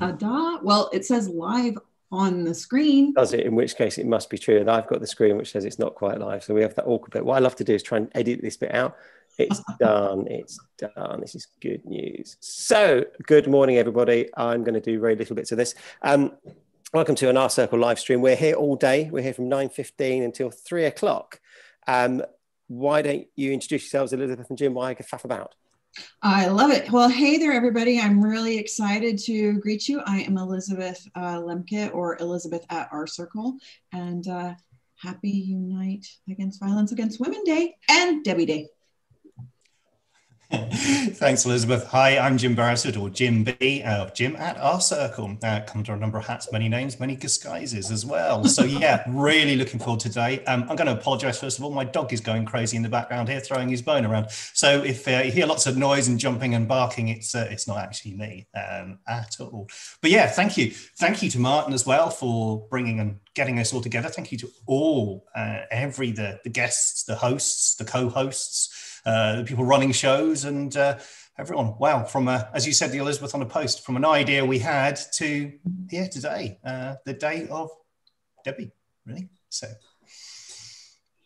Ta-da. Well, it says live on the screen. Does it? In which case, it must be true. And I've got the screen which says it's not quite live. So we have that awkward bit. What I love to do is try and edit this bit out. It's done. It's done. This is good news. So, good morning, everybody. I'm going to do very little bits of this. Um, welcome to an R Circle live stream. We're here all day. We're here from 9.15 until 3 o'clock. Um, why don't you introduce yourselves, Elizabeth and Jim? Why I can faff about? I love it. Well, hey there, everybody. I'm really excited to greet you. I am Elizabeth uh, Lembke or Elizabeth at R Circle. And uh, happy Unite Against Violence Against Women Day and Debbie Day. Thanks, Elizabeth. Hi, I'm Jim Barrett, or Jim B, uh, Jim at R Circle. Uh, come to a number of hats, many names, many disguises as well. So, yeah, really looking forward to today. Um, I'm going to apologize, first of all. My dog is going crazy in the background here, throwing his bone around. So, if uh, you hear lots of noise and jumping and barking, it's uh, it's not actually me um, at all. But yeah, thank you. Thank you to Martin as well for bringing and getting us all together. Thank you to all, uh, every, the, the guests, the hosts, the co hosts the people running shows and uh, everyone. Wow, from a, as you said, the Elizabeth on a post, from an idea we had to yeah today, uh, the day of Debbie, really. So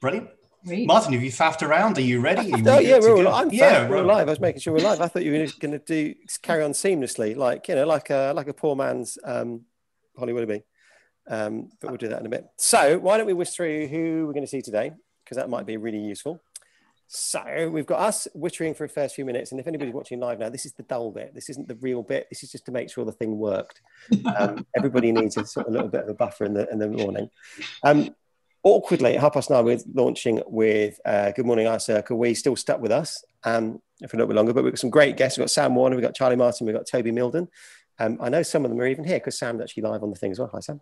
brilliant. Martin, have you faffed around? Are you ready? Are you oh yeah, we're all, I'm yeah, we're live. I was making sure we're live. I thought you were going to do carry on seamlessly, like you know, like a like a poor man's um, Holly Willoughby. Um, but we'll do that in a bit. So why don't we whisk through who we're going to see today? Because that might be really useful. So we've got us wittering for the first few minutes, and if anybody's watching live now, this is the dull bit. This isn't the real bit. This is just to make sure the thing worked. Um, everybody needs a sort of little bit of a buffer in the in the morning. Um, awkwardly, at half past nine, we're launching with uh, Good Morning R Circle. We still stuck with us um, for a little bit longer, but we've got some great guests. We've got Sam Warner, we've got Charlie Martin, we've got Toby Mildon. Um, I know some of them are even here because Sam's actually live on the thing as well. Hi, Sam.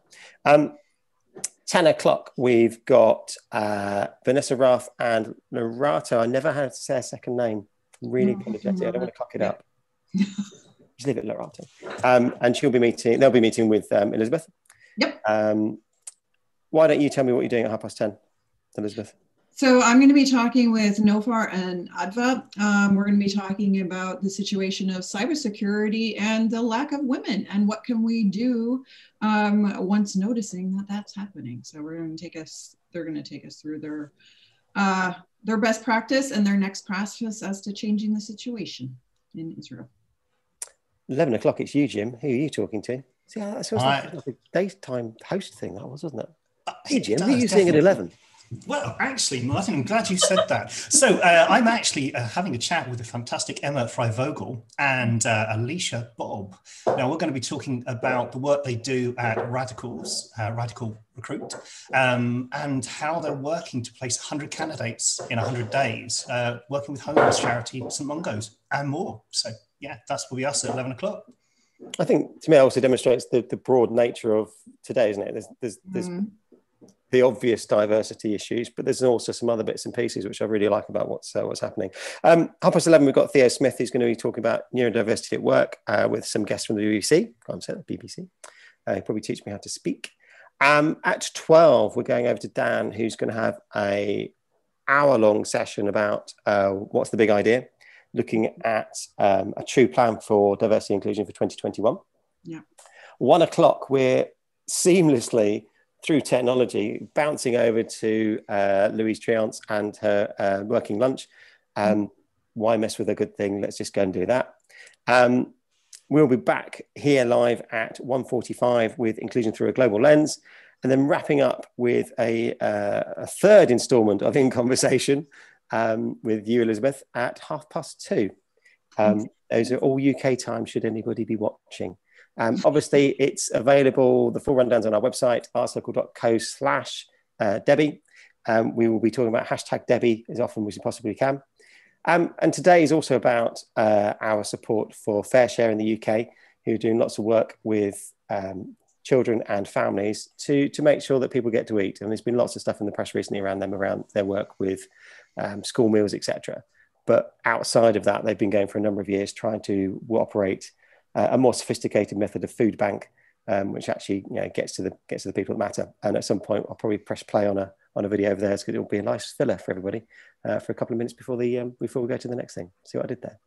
Um, 10 o'clock, we've got uh, Vanessa Raath and Lerato. I never had to say a second name. I'm really apologetic. I don't want to cock it up. Just leave it Lerato. Um, and she'll be meeting, they'll be meeting with um, Elizabeth. Yep. Um, why don't you tell me what you're doing at half past 10, Elizabeth? So I'm going to be talking with Nofar and Adva. Um, we're going to be talking about the situation of cybersecurity and the lack of women and what can we do um, once noticing that that's happening. So we're going to take us, they're going to take us through their, uh, their best practice and their next process as to changing the situation in Israel. 11 o'clock, it's you, Jim. Who are you talking to? See, that was like, like a daytime host thing, that was, wasn't it? Uh, hey, Jim, who are you seeing at 11? Well, actually, Martin, I'm glad you said that. So uh, I'm actually uh, having a chat with the fantastic Emma Freivogel and uh, Alisha Bobb. Now we're going to be talking about the work they do at Radicals, uh, Radical Recruit, um, and how they're working to place 100 candidates in 100 days, uh, working with homeless charity St Mungo's and more. So yeah, that's will be us at 11 o'clock. I think to me, it also demonstrates the, the broad nature of today, isn't it? There's, there's, there's mm the obvious diversity issues, but there's also some other bits and pieces which I really like about what's uh, what's happening. Um, half past eleven, we've got Theo Smith, who's going to be talking about neurodiversity at work uh, with some guests from the BBC. I'm saying the BBC. Uh, he'll probably teach me how to speak. Um, at twelve, we're going over to Dan, who's going to have a hour-long session about uh, what's the big idea, looking at um, a true plan for diversity inclusion for 2021. Yeah. One o'clock, we're seamlessly through technology, bouncing over to uh, Louise Triance and her uh, working lunch. Um, why mess with a good thing? Let's just go and do that. Um, we'll be back here live at 1.45 with Inclusion Through a Global Lens, and then wrapping up with a, uh, a third installment of In Conversation um, with you, Elizabeth, at half past two. Um, those are all UK time, should anybody be watching. Um, obviously, it's available. The full rundown's on our website, rcircle.co slash uh, Debbie. Um, we will be talking about hashtag Debbie as often as we possibly can. Um, and today is also about uh, our support for FareShare in the UK, who are doing lots of work with um, children and families to, to make sure that people get to eat. And there's been lots of stuff in the press recently around them, around their work with um, school meals, etc. But outside of that, they've been going for a number of years trying to operate uh, a more sophisticated method of food bank, um, which actually you know, gets to the gets to the people that matter. And at some point, I'll probably press play on a on a video over there because it'll be a nice filler for everybody uh, for a couple of minutes before the um, before we go to the next thing. See what I did there.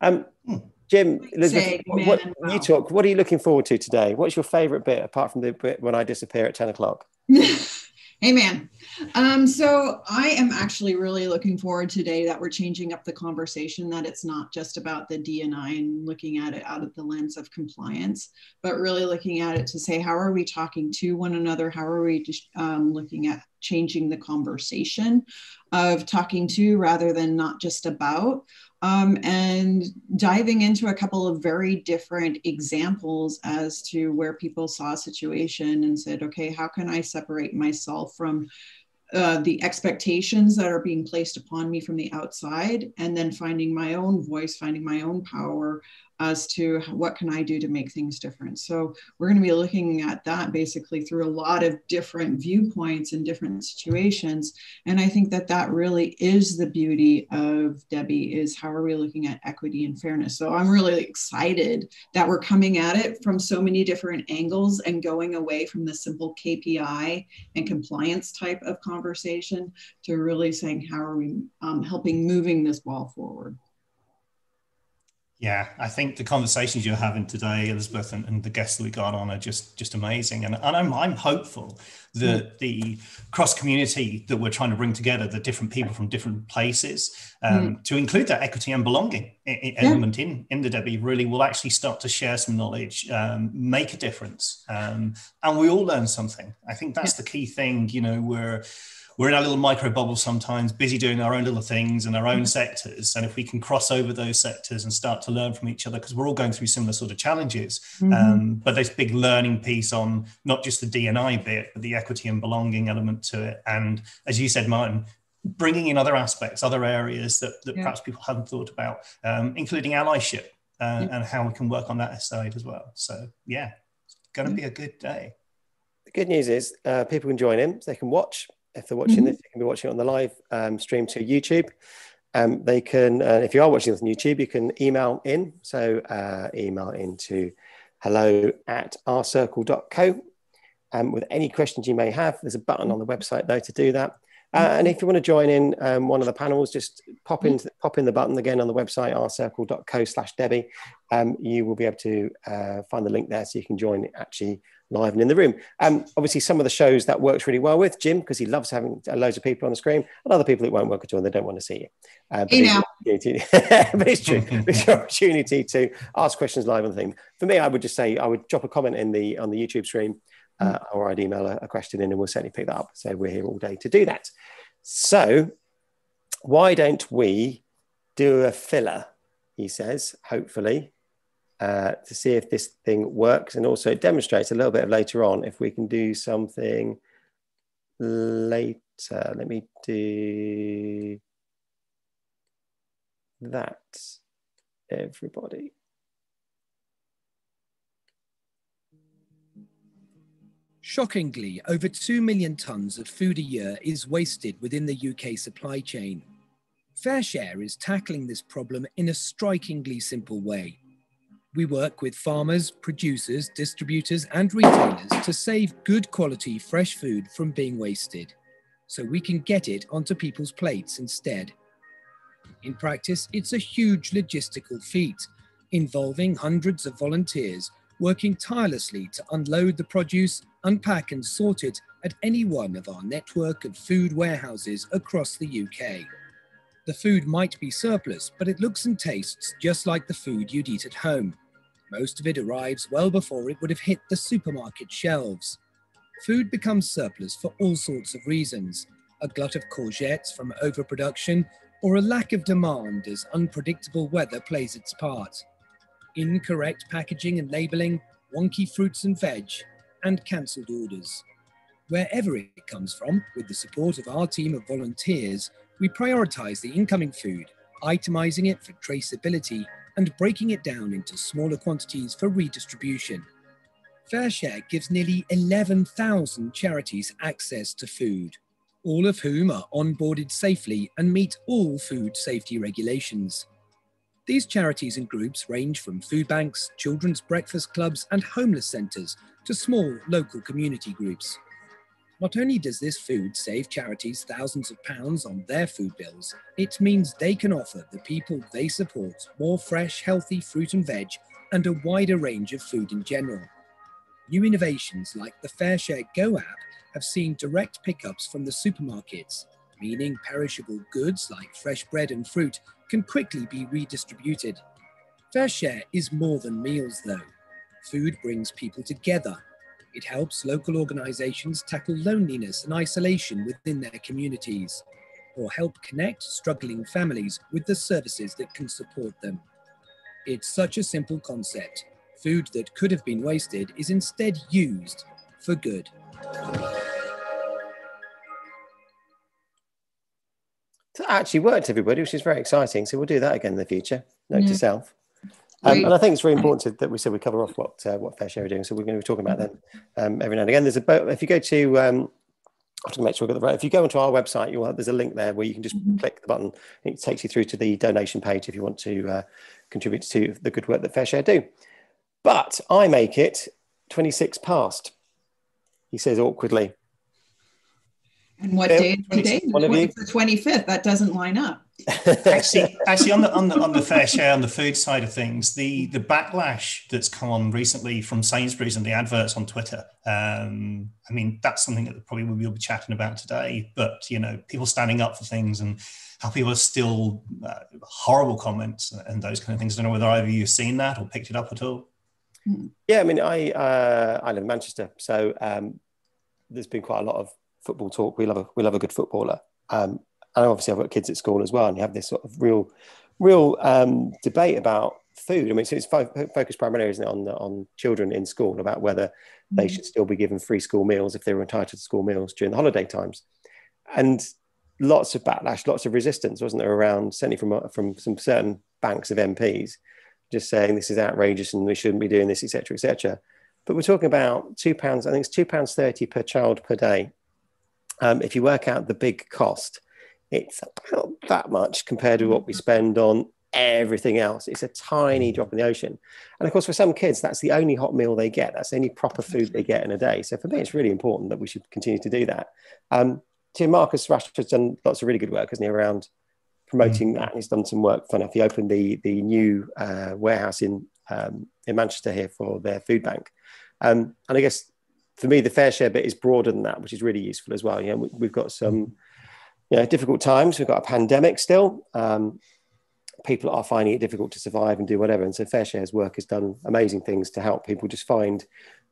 Um, hmm. Jim, Elizabeth, what, what, you talk. What are you looking forward to today? What's your favourite bit apart from the bit when I disappear at ten o'clock? Amen. Um, so I am actually really looking forward today that we're changing up the conversation, that it's not just about the DNI and looking at it out of the lens of compliance, but really looking at it to say, how are we talking to one another? How are we just, um, looking at changing the conversation of talking to rather than not just about? Um, and diving into a couple of very different examples as to where people saw a situation and said, okay, how can I separate myself from uh, the expectations that are being placed upon me from the outside? And then finding my own voice finding my own power as to what can I do to make things different. So we're going to be looking at that basically through a lot of different viewpoints and different situations. And I think that that really is the beauty of Debbie is how are we looking at equity and fairness. So I'm really excited that we're coming at it from so many different angles and going away from the simple KPI and compliance type of conversation to really saying how are we um, helping moving this ball forward. Yeah, I think the conversations you're having today, Elizabeth, and, and, the guests that we got on are just just amazing. And, and I'm, I'm hopeful that mm. the cross community that we're trying to bring together, the different people from different places, um, mm. to include that equity and belonging element yeah. in, in the Debbie, really will actually start to share some knowledge, um, make a difference. Um, and we all learn something. I think that's yeah. the key thing, you know, where we're in our little micro bubble sometimes, busy doing our own little things in our own mm-hmm. sectors. And if we can cross over those sectors and start to learn from each other, because we're all going through similar sort of challenges, mm-hmm. um, but this big learning piece on not just the DNI bit, but the equity and belonging element to it. And as you said, Martin, bringing in other aspects, other areas that, that yeah. perhaps people hadn't thought about, um, including allyship uh, yeah. and how we can work on that side as well. So, yeah, it's going to be a good day. The good news is uh, people can join in, they can watch, if they're watching mm-hmm. this, they can be watching it on the live um, stream to YouTube. Um, they can, uh, if you are watching this on YouTube, you can email in. So uh, email into hello at rcircle.co um, with any questions you may have. There's a button on the website though to do that. Uh, and if you want to join in um, one of the panels, just pop in, pop in the button again on the website, rcircle.co slash Debbie. Um, you will be able to uh, find the link there so you can join actually live and in the room. Um, obviously, some of the shows that works really well with Jim because he loves having loads of people on the screen, and other people it won't work at all and they don't want to see you. Uh, but, it's, but it's true. it's your opportunity to ask questions live on the thing. For me, I would just say I would drop a comment in the on the YouTube stream, uh, mm. or I'd email a, a question in, and we'll certainly pick that up. So we're here all day to do that. So why don't we do a filler? He says, hopefully, uh, to see if this thing works. And also it demonstrates a little bit of later on if we can do something later. Let me do that, everybody. Shockingly, over 2 million tonnes of food a year is wasted within the UK supply chain. FareShare is tackling this problem in a strikingly simple way. We work with farmers, producers, distributors, and retailers to save good quality fresh food from being wasted, so we can get it onto people's plates instead. In practice, it's a huge logistical feat, involving hundreds of volunteers working tirelessly to unload the produce, unpack and sort it at any one of our network of food warehouses across the UK. The food might be surplus, but it looks and tastes just like the food you'd eat at home. Most of it arrives well before it would have hit the supermarket shelves. Food becomes surplus for all sorts of reasons a glut of courgettes from overproduction, or a lack of demand as unpredictable weather plays its part. Incorrect packaging and labeling, wonky fruits and veg, and cancelled orders. Wherever it comes from, with the support of our team of volunteers, we prioritise the incoming food, itemising it for traceability and breaking it down into smaller quantities for redistribution. FareShare gives nearly 11,000 charities access to food, all of whom are onboarded safely and meet all food safety regulations. These charities and groups range from food banks, children's breakfast clubs, and homeless centres to small local community groups. Not only does this food save charities thousands of pounds on their food bills, it means they can offer the people they support more fresh, healthy fruit and veg and a wider range of food in general. New innovations like the FareShare Go app have seen direct pickups from the supermarkets, meaning perishable goods like fresh bread and fruit can quickly be redistributed. FareShare is more than meals, though. Food brings people together it helps local organizations tackle loneliness and isolation within their communities, or help connect struggling families with the services that can support them. It's such a simple concept. Food that could have been wasted is instead used for good. It actually worked, everybody, which is very exciting. So we'll do that again in the future. Note yeah. to self. Um, and I think it's really important that we said we cover off what uh, what FareShare are doing. So we're going to be talking about them um, every now and again. There's a if you go to um, I have to make sure we got the right. If you go onto our website, you'll have, there's a link there where you can just mm-hmm. click the button. It takes you through to the donation page if you want to uh, contribute to the good work that FareShare do. But I make it 26 past. He says awkwardly. And what day is today? It's the 25th. That doesn't line up. actually, actually, on the on the on the FareShare on the food side of things, the the backlash that's come on recently from Sainsbury's and the adverts on Twitter. Um, I mean, that's something that probably we'll be chatting about today. But you know, people standing up for things and how people are still uh, horrible comments and those kind of things. I don't know whether either of you have seen that or picked it up at all. Yeah, I mean, I uh, I live in Manchester, so um, there's been quite a lot of football talk. We love a we love a good footballer. Um, and obviously I've got kids at school as well, and you have this sort of real, real um, debate about food. I mean, so it's fo- focused primarily, isn't it, on the, on children in school about whether they mm. should still be given free school meals if they were entitled to school meals during the holiday times, and lots of backlash, lots of resistance, wasn't there, around certainly from from some certain banks of MPs, just saying this is outrageous and we shouldn't be doing this, etc., etc. But we're talking about two pounds. I think it's two pounds thirty per child per day. Um, if you work out the big cost, it's about that much compared to what we spend on everything else. It's a tiny drop in the ocean. And of course, for some kids, that's the only hot meal they get. That's the only proper food they get in a day. So for me, it's really important that we should continue to do that. Um, Tim Marcus has done lots of really good work, hasn't he, around promoting that. And He's done some work. Fun enough, he opened the the new uh, warehouse in um, in Manchester here for their food bank. Um, and I guess for me, the FareShare bit is broader than that, which is really useful as well. You know, we, have got some you know, difficult times. We've got a pandemic still. Um, people are finding it difficult to survive and do whatever. And so FareShare's work has done amazing things to help people just find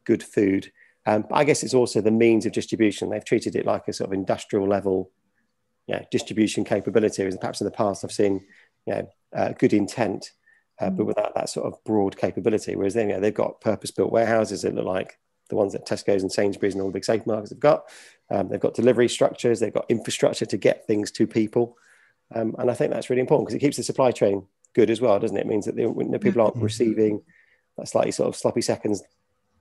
good food. Um, I guess it's also the means of distribution. They've treated it like a sort of industrial level yeah, distribution capability. Whereas perhaps in the past I've seen you know, uh, good intent, uh, but mm. without that sort of broad capability. Whereas then you know, they've got purpose-built warehouses that look like the ones that Tesco's and Sainsbury's and all the big supermarkets have got. Um, they've got delivery structures, they've got infrastructure to get things to people. Um, and I think that's really important because it keeps the supply chain good as well, doesn't it? It means that the, the people aren't receiving that slightly sort of sloppy seconds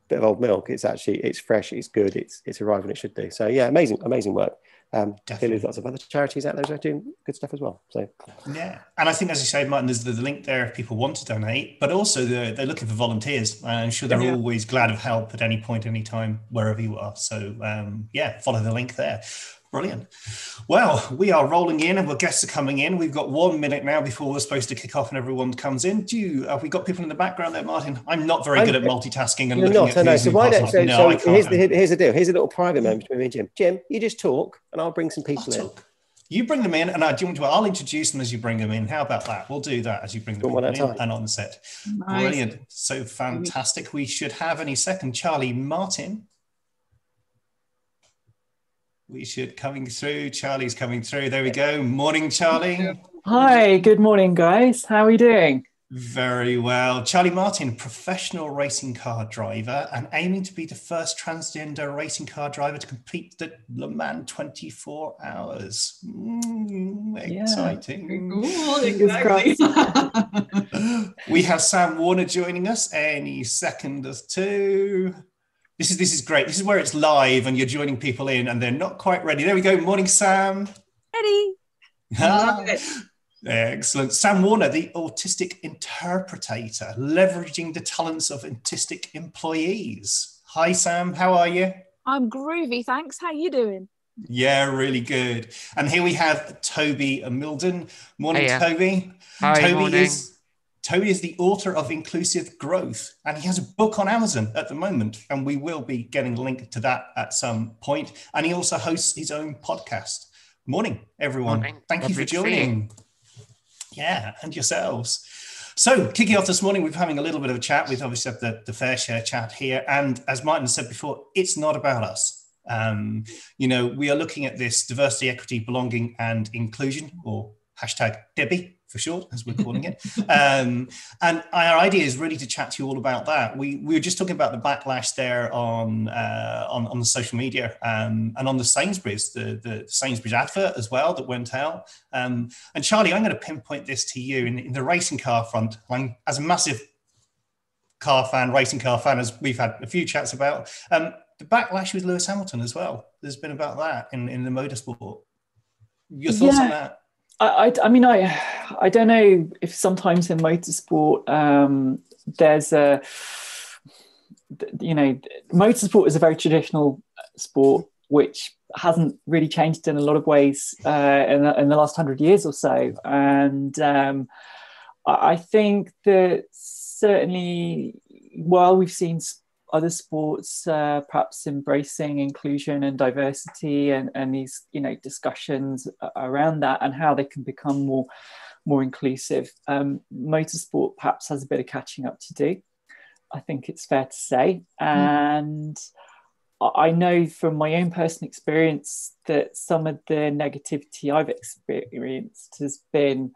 bit of old milk. It's actually it's fresh, it's good, it's it's arrived when it should do. So yeah, amazing, amazing work. Um, clearly, there's lots of other charities out there that are doing good stuff as well. So yeah, and I think as you say, Martin, there's the, the link there if people want to donate, but also they're, they're looking for volunteers. I'm sure they're yeah. always glad of help at any point, any time, wherever you are. So um, yeah, follow the link there. Brilliant. Well, we are rolling in and our guests are coming in. We've got one minute now before we're supposed to kick off and everyone comes in. Do you, have we got people in the background there, Martin? I'm not very I'm, good at multitasking and looking not, at I know. So why don't, so, no, so here's, the, here's the deal. Here's a little private moment between me and Jim. Jim, you just talk and I'll bring some people in. You bring them in, and I do you want to. I'll introduce them as you bring them in. How about that? We'll do that as you bring them in and on set. Nice. Brilliant! So fantastic. We should have any second. Charlie Martin we should coming through. Charlie's coming through. There we go. Morning, Charlie. Hi, good morning, guys. How are we doing? Very well. Charlie Martin, professional racing car driver and aiming to be the first transgender racing car driver to complete the Le Mans 24 hours. Mm, exciting. Yeah. Cool, we have Sam Warner joining us any second or two. This is this is great. This is where it's live and you're joining people in and they're not quite ready. There we go. Morning, Sam. Ready. Ah, excellent. Sam Warner, the autistic interpreter, leveraging the talents of autistic employees. Hi, Sam. How are you? I'm groovy, thanks. How you doing? Yeah, really good. And here we have Toby Mildon. Morning, Hiya. Toby. Hi, Toby morning. is Toby is the author of Inclusive Growth, and he has a book on Amazon at the moment, and we will be getting a link to that at some point. And he also hosts his own podcast. Morning, everyone. Morning. Thank Lovely you for joining. Yeah, and yourselves. So, kicking off this morning, we're having a little bit of a chat. We've obviously had the, the FareShare chat here. And as Martin said before, it's not about us. Um, you know, we are looking at this diversity, equity, belonging, and inclusion, or hashtag Debbie for short, as we're calling it. Um, and our idea is really to chat to you all about that. We, we were just talking about the backlash there on uh, on, on the social media um, and on the Sainsbury's, the, the Sainsbury's advert as well that went out. Um, and Charlie, I'm going to pinpoint this to you in, in the racing car front. I'm, as a massive car fan, racing car fan, as we've had a few chats about, um, the backlash with Lewis Hamilton as well. There's been about that in, in the motorsport. Your thoughts yeah. on that? I, I, mean, I, I don't know if sometimes in motorsport um, there's a, you know, motorsport is a very traditional sport which hasn't really changed in a lot of ways uh, in, the, in the last hundred years or so, and um, I think that certainly while we've seen other sports uh, perhaps embracing inclusion and diversity and, and these you know discussions around that and how they can become more more inclusive. Um, motorsport perhaps has a bit of catching up to do i think it's fair to say. Mm. and i know from my own personal experience that some of the negativity i've experienced has been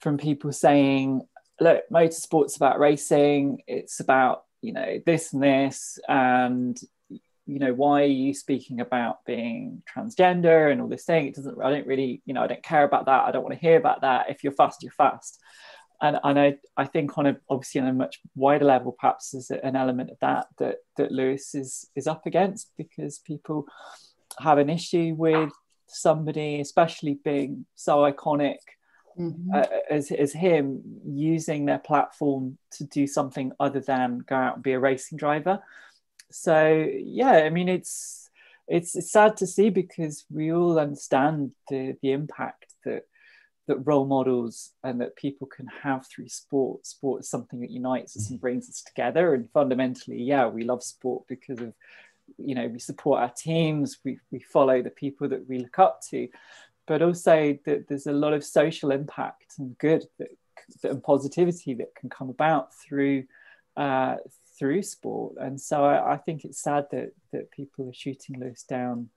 from people saying look motorsport's about racing. It's about you know this and this and you know why are you speaking about being transgender and all this thing? It doesn't i don't really you know i don't care about that. I don't want to hear about that. If you're fast you're fast. And, and I, I think on a obviously on a much wider level perhaps there's an element of that that that lewis is is up against because people have an issue with somebody especially being so iconic mm-hmm. uh, as, as him using their platform to do something other than go out and be a racing driver. So yeah, I mean it's it's, it's sad to see because we all understand the the impact that that role models and that people can have through sport. Sport is something that unites us and brings us together. And fundamentally, yeah, we love sport because of you know we support our teams, we we follow the people that we look up to but also that there's a lot of social impact and good that, and positivity that can come about through uh, through sport. And so I, I, think it's sad that that people are shooting Lewis down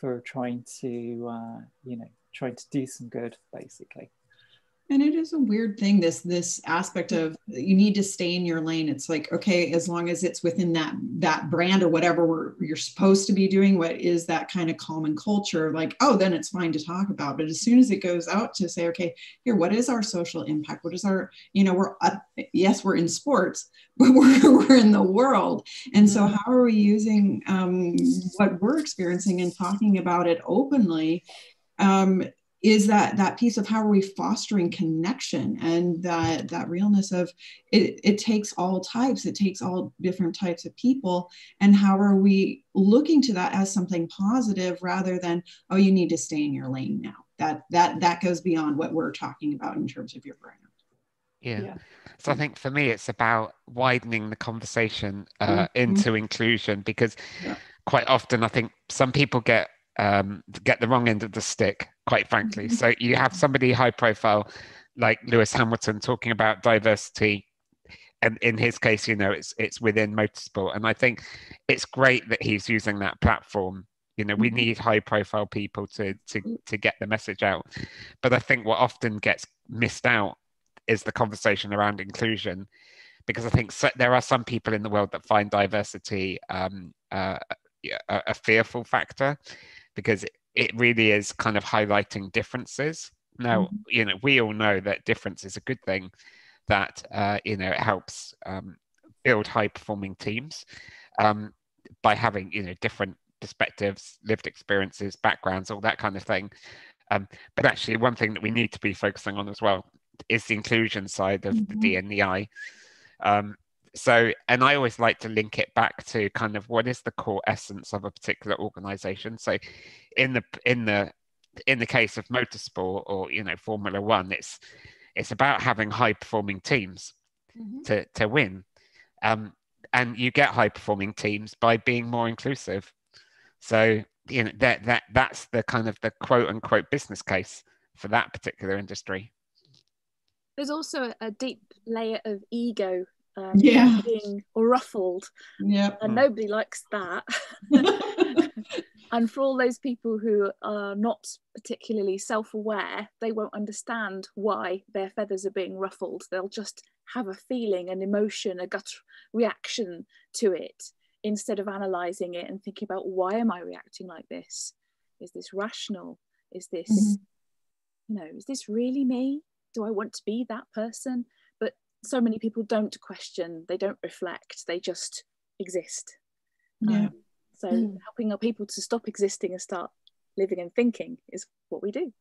for trying to uh, you know trying to do some good, basically and it is a weird thing this this aspect of you need to stay in your lane. It's like okay as long as it's within that that brand or whatever we're, you're supposed to be doing what is that kind of common culture? Like oh then it's fine to talk about. But as soon as it goes out to say okay here what is our social impact? What is our you know we're uh, yes we're in sports but we're, we're in the world. And so mm-hmm. how are we using um, what we're experiencing and talking about it openly um, is that that piece of how are we fostering connection and that that realness of it, it takes all types it takes all different types of people and how are we looking to that as something positive rather than oh you need to stay in your lane now that that that goes beyond what we're talking about in terms of your brand yeah. yeah. So I think for me, it's about widening the conversation uh, mm-hmm. into inclusion because yeah. quite often I think some people get um, get the wrong end of the stick, quite frankly. Mm-hmm. So you have somebody high profile like Lewis Hamilton talking about diversity. And in his case, you know, it's it's within motorsport. And I think it's great that he's using that platform. You know, we mm-hmm. need high profile people to to to get the message out. But I think what often gets missed out is the conversation around inclusion because I think so, there are some people in the world that find diversity um, uh, a, a, fearful factor because it really is kind of highlighting differences. Now, mm-hmm. you know, we all know that difference is a good thing, that, uh, you know, it helps um, build high performing teams um, by having, you know, different perspectives, lived experiences, backgrounds, all that kind of thing. Um, but actually, one thing that we need to be focusing on as well is the inclusion side of mm-hmm. the D and the I. Um, so and i always like to link it back to kind of what is the core essence of a particular organization. So in the in the in the case of motorsport or you know formula one it's it's about having high performing teams mm-hmm. to to win. Um, and you get high performing teams by being more inclusive. So you know that that that's the kind of the quote unquote business case for that particular industry. There's also a deep layer of ego um, yeah. being ruffled. Yeah. And nobody likes that. and for all those people who are not particularly self-aware, they won't understand why their feathers are being ruffled. They'll just have a feeling, an emotion, a gut reaction to it instead of analyzing it and thinking about why am I reacting like this? Is this rational? Is this, mm-hmm. you know, is this really me? Do I want to be that person? So many people don't question, they don't reflect, they just exist. Yeah. Um, so mm. helping our people to stop existing and start living and thinking is what we do.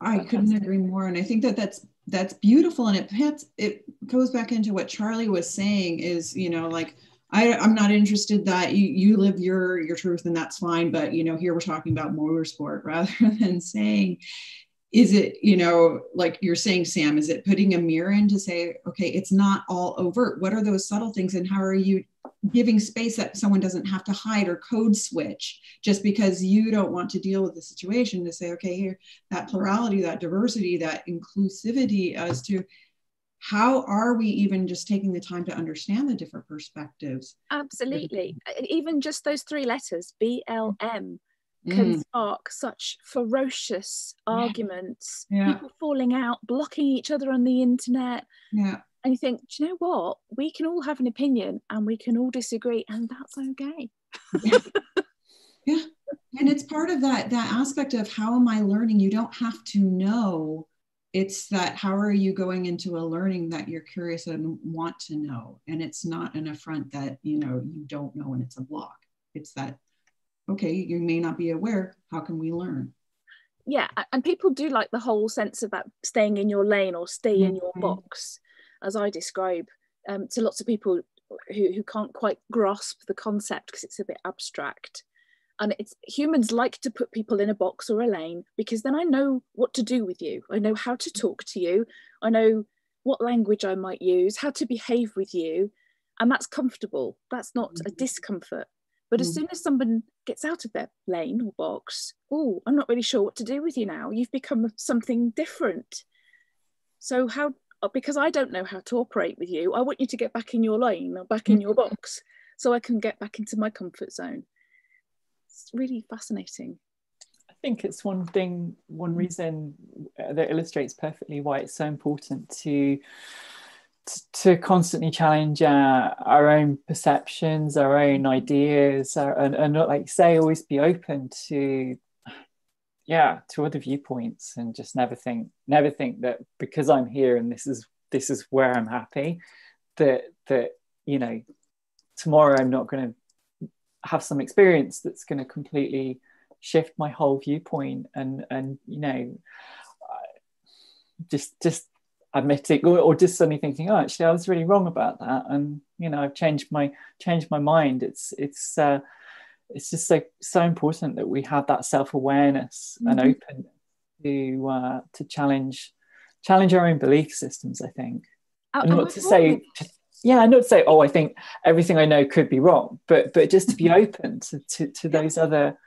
I couldn't agree more, and I think that that's that's beautiful, and it it goes back into what Charlie was saying. Is you know like I, I'm not interested that you you live your your truth and that's fine, but you know here we're talking about motorsport rather than saying is it you know like you're saying sam is it putting a mirror in to say okay it's not all overt? What are those subtle things and how are you giving space that someone doesn't have to hide or code switch just because you don't want to deal with the situation to say okay here that plurality that diversity that inclusivity as to how are we even just taking the time to understand the different perspectives? Absolutely. Even just those three letters blm can mm. spark such ferocious arguments, yeah. people falling out, blocking each other on the internet. Yeah. And you think, do you know what? We can all have an opinion and we can all disagree, and that's okay. yeah. yeah. And it's part of that that aspect of how am I learning? You don't have to know. It's that how are you going into a learning that you're curious and want to know? And it's not an affront that you know you don't know and it's a block. It's that okay, you may not be aware. How can we learn? Yeah, and people do like the whole sense of that staying in your lane or stay mm-hmm. in your mm-hmm. box, as I describe um, to lots of people who, who can't quite grasp the concept because it's a bit abstract. And it's humans like to put people in a box or a lane because then I know what to do with you. I know how to talk to you. I know what language I might use, how to behave with you. And that's comfortable. That's not a mm-hmm. discomfort. But as mm. soon as someone gets out of their lane or box, oh, I'm not really sure what to do with you now. You've become something different. So how uh, because I don't know how to operate with you, I want you to get back in your lane or back in your mm. box so I can get back into my comfort zone. It's really fascinating. I think it's one thing, one reason that illustrates perfectly why it's so important to to constantly challenge our, our own perceptions, our own ideas, our, and, and like say, always be open to, yeah, to other viewpoints, and just never think, never think that because I'm here and this is this is where I'm happy, that that you know, tomorrow I'm not going to have some experience that's going to completely shift my whole viewpoint, and and you know, just just admitting or, or just suddenly thinking oh actually i was really wrong about that. And you know i've changed my changed my mind. It's it's uh, it's just so so important that we have that self-awareness mm-hmm. and open to uh, to challenge challenge our own belief systems i think. Oh, and not to say yeah not to say oh i think everything i know could be wrong but but just to be open to to, to those other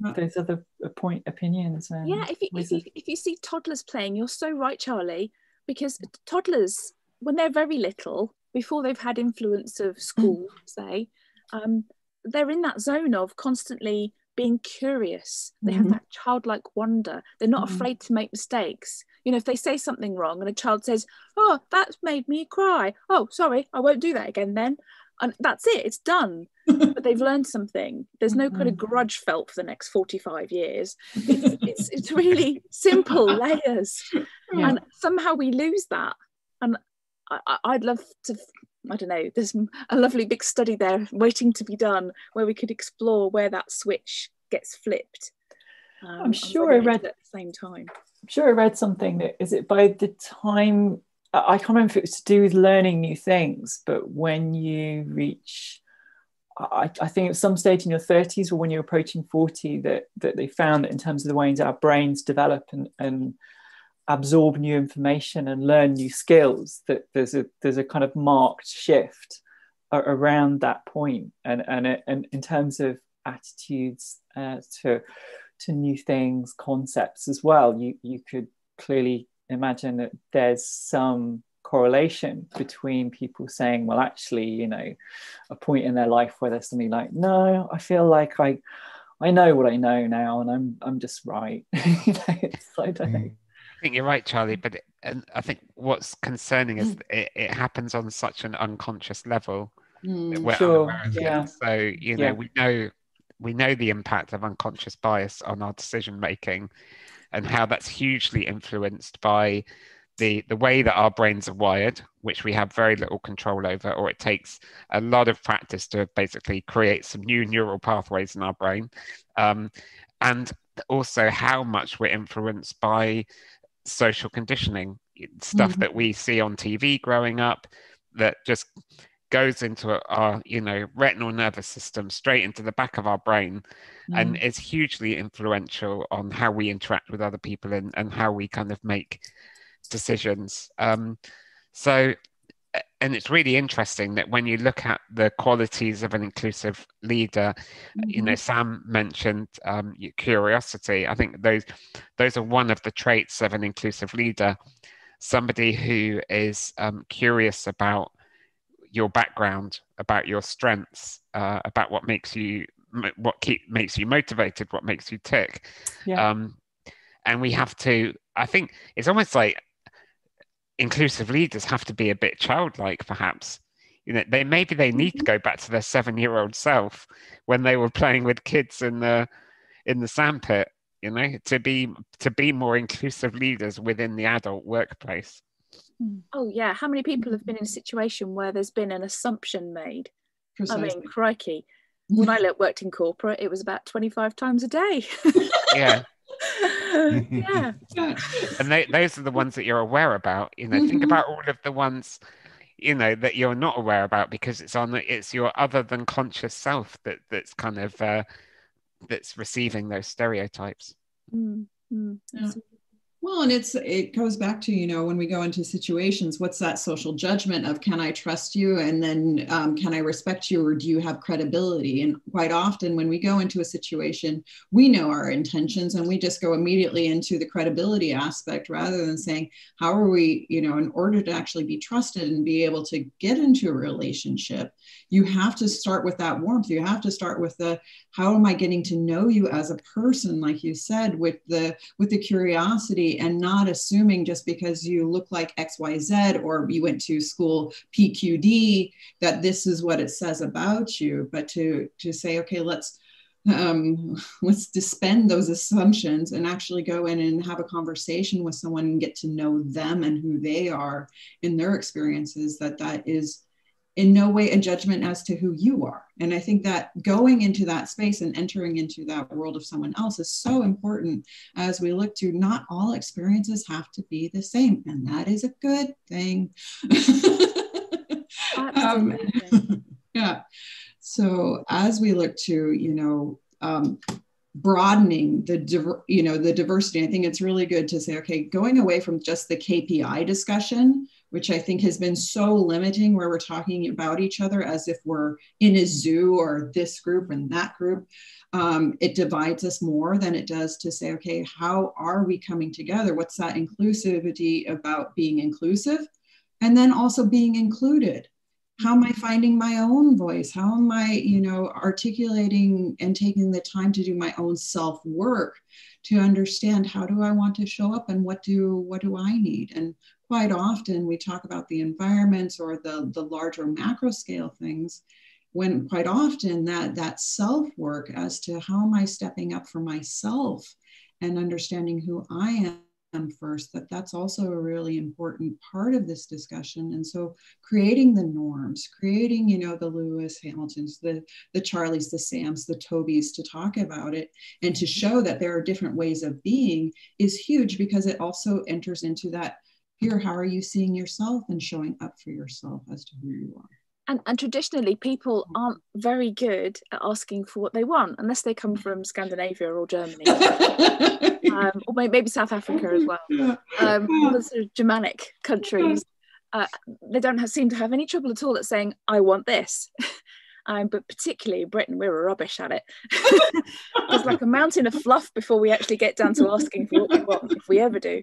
those other point opinions and yeah if you, if you if you see toddlers playing you're so right charlie because toddlers, when they're very little, before they've had influence of school, say, um, they're in that zone of constantly being curious. They have mm-hmm. that childlike wonder. They're not mm-hmm. afraid to make mistakes. You know, if they say something wrong and a child says, Oh, that's made me cry. Oh, sorry, I won't do that again then. And that's it, it's done. but they've learned something. There's no kind of mm-hmm. grudge felt for the next 45 years. It's, it's, it's really simple layers. Yeah. And somehow we lose that. And I, I'd love to I don't know, there's a lovely big study there waiting to be done where we could explore where that switch gets flipped. Um, I'm sure I read at the same time. I'm sure I read something that is it by the time I can't remember if it was to do with learning new things, but when you reach, I, I think at some stage in your 30s or when you're approaching 40, that, that they found that in terms of the ways our brains develop and, and absorb new information and learn new skills, that there's a there's a kind of marked shift around that point, and and, and in terms of attitudes uh, to to new things, concepts as well, you you could clearly imagine that there's some correlation between people saying, well, actually, you know, a point in their life where there's something like, no, I feel like I, I know what I know now, and I'm I'm just right. you know, I don't know. Mm. I think you're right, Charlie. But it, and I think what's concerning is mm. it, it happens on such an unconscious level. Mm, sure. Yeah. So you know, yeah. we know we know the impact of unconscious bias on our decision making, and how that's hugely influenced by the the way that our brains are wired, which we have very little control over, or it takes a lot of practice to basically create some new neural pathways in our brain, um, and also how much we're influenced by social conditioning, stuff mm-hmm. that we see on TV growing up, that just goes into our you know retinal nervous system straight into the back of our brain mm. and is hugely influential on how we interact with other people and, and how we kind of make decisions. Um, so, and it's really interesting that when you look at the qualities of an inclusive leader, mm-hmm. you know, mm-hmm. Sam mentioned um, curiosity. I think those those are one of the traits of an inclusive leader. Somebody who is um, curious about your background, about your strengths, uh, about what makes you what keep makes you motivated, what makes you tick. Yeah. Um, and we have to. I think it's almost like inclusive leaders have to be a bit childlike, perhaps. You know, they maybe they need to mm-hmm. go back to their seven-year-old self when they were playing with kids in the in the sandpit. You know, to be to be more inclusive leaders within the adult workplace. Hmm. Oh yeah, how many people have been in a situation where there's been an assumption made? Precisely. I mean, crikey. When I worked in corporate, it was about 25 times a day. yeah. yeah. And they, those are the ones that you're aware about. You know, mm-hmm. think about all of the ones, you know, that you're not aware about because it's on it's your other than conscious self that that's kind of uh, that's receiving those stereotypes. Mm-hmm. Yeah. Well, and it's it goes back to you know when we go into situations, what's that social judgment of can I trust you, and then um, can I respect you, or do you have credibility? And quite often, when we go into a situation, we know our intentions, and we just go immediately into the credibility aspect rather than saying how are we, you know, in order to actually be trusted and be able to get into a relationship, you have to start with that warmth. You have to start with the how am I getting to know you as a person, like you said, with the with the curiosity and not assuming just because you look like XYZ or you went to school PQD that this is what it says about you, but to, to say, okay, let's um, let's suspend those assumptions and actually go in and have a conversation with someone and get to know them and who they are in their experiences that that is in no way a judgment as to who you are. And I think that going into that space and entering into that world of someone else is so important as we look to not all experiences have to be the same. And that is a good thing. um, yeah. So as we look to, you know, um, broadening the you know the diversity i think it's really good to say okay going away from just the kpi discussion which I think has been so limiting where we're talking about each other as if we're in a zoo or this group and that group. Um, it divides us more than it does to say, okay, how are we coming together? What's that inclusivity about being inclusive? And then also being included. How am I finding my own voice? How am I, you know, articulating and taking the time to do my own self work to understand how do I want to show up and what do what do I need and quite often we talk about the environments or the, mm. the larger macro scale things when quite often that that self work as to how am i stepping up for myself and understanding who i am first that that's also a really important part of this discussion. And so creating the norms creating you know the lewis hamiltons the the charlies the sams the tobys to talk about it and to mm-hmm. show that there are different ways of being is huge because it also enters into that here, how are you seeing yourself and showing up for yourself as to who you are? And, and traditionally, people aren't very good at asking for what they want unless they come from Scandinavia or Germany, um, or maybe South Africa as well. Um, all the sort of Germanic countries, uh, they don't have, seem to have any trouble at all at saying, "I want this." Um, but particularly in Britain, we're rubbish at it. There's like a mountain of fluff before we actually get down to asking for what we want, if we ever do.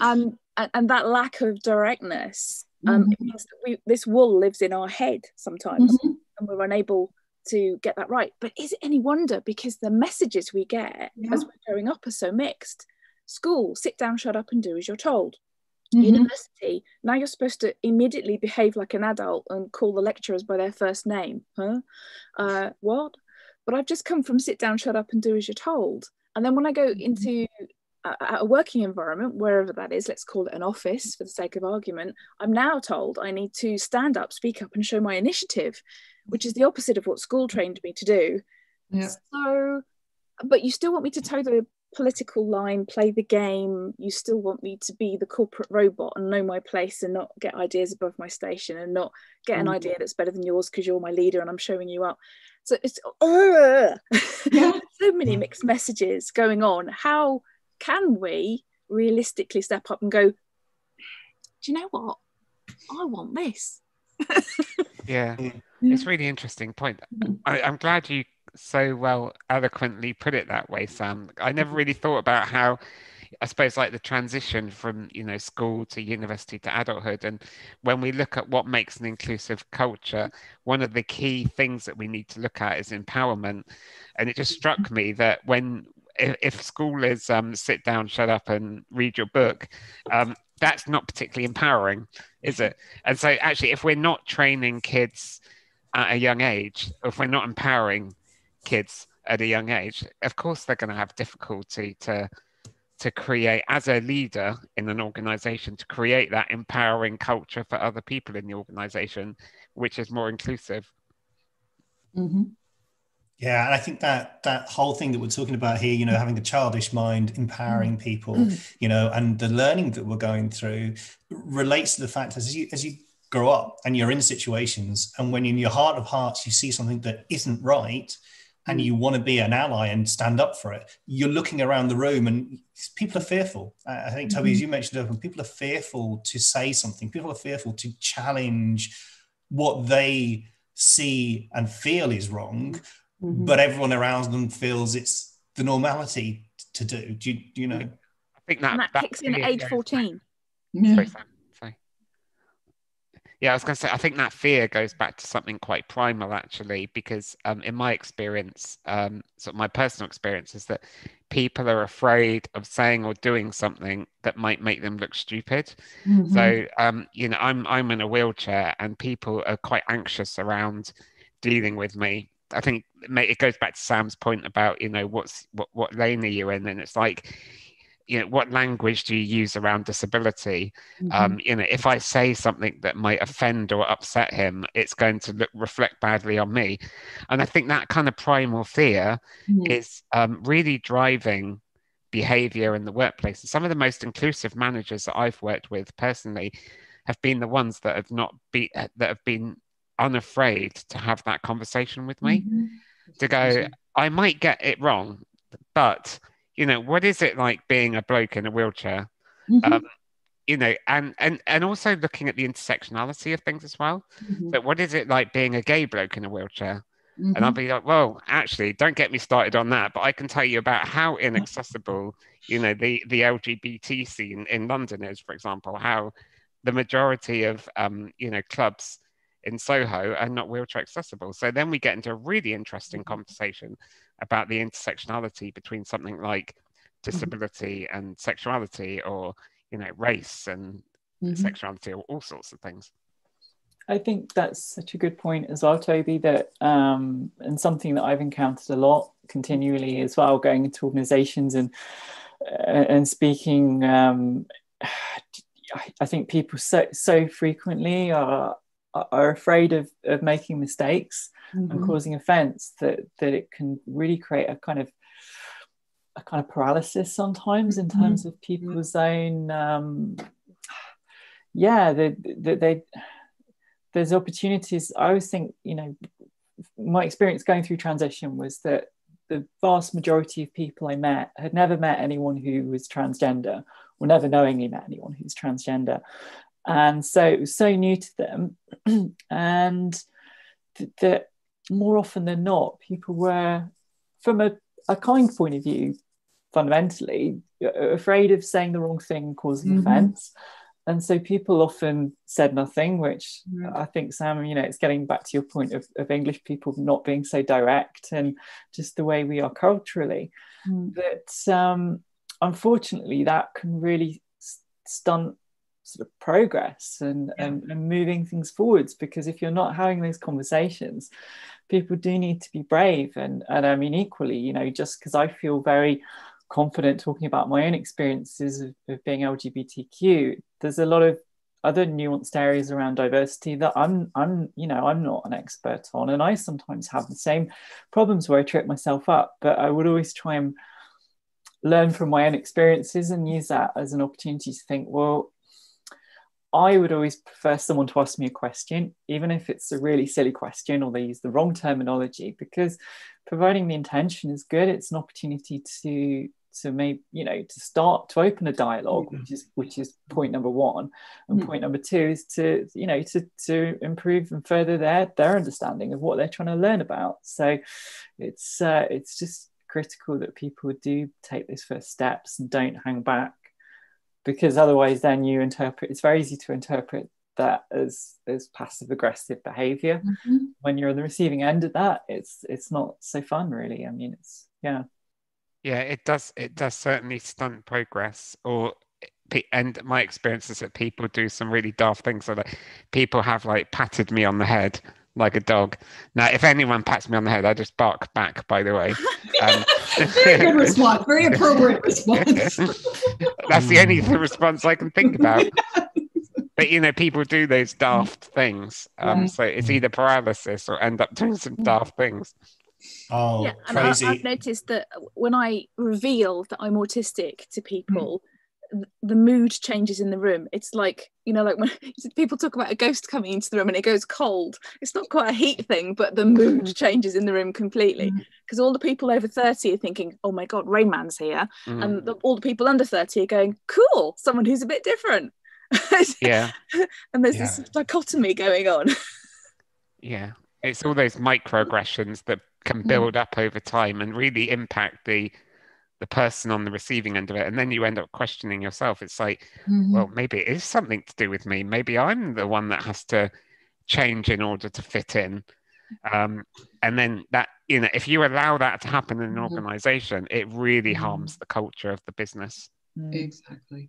Um, and, and that lack of directness um, mm-hmm. it means that we, this wool lives in our head sometimes mm-hmm. and we're unable to get that right. But is it any wonder because the messages we get yeah. as we're growing up are so mixed? School, sit down, shut up, and do as you're told. Mm-hmm. University, now you're supposed to immediately behave like an adult and call the lecturers by their first name. Huh? Uh, what? But I've just come from sit down, shut up, and do as you're told. And then when I go mm-hmm. into a, a working environment, wherever that is, let's call it an office for the sake of argument, I'm now told I need to stand up, speak up, and show my initiative, which is the opposite of what school trained me to do. Yeah. So, but you still want me to toe the political line, play the game. You still want me to be the corporate robot and know my place and not get ideas above my station and not get an mm. idea that's better than yours because you're my leader and I'm showing you up. So it's uh, yeah. so many mixed messages going on. How can we realistically step up and go, do you know what? I want this. yeah, it's really interesting point. I, I'm glad you so well eloquently put it that way, Sam. I never really thought about how I suppose like the transition from you know school to university to adulthood, and when we look at what makes an inclusive culture, one of the key things that we need to look at is empowerment. And it just struck me that when if, school is um, sit down, shut up, and read your book, um, that's not particularly empowering, is it? And so actually, if we're not training kids at a young age, if we're not empowering kids at a young age, of course they're going to have difficulty to to create as a leader in an organization to create that empowering culture for other people in the organization which is more inclusive mm-hmm. Yeah and i think that that whole thing that we're talking about here you know having a childish mind empowering mm-hmm. people mm-hmm. you know and the learning that we're going through relates to the fact as you as you grow up and you're in situations and when in your heart of hearts you see something that isn't right and you want to be an ally and stand up for it, you're looking around the room and people are fearful. I think, Toby, mm-hmm. as you mentioned, open, people are fearful to say something. People are fearful to challenge what they see and feel is wrong, mm-hmm. but everyone around them feels it's the normality to do. Do you, do you know? I think that, that, that kicks in at age 14. Yeah yeah, I was going to say, I think that fear goes back to something quite primal, actually, because um, in my experience, um, sort of my personal experience is that people are afraid of saying or doing something that might make them look stupid. Mm-hmm. So, um, you know, I'm I'm in a wheelchair, and people are quite anxious around dealing with me. I think it goes back to Sam's point about, you know, what's what what lane are you in, and it's like you know what language do you use around disability mm-hmm. um, you know if i say something that might offend or upset him it's going to look reflect badly on me and i think that kind of primal fear mm-hmm. is um, really driving behavior in the workplace and some of the most inclusive managers that i've worked with personally have been the ones that have not been that have been unafraid to have that conversation with me mm-hmm. to go i might get it wrong but you know, what is it like being a bloke in a wheelchair? Mm-hmm. Um, you know, and and and also looking at the intersectionality of things as well. Mm-hmm. So, what is it like being a gay bloke in a wheelchair? Mm-hmm. And I'll be like, well, actually, don't get me started on that, but I can tell you about how inaccessible, you know, the the LGBT scene in London is, for example, how the majority of um, you know clubs in Soho are not wheelchair accessible. So then we get into a really interesting mm-hmm. conversation about the intersectionality between something like mm-hmm. disability mm-hmm. and sexuality or you know race and mm-hmm. sexuality or all sorts of things i think that's such a good point as well toby that um, and something that i've encountered a lot continually as well going into organizations and uh, and speaking um, I think people so so frequently are are afraid of, of making mistakes mm-hmm. and causing offense that that it can really create a kind of a kind of paralysis sometimes in terms mm-hmm. of people's own um, yeah, they, they, they, there's opportunities. I always think, you know, my experience going through transition was that the vast majority of people I met had never met anyone who was transgender or never knowingly met anyone who's transgender. And so it was so new to them. and th- that more often than not, people were, from a, a kind point of view, fundamentally afraid of saying the wrong thing causing mm-hmm. offense and so people often said nothing which i think sam you know it's getting back to your point of, of english people not being so direct and just the way we are culturally mm. that um, unfortunately that can really stunt sort of progress and, yeah. and, and moving things forwards because if you're not having those conversations people do need to be brave and and i mean equally you know just because i feel very confident talking about my own experiences of, of being lgbtq there's a lot of other nuanced areas around diversity that I'm I'm you know I'm not an expert on and I sometimes have the same problems where I trip myself up but I would always try and learn from my own experiences and use that as an opportunity to think well I would always prefer someone to ask me a question, even if it's a really silly question or they use the wrong terminology, because providing the intention is good. It's an opportunity to to make you know to start to open a dialogue, mm-hmm. which is which is point number one, and mm-hmm. point number two is to you know to to improve and further their their understanding of what they're trying to learn about. So it's uh, it's just critical that people do take those first steps and don't hang back because otherwise then you interpret it's very easy to interpret that as as passive aggressive behavior. Mm-hmm. when you're on the receiving end of that it's it's not so fun really. I mean it's yeah. Yeah it does it does certainly stunt progress or and my experience is that people do some really daft things so that people have like patted me on the head like a dog. Now, if anyone pats me on the head, I just bark back. By the way, um, very good response. Very appropriate response. That's the only response I can think about. But you know, people do those daft things. Um, So it's either paralysis or end up doing some daft things. Oh, yeah, crazy! I, have noticed that when I reveal that I'm autistic to people. Mm the mood changes in the room. It's like, you know, like when people talk about a ghost coming into the room and it goes cold. It's not quite a heat thing, but the mood mm. changes in the room completely. Because mm. all the people over 30 are thinking, oh my God, Rain Man's here. Mm. And the, all the people under 30 are going, cool, someone who's a bit different. yeah. and there's yeah. this dichotomy going on. yeah. It's all those microaggressions that can mm. build up over time and really impact the the person on the receiving end of it and then you end up questioning yourself it's like mm-hmm. well maybe it is something to do with me maybe i'm the one that has to change in order to fit in um, and then that you know if you allow that to happen in an mm-hmm. organization it really mm-hmm. harms the culture of the business exactly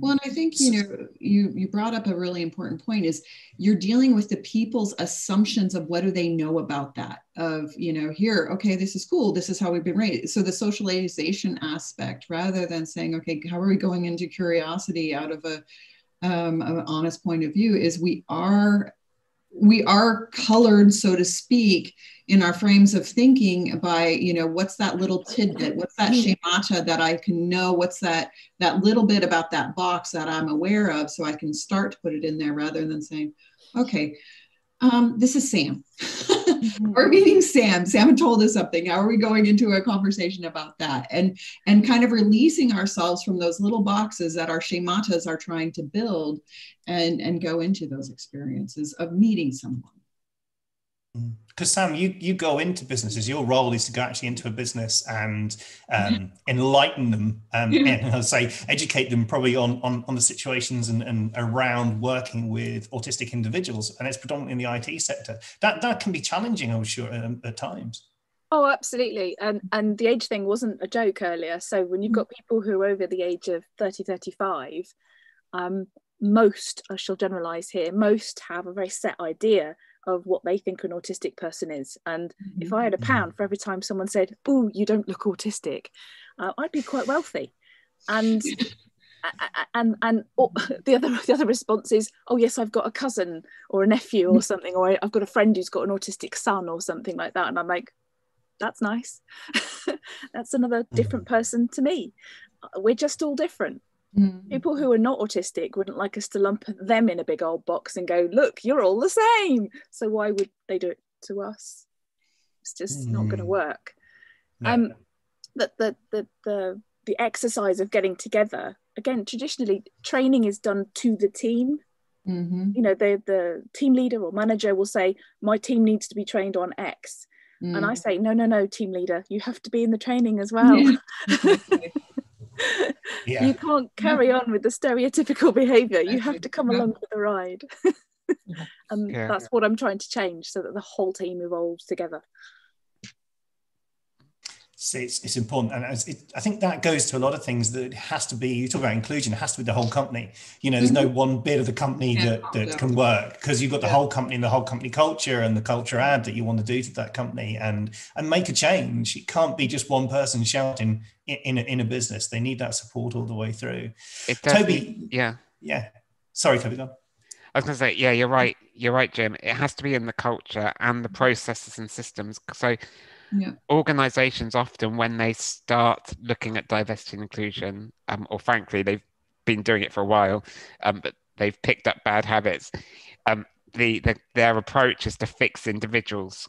well, and I think you know you you brought up a really important point is you're dealing with the people's assumptions of what do they know about that of you know here okay this is cool this is how we've been raised. So the socialization aspect rather than saying okay how are we going into curiosity out of a um, honest point of view is we are we are colored so to speak in our frames of thinking by you know what's that little tidbit? What's that schemata that i can know? What's that that little bit about that box that i'm aware of so i can start to put it in there rather than saying okay um, this is sam. mm-hmm. Mm-hmm. we're meeting sam. Sam told us something. How are we going into a conversation about that? And and kind of releasing ourselves from those little boxes that our schematas are trying to build and and go into those experiences of meeting someone because Sam, you you go into businesses. Your role is to go actually into a business and um, enlighten them, um, and I'll say educate them probably on on, on the situations and, and around working with autistic individuals, and it's predominantly in the IT sector. That that can be challenging, I'm sure, um, at times. Oh, absolutely. And and the age thing wasn't a joke earlier. So when you've got people who are over the age of 30, 35, um, most, I shall generalize here, most have a very set idea of what they think an autistic person is. And if I had a mm-hmm. pound for every time someone said, "Oh, you don't look autistic," uh, I'd be quite wealthy. And and and oh, the other the other response is, "Oh yes, I've got a cousin or a nephew or mm. something, or I've got a friend who's got an autistic son or something like that." And I'm like, "That's nice. That's another different person to me. We're just all different." Mm. People who are not autistic wouldn't like us to lump them in a big old box and go, look, you're all the same. So why would they do it to us? It's just mm. not going to work. No. Um, the, the, the, the, the exercise of getting together, again, traditionally, training is done to the team. Mm-hmm. You know, the, the team leader or manager will say, my team needs to be trained on X. Mm. And I mm. say, no, no, no, team leader, you have to be in the training as well. Yeah. yeah. You can't carry on with the stereotypical behavior. You have to come along for the ride. and yeah. that's what I'm trying to change so that the whole team evolves together so it's, it's important and it, i think that goes to a lot of things that it has to be you talk about inclusion it has to be the whole company you know there's no mm-hmm. one bit of the company yeah, that, that can work because you've got the yeah. whole company and the whole company culture and the culture add that you want to do to that company and and make a change it can't be just one person shouting in, in, a, in a business they need that support all the way through toby yeah yeah sorry toby go I was going to say, yeah, you're right. You're right, Jim. It has to be in the culture and the processes and systems. So yeah. organizations often when they start looking at diversity and inclusion um, or frankly they've been doing it for a while um, but they've picked up bad habits um, the, the, their approach is to fix individuals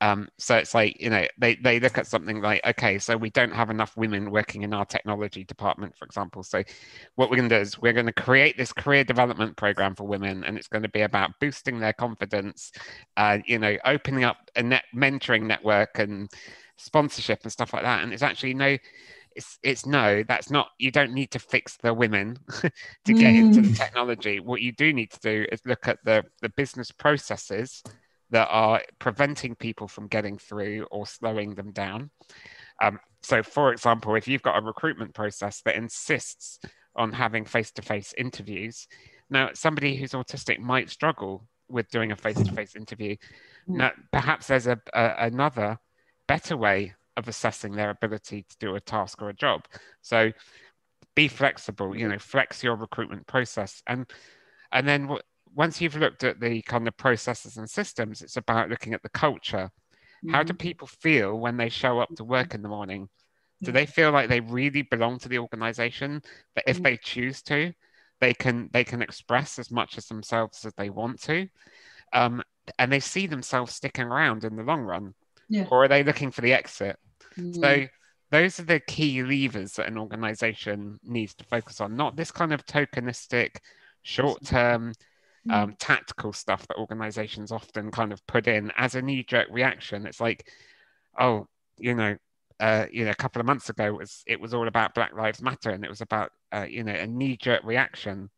um, so it's like, you know, they, they look at something like, okay, so we don't have enough women working in our technology department, for example. So what we're going to do is we're going to create this career development program for women, and it's going to be about boosting their confidence, uh, you know, opening up a net mentoring network and sponsorship and stuff like that. And it's actually no, it's it's no that's not you don't need to fix the women to get mm. into the mm. technology what you do need to do is look at the the business processes that are preventing people from getting through or slowing them down. Um, so, for example, if you've got a recruitment process that insists on having face to face interviews, now somebody who's autistic might struggle with doing a face to face interview. Now, perhaps there's a, a, another better way of assessing their ability to do a task or a job. So, be flexible. You know, flex your recruitment process, and and then what once you've looked at the kind of processes and systems, it's about looking at the culture. Mm-hmm. How do mm-hmm. people feel when they show up to work in the morning? Do they feel like they really belong to the organization? That if mm-hmm. they choose to, they can they can express as much as themselves as they want to, um, and they see themselves sticking around in the long run, yeah. or are they looking for the exit? Mm-hmm. So those are the key levers that an organization needs to focus on, not this kind of tokenistic, short term. Um, tactical stuff that organizations often kind of put in as a knee-jerk reaction. It's like, oh, you know, uh, you know, a couple of months ago it was it was all about Black Lives Matter, and it was about uh, you know a knee-jerk reaction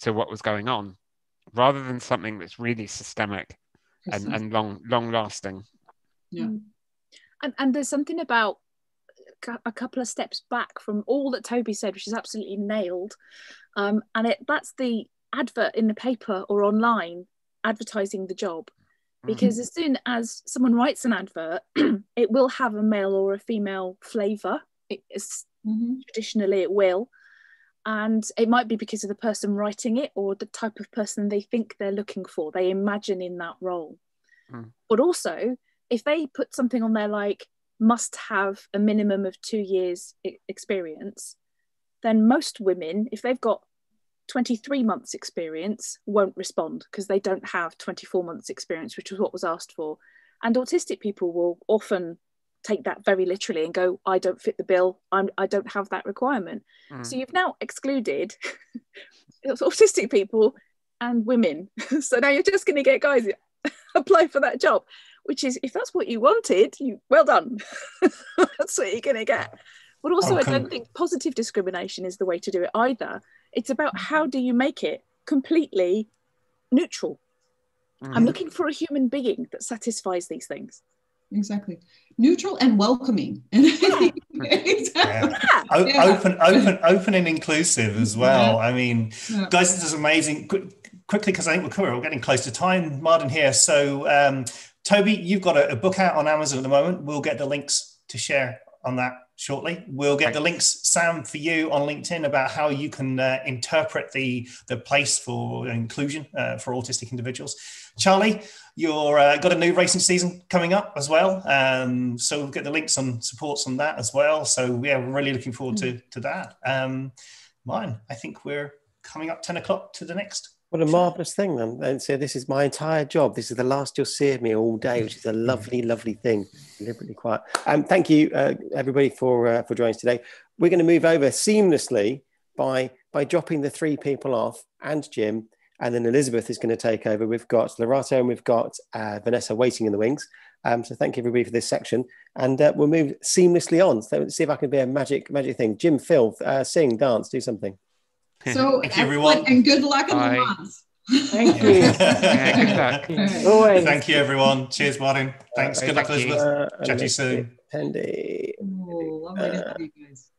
to what was going on, rather than something that's really systemic and, and long long lasting. Yeah, mm. and and there's something about a couple of steps back from all that Toby said, which is absolutely nailed. Um, and it that's the advert in the paper or online advertising the job because mm-hmm. as soon as someone writes an advert it will have a male or a female flavor it's mm-hmm. traditionally it will and it might be because of the person writing it or the type of person they think they're looking for they imagine in that role mm. but also if they put something on there like must have a minimum of two years experience then most women if they've got 23 months experience won't respond because they don't have 24 months experience which was what was asked for. And autistic people will often take that very literally and go i don't fit the bill. I'm, i don't have that requirement. Mm. so you've now excluded autistic people and women. So now you're just going to get guys apply for that job which is if that's what you wanted you well done. That's what you're going to get. But also okay. i don't think positive discrimination is the way to do it either it's about mm-hmm. how do you make it completely neutral. Mm-hmm. I'm looking for a human being that satisfies these things. Exactly. Neutral and welcoming. Yeah. exactly. yeah. O- yeah. Open, open, open and inclusive as well. I mean, guys, this is amazing. Qu- quickly, because I think we're, we're getting close to time. Martin here. So, um, Toby, you've got a, a book out on Amazon at the moment. We'll get the links to share on that shortly. We'll get the links, Sam, for you on LinkedIn about how you can uh, interpret the the place for inclusion uh, for autistic individuals. Charlie, you're uh, got a new racing season coming up as well, um, so we'll get the links on supports on that as well. So yeah, we're really looking forward to to that. Um, mine. I think we're coming up 10 o'clock to the next. What a marvelous thing, then. And so this is my entire job. This is the last you'll see of me all day, which is a lovely, lovely thing. Deliberately quiet. Um, thank you, uh, everybody, for uh, for joining us today. We're going to move over seamlessly by by dropping the three people off and Jim, and then Elizabeth is going to take over. We've got Lerato and we've got uh, Vanessa waiting in the wings. Um, so thank you everybody for this section, and uh, we'll move seamlessly on. So let's see if I can be a magic magic thing. Jim, Phil, uh, sing, dance, do something. So everyone. and good luck in Bye. the month. Thank you. yeah, good luck. Always. Thank you, everyone. Cheers, Martin. Thanks. Uh, good luck, Elizabeth. Uh, Chat to you soon. Pendy. Oh, uh, guys.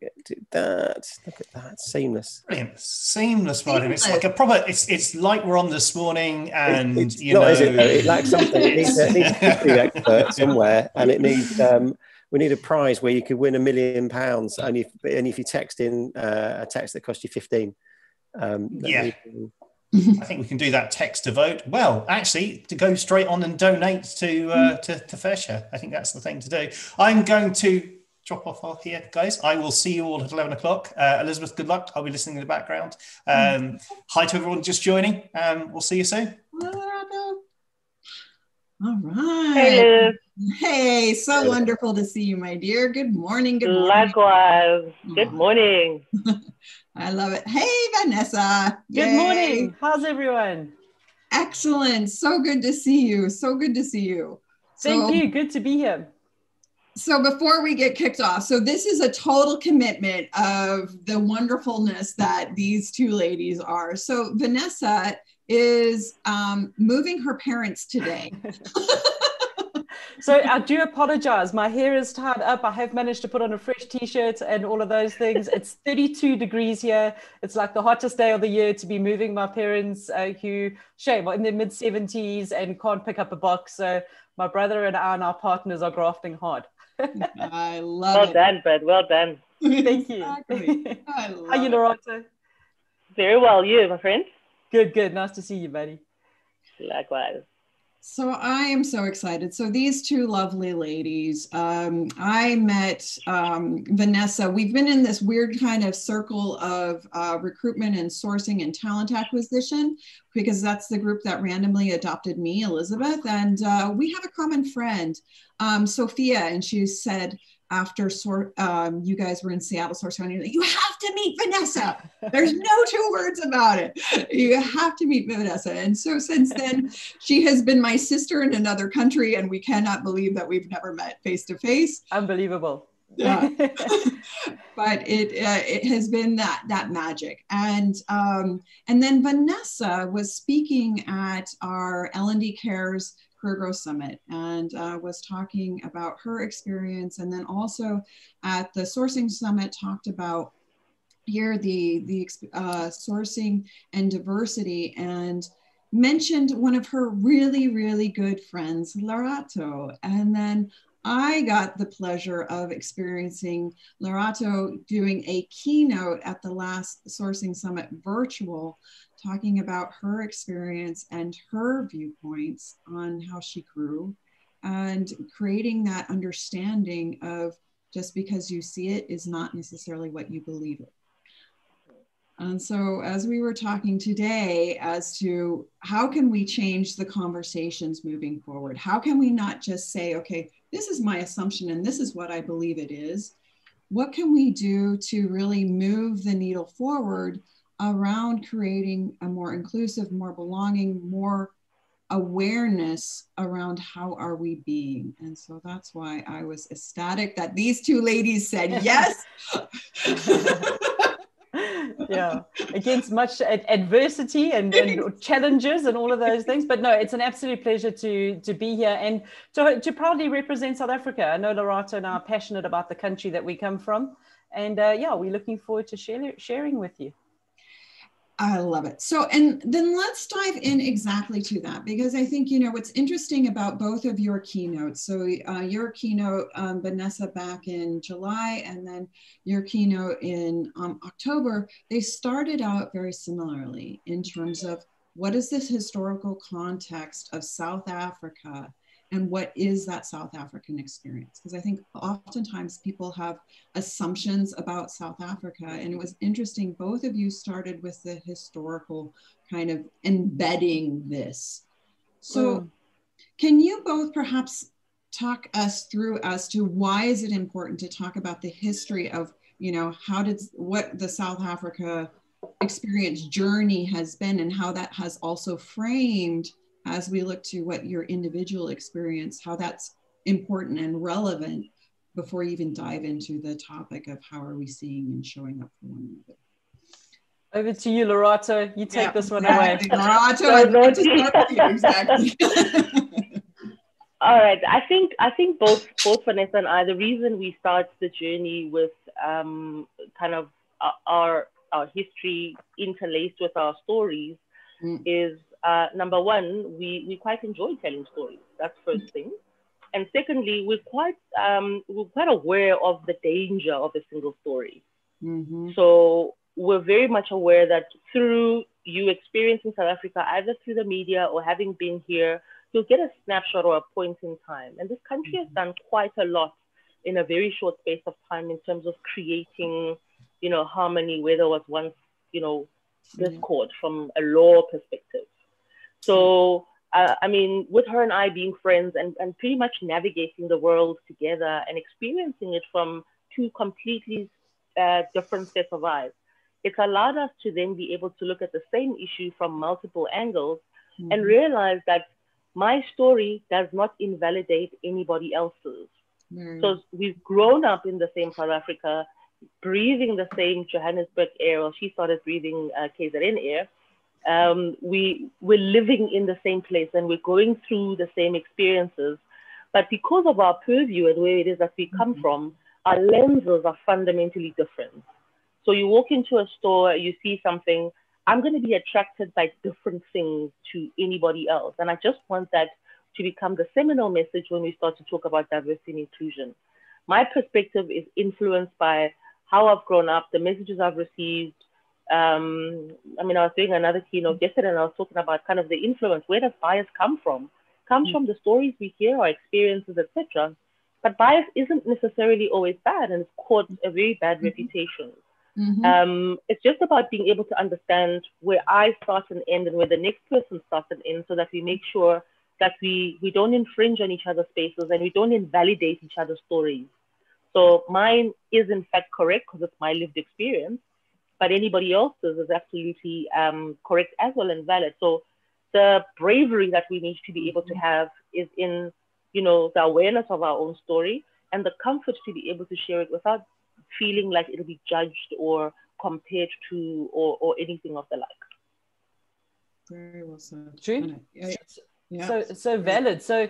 Get to that. Look at that. Seamless. Brilliant. Seamless, Martin. It's like a proper. It's it's like we're on this morning, and it's you not, know, is it? It lacks something. It needs, it needs a expert somewhere, and it needs um, we need a prize where you could win a million pounds only if, only if you text in uh, a text that cost you 15 um, yeah I think we can do that text to vote. Well, actually, to go straight on and donate to uh, to, to FareShare. I think that's the thing to do. I'm going to drop off here, guys. I will see you all at 11 o'clock. Uh, Elizabeth, good luck. I'll be listening in the background. Um, hi to everyone just joining. Um, we'll see you soon. All right. Hey, Hey, so wonderful to see you, my dear. Good morning. Good morning. Likewise. Good morning. I love it. Hey, Vanessa. Good Yay. morning. How's everyone? Excellent. So good to see you. So good to see you. Thank so, you. Good to be here. So, before we get kicked off, so this is a total commitment of the wonderfulness that these two ladies are. So, Vanessa is um, moving her parents today. so I do apologize. My hair is tied up. I have managed to put on a fresh t-shirt and all of those things. It's 32 degrees here. It's like the hottest day of the year to be moving my parents uh, who shame in their mid 70s and can't pick up a box. So my brother and I and our partners are grafting hard. I love well it. Well done, Brad. Well done. Thank you. Exactly. How you, Lerato? Very well. You, my friend? Good, good. Nice to see you, buddy. Likewise. So I am so excited. So these two lovely ladies, um, I met um, Vanessa. We've been in this weird kind of circle of uh, recruitment and sourcing and talent acquisition because that's the group that randomly adopted me, Elizabeth, and uh, we have a common friend, um, Sophia, and she said, after sort um, you guys were in Seattle Source County, you have to meet Vanessa. There's no two words about it. You have to meet Vanessa. And so since then, she has been my sister in another country, and we cannot believe that we've never met face to face. Unbelievable. yeah. but it uh, it has been that that magic and um, and then Vanessa was speaking at our L&D Cares Career Growth Summit and uh, was talking about her experience. And then also at the Sourcing Summit, talked about here the, the uh, sourcing and diversity and mentioned one of her really, really good friends, Lerato. And then I got the pleasure of experiencing Lerato doing a keynote at the last Sourcing Summit virtual talking about her experience and her viewpoints on how she grew and creating that understanding of just because you see it is not necessarily what you believe it. And so, as we were talking today, as to how can we change the conversations moving forward? How can we not just say, okay, this is my assumption and this is what I believe it is? What can we do to really move the needle forward around creating a more inclusive, more belonging, more awareness around how are we being. And so that's why i was ecstatic that these two ladies said yes. Yeah against much adversity and, and, challenges and all of those things. But no it's an absolute pleasure to to be here and to, to proudly represent south africa. I know lerato and i are passionate about the country that we come from. And uh, yeah we're looking forward to share, sharing with you I love it. So, and then let's dive in exactly to that because I think, you know, what's interesting about both of your keynotes. So, uh, your keynote, um, Vanessa, back in July, and then your keynote in um, October, they started out very similarly in terms of what is this historical context of South Africa and what is that South African experience? Because I think oftentimes people have assumptions about South Africa. And it was interesting, both of you started with the historical kind of embedding this. So, mm. can you both perhaps talk us through as to why is it important to talk about the history of, you know, how did what the South Africa experience journey has been and how that has also framed as we look to what your individual experience, how that's important and relevant before you even dive into the topic of how are we seeing and showing up for one another. Over to you, Lerato. You take yeah, this one exactly. away. Lerato, exactly. All right. I think I think both both Vanessa and I. The reason we start the journey with um, kind of our our history interlaced with our stories mm. is uh, number one, we, we quite enjoy telling stories. That's first thing. And secondly, we're quite um, we're quite aware of the danger of a single story. Mm-hmm. So we're very much aware that through you experiencing South Africa, either through the media or having been here, you'll get a snapshot or a point in time. And this country mm-hmm. has done quite a lot in a very short space of time in terms of creating, you know, harmony where there was once, you know, discord from a law perspective. So, uh, I mean, with her and I being friends and, and pretty much navigating the world together and experiencing it from two completely uh, different sets of eyes, it's allowed us to then be able to look at the same issue from multiple angles mm-hmm. and realize that my story does not invalidate anybody else's. Mm. So we've grown up in the same South Africa, breathing the same Johannesburg air. or she started breathing uh, KZN air um, we we're living in the same place and we're going through the same experiences. But because of our purview and where it is that we come mm-hmm. from our lenses are fundamentally different. So you walk into a store you see something i'm going to be attracted by different things to anybody else. And i just want that to become the seminal message when we start to talk about diversity and inclusion. My perspective is influenced by how i've grown up the messages i've received um, I mean, I was doing another keynote yesterday and I was talking about kind of the influence. Where does bias come from? It comes mm-hmm. from the stories we hear, our experiences, etc. But bias isn't necessarily always bad and it's caught a very bad mm-hmm. reputation. Mm-hmm. Um, it's just about being able to understand where I start and end and where the next person starts and ends so that we make sure that we, we don't infringe on each other's spaces and we don't invalidate each other's stories. So mine is in fact correct because it's my lived experience but anybody else's is absolutely um, correct as well and valid. So the bravery that we need to be able to have is in, you know, the awareness of our own story and the comfort to be able to share it without feeling like it'll be judged or compared to or, or anything of the like. Very well said. True. Yeah. So so valid. So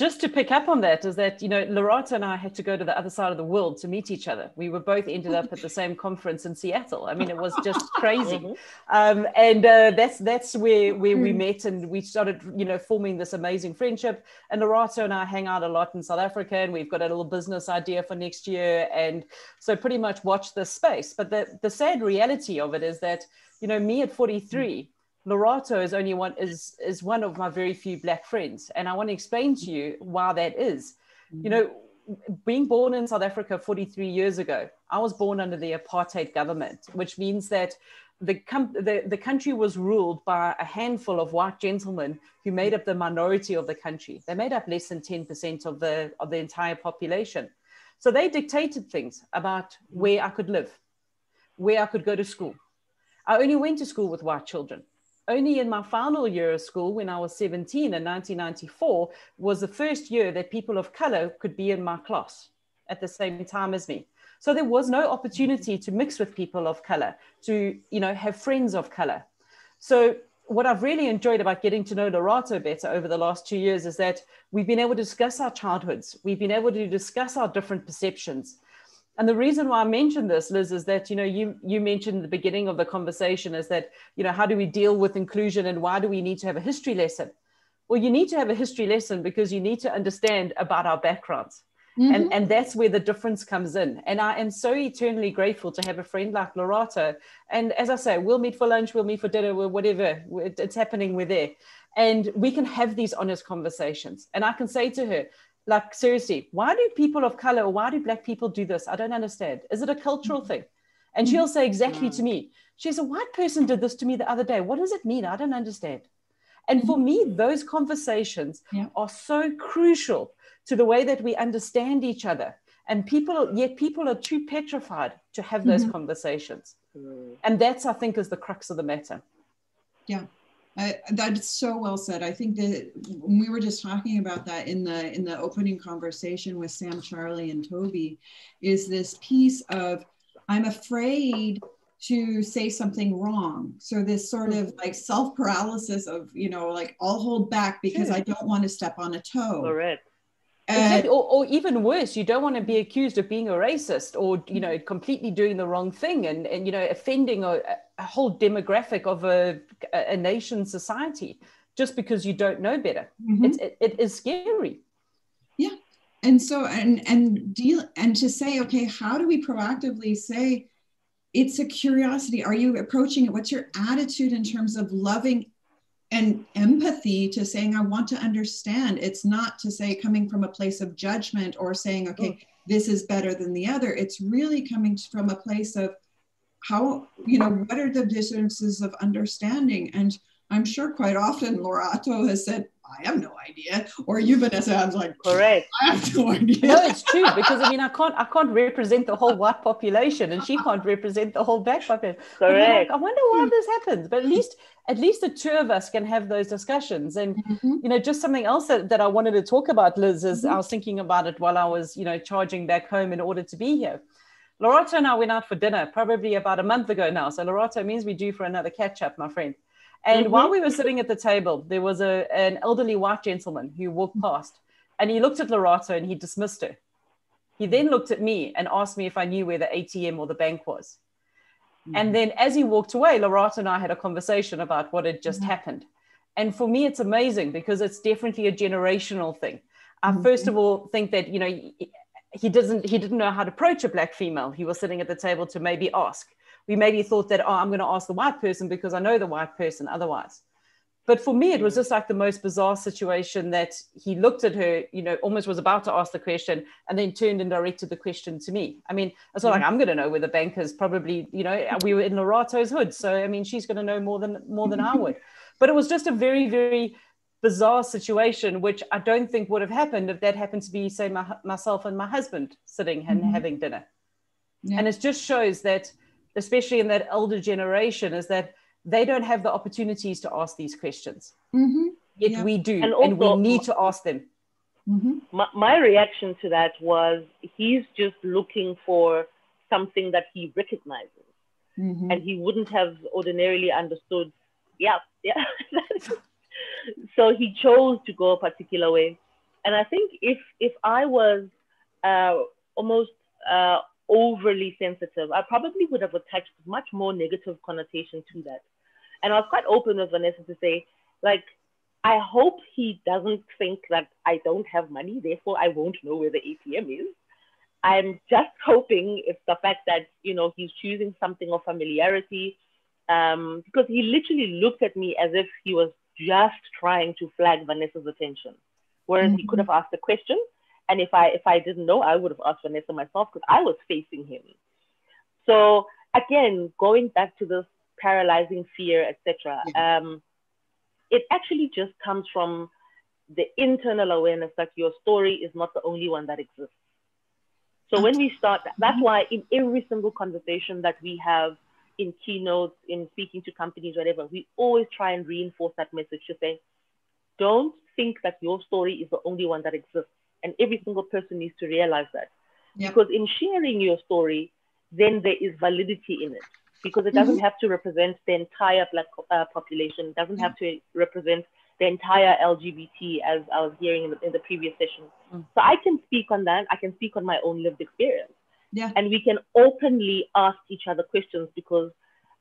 just to pick up on that is that you know Lerato and I had to go to the other side of the world to meet each other. We were both ended up at the same conference in Seattle. I mean, it was just crazy, mm-hmm. um, and uh, that's that's where where we mm. met and we started you know forming this amazing friendship. And Lerato and I hang out a lot in South Africa, and we've got a little business idea for next year, and so pretty much watch this space. But the the sad reality of it is that you know me at 43 Lerato is only one is is one of my very few black friends, and I want to explain to you why that is. Mm-hmm. You know, being born in South Africa 43 years ago, I was born under the apartheid government, which means that the, com- the, the country was ruled by a handful of white gentlemen who made up the minority of the country. They made up less than 10% of the, of the entire population. So they dictated things about where I could live, where I could go to school. I only went to school with white children only in my final year of school, when I was 17 in 1994, was the first year that people of color could be in my class at the same time as me. So there was no opportunity to mix with people of color, to you know have friends of color. So what I've really enjoyed about getting to know Lerato better over the last two years is that we've been able to discuss our childhoods. We've been able to discuss our different perceptions. And the reason why I mentioned this, Liz, is that you know you you mentioned in the beginning of the conversation is that you know how do we deal with inclusion and why do we need to have a history lesson? Well, you need to have a history lesson because you need to understand about our backgrounds. Mm-hmm. And, and that's where the difference comes in. And I am so eternally grateful to have a friend like Lerato. And as I say, we'll meet for lunch, we'll meet for dinner, whatever. It's happening, we're there. And we can have these honest conversations. And I can say to her, like, seriously, why do people of color or why do black people do this? I don't understand. Is it a cultural thing? And she'll say exactly to me, she's a white person did this to me the other day. What does it mean? I don't understand. And for me, those conversations yeah. are so crucial to the way that we understand each other. And people, yet people are too petrified to have those mm-hmm. conversations. Mm. And that's, I think, is the crux of the matter. Yeah. I, that's so well said. I think that we were just talking about that in the in the opening conversation with Sam, Charlie, and Toby, is this piece of I'm afraid to say something wrong. So this sort of like self paralysis of you know like I'll hold back because I don't want to step on a toe. Correct. Exactly. Or, or, even worse, you don't want to be accused of being a racist or you know completely doing the wrong thing and, and you know offending a, a whole demographic of a, a nation society just because you don't know better. Mm-hmm. It's, it, it is scary. Yeah, and so and and deal and to say okay, how do we proactively say it's a curiosity? Are you approaching it? What's your attitude in terms of loving and empathy to saying i want to understand it's not to say coming from a place of judgment or saying okay mm. this is better than the other it's really coming from a place of how you know what are the differences of understanding and i'm sure quite often lerato has said I have no idea. Or you, Vanessa, I was like, correct. I have no idea. No, it's true because I mean, I can't, I can't represent the whole white population, and she can't represent the whole black population. Correct. Like, I wonder why this happens, but at least, at least the two of us can have those discussions. And mm-hmm. you know, just something else that, that I wanted to talk about, Liz, is mm-hmm. I was thinking about it while I was, you know, charging back home in order to be here. Lerato and I went out for dinner probably about a month ago now. So Lerato means we due for another catch up, my friend. And mm-hmm. while we were sitting at the table, there was a, an elderly white gentleman who walked past and he looked at Lerato and he dismissed her. He then looked at me and asked me if I knew where the ATM or the bank was. Mm-hmm. And then as he walked away, Lerato and I had a conversation about what had just mm-hmm. happened. And for me, it's amazing because it's definitely a generational thing. I mm-hmm. first of all think that, you know, he doesn't he didn't know how to approach a black female. He was sitting at the table to maybe ask we maybe thought that, oh, I'm going to ask the white person because I know the white person otherwise. But for me, it was just like the most bizarre situation that he looked at her, you know, almost was about to ask the question and then turned and directed the question to me. I mean, it's not mm-hmm. like I'm going to know where the bank is probably, you know, we were in Lerato's hood. So, I mean, she's going to know more than, more than I would. But it was just a very, very bizarre situation, which I don't think would have happened if that happened to be, say, my, myself and my husband sitting and mm-hmm. having dinner. Yeah. And it just shows that especially in that elder generation, is that they don't have the opportunities to ask these questions. Mm-hmm. Yet yeah. we do, and, also, and, we need to ask them. Mm-hmm. My, my reaction to that was he's just looking for something that he recognizes. Mm-hmm. And he wouldn't have ordinarily understood, yeah, yeah. so he chose to go a particular way. And I think if if I was uh, almost uh, overly sensitive, I probably would have attached much more negative connotation to that. And I was quite open with Vanessa to say, like, I hope he doesn't think that I don't have money, therefore I won't know where the ATM is. I'm just hoping it's the fact that, you know, he's choosing something of familiarity. Um, because he literally looked at me as if he was just trying to flag Vanessa's attention. Whereas mm-hmm. he could have asked a question and if I if I didn't know, I would have asked Vanessa myself because I was facing him. So again, going back to this paralyzing fear, etc. Um, it actually just comes from the internal awareness that your story is not the only one that exists. So when we start, that's mm-hmm. why in every single conversation that we have in keynotes, in speaking to companies, whatever, we always try and reinforce that message to say, don't think that your story is the only one that exists. And every single person needs to realize that. Because in sharing your story, then there is validity in it. Because it doesn't mm-hmm. have to represent the entire black uh, population, it doesn't have to represent the entire LGBT, as I was hearing in the, in the previous session. Mm. So I can speak on that. I can speak on my own lived experience. Yeah. And we can openly ask each other questions because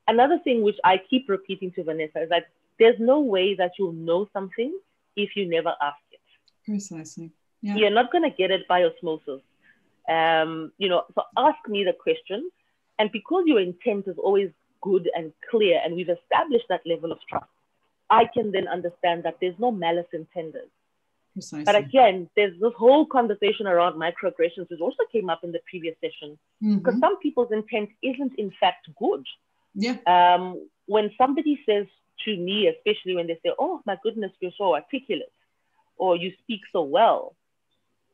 another thing which I keep repeating to Vanessa is that there's no way that you'll know something if you never ask it. Precisely. Yeah. You're not going to get it by osmosis. Um, you know, so ask me the question. And because your intent is always good and clear, and we've established that level of trust, I can then understand that there's no malice intended. Precisely. But again, there's this whole conversation around microaggressions, which also came up in the previous session, mm-hmm. because some people's intent isn't in fact good. Yeah. Um, when somebody says to me, especially when they say, "Oh my goodness, you're so articulate," or "You speak so well,"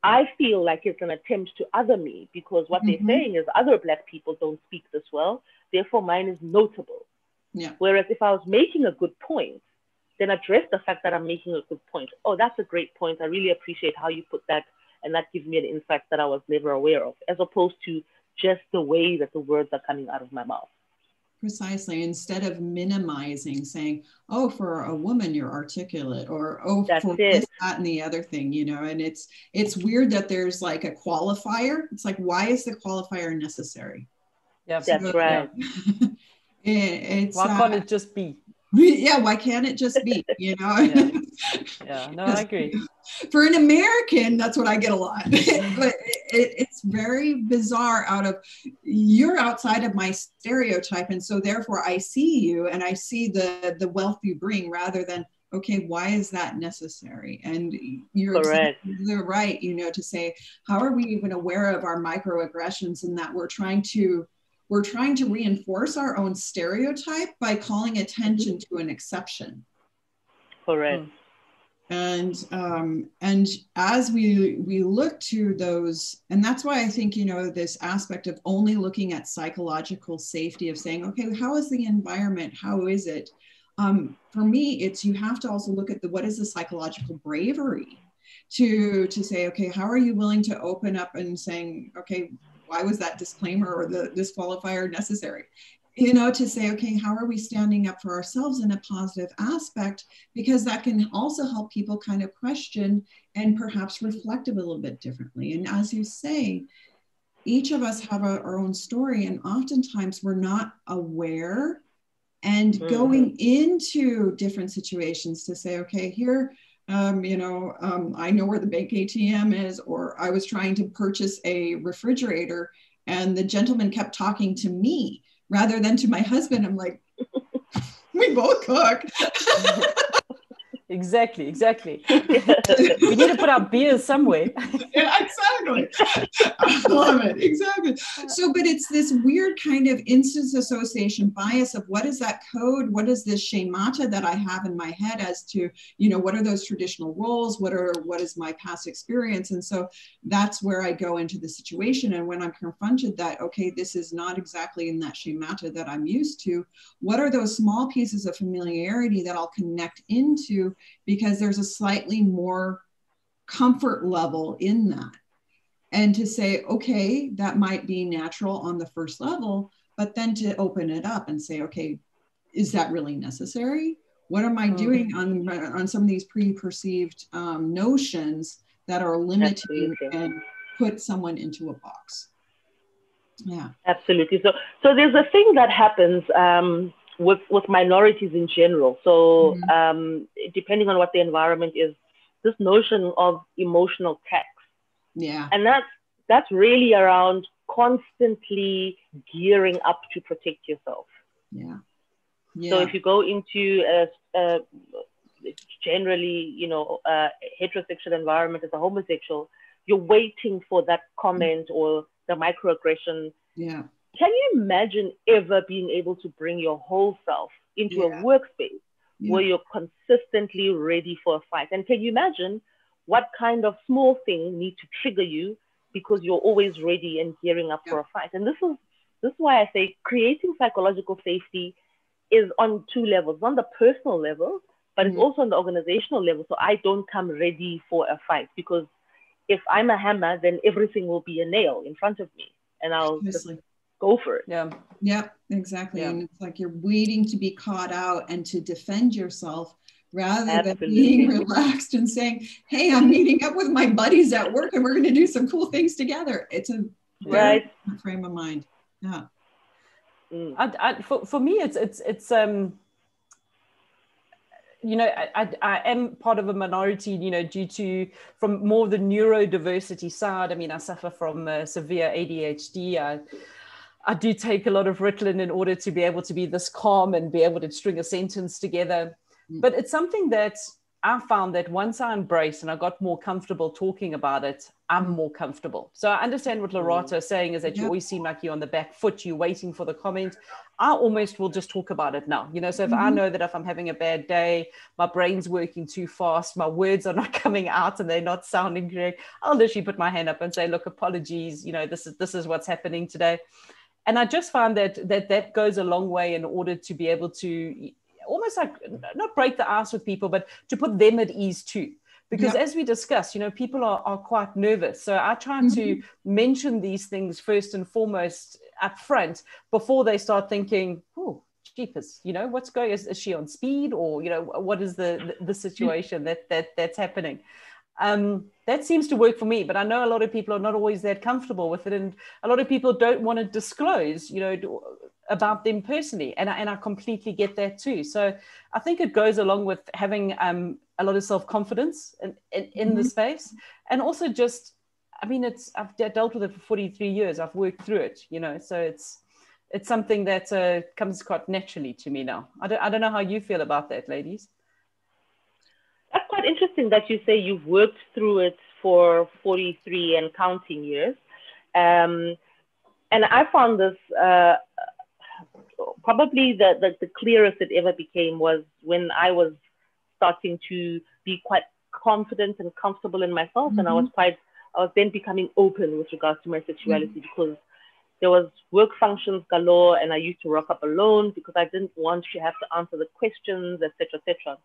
I feel like it's an attempt to other me because what mm-hmm. they're saying is other Black people don't speak this well, therefore mine is notable. Yeah. Whereas if I was making a good point, then address the fact that I'm making a good point. Oh, that's a great point. I really appreciate how you put that. And that gives me an insight that I was never aware of, as opposed to just the way that the words are coming out of my mouth. Precisely. Instead of minimizing, saying, oh, for a woman, you're articulate, or oh, that's for it. this, that, and the other thing, you know, and it's it's weird that there's like a qualifier. It's like, why is the qualifier necessary? Yeah, that's so, right. it, it's, why can't uh, it just be? yeah why can't it just be you know? Yeah. yeah no i agree. For an american that's what i get a lot. Mm-hmm. But it, it's very bizarre out of you're outside of my stereotype and so therefore i see you and i see the the wealth you bring rather than okay why is that necessary? And you're Correct. right you know to say how are we even aware of our microaggressions and that we're trying to we're trying to reinforce our own stereotype by calling attention to an exception. Correct. Hmm. And um, and as we we look to those, and that's why I think you know this aspect of only looking at psychological safety of saying, okay, how is the environment? How is it? Um, for me, it's you have to also look at the what is the psychological bravery to to say, okay, how are you willing to open up and saying, okay, why was that disclaimer or the disqualifier necessary? You know, to say, okay, how are we standing up for ourselves in a positive aspect? Because that can also help people kind of question and perhaps reflect a little bit differently. And as you say, each of us have a, our own story, and oftentimes we're not aware and mm-hmm. going into different situations to say, okay, here, um, you know, um, I know where the bank ATM is, or I was trying to purchase a refrigerator and the gentleman kept talking to me rather than to my husband. I'm like, we both cook. Exactly, exactly. we need to put our beers somewhere. yeah, exactly. I love it. Exactly. So, but it's this weird kind of instance association bias of what is that code? What is this schemata that I have in my head as to, you know, what are those traditional roles? What are what is my past experience? And so that's where I go into the situation. And when I'm confronted that, okay, this is not exactly in that schemata that I'm used to, what are those small pieces of familiarity that I'll connect into because there's a slightly more comfort level in that. And to say, okay, that might be natural on the first level, but then to open it up and say, okay, is that really necessary? What am I mm-hmm. doing on, on some of these pre-perceived um, notions that are limiting and put someone into a box? Yeah, absolutely. So, so there's a thing that happens. Um, with with minorities in general. So mm-hmm. um, depending on what the environment is, this notion of emotional tax. Yeah. And that's that's really around constantly gearing up to protect yourself. Yeah. yeah. So if you go into a, a generally, you know, a heterosexual environment as a homosexual, you're waiting for that comment or the microaggression yeah can you imagine ever being able to bring your whole self into yeah. a workspace yeah. where you're consistently ready for a fight? And can you imagine what kind of small thing need to trigger you because you're always ready and gearing up yeah. for a fight? And this is this is why I say creating psychological safety is on two levels, on the personal level, but mm-hmm. it's also on the organizational level. So I don't come ready for a fight because if I'm a hammer, then everything will be a nail in front of me. And I'll just go for it. Yeah. Yeah, exactly. Yeah. And it's like you're waiting to be caught out and to defend yourself rather Absolutely. than being relaxed and saying, Hey, I'm meeting up with my buddies at work and we're going to do some cool things together. It's a right frame of mind. Yeah. Mm. I, I, for, for me, it's, it's, it's, um, you know, I, I, I, am part of a minority, you know, due to from more the neurodiversity side. I mean, I suffer from uh, severe ADHD. I, I do take a lot of Ritalin in order to be able to be this calm and be able to string a sentence together. Mm. But it's something that I found that once I embraced and I got more comfortable talking about it, I'm more comfortable. So I understand what Lerato is saying is that you always seem like you're on the back foot, you're waiting for the comment. I almost will just talk about it now. You know, so if mm-hmm. I know that if I'm having a bad day, my brain's working too fast, my words are not coming out and they're not sounding correct, I'll literally put my hand up and say, look, apologies, you know, this is this is what's happening today. And I just found that that that goes a long way in order to be able to almost like not break the ice with people, but to put them at ease too. Because as we discussed, you know, people are, are quite nervous. So I try mm-hmm. to mention these things first and foremost up front before they start thinking, oh, jeepers, you know, what's going, is, is she on speed or, you know, what is the, the, the situation that, that that's happening? Um, that seems to work for me but i know a lot of people are not always that comfortable with it and a lot of people don't want to disclose you know about them personally and I, and I completely get that too. So i think it goes along with having um, a lot of self-confidence in, in, in mm-hmm. the space and also just i mean it's i've dealt with it for 43 years. I've worked through it you know so it's it's something that uh, comes quite naturally to me now. I don't, I don't know how you feel about that ladies quite interesting that you say you've worked through it for 43 and counting years um, and i found this uh, probably the, the, the clearest it ever became was when I was starting to be quite confident and comfortable in myself. Mm-hmm. And I was mm-hmm. quite, I was then becoming open with regards to my sexuality mm-hmm. because there was work functions galore and I used to rock up alone because I didn't want to have to answer the questions, etc., etc.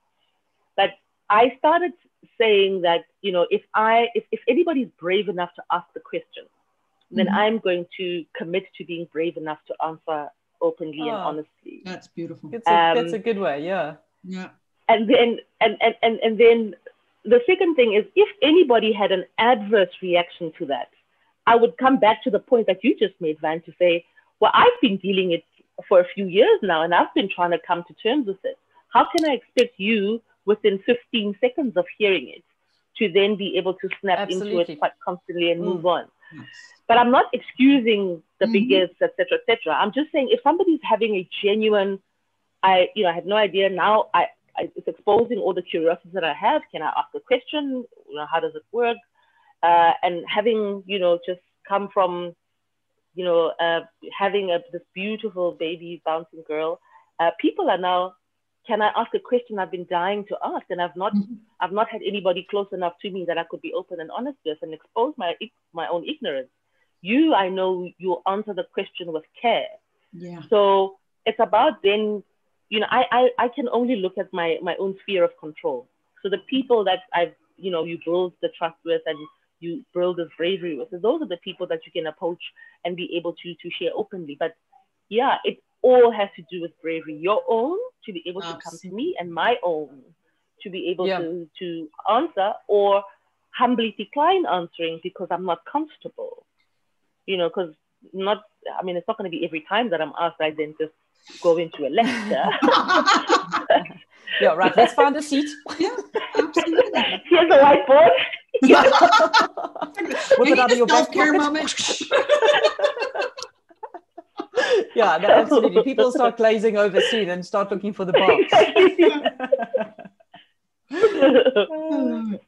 But I started saying that, you know, if I, if, if anybody's brave enough to ask the question, then mm-hmm. I'm going to commit to being brave enough to answer openly oh, and honestly. That's beautiful. It's a, um, that's a good way, yeah. Yeah. And then and, and, and, and then the second thing is if anybody had an adverse reaction to that, I would come back to the point that you just made, Van, to say, well, I've been dealing it for a few years now and I've been trying to come to terms with it. How can I expect you within 15 seconds of hearing it to then be able to snap Absolutely. into it quite constantly and mm. move on? Yes. But I'm not excusing the mm-hmm. biggest, etc., etc. I'm just saying if somebody's having a genuine, I, you know, I had no idea. Now I, I, it's exposing all the curiosities that I have. Can I ask a question? You know, how does it work? Uh, and having, you know, just come from, you know, uh, having a, this beautiful baby bouncing girl, uh, people are now can I ask a question I've been dying to ask, and I've not, mm-hmm. I've not had anybody close enough to me that I could be open and honest with and expose my my own ignorance you, I know you answer the question with care. Yeah. So it's about then, you know, I, I, I can only look at my, my own sphere of control. So the people that I've, you know, you build the trust with and you build this bravery with, so those are the people that you can approach and be able to, to share openly. But yeah, it all has to do with bravery. Your own to be able Absolutely. to come to me and my own to be able yeah. to, to answer or humbly decline answering because I'm not comfortable you know, because not, I mean, it's not going to be every time that I'm asked, I then just go into a lecture. yeah, right. Let's find a seat. Yeah, absolutely. Here's a whiteboard. Whip it out of your self-care moment. Yeah, no, absolutely. People start glazing over soon and start looking for the box.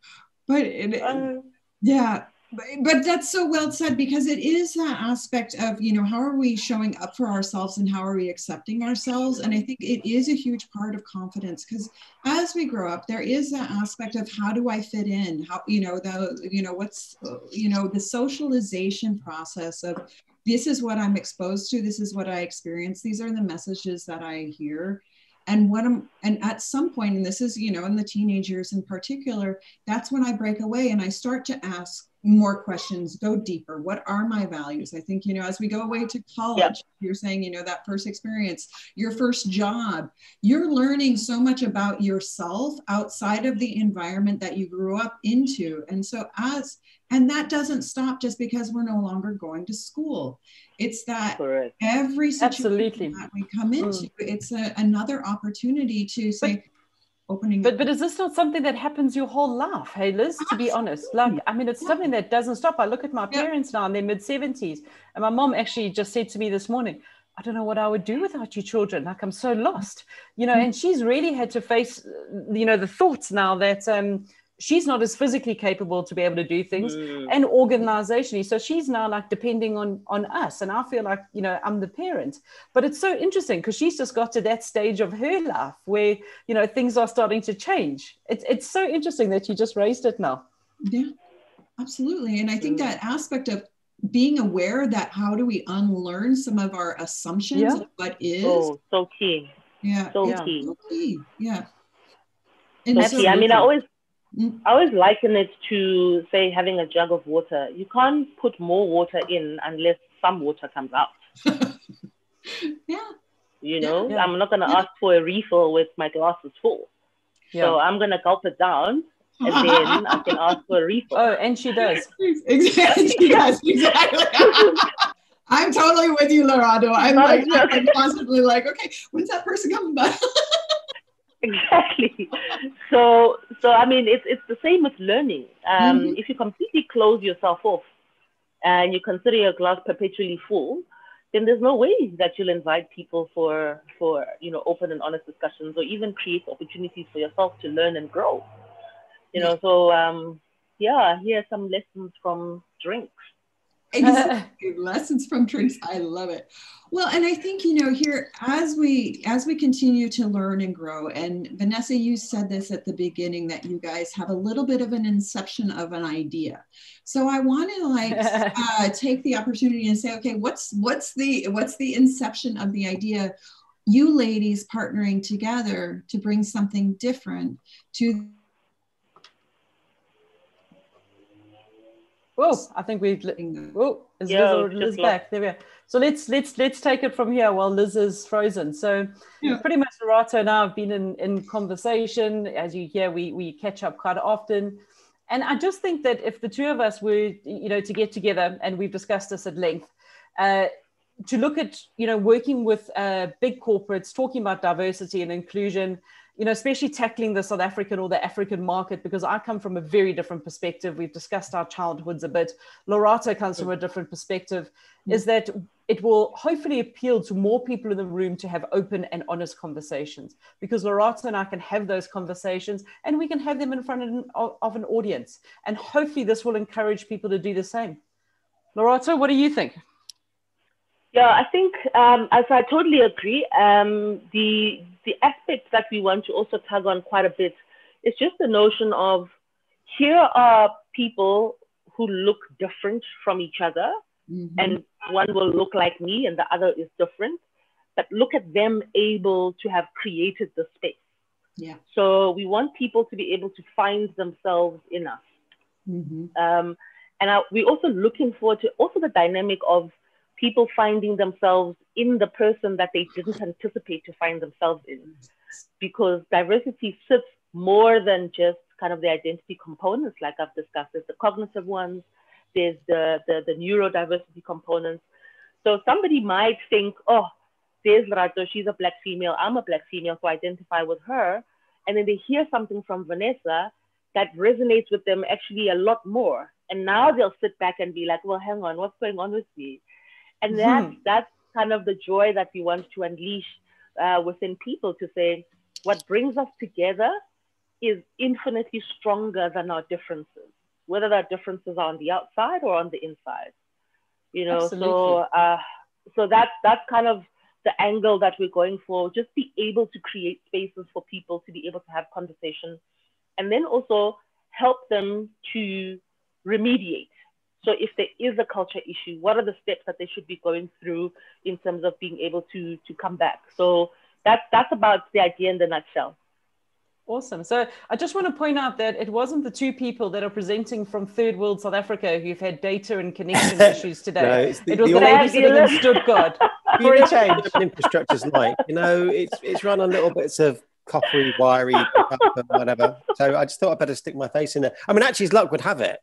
but it, uh, yeah, but that's so well said because it is that aspect of you know how are we showing up for ourselves and how are we accepting ourselves? And i think it is a huge part of confidence because as we grow up there is that aspect of how do i fit in? How you know the you know what's you know the socialization process of this is what i'm exposed to this is what i experience these are the messages that i hear. And what i'm and at some point and this is you know in the teenage years in particular that's when i break away and i start to ask more questions, go deeper. What are my values? I think, you know, as we go away to college, yeah. you're saying, you know, that first experience, your first job, you're learning so much about yourself outside of the environment that you grew up into. And so, as, and that doesn't stop just because we're no longer going to school. It's that Correct. every situation Absolutely. that we come into, mm. it's a, another opportunity to say, opening. But but is this not something that happens your whole life? Hey Liz, to be honest, like I mean, it's something that doesn't stop. I look at my parents now in their mid seventies, and my mom actually just said to me this morning, I don't know what I would do without you children. Like I'm so lost, you know. And she's really had to face, you know, the thoughts now that um, she's not as physically capable to be able to do things mm. and organizationally. So she's now like depending on on us. And i feel like you know i'm the parent. But it's so interesting because she's just got to that stage of her life where you know things are starting to change. It's, it's so interesting that you just raised it now yeah absolutely. And i think mm. that aspect of being aware that how do we unlearn some of our assumptions yeah. of what is? Oh, so key. Yeah so yeah. key. So key. Yeah. And so, I mean, I always. I always liken it to, say, having a jug of water. You can't put more water in unless some water comes out. yeah. You know, yeah. I'm not going to yeah. ask for a refill with my glass is full. Yeah. So I'm going to gulp it down and then I can ask for a refill. Oh, and she does. exactly. she does. Exactly. I'm totally with you, Lerato. I'm like, I'm constantly like, okay, when's that person coming back? exactly. So, so I mean, it's it's the same with learning. Um, mm-hmm. If you completely close yourself off and you consider your glass perpetually full, then there's no way that you'll invite people for for you know open and honest discussions or even create opportunities for yourself to learn and grow. You know, so um, yeah, here are some lessons from drinks. lessons from drinks i love it. Well and i think you know here as we as we continue to learn and grow and vanessa you said this at the beginning that you guys have a little bit of an inception of an idea. So i want to like uh, take the opportunity and say okay what's what's the what's the inception of the idea? You ladies partnering together to bring something different to Oh, I think we. Oh, is yeah, Liz, Liz back? There we are. So let's let's let's take it from here while Liz is frozen. So yeah. pretty much Lerato and I have been in in conversation. As you hear, we we catch up quite often, and I just think that if the two of us were, you know, to get together, and we've discussed this at length, uh, to look at you know working with uh, big corporates, talking about diversity and inclusion you know, especially tackling the South African or the African market, because I come from a very different perspective. We've discussed our childhoods a bit. Lerato comes from a different perspective, mm-hmm. is that it will hopefully appeal to more people in the room to have open and honest conversations because Lerato and I can have those conversations and we can have them in front of, of an audience. And hopefully this will encourage people to do the same. Lerato, what do you think? Yeah, I think um, as I totally agree. Um, the the aspect that we want to also tug on quite a bit is just the notion of here are people who look different from each other, mm-hmm. and one will look like me and the other is different. But look at them able to have created the space. Yeah. So we want people to be able to find themselves in us. Mm-hmm. Um, and I, we're also looking forward to also the dynamic of people finding themselves in the person that they didn't anticipate to find themselves in. Because diversity sits more than just kind of the identity components, like I've discussed. There's the cognitive ones, there's the, the, the neurodiversity components. So somebody might think, oh, there's Rato, she's a black female, I'm a black female, so I identify with her. And then they hear something from Vanessa that resonates with them actually a lot more. And now they'll sit back and be like, well, hang on, what's going on with me? And that's, mm-hmm. that's kind of the joy that we want to unleash uh, within people to say, what brings us together is infinitely stronger than our differences, whether our differences are on the outside or on the inside. You know, Absolutely. so uh, so that's that's kind of the angle that we're going for. Just be able to create spaces for people to be able to have conversation, and then also help them to remediate so if there is a culture issue, what are the steps that they should be going through in terms of being able to to come back? So that's that's about the idea in the nutshell. Awesome. So I just want to point out that it wasn't the two people that are presenting from third world South Africa who've had data and connection issues today. no, it's the, it was the, the lady sitting in Stuttgart for a change. Infrastructure's like, you know, it's it's run on little bits of coppery, wiry, whatever. So I just thought I'd better stick my face in there. I mean, actually, as luck would have it,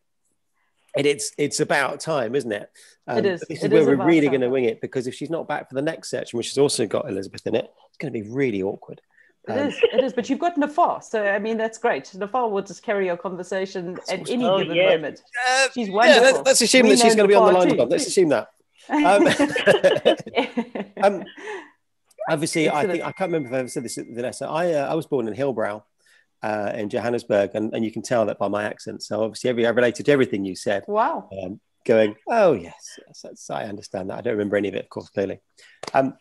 and it's it's about time, isn't it? Um, it is. This is it where is we're really going to wing it because if she's not back for the next section, which has also got Elizabeth in it, it's going to be really awkward. It um, is, it is. But you've got Nofar, so I mean that's great. Nofar will just carry your conversation at any oh, given yeah. moment. Uh, she's wonderful. Yeah, let's, assume we that she's going to be on the line. Too. Let's assume that. Um, um, obviously, I think I can't remember if I ever said this, Vanessa. I uh, I was born in Hillbrow. Uh, in Johannesburg, and, and you can tell that by my accent. So obviously, every I related to everything you said. Wow. Um, going, oh yes, yes I understand that. I don't remember any of it, of course, clearly. Um,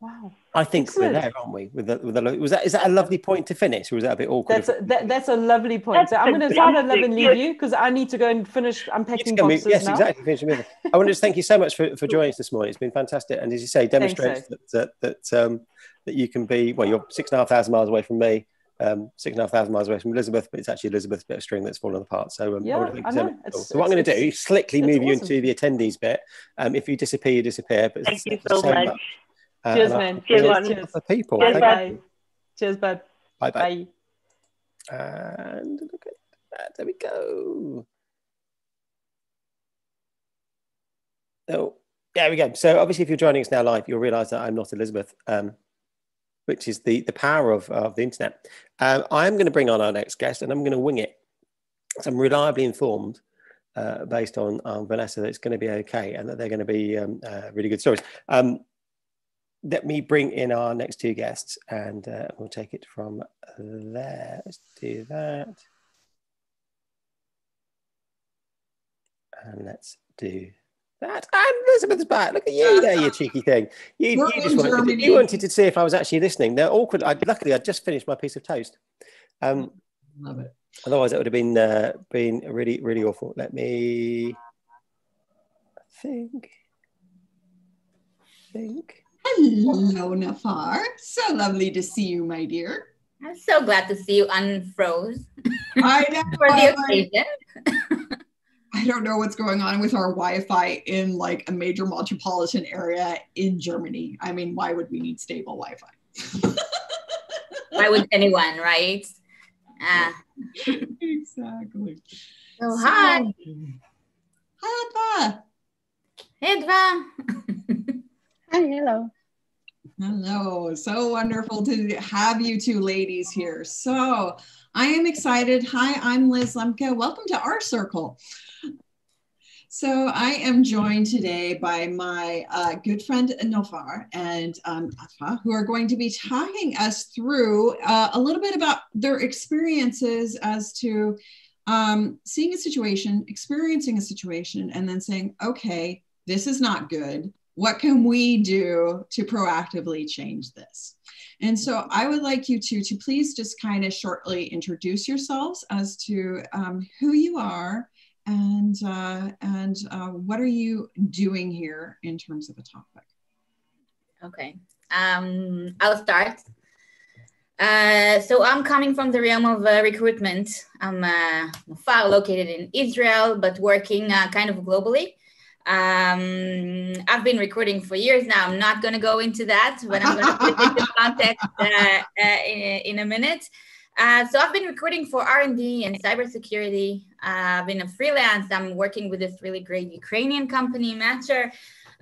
Wow. I think Excellent. we're there, aren't we? With the, with the, was that is that a lovely point to finish, or was that a bit awkward? That's a, that, that's a lovely point. so I'm going to start at love and leave you because I need to go and finish unpacking boxes yes, now. exactly. Finish I want to just thank you so much for, for joining us this morning. It's been fantastic, and as you say, demonstrates so. that that that, um, that you can be well. You're six and a half thousand miles away from me. Um, six and a half thousand miles away from Elizabeth, but it's actually Elizabeth's bit of string that's fallen apart. So, um, yeah, I, I know. So, so what I'm going to do is slickly move awesome. you into the attendees bit. Um, if you disappear, you disappear. But thank you so much. much. Uh, cheers, man. Cheers, cheers. For people. Cheers, bud. Cheers, bud. Bye, bye. And look at that. There we go. Oh, there we go. So obviously, if you're joining us now live, you'll realise that I'm not Elizabeth, um, which is the the power of, of the internet. Um, I'm going to bring on our next guest, and I'm going to wing it. So I'm reliably informed uh, based on, on Vanessa that it's going to be okay, and that they're going to be um, uh, really good stories. Um, let me bring in our next two guests and uh, we'll take it from there. Let's do that. And let's do that. And Elizabeth's back. Look at you there, you cheeky thing. You, you just wanted to, you wanted to see if I was actually listening. They're awkward. I, luckily, I just finished my piece of toast. Um, Love it. Otherwise, it would have been uh, been really, really awful. Let me think. Think. Hello, Nofar. So lovely to see you, my dear. I'm so glad to see you unfroze. I know. For the occasion. I don't know what's going on with our Wi-Fi in like a major metropolitan area in Germany. I mean, why would we need stable Wi-Fi? why would anyone, right? Uh. Exactly. So, so hi. Hi, Adva. Adva. hi, hello. Hello, so wonderful to have you two ladies here. So I am excited. Hi, I'm Liz Lembke. Welcome to R Circle. So I am joined today by my uh, good friend Nofar and um, Adva, who are going to be talking us through uh, a little bit about their experiences as to um, seeing a situation, experiencing a situation, and then saying, okay, this is not good what can we do to proactively change this? And so I would like you to, to please just kind of shortly introduce yourselves as to um, who you are and, uh, and uh, what are you doing here in terms of a topic? Okay, um, I'll start. Uh, so I'm coming from the realm of uh, recruitment. I'm uh, far located in Israel, but working uh, kind of globally. Um, I've been recruiting for years now. I'm not going to go into that, but I'm going to put into context in, in, a minute. Uh, so I've been recruiting for R&D and cybersecurity. Uh, I've been a freelance. I'm working with this really great Ukrainian company, Matcher.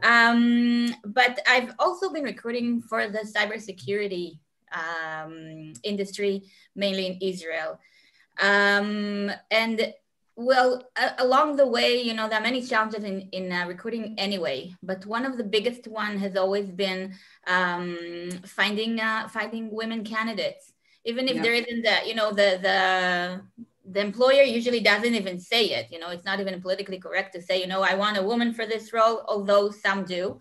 Um, but I've also been recruiting for the cybersecurity um, industry, mainly in Israel. Um, and well, along the way, you know, there are many challenges in, in uh, recruiting anyway, but one of the biggest one has always been um, finding uh, finding women candidates. Even if yeah. there isn't the, you know, the the the employer usually doesn't even say it. You know, it's not even politically correct to say, you know, I want a woman for this role, although some do.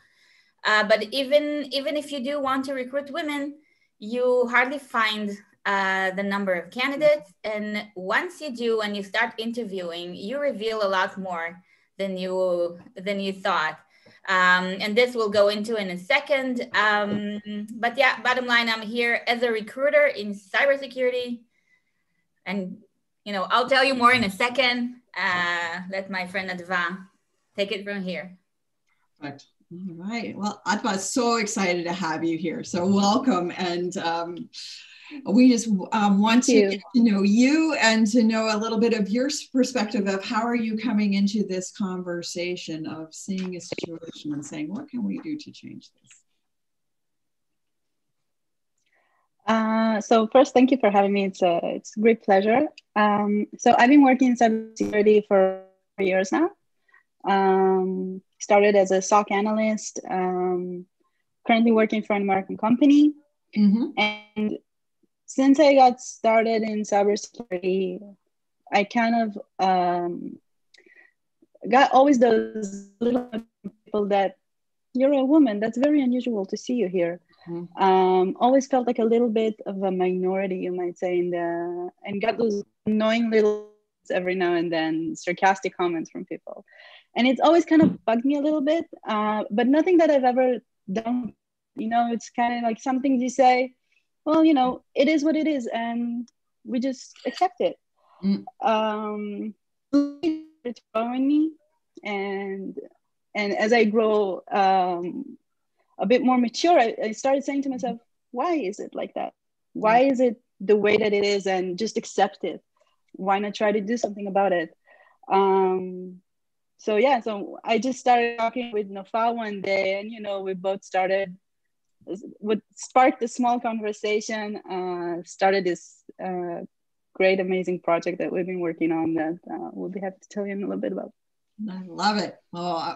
Uh, but even even if you do want to recruit women, you hardly find uh, the number of candidates. And once you do, and you start interviewing, you reveal a lot more than you than you thought. Um, and this we'll go into in a second. Um, but yeah, bottom line, I'm here as a recruiter in cybersecurity, and you know I'll tell you more in a second. Uh, let my friend Adva take it from here. All right. Well, Adva, so excited to have you here. So welcome and. Um, we just um, want to get to know you and to know a little bit of your perspective of how are you coming into this conversation of seeing a situation and saying what can we do to change this Uh, so first, thank you for having me. It's a it's a great pleasure. Um, so I've been working in cybersecurity for years now. Um, started as a SOC analyst. Um, currently working for an American company, mm-hmm. and since I got started in cybersecurity, I kind of um, got always those little people that you're a woman. That's very unusual to see you here. Mm-hmm. Um, always felt like a little bit of a minority, you might say, in the and got those annoying little every now and then sarcastic comments from people, and it's always kind of bugged me a little bit. Uh, but nothing that I've ever done. You know, it's kind of like something you say, well, you know, it is what it is, and we just accept it. Mm. Um, it's growing me, and and as I grow um, a bit more mature, I, I started saying to myself, why is it like that? Why is it the way that it is and just accept it? Why not try to do something about it? Um, so yeah, so I just started talking with Nofar one day, and you know, we both started what sparked a small conversation, uh, started this uh, great, amazing project that we've been working on that uh, we'll be happy to tell you a little bit about. I love it. Oh,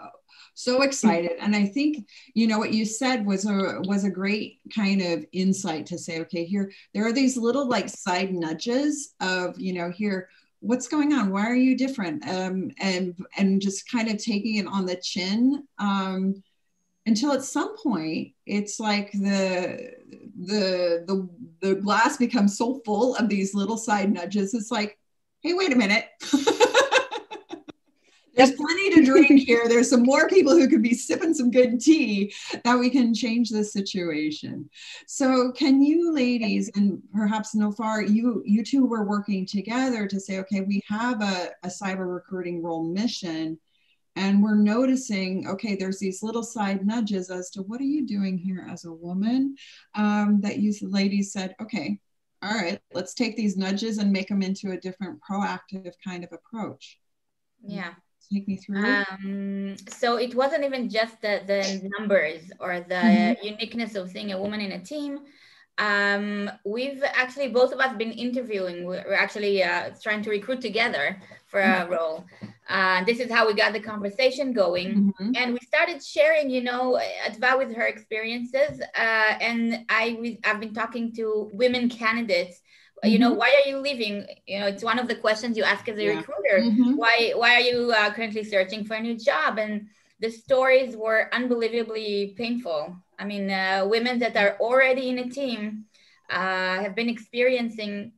so excited. And I think, you know, what you said was a was a great kind of insight to say, okay, here there are these little like side nudges of, you know, here, what's going on? Why are you different? Um, and and just kind of taking it on the chin. Um, until at some point it's like the the the the glass becomes so full of these little side nudges it's like hey wait a minute there's plenty to drink here. There's some more people who could be sipping some good tea that we can change the situation. So can you ladies and perhaps Nofar, you you two were working together to say, okay, we have a, a cyber recruiting role mission and we're noticing okay there's these little side nudges as to what are you doing here as a woman? Um, that you ladies said okay all right let's take these nudges and make them into a different proactive kind of approach. Yeah. Take me through? Um, so it wasn't even just the, the numbers or the mm-hmm. uniqueness of seeing a woman in a team. Um, we've actually both of us been interviewing. We're actually uh, trying to recruit together for a mm-hmm. Uh, this is how we got the conversation going mm-hmm. and we started sharing you know adva with her experiences uh, and i i've been talking to women candidates you know mm-hmm. why are you leaving you know it's one of the questions you ask as a yeah. recruiter mm-hmm. why why are you uh, currently searching for a new job and the stories were unbelievably painful i mean uh, women that are already in a team uh, have been experiencing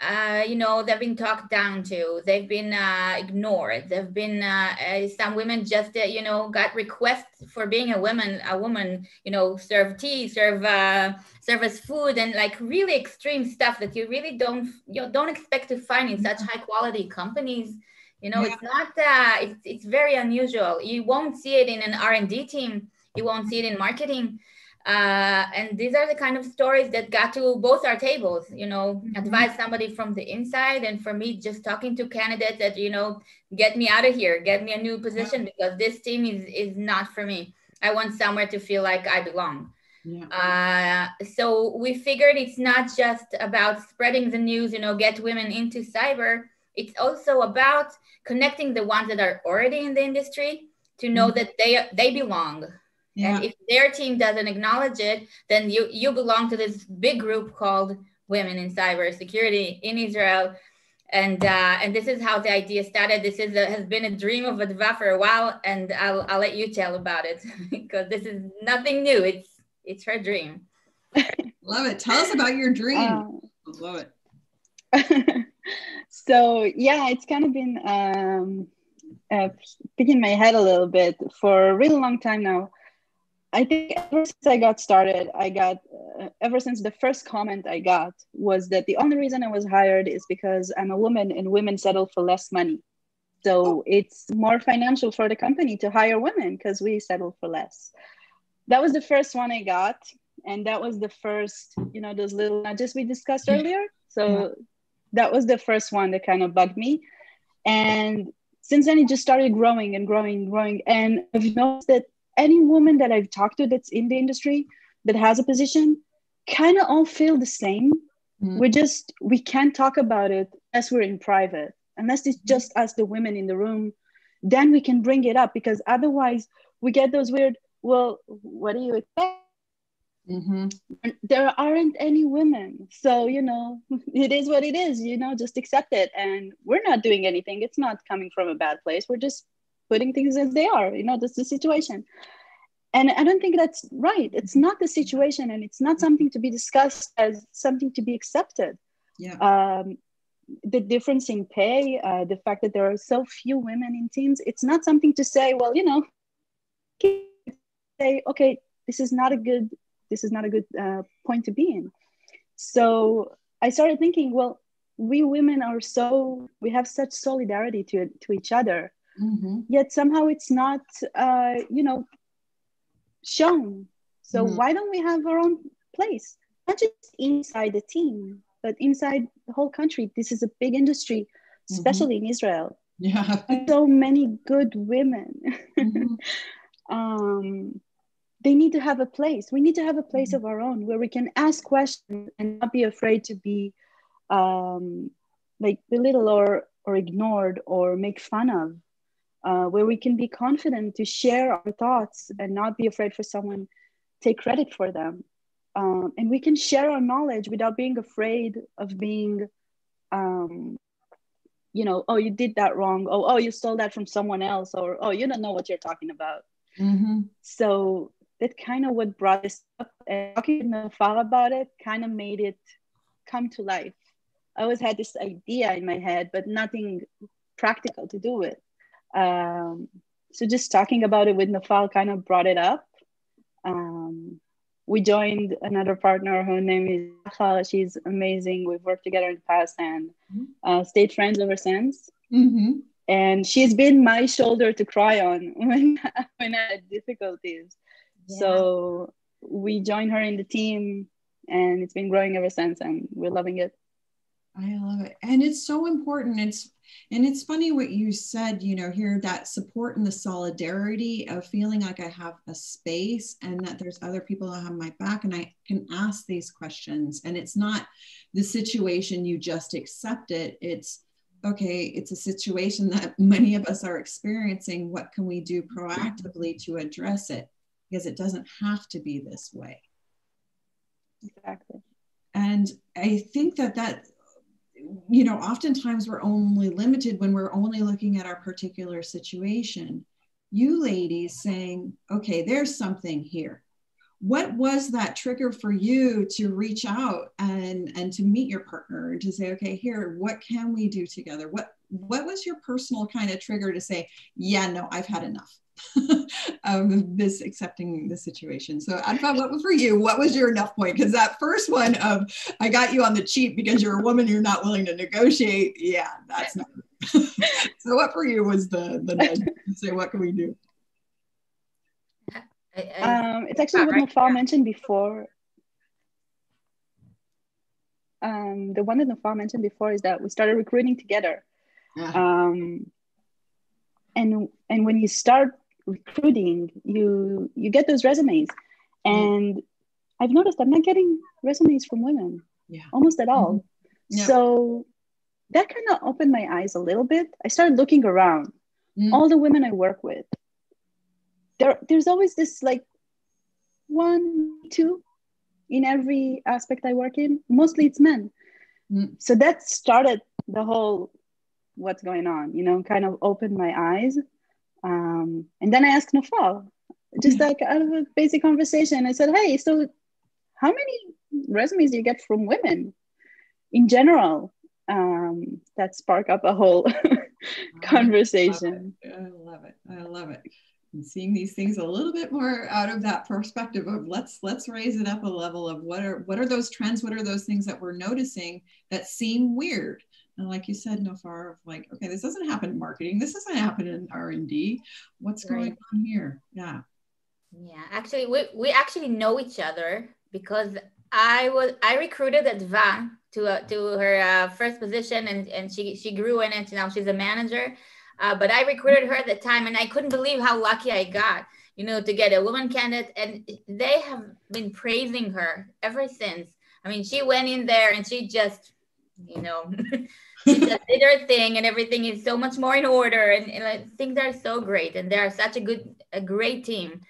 uh, you know, they've been talked down to, they've been uh, ignored. they've been uh, uh some women just, uh, you know, got requests for being a woman, a woman, you know, serve tea, serve uh, serve as food, and like really extreme stuff that you really don't you don't expect to find in such high quality companies. You know, yeah. it's not. it's it's very unusual. You won't see it in an R and D team. You won't see it in marketing uh, and these are the kind of stories that got to both our tables, you know, mm-hmm. Adva's somebody from the inside. And for me, just talking to candidates that, you know, get me out of here, get me a new position because this team is, is not for me. I want somewhere to feel like I belong. Yeah. Uh, so we figured it's not just about spreading the news, you know, get women into cyber. It's also about connecting the ones that are already in the industry to know mm-hmm. that they they belong yeah. And if their team doesn't acknowledge it, then you you belong to this big group called Women in Cybersecurity in Israel. And uh, and this is how the idea started. This is a, has been a dream of Adva for a while, and I'll I'll let you tell about it because this is nothing new. It's it's her dream. Love it. Tell us about your dream. Um, Love it. so yeah, it's kind of been um, uh, picking my head a little bit for a really long time now. I think ever since I got started, I got, uh, ever since the first comment I got was that the only reason I was hired is because I'm a woman and women settle for less money. So it's more financial for the company to hire women because we settle for less. That was the first one I got. And that was the first, you know, those little nudges we discussed earlier. So yeah. that was the first one that kind of bugged me. And since then, it just started growing and growing and growing. And I've noticed that any woman that I've talked to that's in the industry that has a position, kind of all feel the same. Mm. We just we can't talk about it as we're in private, unless it's just us, the women in the room. Then we can bring it up because otherwise we get those weird. Well, what do you expect? Mm-hmm. There aren't any women, so you know it is what it is. You know, just accept it, and we're not doing anything. It's not coming from a bad place. We're just putting things as they are. You know, that's the situation. And i don't think that's right. It's not the situation and it's not something to be discussed as something to be accepted. Yeah. Um, the difference in pay uh, the fact that there are so few women in teams it's not something to say well you know say okay this is not a good this is not a good uh, point to be in. So i started thinking well we women are so we have such solidarity to to each other mm-hmm. yet somehow it's not uh, you know shown. So mm-hmm. why don't we have our own place? Not just inside the team, but inside the whole country. This is a big industry, mm-hmm. especially in Israel. Yeah. so many good women. Mm-hmm. um, they need to have a place. We need to have a place mm-hmm. of our own where we can ask questions and not be afraid to be um, like belittled or, or ignored or make fun of uh, where we can be confident to share our thoughts and not be afraid for someone take credit for them. Um, and we can share our knowledge without being afraid of being um, you know oh you did that wrong. Oh oh you stole that from someone else or oh you don't know what you're talking about. Mm-hmm. so that kind of what brought this up and talking to Nofar about it kind of made it come to life. I always had this idea in my head but nothing practical to do with um, so just talking about it with Nofar kind of brought it up. Um, we joined another partner. Her name is Shachar. She's amazing. We've worked together in the past and mm-hmm. uh, stayed friends ever since. Mm-hmm. And she's been my shoulder to cry on when, when I had difficulties. Yeah. So we joined her in the team and it's been growing ever since and we're loving it. I love it. And it's so important. It's and it's funny what you said, you know, here that support and the solidarity of feeling like I have a space and that there's other people that have my back and I can ask these questions. And it's not the situation you just accept it. It's okay, it's a situation that many of us are experiencing. What can we do proactively to address it? Because it doesn't have to be this way. Exactly. And I think that that you know, oftentimes we're only limited when we're only looking at our particular situation. You ladies saying, okay, there's something here. What was that trigger for you to reach out and and to meet your partner and to say, okay, here, what can we do together? What what was your personal kind of trigger to say, yeah, no, I've had enough? of this accepting the situation. So Adva, what was for you? What was your enough point? Because that first one of I got you on the cheap because you're a woman, you're not willing to negotiate. Yeah, that's not. so what for you was the the say what can we do? Um, it's actually what Nofar mentioned before. Um, the one that Nofar mentioned before is that we started recruiting together. Yeah. Um, and and when you start recruiting, you you get those resumes, and I've noticed I'm not getting resumes from women, yeah, almost at all. Mm-hmm. Yeah. So that kind of opened my eyes a little bit. I started looking around. Mm. All the women I work with, there there's always this like one, two in every aspect I work in. Mostly it's men. Mm. So that started the whole what's going on, you know, kind of opened my eyes. Um, and then I asked Nofar, just like out of a basic conversation, I said, Hey, so how many resumes do you get from women in general? Um, that spark up a whole conversation. I love. I love it. I love it. And seeing these things a little bit more out of that perspective of let's let's raise it up a level of what are what are those trends what are those things that we're noticing that seem weird and like you said, Nofar, of like, okay, this doesn't happen in marketing. This doesn't happen in R and D. What's right. going on here? Yeah. Yeah, actually, we, we actually know each other because I was I recruited Adva to uh, to her uh, first position and, and she she grew in it. Now she's a manager. Uh, but I recruited her at the time, and I couldn't believe how lucky I got, you know, to get a woman candidate. And they have been praising her ever since. I mean, she went in there and she just, you know, she just did her thing, and everything is so much more in order. And, and I think they're so great, and they're such a good, a great team.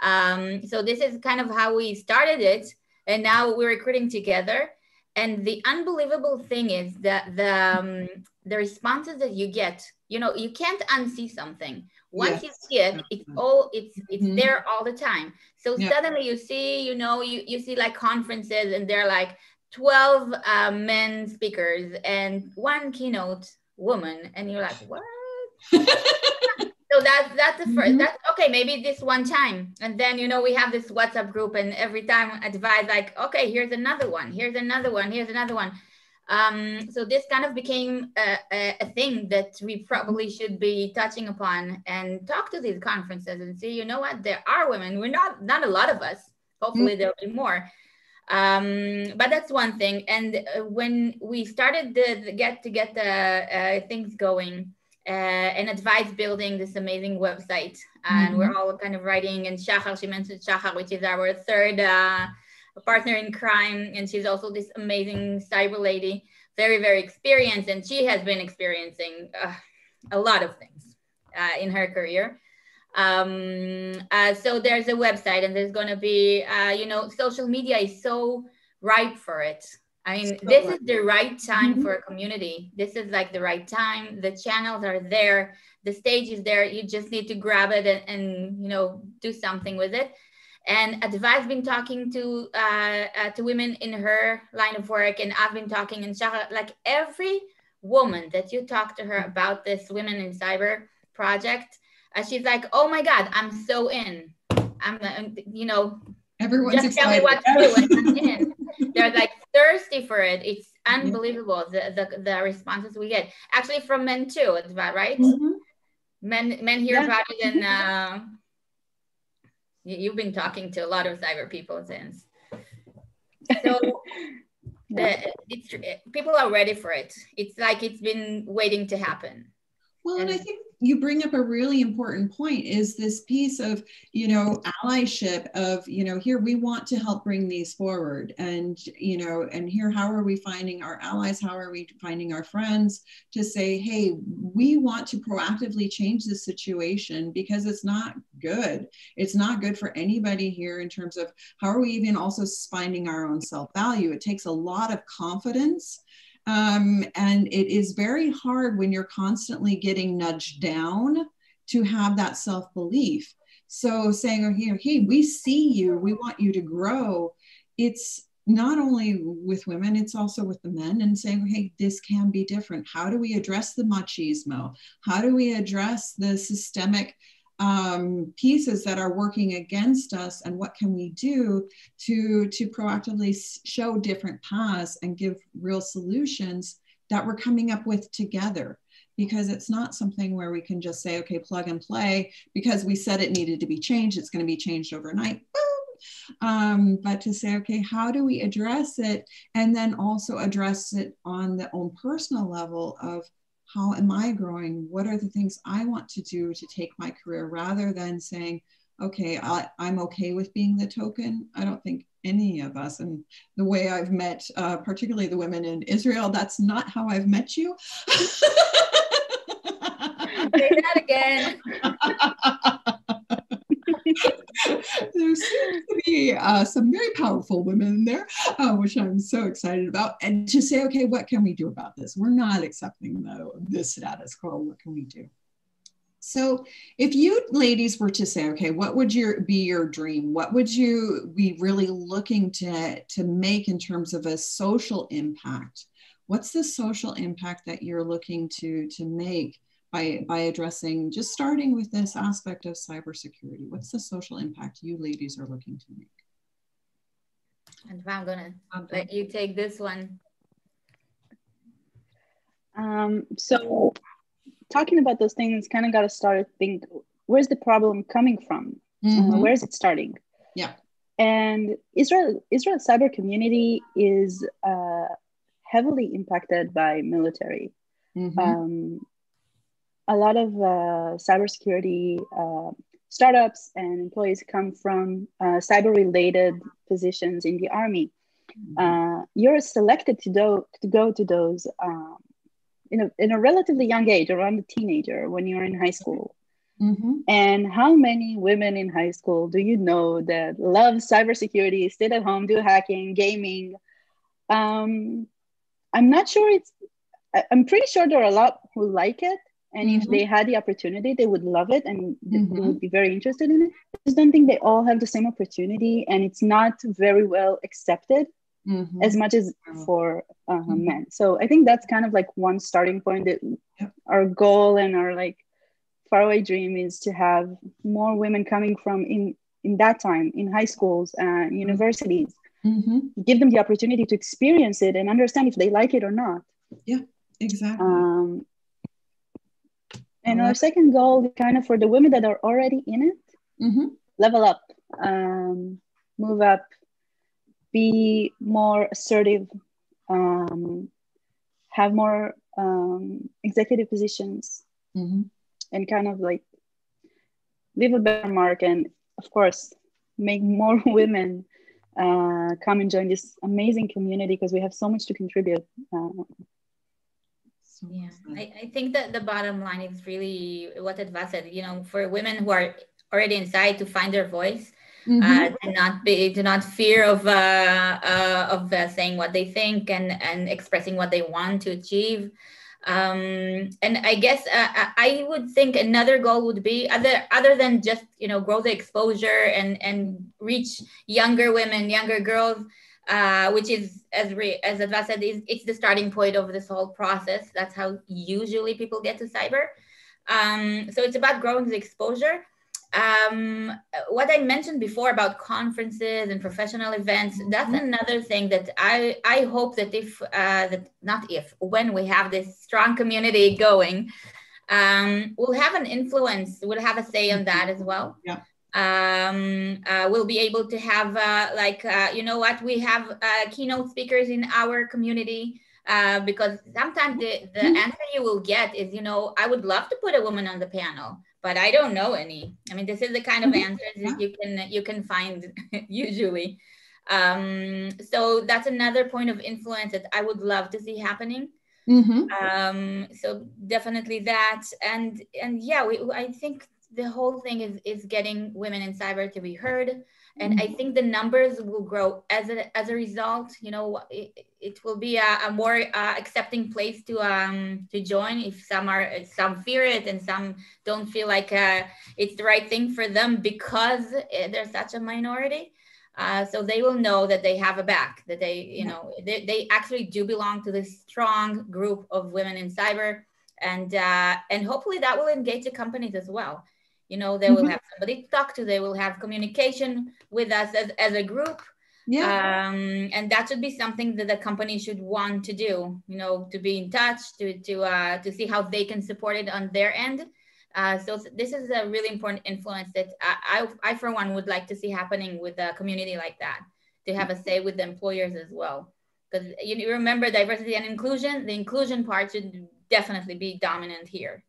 Um, so this is kind of how we started it, and now we're recruiting together. And the unbelievable thing is that the um, the responses that you get, you know, you can't unsee something. Once yes. you see it, it's all it's it's mm-hmm. there all the time. So yeah. suddenly you see, you know, you you see like conferences, and they're like 12 uh, men speakers and one keynote woman, and you're like, what? so that's that's the 1st mm-hmm. that's okay maybe this one time and then you know we have this whatsapp group and every time Adva's like okay here's another one here's another one here's another one um, so this kind of became a, a, a, thing that we probably should be touching upon and talk to these conferences and see you know what there are women we're not not a lot of us hopefully mm-hmm. there'll be more um, but that's one thing and uh, when we started the, the, get to get the uh, things going uh, and Adva's building this amazing website. And mm-hmm. we're all kind of writing. And Shachar, she mentioned Shachar, which is our third uh, partner in crime. And she's also this amazing cyber lady, very, very experienced. And she has been experiencing uh, a lot of things uh, in her career. Um, uh, so there's a website, and there's going to be, uh, you know, social media is so ripe for it. I mean, so this right. is the right time mm-hmm. for a community. This is like the right time. The channels are there. The stage is there. You just need to grab it and, and you know do something with it. And Adva's been talking to uh, uh, to women in her line of work, and I've been talking And Shachar. Like every woman that you talk to her about this Women in Cyber project, uh, she's like, "Oh my God, I'm so in. I'm, uh, you know, everyone's just excited. tell me what to do, and I'm in." They're like thirsty for it. It's unbelievable the, the, the responses we get. Actually, from men too, about right? Mm-hmm. Men men hear yeah. about it, and uh, you've been talking to a lot of cyber people since. So the, it's people are ready for it. It's like it's been waiting to happen. Well, and, and I think you bring up a really important point is this piece of you know allyship of you know here we want to help bring these forward and you know and here how are we finding our allies? How are we finding our friends to say hey we want to proactively change the situation because it's not good. It's not good for anybody here in terms of how are we even also finding our own self-value? It takes a lot of confidence um, and it is very hard when you're constantly getting nudged down to have that self belief. So saying, oh, here, hey, we see you, we want you to grow. It's not only with women, it's also with the men and saying, hey, this can be different. How do we address the machismo? How do we address the systemic um, pieces that are working against us and what can we do to to proactively show different paths and give real solutions that we're coming up with together. Because it's not something where we can just say okay plug and play because we said it needed to be changed it's going to be changed overnight um, but to say okay how do we address it? And then also address it on the own personal level of how am I growing? What are the things I want to do to take my career rather than saying, okay, I, am okay with being the token. I don't think any of us, and the way I've met, uh, particularly the women in Israel, that's not how I've met you. Say that again. there seems to be uh, some very powerful women in there, uh, which I'm so excited about. And to say, okay, what can we do about this? We're not accepting the, this status quo. What can we do? So, if you ladies were to say, okay, what would your be your dream? What would you be really looking to to make in terms of a social impact? What's the social impact that you're looking to to make by, by addressing just starting with this aspect of cybersecurity. What's the social impact you ladies are looking to make? And I'm gonna let you take this one. Um, so talking about those things kind of got to start think where's the problem coming from? Uh, mm-hmm. Uh, where is it starting? Yeah. And Israel Israel cyber community is uh, heavily impacted by military. Mm-hmm. Um, a lot of uh, cybersecurity uh, startups and employees come from uh, cyber related positions in the army. Mm-hmm. Uh, you're selected to, do, to go to those um, in, a, in a relatively young age, around a teenager when you're in high school. Mm-hmm. And how many women in high school do you know that love cybersecurity, sit at home, do hacking, gaming? Um, I'm not sure it's, I'm pretty sure there are a lot who like it. And mm-hmm. if they had the opportunity, they would love it and mm-hmm. they would be very interested in it. I just don't think they all have the same opportunity and it's not very well accepted mm-hmm. as much as for uh, mm-hmm. men. So I think that's kind of like one starting point that our goal and our like faraway dream is to have more women coming from in in that time in high schools and mm-hmm. universities mm-hmm. give them the opportunity to experience it and understand if they like it or not yeah exactly um, and our second goal kind of for the women that are already in it mm-hmm. level up um, move up be more assertive um, have more um, executive positions mm-hmm and kind of like leave a better mark and of course make more women uh, come and join this amazing community because we have so much to contribute uh, yeah I, I think that the bottom line is really what Adva said you know for women who are already inside to find their voice mm-hmm. uh, to not be to not fear of uh, uh, of uh, saying what they think and and expressing what they want to achieve um, and I guess uh, I would think another goal would be other other than just you know grow the exposure and and reach younger women, younger girls, uh, which is as re, as Adva said, is it's the starting point of this whole process. That's how usually people get to cyber. Um, so it's about growing the exposure um, what I mentioned before about conferences and professional events, that's mm-hmm. another thing that I, I hope that if, uh, that not if, when we have this strong community going, um, we'll have an influence, we'll have a say on that as well. Yeah. Um, uh, we'll be able to have, uh, like, uh, you know what, we have uh, keynote speakers in our community. Uh, because sometimes the, the mm-hmm. answer you will get is, you know, I would love to put a woman on the panel but I don't know any. I mean, this is the kind of mm-hmm. answers that you can you can find usually. Um, so that's another point of influence that I would love to see happening. Mm-hmm. Um, so definitely that, and and yeah, we, I think the whole thing is is getting women in cyber to be heard. And i mm-hmm. think the numbers will grow as a as a result you know it, it will be a, a more uh, accepting place to um to join if some are some fear it and some don't feel like uh, it's the right thing for them because eh, they're such a minority. Uh, so they will know that they have a back that they you know they, they actually do belong to this strong group of women in cyber. And uh, and hopefully that will engage the companies as well you know they mm-hmm. will have somebody to talk to they will have communication with us as, as a group. Yeah. Um, and that should be something that the company should want to do you know to be in touch to to uh, to see how they can support it on their end. Uh, so this is a really important influence that I, I, I for one would like to see happening with a community like that to have a say with the employers as well. Because you remember diversity and inclusion the inclusion part should definitely be dominant here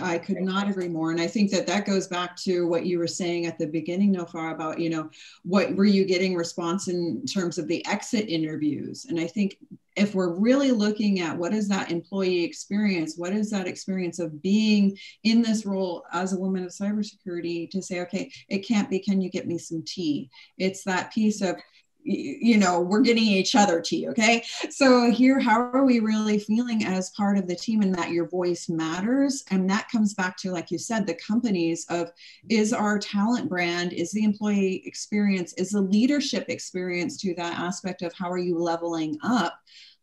I could not agree more. And I think that that goes back to what you were saying at the beginning, Nofar, about, you know, what were you getting response in terms of the exit interviews? And I think if we're really looking at what is that employee experience, what is that experience of being in this role as a woman of cybersecurity to say, okay, it can't be, can you get me some tea? It's that piece of, you know we're getting each other tea okay? So here how are we really feeling as part of the team and that your voice matters? And that comes back to like you said the companies of is our talent brand is the employee experience is the leadership experience to that aspect of how are you leveling up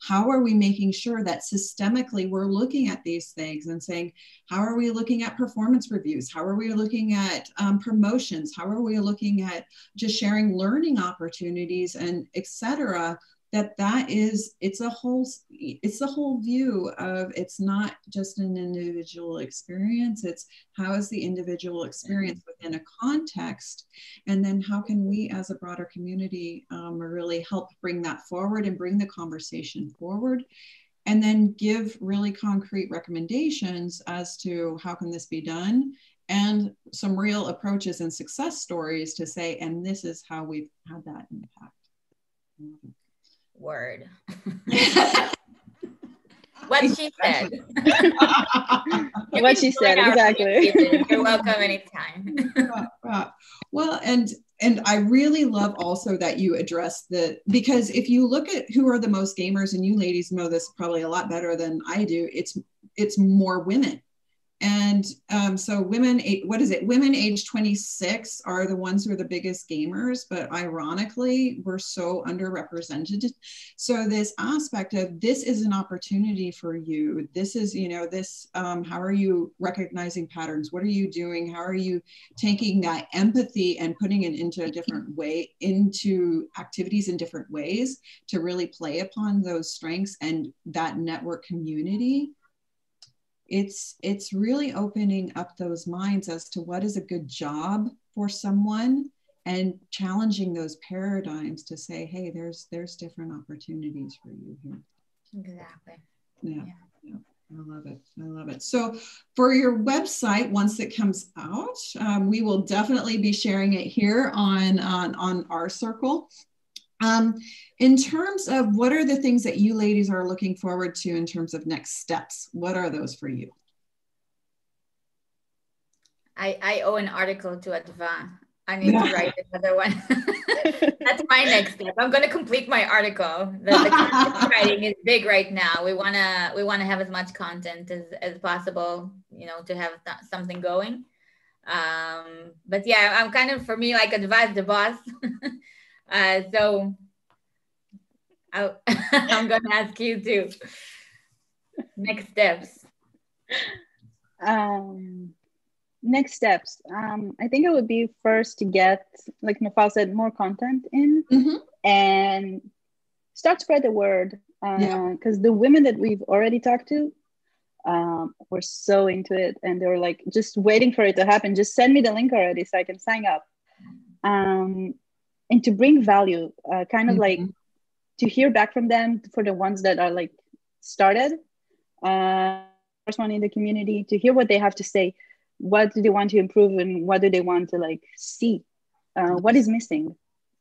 how are we making sure that systemically we're looking at these things and saying how are we looking at performance reviews? How are we looking at um, promotions? How are we looking at just sharing learning opportunities and etc that that is it's a whole it's the whole view of it's not just an individual experience it's how is the individual experience within a context? And then how can we as a broader community um, really help bring that forward and bring the conversation forward? And then give really concrete recommendations as to how can this be done? And some real approaches and success stories to say and this is how we've had that impact word. What she said. What she said exactly. you're welcome anytime. Well and and I really love also that you address the because if you look at who are the most gamers, and you ladies know this probably a lot better than I do, it's it's more women. And um, so women, what is it? Women age 26 are the ones who are the biggest gamers, but ironically, we're so underrepresented. So this aspect of this is an opportunity for you. This is, you know, this, um, how are you recognizing patterns? What are you doing? How are you taking that empathy and putting it into a different way, into activities in different ways to really play upon those strengths and that network community? It's it's really opening up those minds as to what is a good job for someone and challenging those paradigms to say hey there's there's different opportunities for you here exactly yeah, yeah. yeah. I love it. I love it. So, for your website, once it comes out, um, we will definitely be sharing it here on on, on R Circle. Um, in terms of what are the things that you ladies are looking forward to in terms of next steps, what are those for you? I, I owe an article to Adva. I need to write another one. That's my next step. I'm going to complete my article. The, the writing is big right now. We want to we want to have as much content as, as possible, you know, to have th- something going. Um, but yeah, I'm kind of for me like advise the boss. Uh, so I, I'm going to ask you too. Next steps. Um, next steps. Um, I think it would be first to get, like Nofar said, more content in mm-hmm. and start spread the word. Because uh, yeah. the women that we've already talked to um, were so into it and they were like just waiting for it to happen. Just send me the link already so I can sign up. Um, and to bring value uh, kind of mm-hmm. like to hear back from them for the ones that are like started uh, first one in the community to hear what they have to say what do they want to improve and what do they want to like see uh, what is missing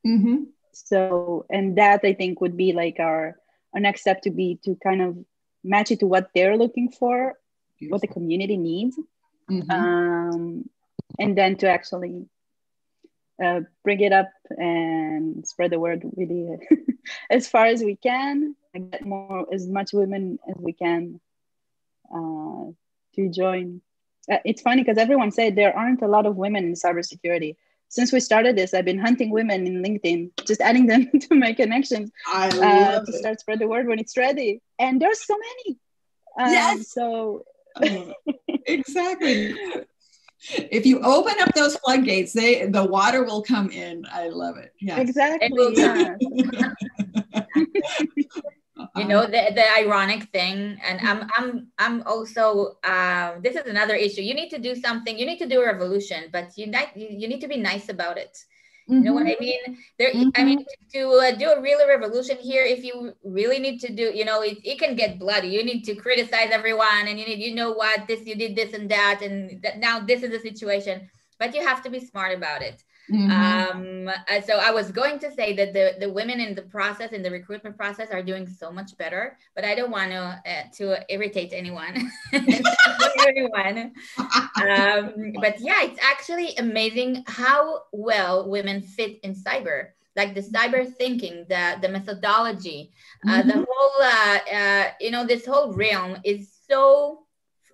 mm-hmm. so and that i think would be like our our next step to be to kind of match it to what they're looking for Beautiful. what the community needs mm-hmm. um, and then to actually uh, bring it up and spread the word really as far as we can get more as much women as we can uh, to join. Uh, it's funny because everyone said there aren't a lot of women in cybersecurity. Since we started this i've been hunting women in linkedin just adding them to my connections uh, to start spread the word when it's ready. And there's so many. Um, yes. so exactly if you open up those floodgates, they the water will come in. I love it. Yeah, exactly. you know the, the ironic thing and i'm i'm i'm also uh, this is another issue you need to do something you need to do a revolution but you, you, you need to be nice about it you know what I mm-hmm. mean? There, mm-hmm. I mean, to, to uh, do a real revolution here, if you really need to do, you know, it, it can get bloody. You need to criticize everyone, and you need, you know what, this you did this and that, and that now this is the situation. But you have to be smart about it. Mm-hmm. Um, uh, so I was going to say that the, the women in the process, in the recruitment process, are doing so much better, but I don't want to uh, to irritate anyone. anyone. Um, but yeah, it's actually amazing how well women fit in cyber. Like the cyber thinking, the the methodology, uh, mm-hmm. the whole uh, uh, you know this whole realm is so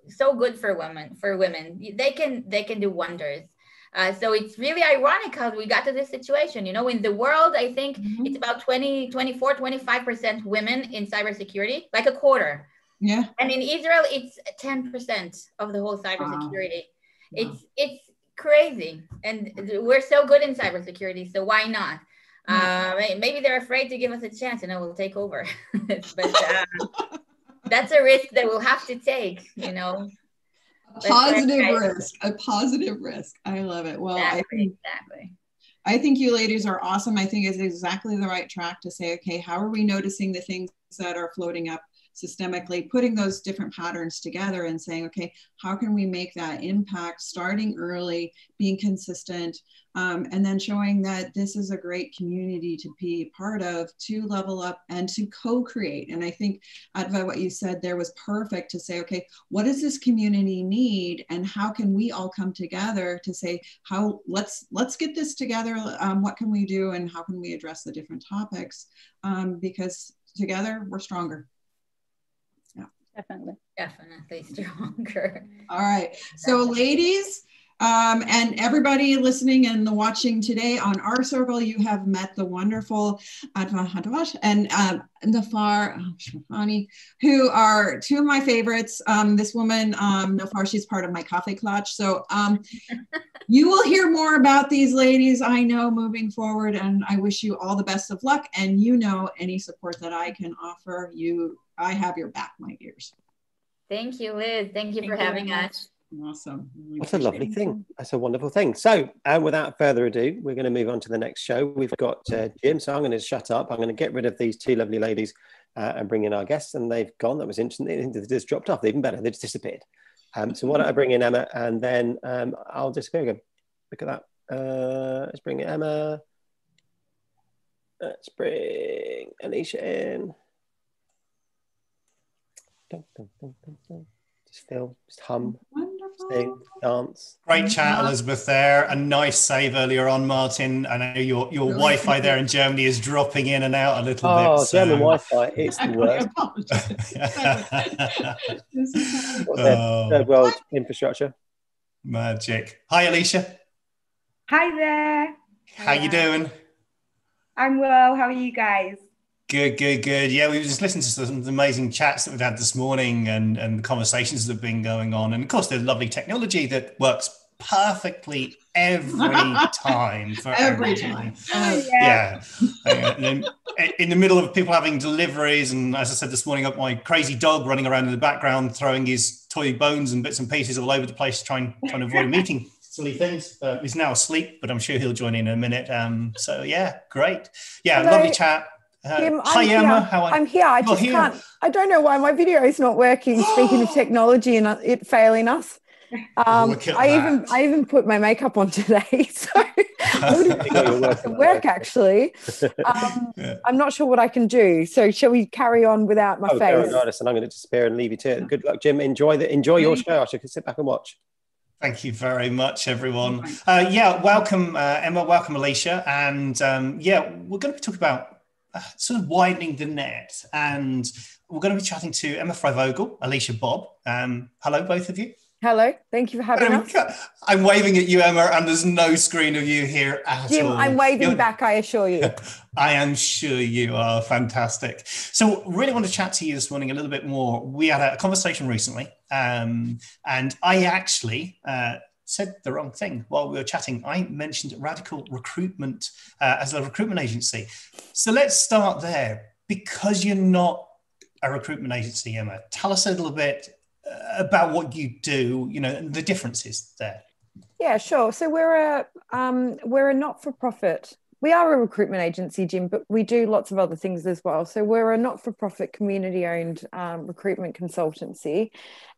so good for women. For women, they can they can do wonders. Uh, so it's really ironic how we got to this situation. You know, in the world, I think mm-hmm. it's about 20, 24, 25% women in cybersecurity, like a quarter. Yeah. And in Israel, it's 10% of the whole cybersecurity. Wow. It's it's crazy. And we're so good in cybersecurity, so why not? Uh, maybe they're afraid to give us a chance and it will take over. but uh, that's a risk that we'll have to take, you know a positive risk a positive risk. I love it. Well exactly, i think exactly. I think you ladies are awesome. I think it's exactly the right track to say okay how are we noticing the things that are floating up systemically, putting those different patterns together and saying, okay, how can we make that impact starting early, being consistent, um, and then showing that this is a great community to be part of to level up and to co-create. And i think adva what you said there was perfect to say okay what does this community need and how can we all come together to say how let's let's get this together um, what can we do and how can we address the different topics? Um, because together we're stronger definitely definitely stronger all right so ladies um, and everybody listening and the watching today on R Circle, you have met the wonderful Adva Harosh and um, Nofar Shoshani, who are two of my favorites. Um, this woman, um, Nofar, she's part of my coffee clutch. So um, you will hear more about these ladies, I know, moving forward. And I wish you all the best of luck. And you know, any support that I can offer you, I have your back, my ears. Thank you, Liz. Thank you Thank for you having us. Awesome. Really That's a lovely thing. That's a wonderful thing. So, uh, without further ado, we're going to move on to the next show. We've got uh, Jim, so I'm going to shut up. I'm going to get rid of these two lovely ladies uh, and bring in our guests, and they've gone. That was interesting. They just dropped off. Even better, they just disappeared. Um, so, why don't I bring in Emma, and then um, I'll disappear again. Look at that. Uh, let's bring in Emma. Let's bring Alisha in. Dun, dun, dun, just feel, just hum, sing, dance. Great chat, Elizabeth. There, a nice save earlier on, Martin. I know your your really? Wi-Fi there in Germany is dropping in and out a little oh, bit. Oh, so. German Wi-Fi, it's the worst. oh. third world infrastructure. Magic. Hi, Alisha. Hi there. How you doing? I'm well. How are you guys? Good, good, good. Yeah, we just listened to some amazing chats that we've had this morning and, and conversations that have been going on. And of course, the lovely technology that works perfectly every time for every, time. Oh, yeah. yeah. in the middle of people having deliveries, and as I said this morning, up my crazy dog running around in the background, throwing his toy bones and bits and pieces all over the place, trying, trying to avoid a meeting. Silly things. Uh, he's now asleep, but I'm sure he'll join in, in a minute. Um, so yeah, great. Yeah, Hello. lovely chat. Uh, Kim, hi I'm Emma, here. how are I'm here. I just here. can't. I don't know why my video is not working. speaking of technology and it failing us. Um, I that. even I even put my makeup on today, so it work actually. Um, yeah. I'm not sure what I can do. So shall we carry on without my oh, face? Regardless, and I'm going to disappear and leave you to it. Good luck, Jim. Enjoy the enjoy your show. I should sit back and watch. Thank you very much, everyone. Uh, yeah, welcome, uh, Emma. Welcome, Alisha. And um, yeah, we're going to be talking about sort of widening the net. And we're going to be chatting to Emma Freivogel, Alisha Bobb. Um, hello, both of you. Hello, thank you for having us. I'm waving at you, Emma, and there's no screen of you here at Jim, all. I'm waving You're, back, I assure you. I am sure you are fantastic. So, really want to chat to you this morning a little bit more. We had a conversation recently, um, and I actually uh, said the wrong thing while we were chatting. I mentioned Radical Recruitment uh, as a recruitment agency. So let's start there. Because you're not a recruitment agency, Emma, tell us a little bit uh, about what you do, you know, the differences there. Yeah, sure. So we're a um, we're a not for profit we are a recruitment agency, Jim, but we do lots of other things as well. So we're a not-for-profit, community-owned um, recruitment consultancy,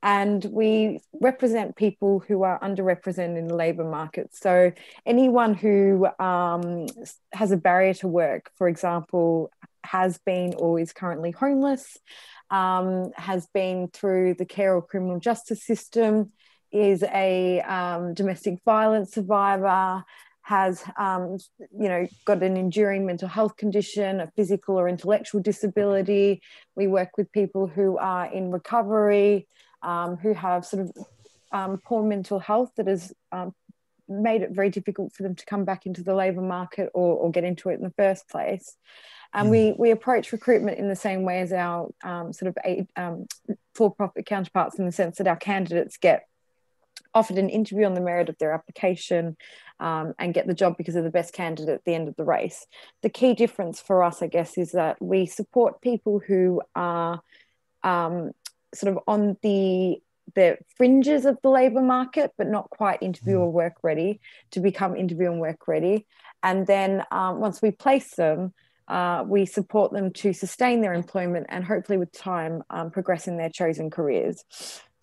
and we represent people who are underrepresented in the labour market. So anyone who um, has a barrier to work, for example, has been or is currently homeless, um, has been through the care or criminal justice system, is a um, domestic violence survivor has um, you know got an enduring mental health condition a physical or intellectual disability we work with people who are in recovery um, who have sort of um, poor mental health that has um, made it very difficult for them to come back into the labour market or, or, get into it in the first place and we mm. we approach recruitment in the same way as our um, sort of um, for-profit counterparts in the sense that our candidates get offered an interview on the merit of their application um, and get the job because they're the best candidate at the end of the race. The key difference for us, I guess, is that we support people who are um, sort of on the the fringes of the labour market, but not quite interview or work ready to become interview and work ready. And then um, once we place them, uh, we support them to sustain their employment and hopefully with time um, progress in their chosen careers.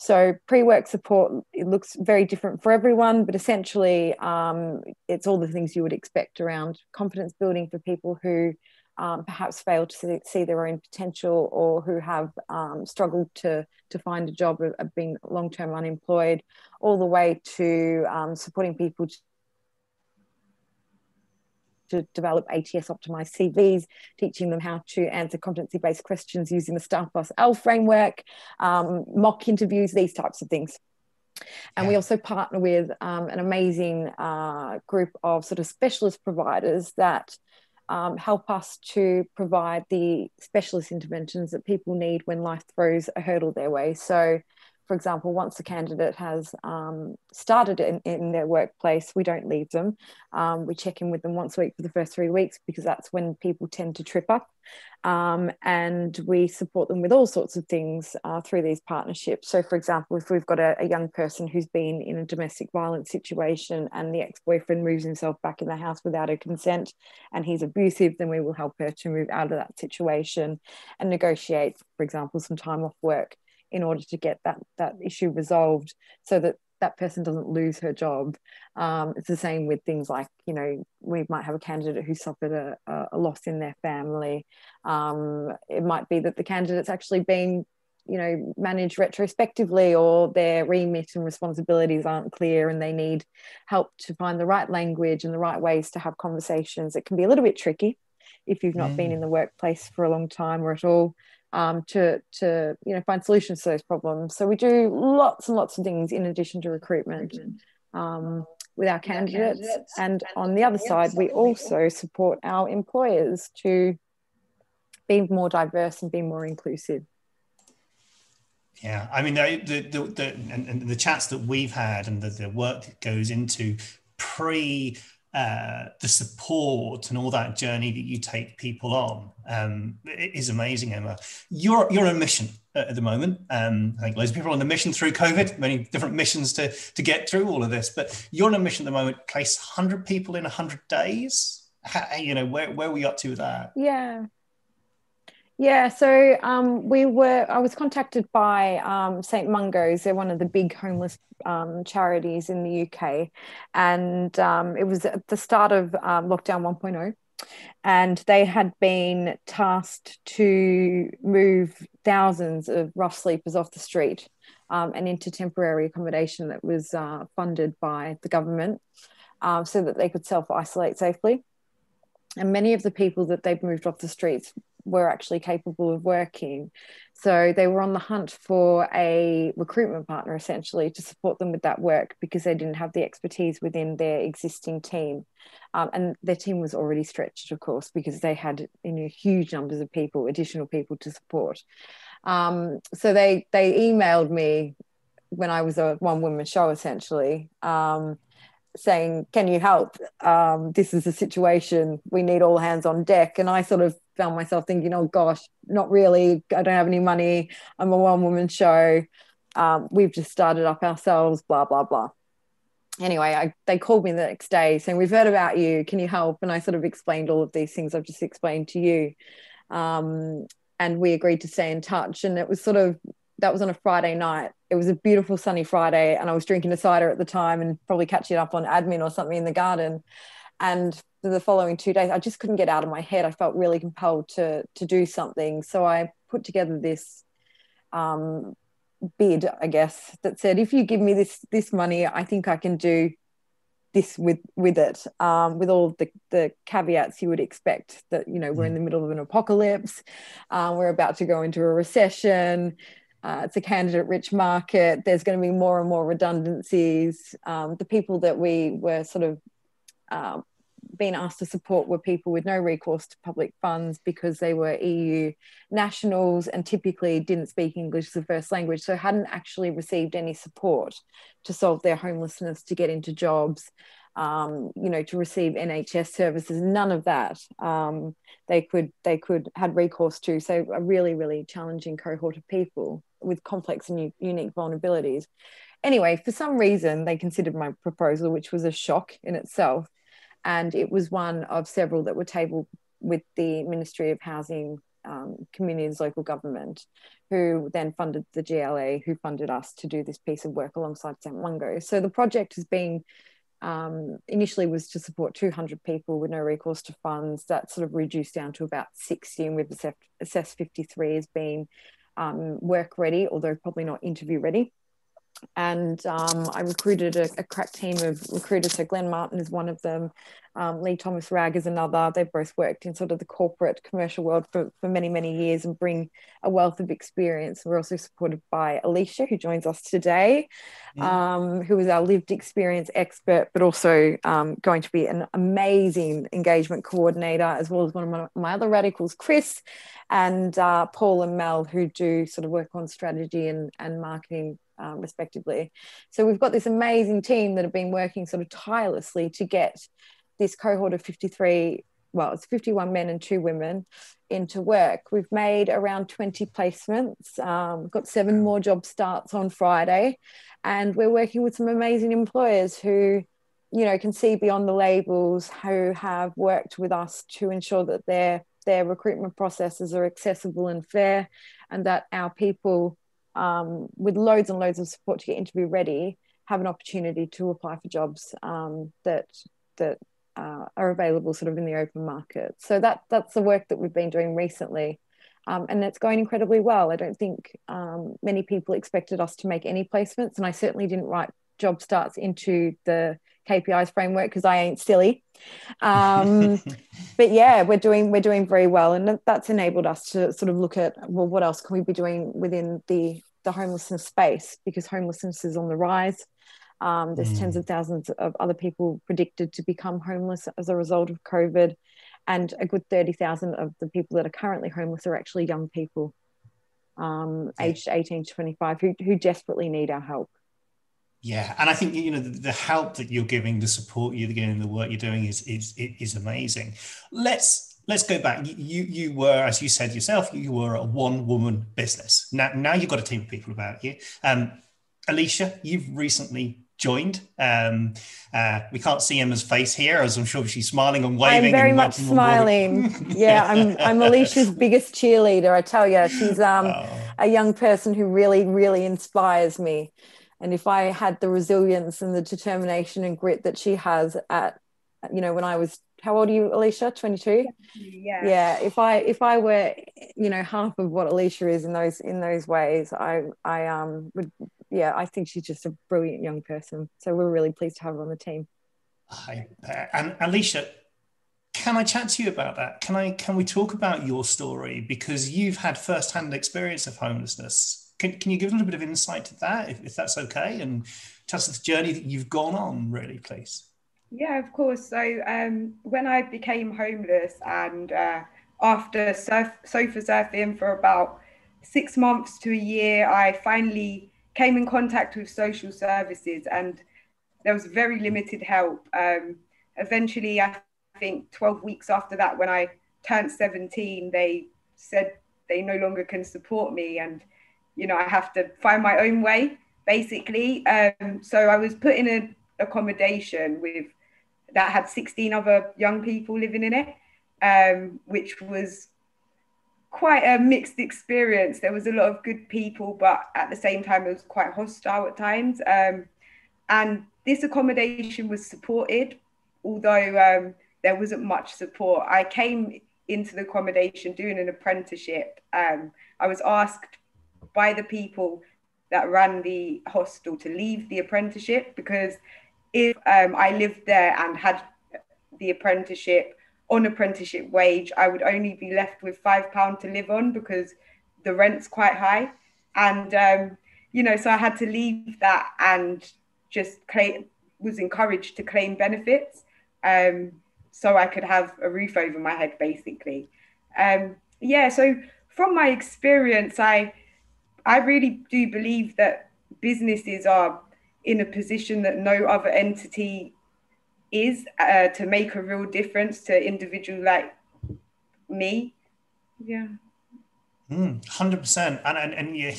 So pre-work support, it looks very different for everyone, but essentially um, it's all the things you would expect around confidence building for people who um, perhaps fail to see, their own potential or who have um, struggled to, to find a job of, of being long-term unemployed, all the way to um, supporting people to develop ATS optimized CVs, teaching them how to answer competency based questions using the Staff Plus L framework, um, mock interviews, these types of things. And yeah. we also partner with um, an amazing uh, group of sort of specialist providers that um, help us to provide the specialist interventions that people need when life throws a hurdle their way. So, for example, once a candidate has um, started in, in, their workplace, we don't leave them. Um, we check in with them once a week for the first three weeks because that's when people tend to trip up. Um, and we support them with all sorts of things uh, through these partnerships. So, for example, if we've got a, a, young person who's been in a domestic violence situation and the ex boyfriend moves himself back in the house without her consent and he's abusive, then we will help her to move out of that situation and negotiate, for example, some time off work in order to get that that issue resolved so that that person doesn't lose her job. Um, it's the same with things like, you know, we might have a candidate who suffered a, a loss in their family. Um, it might be that the candidate's actually been, you know, managed retrospectively or their remit and responsibilities aren't clear and they need help to find the right language and the right ways to have conversations. It can be a little bit tricky if you've not mm. been in the workplace for a long time or at all um, to to you know find solutions to those problems. So we do lots and lots of things in addition to recruitment um, with our candidates. And on the other side, we also support our employers to be more diverse and be more inclusive. Yeah, I mean the the, the, the and, and, the chats that we've had and the, the work that goes into pre uh, the support and all that journey that you take people on um, is amazing, Emma. You're you're on a mission at the moment. Um, I think loads of people are on a mission through COVID, many different missions to to get through all of this. But you're on a mission at the moment. Place hundred people in hundred days. How, you know where where are we up to with that? Yeah, yeah, so um, we were. I was contacted by um, St Mungo's. They're one of the big homeless um, charities in the UK, and um, it was at the start of um, lockdown 1.0, and they had been tasked to move thousands of rough sleepers off the street um, and into temporary accommodation that was uh, funded by the government, uh, so that they could self isolate safely and many of the people that they've moved off the streets were actually capable of working. So they were on the hunt for a recruitment partner essentially to support them with that work because they didn't have the expertise within their existing team. Um, and their team was already stretched, of course, because they had you know huge numbers of people, additional people to support. Um, so they they emailed me when I was a one woman show essentially. Um, saying, Can you help? Um, this is a situation. We need all hands on deck. And I sort of found myself thinking, Oh gosh, not really. I don't have any money. I'm a one woman show. Um, we've just started up ourselves, blah, blah, blah. Anyway, I, they called me the next day saying, We've heard about you. Can you help? And I sort of explained all of these things I've just explained to you. Um, and we agreed to stay in touch. And it was sort of that was on a Friday night. It was a beautiful sunny Friday, and I was drinking a cider at the time and probably catching up on admin or something in the garden. And the following two days, I just couldn't get out of my head. I felt really compelled to to do something, so I put together this um, bid, I guess, that said, if you give me this this money, I think I can do this with with it um, with all the, the caveats you would expect that you know we're in mm. the middle of an apocalypse um, we're about to go into a recession uh, it's a candidate rich market. There's going to be more and more redundancies. Um, the people that we were sort of uh, being asked to support were people with no recourse to public funds because they were EU nationals and typically didn't speak English as a first language, so hadn't actually received any support to solve their homelessness, to get into jobs, um, you know, to receive NHS services. None of that. Um, they could they could had recourse to. So a really really challenging cohort of people with complex and unique vulnerabilities. Anyway, for some reason, they considered my proposal, which was a shock in itself. And it was one of several that were tabled with the Ministry of Housing, um, Communities, Local Government, who then funded the GLA, who funded us to do this piece of work alongside St Mungo. So the project has been um, initially was to support 200 people with no recourse to funds. That sort of reduced down to about 60, and we've assessed, assessed 53 as being um, work ready, although probably not interview ready and um, I recruited a, a, crack team of recruiters. So Glenn Martin is one of them. Um, Lee Thomas Ragg is another. They've both worked in sort of the corporate commercial world for, for many, many years and bring a wealth of experience. We're also supported by Alisha, who joins us today, yeah. um, who is our lived experience expert, but also um, going to be an amazing engagement coordinator, as well as one of my, my other radicals, Chris, and uh, Paul and Mel, who do sort of work on strategy and, and marketing um, respectively. So we've got this amazing team that have been working sort of tirelessly to get this cohort of 53, well, it's 51 men and two women into work. We've made around 20 placements, um, got seven more job starts on Friday, and we're working with some amazing employers who you know can see beyond the labels who have worked with us to ensure that their their recruitment processes are accessible and fair and that our people um, with loads and loads of support to get interview ready, have an opportunity to apply for jobs um, that that uh, are available sort of in the open market. So that that's the work that we've been doing recently. Um, and it's going incredibly well. I don't think um, many people expected us to make any placements, and I certainly didn't write job starts into the KPIs framework because I ain't silly. Um, but yeah, we're doing we're doing very well, and that's enabled us to sort of look at well, what else can we be doing within the the homelessness space because homelessness is on the rise. Um, there's mm. tens of thousands of other people predicted to become homeless as a result of COVID. And a good 30,000 of the people that are currently homeless are actually young people, um, aged 18 to 25, who, who desperately need our help. Yeah, and I think you know the, the, help that you're giving, the support you're giving, the work you're doing is is is amazing. Let's let's go back. You you were, as you said yourself, you were a one woman business. Now now you've got a team of people about you. Um, Alisha, you've recently joined. Um, uh, we can't see Emma's face here, as I'm sure she's smiling and waving. I'm very much smiling. yeah, I'm I'm Alisha's biggest cheerleader. I tell you, she's um, oh. a young person who really really inspires me. And if I had the resilience and the determination and grit that she has at, you know, when I was how old are you alisha? 22 yeah. Yeah if i if i were you know half of what alisha is in those in those ways i i um would yeah i think she's just a brilliant young person. So we're really pleased to have her on the team. Hi, and alisha can i chat to you about that? Can i can we talk about your story? Because you've had first-hand experience of homelessness can, can you give a little bit of insight to that if, if that's okay and tell us the journey that you've gone on really please yeah, of course. So um, when I became homeless and uh, after surf, sofa surfing for about six months to a year, I finally came in contact with social services and there was very limited help. Um, eventually, I think 12 weeks after that, when I turned 17, they said they no longer can support me and, you know, I have to find my own way, basically. Um, so I was put in an accommodation with that had 16 other young people living in it, um, which was quite a mixed experience. There was a lot of good people, but at the same time, it was quite hostile at times. Um, and this accommodation was supported, although um, there wasn't much support. I came into the accommodation doing an apprenticeship. Um, I was asked by the people that ran the hostel to leave the apprenticeship because if um, I lived there and had the apprenticeship on apprenticeship wage, I would only be left with five pound to live on because the rent's quite high, and um, you know, so I had to leave that and just claim was encouraged to claim benefits, um, so I could have a roof over my head, basically. Um, yeah, so from my experience, I I really do believe that businesses are in a position that no other entity is uh, to make a real difference to individual like me. Yeah. Mm, 100% and and, and you,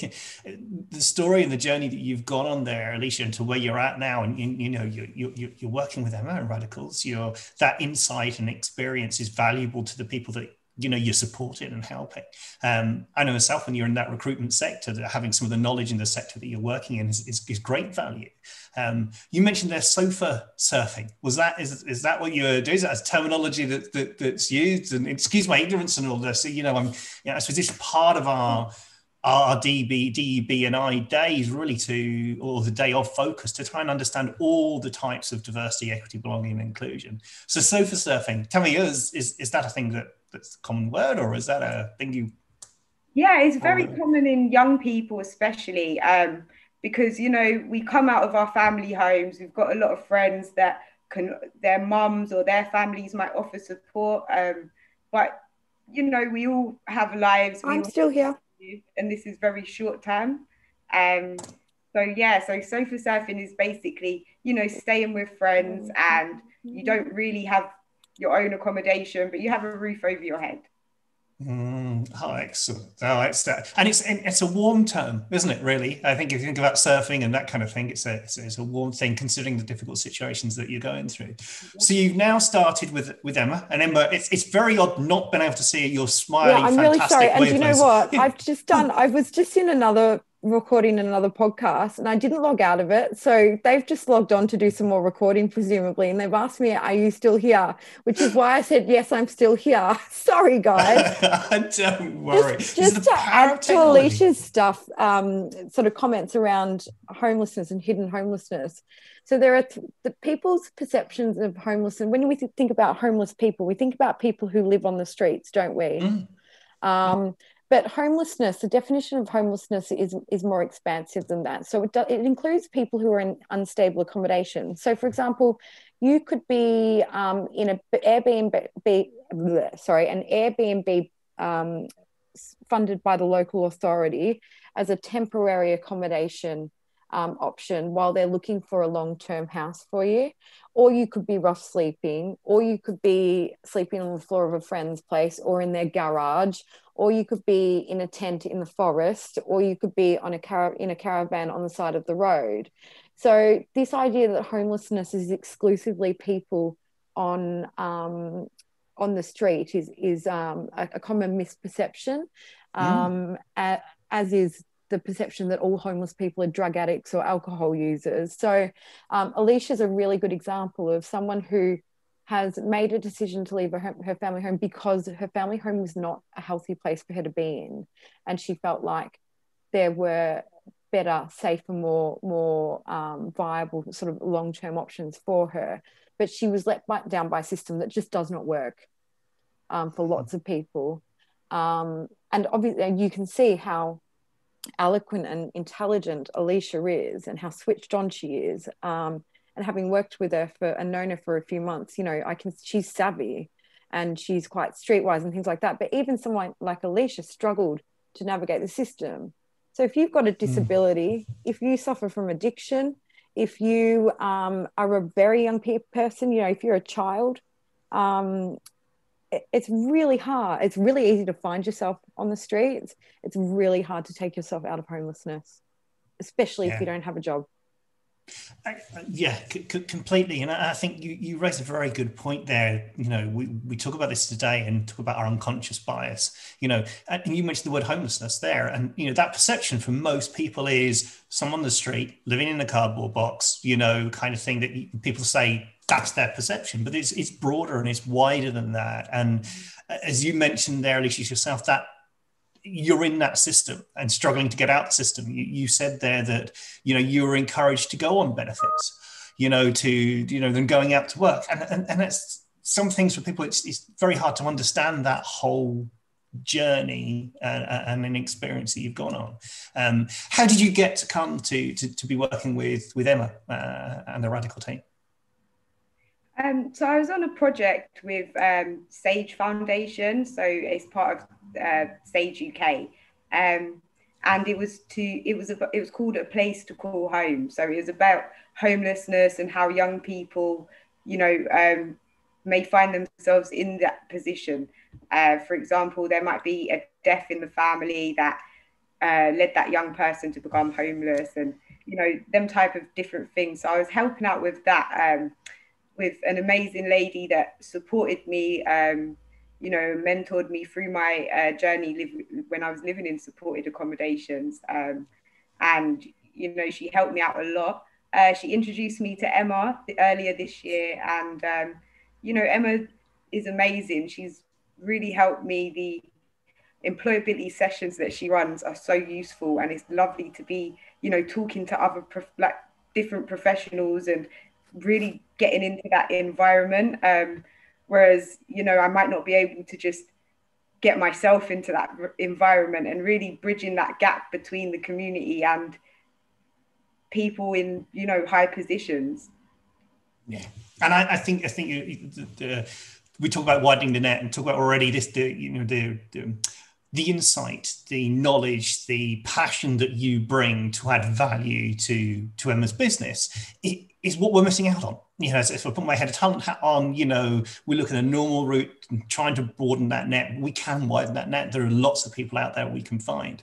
the story and the journey that you've gone on there alisha and to where you're at now and you, you know you, you, you're working with emma and radicals your that insight and experience is valuable to the people that you know you're supporting and helping. Um, i know myself when you're in that recruitment sector that having some of the knowledge in the sector that you're working in is, is, is great value. Um, you mentioned there sofa surfing. Was that is, is that what you're doing? Is that a terminology that, that, that's used? And excuse my ignorance and all this you know i'm you know, i suppose part of our our DB, DEB and I days really to, or the day of focus to try and understand all the types of diversity, equity, belonging, and inclusion. So sofa surfing, tell me, is, is, is that a thing that that's a common word, or is that a thing you? Yeah, it's very common in young people, especially um, because you know we come out of our family homes. We've got a lot of friends that can their mums or their families might offer support, um, but you know we all have lives. I'm still here, and this is very short term. Um, so yeah, so sofa surfing is basically you know staying with friends, and you don't really have your own accommodation, but you have a roof over your head. Mm, oh, excellent! Oh, it's that, and it's it's a warm term, isn't it? Really, I think if you think about surfing and that kind of thing, it's a it's, it's a warm thing considering the difficult situations that you're going through. So you've now started with with Emma, and Emma, it's it's very odd not being able to see your smiling. Yeah, I'm really sorry. And you know what? I've just done. I was just in another recording another podcast and I didn't log out of it. So they've just logged on to do some more recording, presumably. And they've asked me, Are you still here? Which is why I said, Yes, I'm still here. Sorry, guys. Don't worry. Just, just to add to Alisha's stuff, um, sort of comments around homelessness and hidden homelessness. So there are th- the people's perceptions of homelessness. When we think about homeless people, we think about people who live on the streets, don't we? Mm. Um, but homelessness, the definition of homelessness is, is more expansive than that. So it, do, it includes people who are in unstable accommodation. So, for example, you could be um, in an Airbnb, sorry, an Airbnb um, funded by the local authority as a temporary accommodation um, option while they're looking for a long term house for you. Or you could be rough sleeping, or you could be sleeping on the floor of a friend's place or in their garage, or you could be in a tent in the forest, or you could be on a car- in a caravan on the side of the road. So this idea that homelessness is exclusively people on um, on the street is is um, a, a, common misperception, um, mm. as is the perception that all homeless people are drug addicts or alcohol users. So um, Alisha's a really good example of someone who has made a decision to leave her, her family home because her family home was not a healthy place for her to be in. And she felt like there were better, safer, more, more um, viable sort of long-term options for her. But she was let by, down by a system that just does not work um, for lots of people. Um, and obviously you can see how eloquent and intelligent Alisha is and how switched on she is. Um, and having worked with her for and known her for a few months, you know, I can she's savvy and she's quite streetwise and things like that. But even someone like Alisha struggled to navigate the system. So if you've got a hmm. disability, mm. if you suffer from addiction, if you um, are a very young person, you know, if you're a child, um, it's really hard. It's really easy to find yourself on the streets. It's really hard to take yourself out of homelessness, especially yeah. if you don't have a job. Yeah, c- c- completely. And I, I think you, you raise a very good point there. You know, we, we talk about this today and talk about our unconscious bias, you know, and you mentioned the word homelessness there. And, you know, that perception for most people is someone on the street living in a cardboard box, you know, kind of thing that people say that's their perception, but it's it's broader and it's wider than that. And uh, as you mentioned there, Alisha yourself, that you're in that system and struggling to get out the system. You, you said there that you know you were encouraged to go on benefits, you know, to you know than going out to work, and and, and that's some things for people. It's, it's very hard to understand that whole journey and, and, an experience that you've gone on. Um, how did you get to come to, to, to be working with with Emma uh, and the Radical team? Um, so I was on a project with um, Sage Foundation, so it's part of uh, Sage UK, um, and it was to it was a, it was called a place to call home. So it was about homelessness and how young people, you know, um, may find themselves in that position. Uh, for example, there might be a death in the family that uh, led that young person to become homeless, and you know them type of different things. So I was helping out with that um, with an amazing lady that supported me. Um, you know, mentored me through my uh, journey live, when I was living in supported accommodations. Um, and, you know, she helped me out a lot. Uh, she introduced me to Emma earlier this year. And, um, you know, Emma is amazing. She's really helped me. The employability sessions that she runs are so useful. And it's lovely to be, you know, talking to other, prof- like, different professionals and really getting into that environment. Um, Whereas, you know, I might not be able to just get myself into that environment and really bridging that gap between the community and people in, you know, high positions. Yeah. And I, I think, I think the, the, we talk about widening the net and talk about already this, the, you know, the, the the insight, the knowledge, the passion that you bring to add value to to Emma's business is what we're missing out on. You know, if I put my head of talent hat on, you know, we look at a normal route and trying to broaden that net. We can widen that net. There are lots of people out there we can find.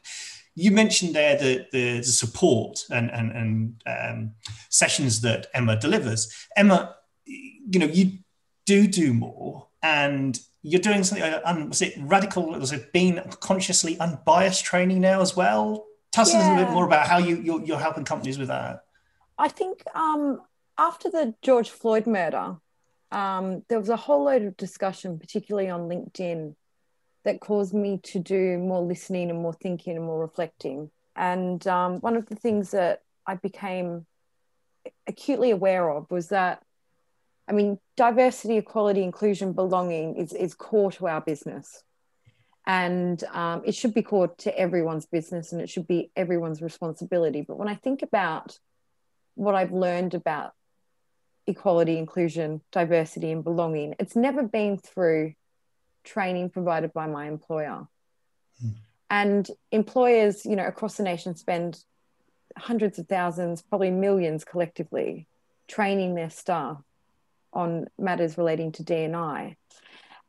You mentioned there the, the, the support and, and, and um, sessions that Emma delivers. Emma, you know, you do do more and you're doing something, uh, was it radical, was it being consciously unbiased training now as well? Tell us yeah. a little bit more about how you, you're, you're helping companies with that. I think um, after the George Floyd murder, um, there was a whole load of discussion, particularly on LinkedIn, that caused me to do more listening and more thinking and more reflecting. And um, one of the things that I became acutely aware of was that I mean, diversity, equality, inclusion, belonging is, is core to our business. And um, it should be core to everyone's business and it should be everyone's responsibility. But when I think about what I've learned about equality, inclusion, diversity, and belonging, it's never been through training provided by my employer. Hmm. And employers, you know, across the nation spend hundreds of thousands, probably millions collectively, training their staff on matters relating to D&I.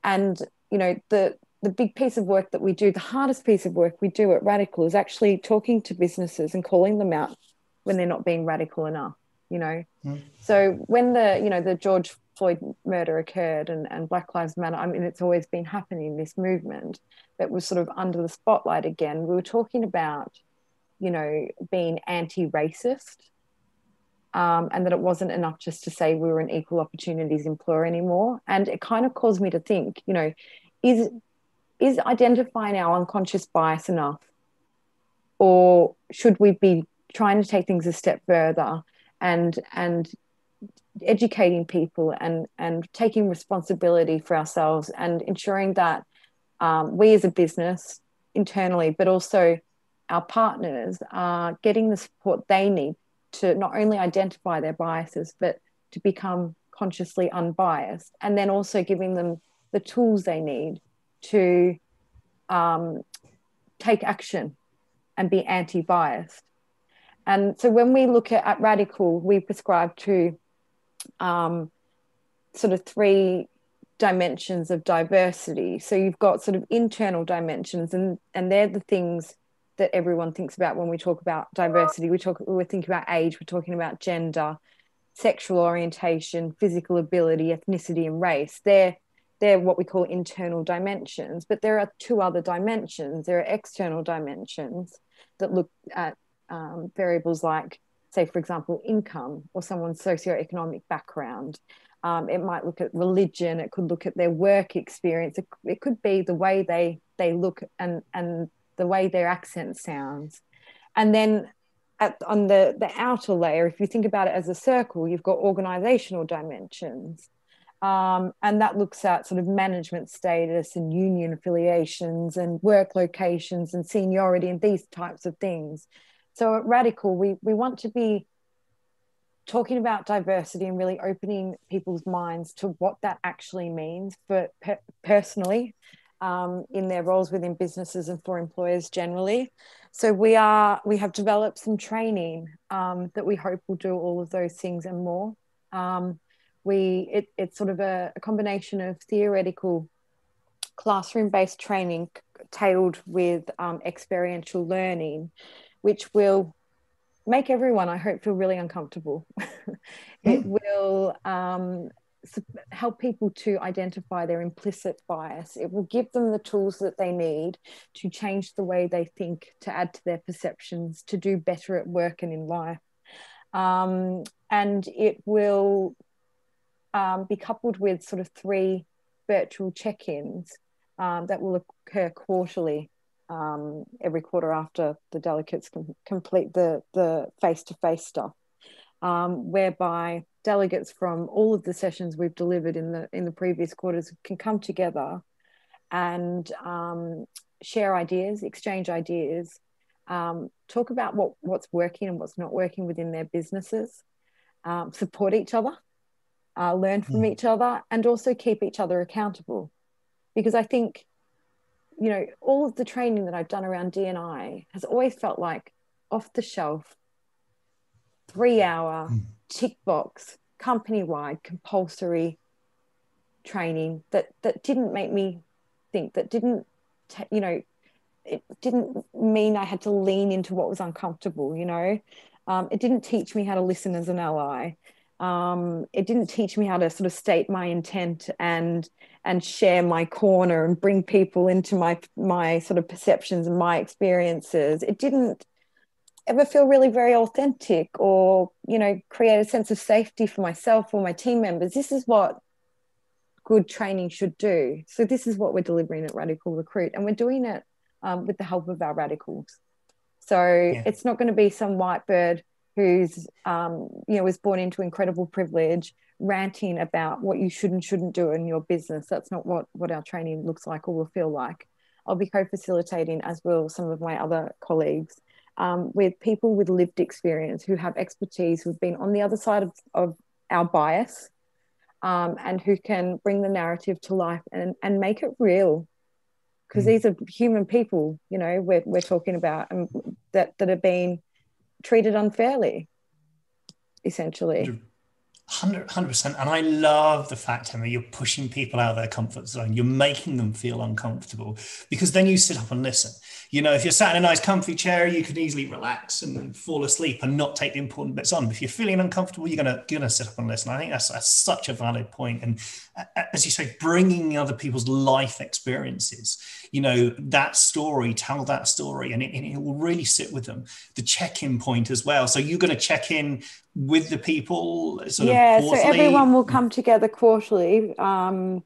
And, you know, the, the big piece of work that we do, the hardest piece of work we do at Radical is actually talking to businesses and calling them out when they're not being radical enough, you know. Mm. So when the, you know, the George Floyd murder occurred and, and Black Lives Matter, I mean, it's always been happening, this movement that was sort of under the spotlight again. We were talking about, you know, being anti-racist um, and that it wasn't enough just to say we were an equal opportunities employer anymore. And it kind of caused me to think, you know, is is identifying our unconscious bias enough, or should we be trying to take things a step further and and educating people and and taking responsibility for ourselves and ensuring that um, we as a business internally, but also our partners are getting the support they need to not only identify their biases, but to become consciously unbiased, and then also giving them the tools they need to um, take action and be anti biased. And so when we look at, at Radical, we prescribe to um, sort of three dimensions of diversity. So you've got sort of internal dimensions, and, and they're the things that everyone thinks about when we talk about diversity. We talk, we're thinking about age, we're talking about gender, sexual orientation, physical ability, ethnicity, and race. They're they're what we call internal dimensions, but there are two other dimensions. There are external dimensions that look at um, variables like, say, for example, income or someone's socioeconomic background. Um, it might look at religion. It could look at their work experience. It, it could be the way they they look and and the way their accent sounds. And then at, on the, the outer layer, if you think about it as a circle, you've got organizational dimensions. Um, and that looks at sort of management status and union affiliations and work locations and seniority and these types of things. So at Radical, we, we want to be talking about diversity and really opening people's minds to what that actually means for per- personally um, in their roles within businesses and for employers generally. So we are we have developed some training um, that we hope will do all of those things and more. Um, we it, it's sort of a, a, combination of theoretical classroom-based training tailed with um, experiential learning, which will make everyone, I hope, feel really uncomfortable. it mm. will um, help people to identify their implicit bias. It will give them the tools that they need to change the way they think, to add to their perceptions, to do better at work and in life. Um, and it will um, be coupled with sort of three virtual check ins um, that will occur quarterly. Um, every quarter after the delegates com- complete the the face to face stuff, um, whereby delegates from all of the sessions we've delivered in the in the previous quarters can come together and um, share ideas, exchange ideas, um, talk about what what's working and what's not working within their businesses, um, support each other, uh, learn from mm. each other, and also keep each other accountable. Because I think, you know, all of the training that I've done around DNI has always felt like off the shelf, three hour mm. tick box, company wide, compulsory training that that didn't make me think that didn't you know it didn't mean I had to lean into what was uncomfortable, you know. Um, it didn't teach me how to listen as an ally. Um, it didn't teach me how to sort of state my intent and and share my corner and bring people into my my sort of perceptions and my experiences. It didn't ever feel really very authentic or you know create a sense of safety for myself or my team members. This is what good training should do. So this is what we're delivering at Radical Recruit, and we're doing it um, with the help of our radicals. So yeah. it's not going to be some white bird who's um, you know was born into incredible privilege ranting about what you should and shouldn't do in your business. That's not what what our training looks like or will feel like. I'll be co-facilitating, as will some of my other colleagues, um, with people with lived experience who have expertise, who've been on the other side of, of our bias, um, and who can bring the narrative to life and, and make it real because mm. these are human people, you know, we're, we're talking about and that, that are being treated unfairly, essentially. 100 percent, and I love the fact, Emma, you're pushing people out of their comfort zone. You're making them feel uncomfortable because then you sit up and listen. You know, if you're sat in a nice, comfy chair, you can easily relax and fall asleep and not take the important bits on. But if you're feeling uncomfortable, you're gonna you're gonna sit up and listen. I think that's, that's such a valid point. And as you say, bringing other people's life experiences, you know, that story, tell that story, and it, and it will really sit with them. The check-in point as well. So you're going to check in with the people sort of. yeah so everyone will come together quarterly um,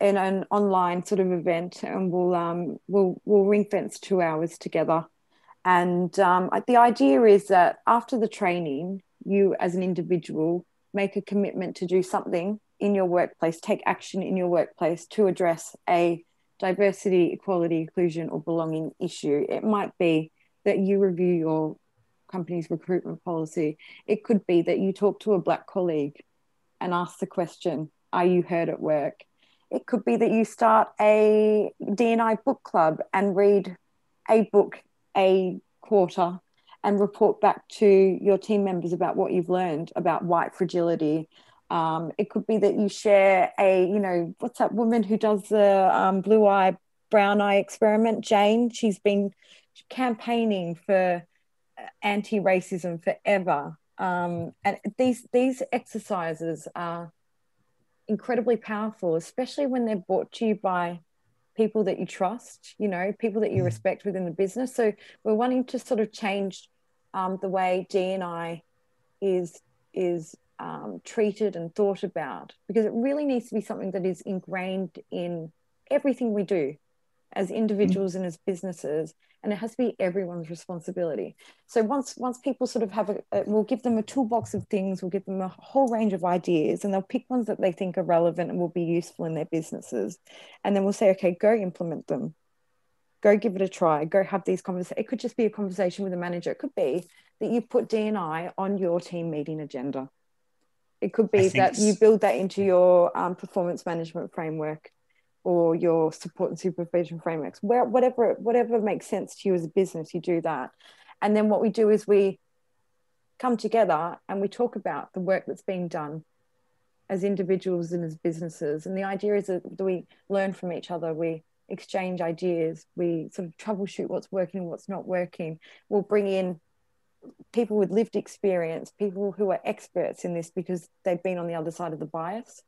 in an online sort of event and we'll um, we'll, we'll ring fence two hours together and um, the idea is that after the training you as an individual make a commitment to do something in your workplace take action in your workplace to address a diversity equality inclusion or belonging issue it might be that you review your company's recruitment policy. It could be that you talk to a black colleague and ask the question, Are you heard at work? It could be that you start a DNI book club and read a book a quarter and report back to your team members about what you've learned about white fragility. Um, it could be that you share a, you know, what's that woman who does the um, blue eye, brown eye experiment? Jane. She's been campaigning for anti-racism forever. Um, and these these exercises are incredibly powerful, especially when they're brought to you by people that you trust, you know, people that you mm. respect within the business. So we're wanting to sort of change um, the way DNI is is um, treated and thought about because it really needs to be something that is ingrained in everything we do as individuals mm. and as businesses and it has to be everyone's responsibility. So once once people sort of have a, a, we'll give them a toolbox of things we'll give them a whole range of ideas and they'll pick ones that they think are relevant and will be useful in their businesses. And then we'll say okay go implement them. Go give it a try. Go have these conversations it could just be a conversation with a manager. It could be that you put dni on your team meeting agenda. It could be that you build that into your um, performance management framework or your support and supervision frameworks where whatever whatever makes sense to you as a business you do that and then what we do is we come together and we talk about the work that's being done as individuals and as businesses. And the idea is that we learn from each other, we exchange ideas, we sort of troubleshoot what's working what's not working. We'll bring in people with lived experience, people who are experts in this because they've been on the other side of the bias,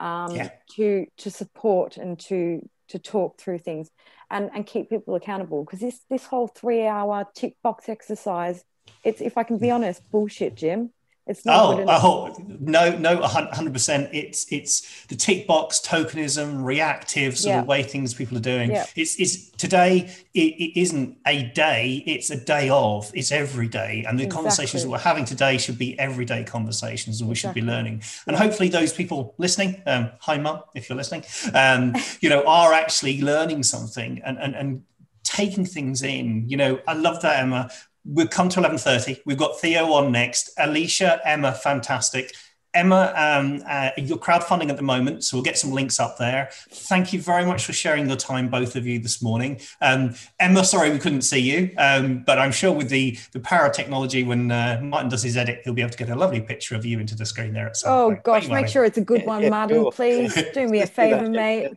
um, yeah. to to support and to to talk through things and and keep people accountable. Because this this whole three hour tick box exercise, it's if I can be honest, bullshit, Jim. It's not. Oh, oh no, no, hundred percent. It's it's the tick box tokenism, reactive sort yeah. of way things people are doing. Yeah. It's it's today. It, it isn't a day. It's a day of. It's every day, and the exactly. conversations that we're having today should be everyday conversations, and we exactly. should be learning. And hopefully, those people listening, um, hi mum, if you're listening, um, you know, are actually learning something and and and taking things in. You know, I love that Emma we'll come to 11.30 we've got theo on next. Alisha emma fantastic. Emma um, uh, you're crowdfunding at the moment so we'll get some links up there. Thank you very much for sharing your time both of you this morning. Um, emma sorry we couldn't see you um, but i'm sure with the, the power of technology when uh, martin does his edit he'll be able to get a lovely picture of you into the screen there at some oh point. gosh make sure it's a good one martin cool. please. Do me a favor mate.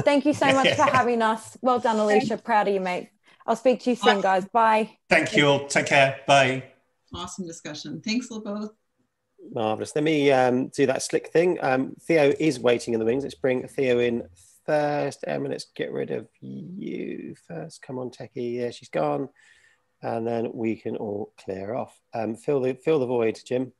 thank you so much for having us. Well done alisha. Proud of you mate I'll speak to you soon, guys. Bye. Thank you all. Take care. Bye. Awesome discussion. Thanks, both. Marvelous. Let me um, do that slick thing. Um, Theo is waiting in the wings. Let's bring Theo in first. Emma, let's get rid of you first. Come on, Techie. Yeah, she's gone. And then we can all clear off. Um, fill the fill the void, Jim.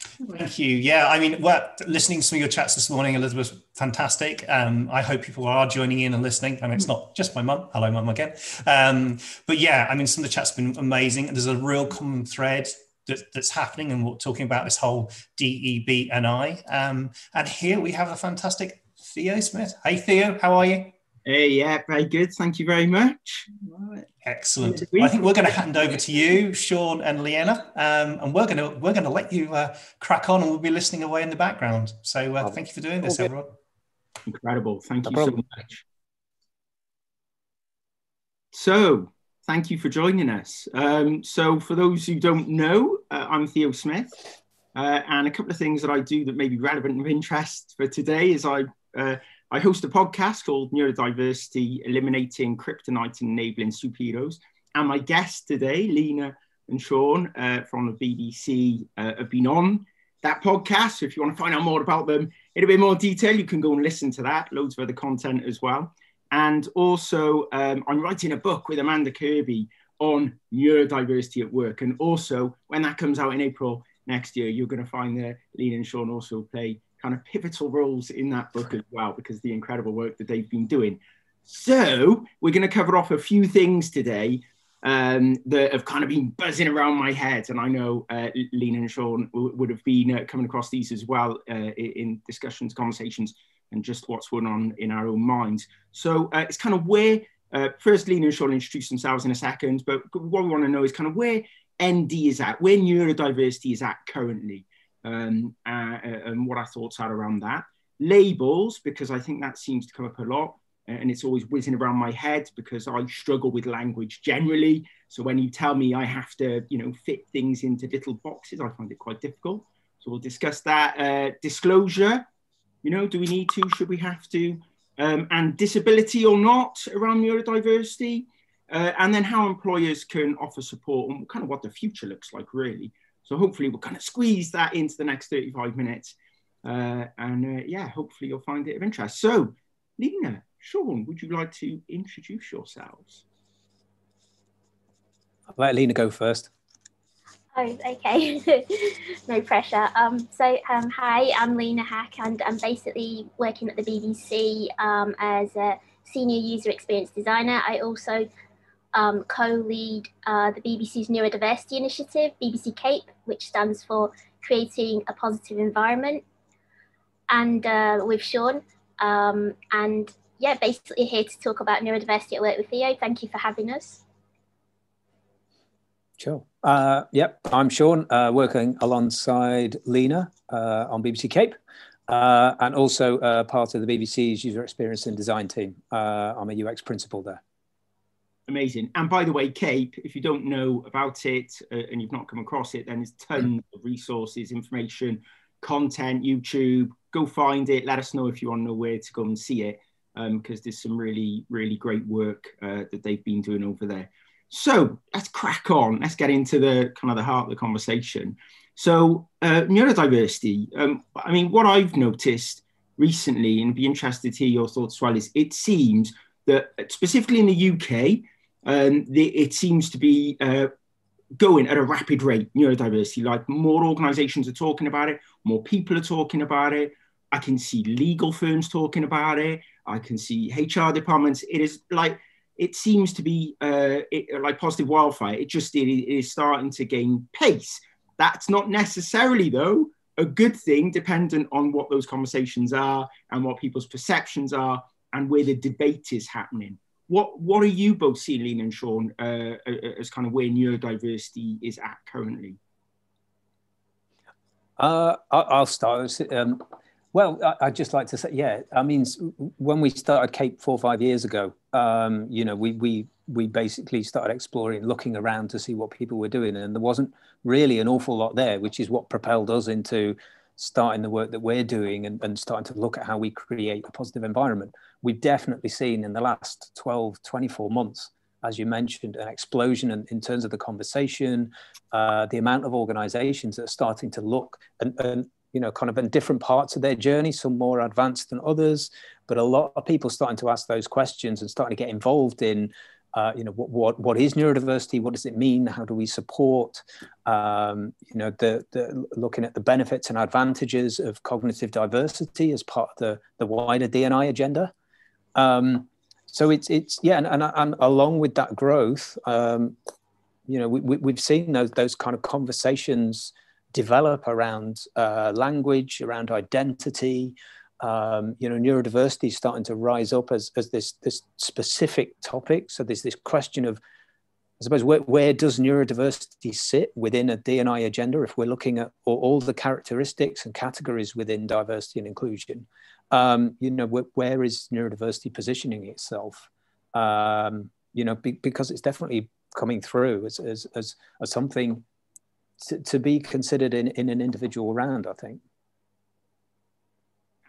Thank you. Yeah, I mean, well, listening to some of your chats this morning, Elizabeth, fantastic. Um, I hope people are joining in and listening. I mean, it's not just my mum. Hello, mum again. Um, but yeah, I mean, some of the chats have been amazing. There's a real common thread that, that's happening, and we're talking about this whole DEB and I. Um, and here we have a fantastic Theo Smith. Hey, Theo, how are you? Hey, yeah, very good. Thank you very much. Excellent. I think we're going to hand over to you, Sean and Leena, um, and we're going to we're going to let you uh, crack on, and we'll be listening away in the background. So uh, thank you for doing this, everyone. Incredible. Thank no you problem. so much. So, thank you for joining us. Um, so, for those who don't know, uh, I'm Theo Smith, uh, and a couple of things that I do that may be relevant and of interest for today is I uh, I host a podcast called Neurodiversity Eliminating Kryptonite and Enabling Superheroes. And my guests today, Leena and Sean uh, from the BBC, uh, have been on that podcast. So if you want to find out more about them in a bit more detail, you can go and listen to that. Loads of other content as well. And also, um, I'm writing a book with Amanda Kirby on neurodiversity at work. And also, when that comes out in April next year, you're going to find that Leena and Sean also play kind of pivotal roles in that book as well because the incredible work that they've been doing. So we're going to cover off a few things today um, that have kind of been buzzing around my head, and I know uh, Leena and Sean w- would have been uh, coming across these as well uh, in discussions, conversations, and just what's going on in our own minds. So uh, it's kind of where uh, first Leena and Sean introduce themselves in a second, but what we want to know is kind of where ND is at, where neurodiversity is at currently um, uh, uh, and what our thoughts are around that. Labels, because I think that seems to come up a lot and it's always whizzing around my head because I struggle with language generally. So when you tell me I have to, you know, fit things into little boxes, I find it quite difficult. So we'll discuss that. Uh, disclosure, you know, do we need to? Should we have to? Um, and disability or not around neurodiversity, uh, and then how employers can offer support and kind of what the future looks like, really. So hopefully we'll kind of squeeze that into the next 35 minutes. Uh, and uh, yeah, hopefully you'll find it of interest. So, Leena, Sean, would you like to introduce yourselves? I'll let Leena go first. Oh, okay. no pressure. Um, so, um, hi, I'm Leena Haque, and I'm basically working at the BBC um, as a senior user experience designer. I also um, co-lead uh, the BBC's Neurodiversity Initiative, BBC CAPE, which stands for Creating a Positive Environment, and uh, with Sean. Um, and yeah, basically here to talk about neurodiversity at work with Theo. Thank you for having us. Sure. Uh, yep, I'm Sean, uh, working alongside Leena uh, on BBC CAPE. Uh, and also part of the BBC's user experience and design team. I'm a UX principal there. Amazing. And by the way, CAPE, if you don't know about it uh, and you've not come across it, then there's tons of resources, information, content, YouTube, go find it. Let us know if you want to know where to go and see it, because um, there's some really, really great work uh, that they've been doing over there. So let's crack on. Let's get into the kind of the heart of the conversation. So uh, neurodiversity. Um, I mean, what I've noticed recently, and be interested to hear your thoughts as well, is it seems that specifically in the UK, um, the, it seems to be uh, going at a rapid rate, neurodiversity. Like more organizations are talking about it, more people are talking about it. I can see legal firms talking about it. I can see HR departments. It is like, it seems to be uh, it, like positive wildfire. It just it, it is starting to gain pace. That's not necessarily, though, a good thing, dependent on what those conversations are and what people's perceptions are and where the debate is happening. What what are you both seeing, Leena and Sean, uh, as kind of where neurodiversity is at currently? Uh, I'll start. Um, well, I'd just like to say, yeah. I mean, when we started Cape four or five years ago, um, you know, we we we basically started exploring, looking around to see what people were doing, and there wasn't really an awful lot there, which is what propelled us into starting the work that we're doing and, and starting to look at how we create a positive environment. We've definitely seen in the last 12, 24 months, as you mentioned, an explosion in, in terms of the conversation, uh, the amount of organizations that are starting to look and, and you know, kind of in different parts of their journey, some more advanced than others, but a lot of people starting to ask those questions and starting to get involved in uh, you know, what, what, what is neurodiversity? What does it mean? How do we support, um, you know, the, the, looking at the benefits and advantages of cognitive diversity as part of the, the wider DNI agenda? Um, so it's, it's yeah, and, and, and along with that growth, um, you know, we, we, we've seen those, those kind of conversations develop around uh, language, around identity, um, you know, neurodiversity is starting to rise up as, as this, this specific topic. So there's this question of, I suppose, where, where does neurodiversity sit within a DNI agenda if we're looking at all, all the characteristics and categories within diversity and inclusion? Um, you know, where, where is neurodiversity positioning itself? Um, you know, be, because it's definitely coming through as, as, as, as something to, to be considered in, in an individual round, I think.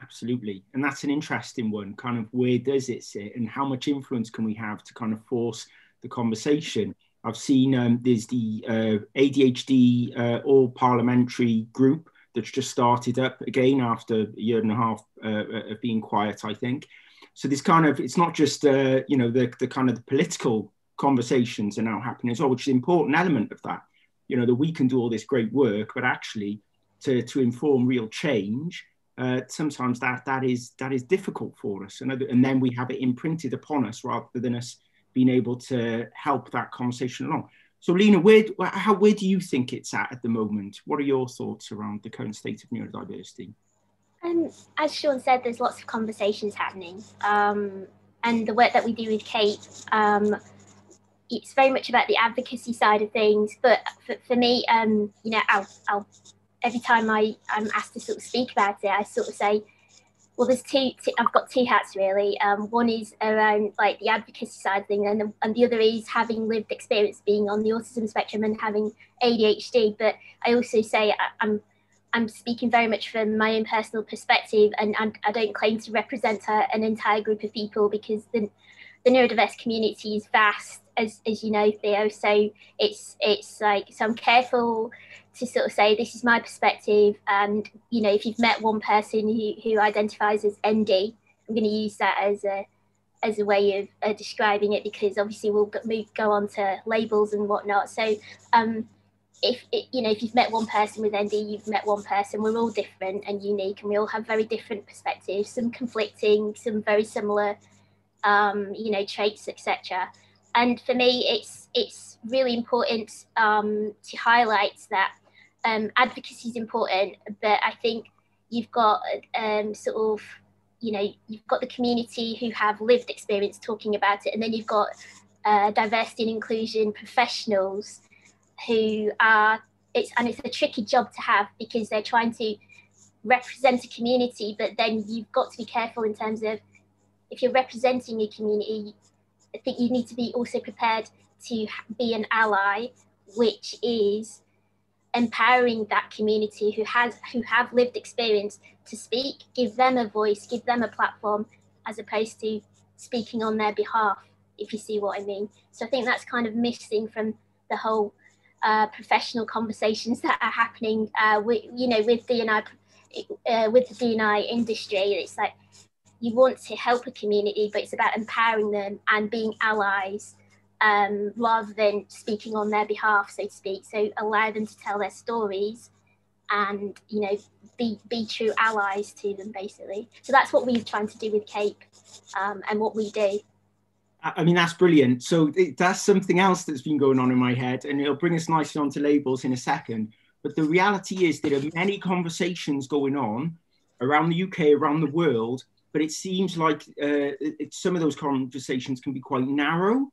Absolutely. And that's an interesting one. Kind of where does it sit and how much influence can we have to kind of force the conversation? I've seen um, there's the uh, ADHD uh, All Parliamentary Group that's just started up again after a year and a half uh, of being quiet, I think. So this kind of, it's not just, uh, you know, the, the kind of the political conversations are now happening as well, which is an important element of that. You know, that we can do all this great work, but actually to, to inform real change, uh, sometimes that that is that is difficult for us, and, and then we have it imprinted upon us rather than us being able to help that conversation along. So, Leena, where how where do you think it's at at the moment? What are your thoughts around the current state of neurodiversity? Um, as Sean said, there's lots of conversations happening, um, and the work that we do with CAPE, um, it's very much about the advocacy side of things. But for, for me, um, you know, I'll, I'll every time I, I'm asked to sort of speak about it, I sort of say, well, there's two, two I've got two hats really. Um, one is around like the advocacy side thing, and the, and the other is having lived experience being on the autism spectrum and having ADHD. But I also say I, I'm I'm speaking very much from my own personal perspective, and, and I don't claim to represent a, an entire group of people because the the neurodiverse community is vast, as, as you know, Theo. So it's it's like so I'm careful to sort of say this is my perspective and you know if you've met one person who, who identifies as nd i'm going to use that as a as a way of uh, describing it because obviously we'll move go on to labels and whatnot. So um if it, you know if you've met one person with nd you've met one person we're all different and unique and we all have very different perspectives some conflicting some very similar um you know traits etc and for me it's it's really important um, to highlight that um, advocacy is important, but I think you've got um, sort of, you know, you've got the community who have lived experience talking about it, and then you've got uh, diversity and inclusion professionals who are it's and it's a tricky job to have because they're trying to represent a community, but then you've got to be careful in terms of if you're representing a community, I think you need to be also prepared to be an ally, which is empowering that community who has who have lived experience to speak, give them a voice, give them a platform, as opposed to speaking on their behalf, if you see what I mean. So I think that's kind of missing from the whole uh, professional conversations that are happening uh, with, you know, with DNI, uh, with the DNI industry. It's like you want to help a community, but it's about empowering them and being allies um, rather than speaking on their behalf, so to speak. So allow them to tell their stories and, you know, be, be true allies to them, basically. So that's what we're trying to do with CAPE um, and what we do. I mean, that's brilliant. So that's something else that's been going on in my head, and it'll bring us nicely onto labels in a second. But the reality is there are many conversations going on around the UK, around the world, but it seems like uh, it, some of those conversations can be quite narrow.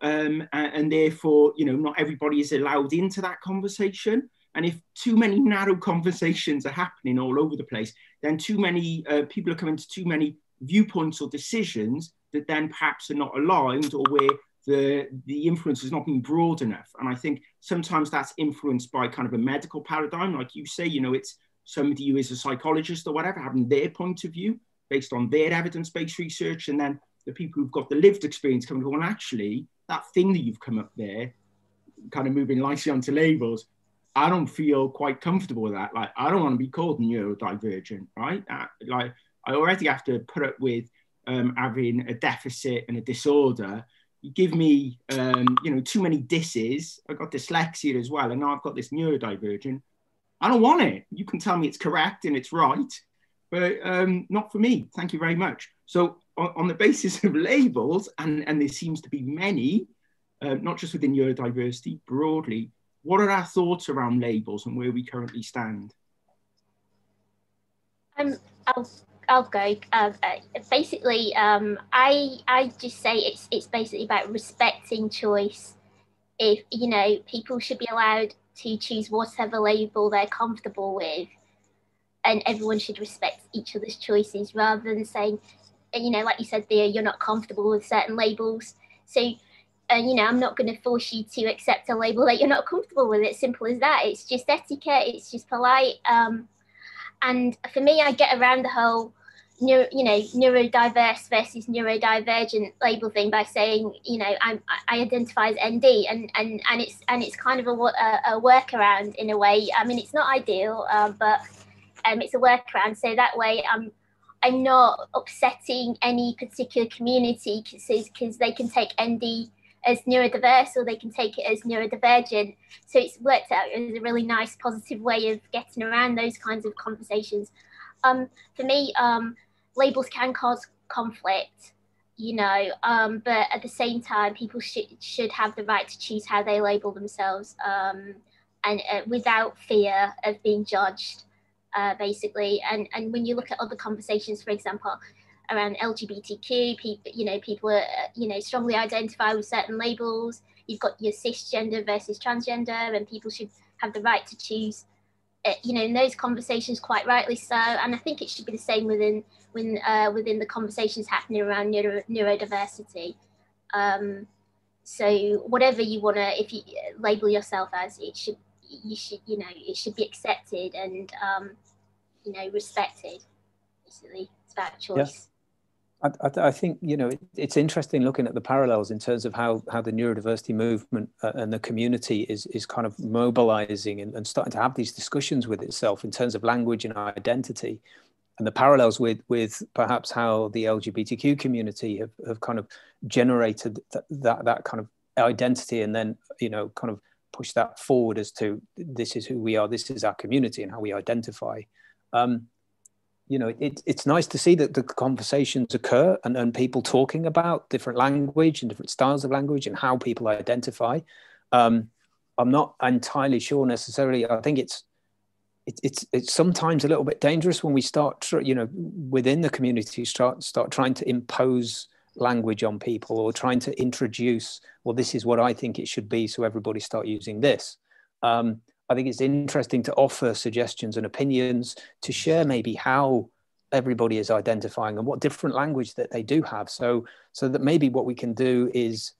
Um, and, and, therefore, you know, not everybody is allowed into that conversation. And if too many narrow conversations are happening all over the place, then too many uh, people are coming to too many viewpoints or decisions that then perhaps are not aligned or where the, the influence has not been broad enough. And I think sometimes that's influenced by kind of a medical paradigm, like you say, you know, it's somebody who is a psychologist or whatever, having their point of view based on their evidence-based research, and then the people who've got the lived experience coming, well, actually, that thing that you've come up there, kind of moving nicely onto labels, I don't feel quite comfortable with that. Like, I don't want to be called neurodivergent, right? Uh, like, I already have to put up with um, having a deficit and a disorder. You give me, um, you know, too many disses. I've got dyslexia as well, and now I've got this neurodivergent. I don't want it. You can tell me it's correct and it's right, but um, not for me. Thank you very much. So, on, on the basis of labels, and, and there seems to be many, uh, not just within neurodiversity, broadly, what are our thoughts around labels and where we currently stand? Um, I'll I'll go. Uh, basically, um, I I just say it's it's basically about respecting choice. If you know, people should be allowed to choose whatever label they're comfortable with, and everyone should respect each other's choices rather than saying, you know, like you said, there you're not comfortable with certain labels. So, uh, you know, I'm not going to force you to accept a label that you're not comfortable with. It's simple as that. It's just etiquette. It's just polite. Um, and for me, I get around the whole neuro, you know, neurodiverse versus neurodivergent label thing by saying, you know, I'm, I identify as ND, and and and it's and it's kind of a, a, a workaround in a way. I mean, it's not ideal, uh, but um, it's a workaround. So that way, I'm I'm not upsetting any particular community because they can take ND as neurodiverse or they can take it as neurodivergent. So it's worked out as a really nice, positive way of getting around those kinds of conversations. Um, for me, um, labels can cause conflict, you know, um, but at the same time, people should should have the right to choose how they label themselves, um, and uh, without fear of being judged, uh, basically. And and when you look at other conversations, for example, around LGBTQ, people, you know, people are, uh, you know, strongly identify with certain labels. You've got your cisgender versus transgender, and people should have the right to choose uh, you know, in those conversations, quite rightly so. And I think it should be the same within when uh, within the conversations happening around neuro, neurodiversity. Um, so whatever you want to, if you uh, label yourself as, it should you should you know it should be accepted and um, you know respected. Basically, it's about choice. I, I, I, think you know it, it's interesting looking at the parallels in terms of how how the neurodiversity movement uh, and the community is is kind of mobilizing and, and starting to have these discussions with itself in terms of language and identity and the parallels with with perhaps how the LGBTQ community have, have kind of generated th- that that kind of identity and then you know kind of push that forward as to this is who we are this is our community and how we identify um, you know, it, it's nice to see that the conversations occur and, and people talking about different language and different styles of language and how people identify. Um, I'm not entirely sure necessarily. I think it's it, it's it's sometimes a little bit dangerous when we start, you know, within the community start start trying to impose language on people or trying to introduce. Well, this is what I think it should be, so everybody start using this. Um, I think it's interesting to offer suggestions and opinions to share maybe how everybody is identifying and what different language that they do have. So, so that maybe what we can do is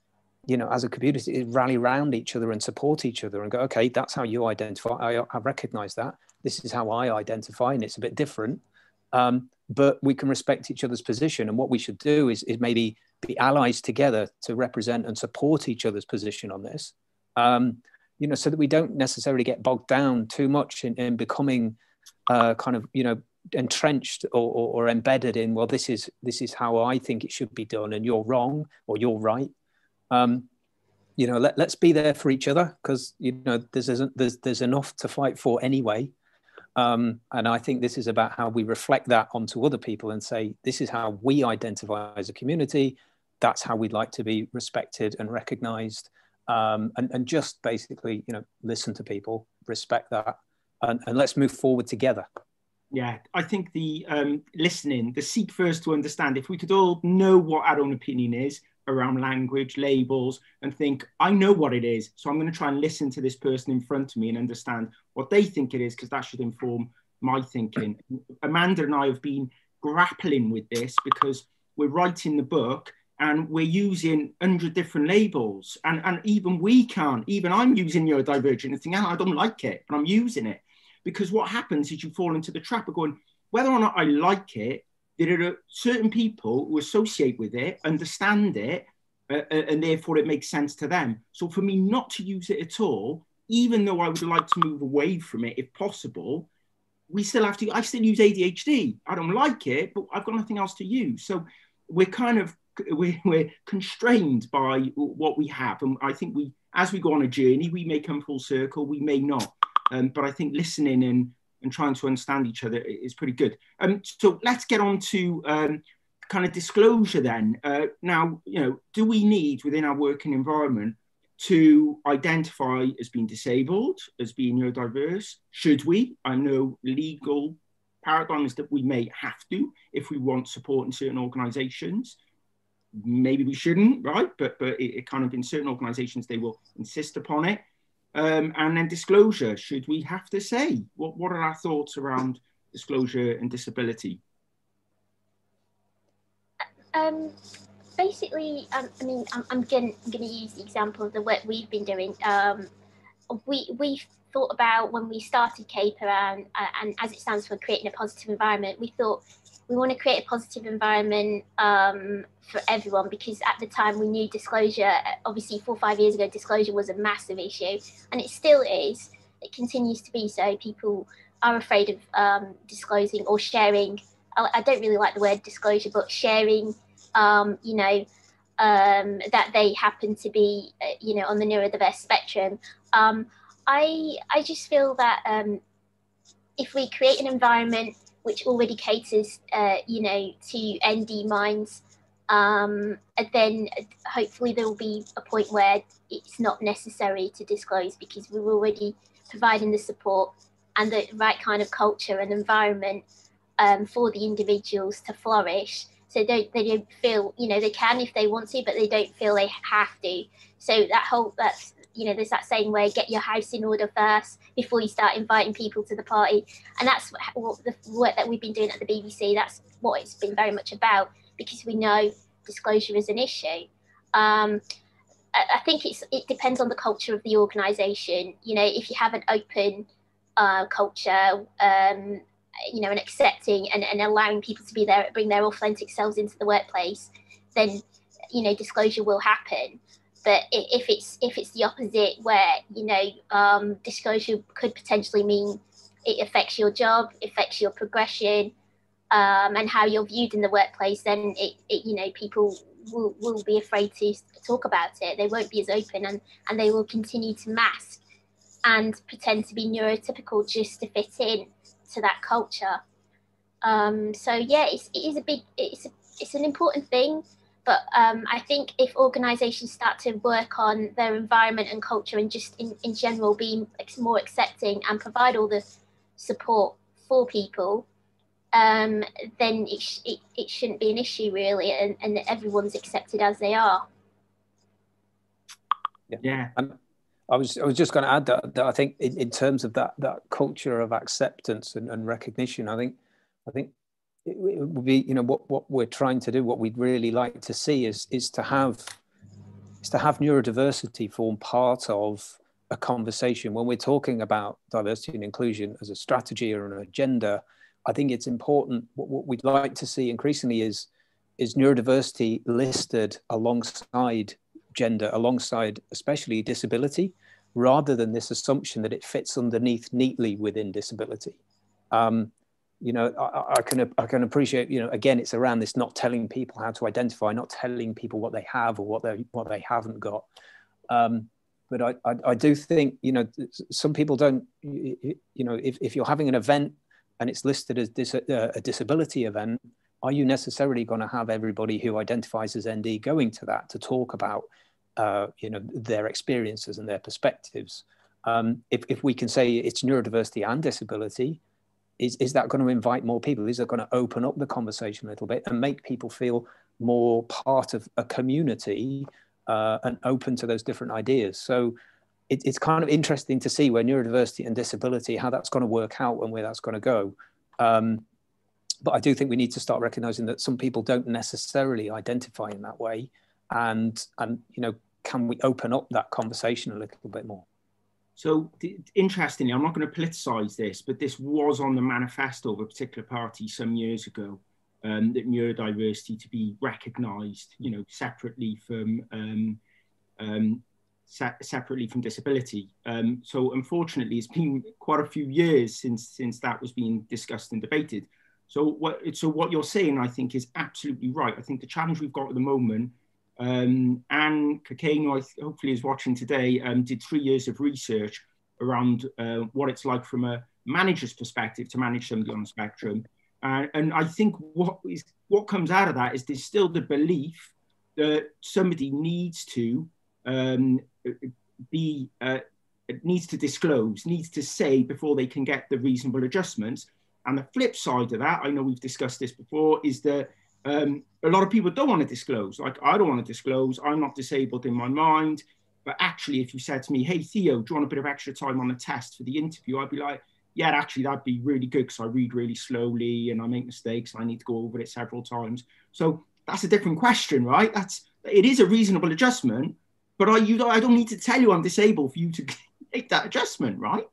you know, as a community, is rally around each other and support each other and go, okay, that's how you identify. I, I recognize that. This is how I identify, and it's a bit different. Um, but we can respect each other's position. And what we should do is, is maybe be allies together to represent and support each other's position on this. Um, you know, so that we don't necessarily get bogged down too much in, in becoming uh, kind of, you know, entrenched or, or, or, embedded in, well, this is this is how I think it should be done, and you're wrong or you're right. Um, you know, let, let's be there for each other because you know there's, there's there's enough to fight for anyway. Um, and I think this is about how we reflect that onto other people and say, this is how we identify as a community. That's how we'd like to be respected and recognized. Um, and, and just basically, you know, listen to people, respect that, and, and let's move forward together. Yeah, I think the um, listening, the seek first to understand, if we could all know what our own opinion is, around language, labels, and think, I know what it is. So I'm going to try and listen to this person in front of me and understand what they think it is, because that should inform my thinking. Amanda and I have been grappling with this because we're writing the book and we're using 100 different labels. And, and even we can't, even I'm using neurodivergent and thinking, oh, I don't like it, but I'm using it. Because what happens is you fall into the trap of going, whether or not I like it there are certain people who associate with it, understand it, uh, uh, and therefore it makes sense to them. So for me not to use it at all, even though I would like to move away from it if possible, we still have to. I still use ADHD. I don't like it, but I've got nothing else to use. So we're kind of we're, we're constrained by what we have, and I think we, as we go on a journey, we may come full circle, we may not. Um, but I think listening and and trying to understand each other is pretty good. Um, so let's get on to um, kind of disclosure then. Uh, now, you know, do we need within our working environment to identify as being disabled, as being neurodiverse? Should we? I know legal paradigms that we may have to if we want support in certain organizations. Maybe we shouldn't, right? But but it, it kind of in certain organizations they will insist upon it. Um, and then disclosure, should we have to say? What, what are our thoughts around disclosure and disability? Um, basically, um, I mean, I'm, I'm going to use the example of the work we've been doing. Um, we, we thought about when we started CAPE and, and as it stands for creating a positive environment, we thought we want to create a positive environment um, for everyone because at the time we knew disclosure, obviously four or five years ago, disclosure was a massive issue and it still is. It continues to be so. People are afraid of um, disclosing or sharing. I, don't really like the word disclosure, but sharing, um, you know, um, that they happen to be, uh, you know, on the neurodiverse spectrum. Um, I I just feel that um, if we create an environment which already caters, uh, you know, to ND minds, um, and then hopefully there will be a point where it's not necessary to disclose because we're already providing the support and the right kind of culture and environment um, for the individuals to flourish. So don't they don't feel you know they can if they want to, but they don't feel they have to. So that whole that's you know, there's that saying where get your house in order first before you start inviting people to the party. And that's what, the work that we've been doing at the BBC. That's what it's been very much about because we know disclosure is an issue. Um, I think it's it depends on the culture of the organisation. You know, if you have an open uh, culture, um, you know, and accepting and, and allowing people to be there, bring their authentic selves into the workplace, then you know disclosure will happen. But if it's if it's the opposite, where you know um, disclosure could potentially mean it affects your job, affects your progression, um, and how you're viewed in the workplace, then it, it you know people will, will be afraid to talk about it. They won't be as open, and and they will continue to mask and pretend to be neurotypical just to fit in to that culture. Um, so yeah, it's, it is a big, it's a, it's an important thing. But um, I think if organisations start to work on their environment and culture and just in, in general be more accepting and provide all the support for people, um, then it, sh- it, it shouldn't be an issue really, and, and everyone's accepted as they are. Yeah. yeah. And I was I was just going to add that, that I think in, in terms of that that culture of acceptance and, and recognition, I think I think it, would be you know what what we're trying to do what we'd really like to see is is to have is to have neurodiversity form part of a conversation when we're talking about diversity and inclusion as a strategy or an agenda. I think it's important. What, what we'd like to see increasingly is is neurodiversity listed alongside gender, alongside especially disability, rather than this assumption that it fits underneath neatly within disability. Um, you know, I, I, can I can appreciate. You know, again, it's around this not telling people how to identify, not telling people what they have or what they what they haven't got. Um, but I, I, I do think you know some people don't. You know, if, if you're having an event and it's listed as dis, uh, a disability event, are you necessarily going to have everybody who identifies as ND going to that to talk about uh, you know their experiences and their perspectives? Um, if, if we can say it's neurodiversity and disability, is, is that going to invite more people? Is it going to open up the conversation a little bit and make people feel more part of a community uh, and open to those different ideas? So it, it's kind of interesting to see where neurodiversity and disability, how that's going to work out and where that's going to go. Um, but I do think we need to start recognizing that some people don't necessarily identify in that way. And, and you know, can we open up that conversation a little bit more? So interestingly, I'm not going to politicize this, but this was on the manifesto of a particular party some years ago. Um, that neurodiversity to be recognised, you know, separately from um, um, se separately from disability. Um, so unfortunately, it's been quite a few years since since that was being discussed and debated. So what so what you're saying, I think, is absolutely right. I think the challenge we've got at the moment um, Anne Cockayne, hopefully is watching today, um, did three years of research around uh, what it's like from a manager's perspective to manage somebody on the spectrum. Uh, and I think what is what comes out of that is there's still the belief that somebody needs to um, be uh, needs to disclose, needs to say before they can get the reasonable adjustments. And the flip side of that, I know we've discussed this before, is that um, a lot of people don't want to disclose. Like, I don't want to disclose. I'm not disabled in my mind. But actually, if you said to me, hey, Theo, do you want a bit of extra time on the test for the interview? I'd be like, yeah, actually, that'd be really good because I read really slowly and I make mistakes. And I need to go over it several times. So that's a different question, right? That's it is a reasonable adjustment, but I you I don't need to tell you I'm disabled for you to make that adjustment, right?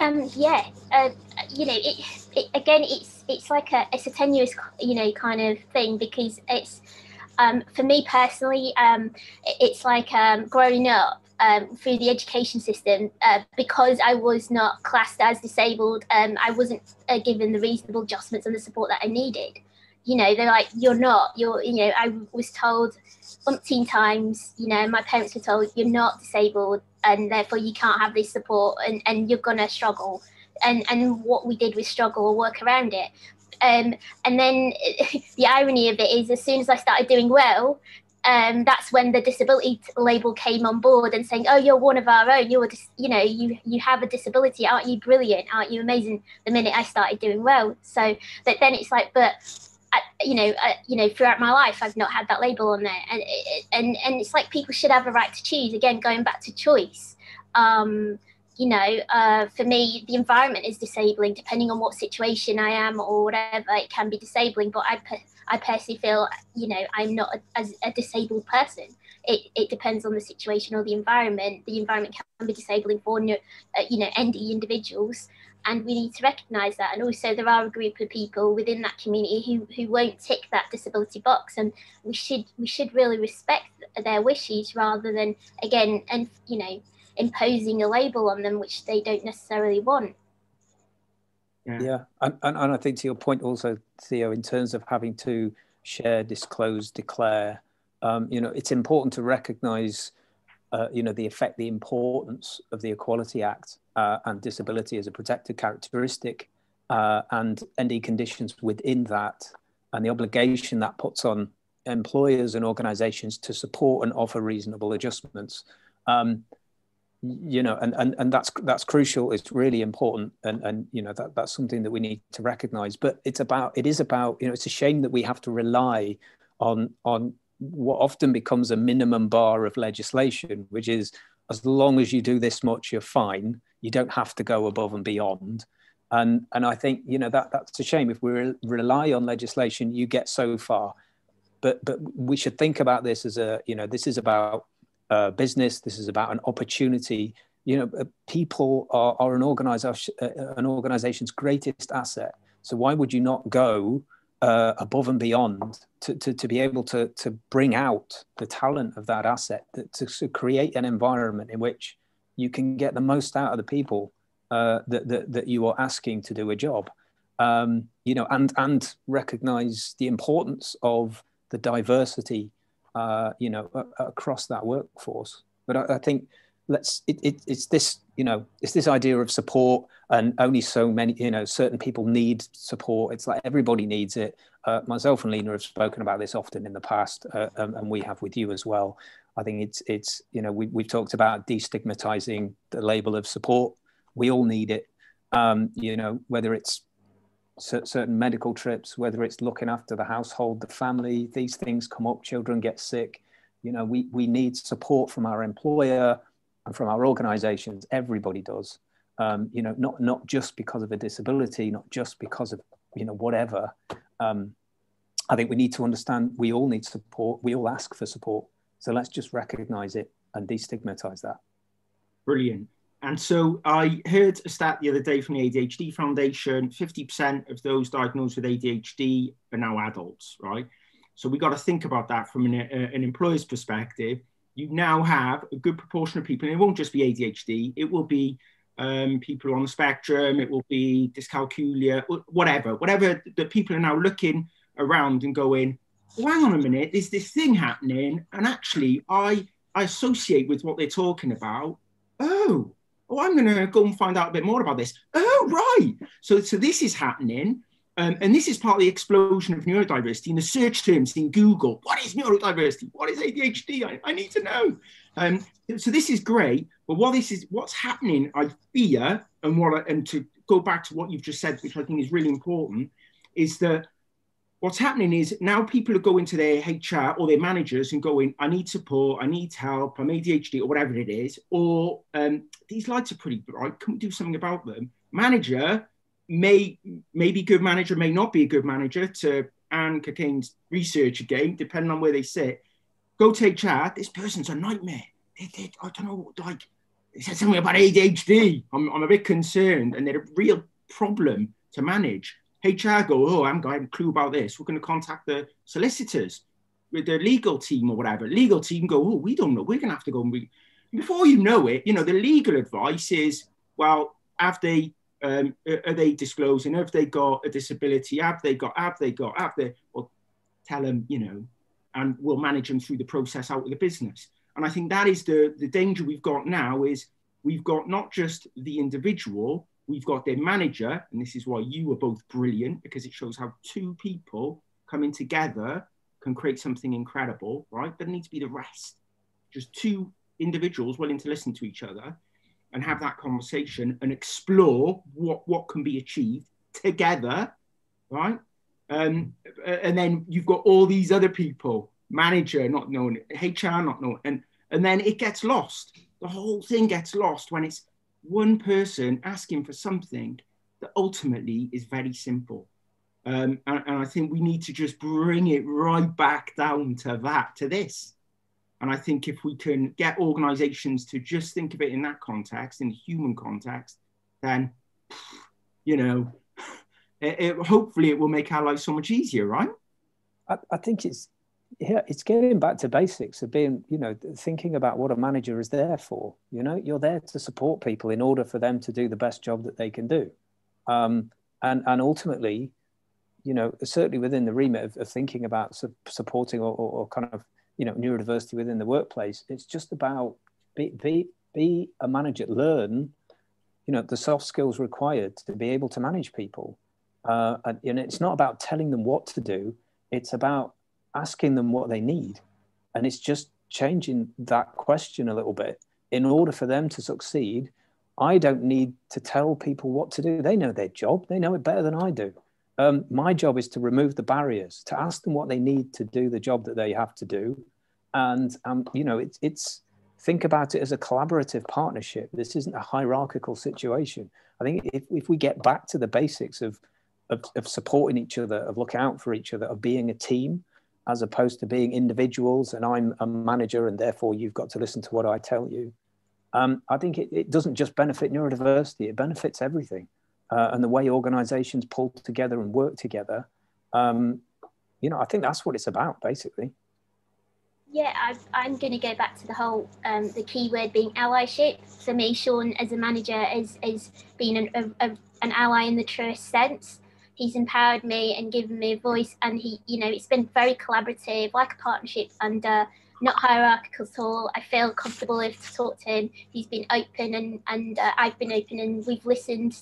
Um, yeah, uh, you know, it, it, again, it's it's like a it's a tenuous, you know, kind of thing because it's um, for me personally, um, it's like um, growing up um, through the education system uh, because I was not classed as disabled. I wasn't uh, given the reasonable adjustments and the support that I needed. You know, they're like, you're not. You're, you know, I was told umpteen times. You know, my parents were told you're not disabled and therefore you can't have this support and, and you're gonna struggle. And and what we did was struggle or work around it. Um, and then the irony of it is as soon as i started doing well um, that's when the disability label came on board and saying oh you're one of our own. You're you know you you have a disability. Aren't you brilliant? Aren't you amazing? The minute i started doing well. So but then it's like but you know, you know, throughout my life, I've not had that label on there, and and and it's like people should have a right to choose. Again, going back to choice. Um, you know, uh, for me, the environment is disabling. Depending on what situation I am or whatever, it can be disabling. But I, I personally feel, you know, I'm not a, as a disabled person. It, it depends on the situation or the environment. The environment can be disabling for, uh, you know, ND individuals and we need to recognise that. And also, there are a group of people within that community who, who won't tick that disability box, and we should we should really respect their wishes rather than again and you know imposing a label on them which they don't necessarily want. Yeah, yeah. And, and, and I think to your point also, Theo, in terms of having to share, disclose, declare, um, you know, it's important to recognise uh, you know, the effect, the importance of the Equality Act uh, and disability as a protected characteristic uh, and ND conditions within that and the obligation that puts on employers and organizations to support and offer reasonable adjustments. Um, you know, and, and, and that's that's crucial. It's really important, and and you know that that's something that we need to recognise. But it's about it is about you know it's a shame that we have to rely on on what often becomes a minimum bar of legislation, which is as long as you do this much, you're fine. You don't have to go above and beyond. And, and I think, you know, that, that's a shame. If we re- rely on legislation, you get so far. but but we should think about this as a you know this is about uh, business. This is about an opportunity. You know, uh, people are, are an organization uh, an organization's greatest asset. So why would you not go uh, above and beyond to, to, to be able to, to bring out the talent of that asset, to, to create an environment in which you can get the most out of the people uh, that, that, that you are asking to do a job. Um, you know, and and recognize the importance of the diversity, uh, you know, across that workforce. But I, I think let's it, it, it's this you know it's this idea of support and only so many you know certain people need support it's like everybody needs it uh, myself and Leena have spoken about this often in the past uh, and, and, we have with you as well i think it's it's you know we, we've talked about destigmatizing the label of support. We all need it. Um, you know whether it's certain medical trips whether it's looking after the household the family these things come up children get sick. You know we, we need support from our employer and from our organizations. Everybody does. Um, you know not not just because of a disability not just because of you know whatever. Um, i think we need to understand we all need support. We all ask for support so let's just recognize it and destigmatize that brilliant and so I heard a stat the other day from the ADHD Foundation 50% of those diagnosed with ADHD are now adults, right? So we got to think about that from an, uh, an employer's perspective. You now have a good proportion of people, and it won't just be ADHD, it will be um, people on the spectrum, it will be dyscalculia, whatever, whatever that people are now looking around and going, hang on a minute, there's this thing happening, and actually I, I associate with what they're talking about. Oh, oh, I'm going to go and find out a bit more about this. Oh, right. So, so this is happening. Um, and this is part of the explosion of neurodiversity in the search terms in Google. What is neurodiversity? What is ADHD? I, I need to know. Um, so this is great, but what this is, what's happening, I fear, and what, I, and to go back to what you've just said, which I think is really important, is that what's happening is now people are going to their HR or their managers and going, I need support, I need help, I'm ADHD or whatever it is, or um, these lights are pretty bright, can we do something about them? Manager may, may be good manager, may not be a good manager to Anne Cockayne's research again, depending on where they sit. Go to HR, this person's a nightmare. They, they, I don't know, like, they said something about ADHD. I'm, I'm a bit concerned and they're a real problem to manage HR go, oh, I haven't got a clue about this. We're going to contact the solicitors with the legal team or whatever. Legal team go, oh, we don't know. We're going to have to go and re-. before you know it, you know, the legal advice is, well, have they um, are they disclosing? Have they got a disability? Have they got? Have they got? Have they? Well, tell them, you know, and we'll manage them through the process out of the business. And I think that is the the danger we've got now is we've got not just the individual, We've got their manager, and this is why you were both brilliant because it shows how two people coming together can create something incredible, right? There needs to be the rest. Just two individuals willing to listen to each other and have that conversation and explore what, what can be achieved together, right? Um, and then you've got all these other people, manager not known, HR not known, and and then it gets lost. The whole thing gets lost when it's one person asking for something that ultimately is very simple. Um, and, and, I think we need to just bring it right back down to that, to this. And I think if we can get organizations to just think of it in that context, in human context, then, you know, it, it, hopefully it will make our life so much easier, right? I, I think it's yeah, it's getting back to basics of being, you know, thinking about what a manager is there for. You know, you're there to support people in order for them to do the best job that they can do. Um, and, and ultimately, you know, certainly within the remit of, of thinking about su- supporting or, or, or, kind of, you know, neurodiversity within the workplace, it's just about be, be, be a manager, learn, you know, the soft skills required to be able to manage people. Uh, and, and it's not about telling them what to do. It's about asking them what they need. And it's just changing that question a little bit in order for them to succeed. I don't need to tell people what to do. They know their job, they know it better than I do. Um, my job is to remove the barriers, to ask them what they need to do the job that they have to do. And, um, you know, it's, it's think about it as a collaborative partnership. This isn't a hierarchical situation. I think if, if we get back to the basics of, of, of supporting each other, of looking out for each other, of being a team, as opposed to being individuals and I'm a manager and therefore you've got to listen to what I tell you. Um, I think it, it, doesn't just benefit neurodiversity, it benefits everything. Uh, and the way organizations pull together and work together, um, you know, I think that's what it's about basically. Yeah, i am going to go back to the whole um, the key word being allyship. For me, Sean, as a manager, is is being an, a, a, an ally in the truest sense he's empowered me and given me a voice and he you know it's been very collaborative like a partnership and uh, not hierarchical at all. I feel comfortable if to talk to him. He's been open and and uh, i've been open and we've listened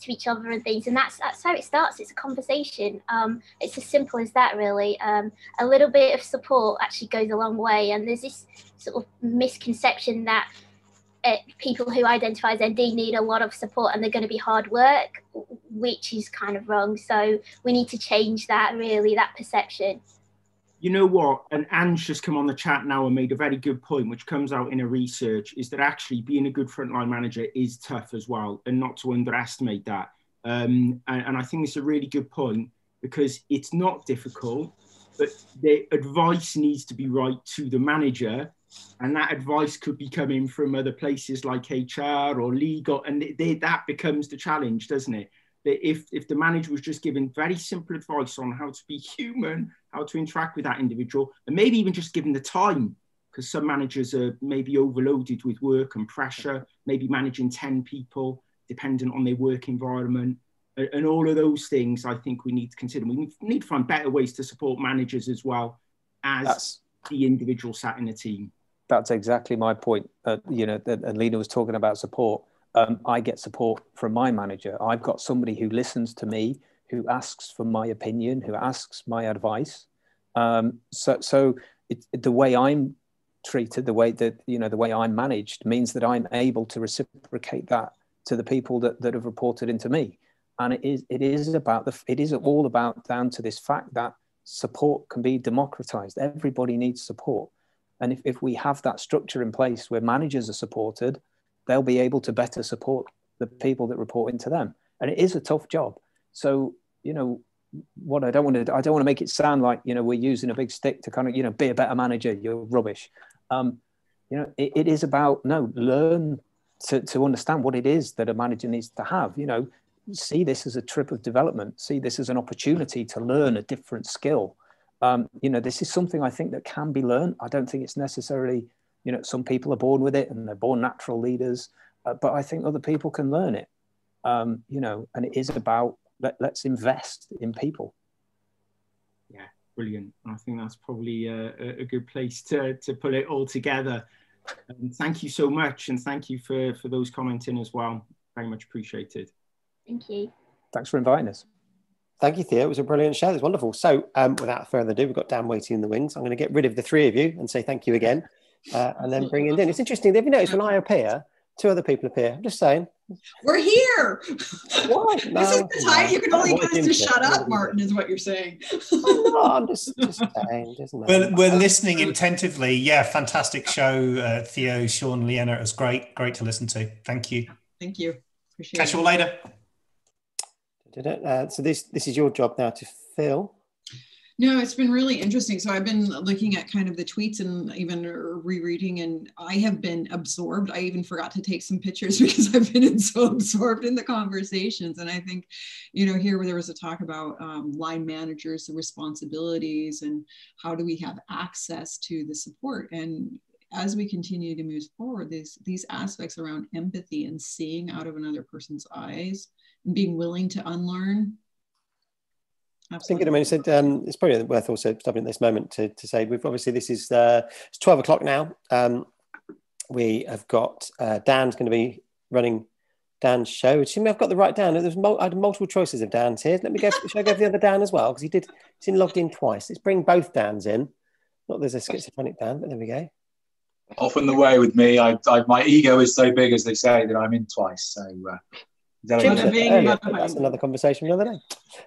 to each other and things and that's that's how it starts. It's a conversation. Um, it's as simple as that really. Um, a little bit of support actually goes a long way and there's this sort of misconception that people who identify as ND need a lot of support and they're going to be hard work, which is kind of wrong. So we need to change that really, that perception. You know what? And Anne's just come on the chat now and made a very good point, which comes out in a research, is that actually being a good frontline manager is tough as well, and not to underestimate that. Um, and, and I think it's a really good point because it's not difficult, but the advice needs to be right to the manager and that advice could be coming from other places like HR or legal, and they, that becomes the challenge, doesn't it? That if if the manager was just given very simple advice on how to be human, how to interact with that individual, and maybe even just given the time, because some managers are maybe overloaded with work and pressure, maybe managing ten people, dependent on their work environment, and, and all of those things. I think we need to consider. We need to find better ways to support managers as well as That's... the individual sat in a team that's exactly my point. Uh, you know, and Leena was talking about support. Um, I get support from my manager. I've got somebody who listens to me, who asks for my opinion, who asks my advice. Um, so, so it, the way I'm treated, the way that you know, the way I'm managed, means that I'm able to reciprocate that to the people that, that have reported into me. And it is it is about the it is all about down to this fact that support can be democratized. Everybody needs support. And if, if we have that structure in place where managers are supported, they'll be able to better support the people that report into them. And it is a tough job. So, you know, what I don't want to I don't want to make it sound like, you know, we're using a big stick to kind of, you know, be a better manager, you're rubbish. Um, you know, it, it is about no, learn to, to understand what it is that a manager needs to have. You know, see this as a trip of development, see this as an opportunity to learn a different skill um, you know, this is something I think that can be learned. I don't think it's necessarily, you know, some people are born with it and they're born natural leaders, uh, but I think other people can learn it. Um, you know, and it is about let, us invest in people. Yeah, brilliant. I think that's probably a, a good place to, to put it all together. Um, thank you so much, and thank you for for those commenting as well. Very much appreciated. Thank you. Thanks for inviting us. Thank you, Theo. It was a brilliant show. It was wonderful. So, um, without further ado, we've got Dan waiting in the wings. I'm going to get rid of the three of you and say thank you again, uh, and then bring in Dan. It's interesting. Have you noticed when I appear, two other people appear? I'm just saying. We're here. Why? No, this is the time no. you can only get us to shut up, Martin, is what you're saying. no, I'm just, just saying. we're, we're listening attentively. Yeah, fantastic show, uh, Theo, Sean, Leena. It was great. Great to listen to. Thank you. Thank you. Appreciate Catch you all later. Did it? Uh, so this this is your job now to fill. No, it's been really interesting. So I've been looking at kind of the tweets and even rereading, and I have been absorbed. I even forgot to take some pictures because I've been so absorbed in the conversations. And I think, you know, here there was a talk about um, line managers, the responsibilities, and how do we have access to the support. And as we continue to move forward, these these aspects around empathy and seeing out of another person's eyes being willing to unlearn. Absolutely. I think, I mean, said um, it's probably worth also stopping at this moment to, to say we've obviously this is uh, it's 12 o'clock now. Um, we have got uh, Dan's going to be running Dan's show. Assuming I've got the right Dan. There's mul- I had multiple choices of Dan's here. Let me go. should I go for the other Dan as well? Because he did. He's in logged in twice. Let's bring both Dans in. Not there's a schizophrenic Dan, but there we go. Often the way with me, I, I, my ego is so big, as they say, that I'm in twice. So uh, that's another conversation the other day.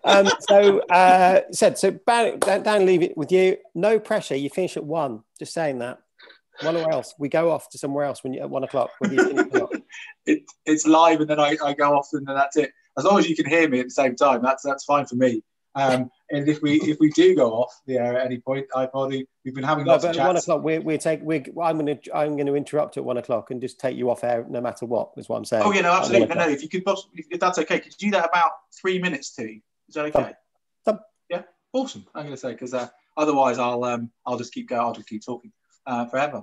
Um, so uh, said so. Dan, Dan, leave it with you. No pressure. You finish at one. Just saying that. One or else. We go off to somewhere else when you at one o'clock. When you it, it's live, and then I, I go off, and then that's it. As long as you can hear me at the same time, that's that's fine for me. Um, and if we if we do go off the air at any point, I've already we've been having No, lots but of at one o'clock, we're, we're take, we're, I'm going to, I'm going to interrupt at one o'clock and just take you off air no matter what. Is what I'm saying. Oh yeah, no, absolutely. No, no. If you could, possibly, if, if that's okay, could you do that about three minutes to? Is that okay? Yeah, awesome. I'm going to say because uh, otherwise I'll um I'll just keep going. I'll just keep talking uh, forever.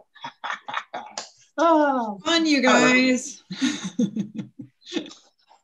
oh, Fun, you guys.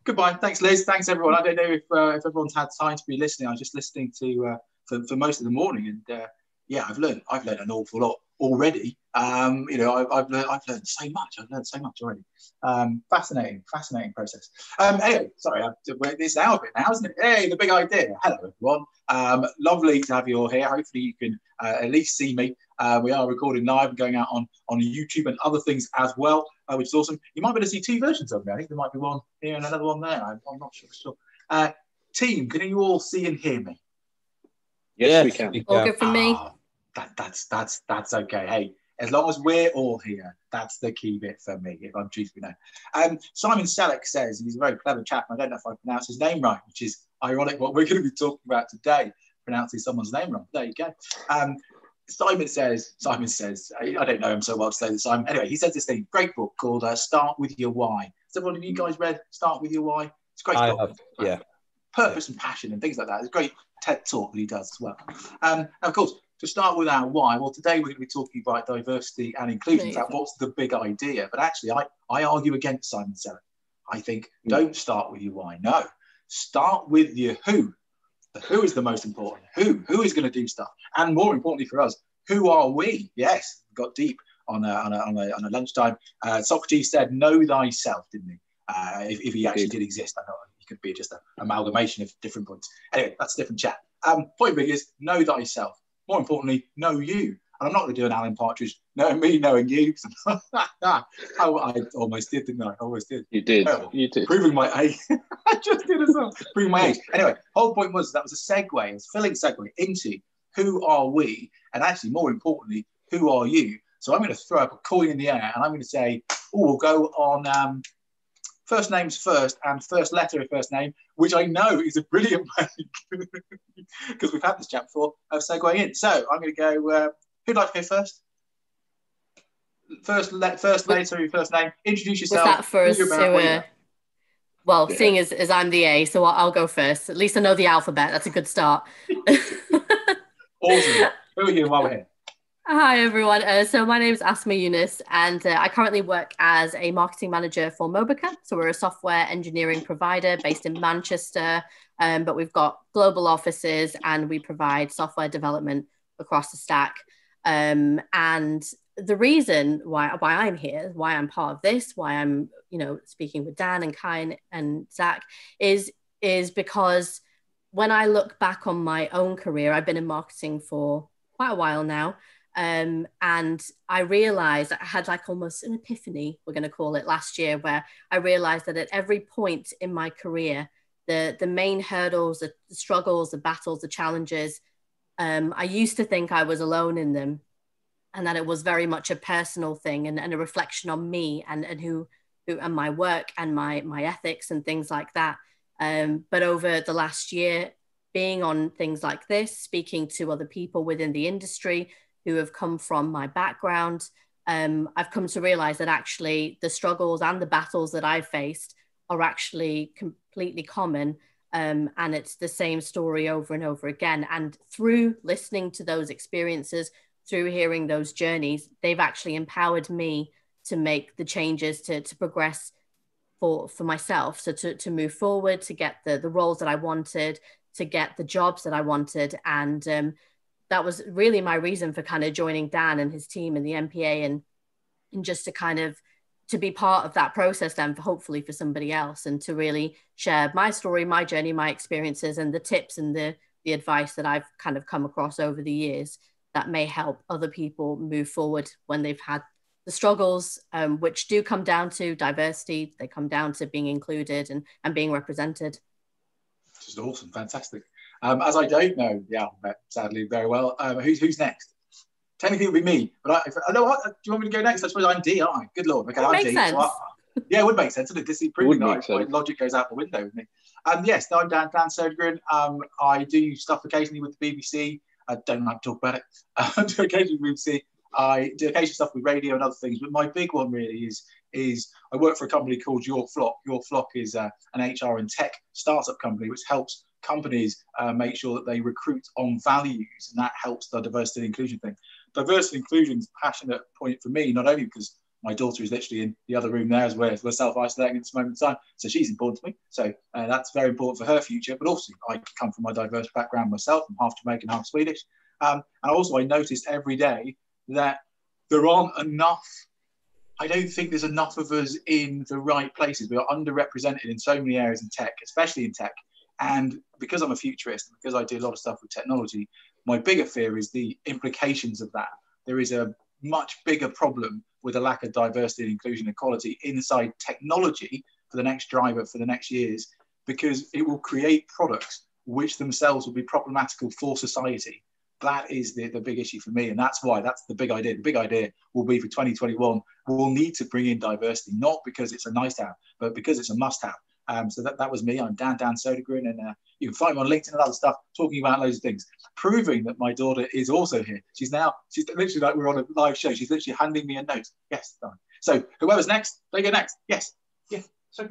Goodbye. Thanks, Liz. Thanks, everyone. I don't know if uh, if everyone's had time to be listening. I was just listening to uh, for, for most of the morning, and uh, yeah, I've learned I've learned an awful lot already. Um, you know, I've, I've learned I've learned so much. I've learned so much already. Um, fascinating, fascinating process. Um, anyway, sorry, I've, it's our bit now, isn't it? Hey, the big idea. Hello, everyone. Um, lovely to have you all here. Hopefully, you can uh, at least see me. Uh, we are recording live and going out on on YouTube and other things as well, uh, which is awesome. You might be able to see two versions of me. I think there might be one here and another one there. I'm, I'm not sure. sure. Uh, team, can you all see and hear me? Yes, we can. All good for me. Ah, that, that's that's that's okay. Hey, as long as we're all here, that's the key bit for me. If I'm truthfully known. Um, Simon Selleck says, he's a very clever chap. I don't know if I pronounce his name right, which is ironic. What we're going to be talking about today, pronouncing someone's name wrong. There you go. Um, Simon says, Simon says, I I don't know him so well to say this. Simon. Anyway, he says this thing, great book called uh, Start With Your Why. Has everyone of you guys read Start With Your Why? It's a great I book. have, yeah. Purpose and passion and things like that. It's a great TED talk that he does as well. Um, and of course, to start with our why, well, today we're going to be talking about diversity and inclusion. In what's the big idea? But actually, I, I argue against Simon Selleck. I think don't start with your why. No, start with your who. The who is the most important. Who? Who is going to do stuff? And more importantly for us, who are we? Yes, got deep on a, on a, on a, on a lunchtime. Uh, Socrates said, know thyself, didn't he? Uh, if, if he actually did exist. I know he could be just an amalgamation of different points. Anyway, that's a different chat. Um, point big is know thyself. More importantly, know you. And I'm not going to do an Alan Partridge, knowing me, knowing you. I, I almost did, didn't I? I almost did. You did. Oh, You did. Proving my age. I just did as well. Proving my age. Anyway, whole point was that was a segue, it's filling segue into who are we? And actually, more importantly, who are you? So I'm going to throw up a coin in the air and I'm going to say, oh, we'll go on um, first names first and first letter of first name, which I know is a brilliant way because we've had this chat before of segueing in. So I'm going to go, uh, who'd like to go first? First, le- first letter, of first name. Introduce Was yourself. that first? you're about, So, uh, well, Yeah. seeing as, as I'm the A, so I'll, I'll go first. At least I know the alphabet. That's a good start. Awesome. Who are you while we're here? Hi, everyone. Uh, so my name is Asma Yunus, and uh, I currently work as a marketing manager for Mobica. So we're a software engineering provider based in Manchester, um, but we've got global offices and we provide software development across the stack. Um, and the reason why why I'm here, why I'm part of this, why I'm you know speaking with Dan and Kai and, Zach, is is because when I look back on my own career, I've been in marketing for quite a while now. Um, and I realized I had like almost an epiphany, we're going to call it last year, where I realized that at every point in my career, the, the main hurdles, the struggles, the battles, the challenges, um, I used to think I was alone in them and that it was very much a personal thing and, and a reflection on me and, and who, who and my work and my, my ethics and things like that. Um, but over the last year, being on things like this, speaking to other people within the industry who have come from my background, um, I've come to realize that actually the struggles and the battles that I've faced are actually completely common. Um, and it's the same story over and over again. And through listening to those experiences, through hearing those journeys, they've actually empowered me to make the changes to, to progress for for myself so to, to move forward to get the the roles that i wanted to get the jobs that i wanted and um, that was really my reason for kind of joining dan and his team and the mpa and and just to kind of to be part of that process then for hopefully for somebody else and to really share my story my journey my experiences and the tips and the the advice that i've kind of come across over the years that may help other people move forward when they've had the struggles, um, which do come down to diversity, they come down to being included and, and being represented. Is awesome, fantastic. Um, as I don't know the alphabet, sadly, very well, um, who's, who's next? Technically, it would be me, but I, if, I know what, do you want me to go next? I suppose I'm D, aren't I? Good lord. Okay, It I'm makes D. sense. So I- yeah, it would make sense. Wouldn't it? This is proving Would that make sense. logic goes out the window with me. Um, yes, I'm Dan, Dan Sodergren. Um, I do stuff occasionally with the BBC. I don't like to talk about it. I do occasionally with BBC. I do occasional stuff with radio and other things, but my big one really is is I work for a company called Your Flock. Your Flock is uh, an HR and tech startup company which helps companies uh, make sure that they recruit on values, and that helps the diversity and inclusion thing. Diversity and inclusion is a passionate point for me, not only because my daughter is literally in the other room there as well. We're self-isolating at this moment in time, so she's important to me. So uh, that's very important for her future. But also, I come from a diverse background myself. I'm half Jamaican, half Swedish, um, and also I noticed every day that there aren't enough. I don't think there's enough of us in the right places. We are underrepresented in so many areas in tech, especially in tech. And because I'm a futurist, because I do a lot of stuff with technology, my bigger fear is the implications of that. There is a much bigger problem with a lack of diversity and inclusion and equality inside technology for the next driver for the next years, because it will create products which themselves will be problematical for society that is the, the big issue for me. And that's why that's the big idea. The big idea will be for 2021, we'll need to bring in diversity, not because it's a nice to have, but because it's a must have. Um, so that, that was me. I'm Dan Dan Sodergren, and uh, you can find me on LinkedIn and other stuff talking about loads of things, proving that my daughter is also here. She's now, she's literally like we're on a live show. She's literally handing me a note. Yes, done. So whoever's next, they go next. Yes, yeah. So,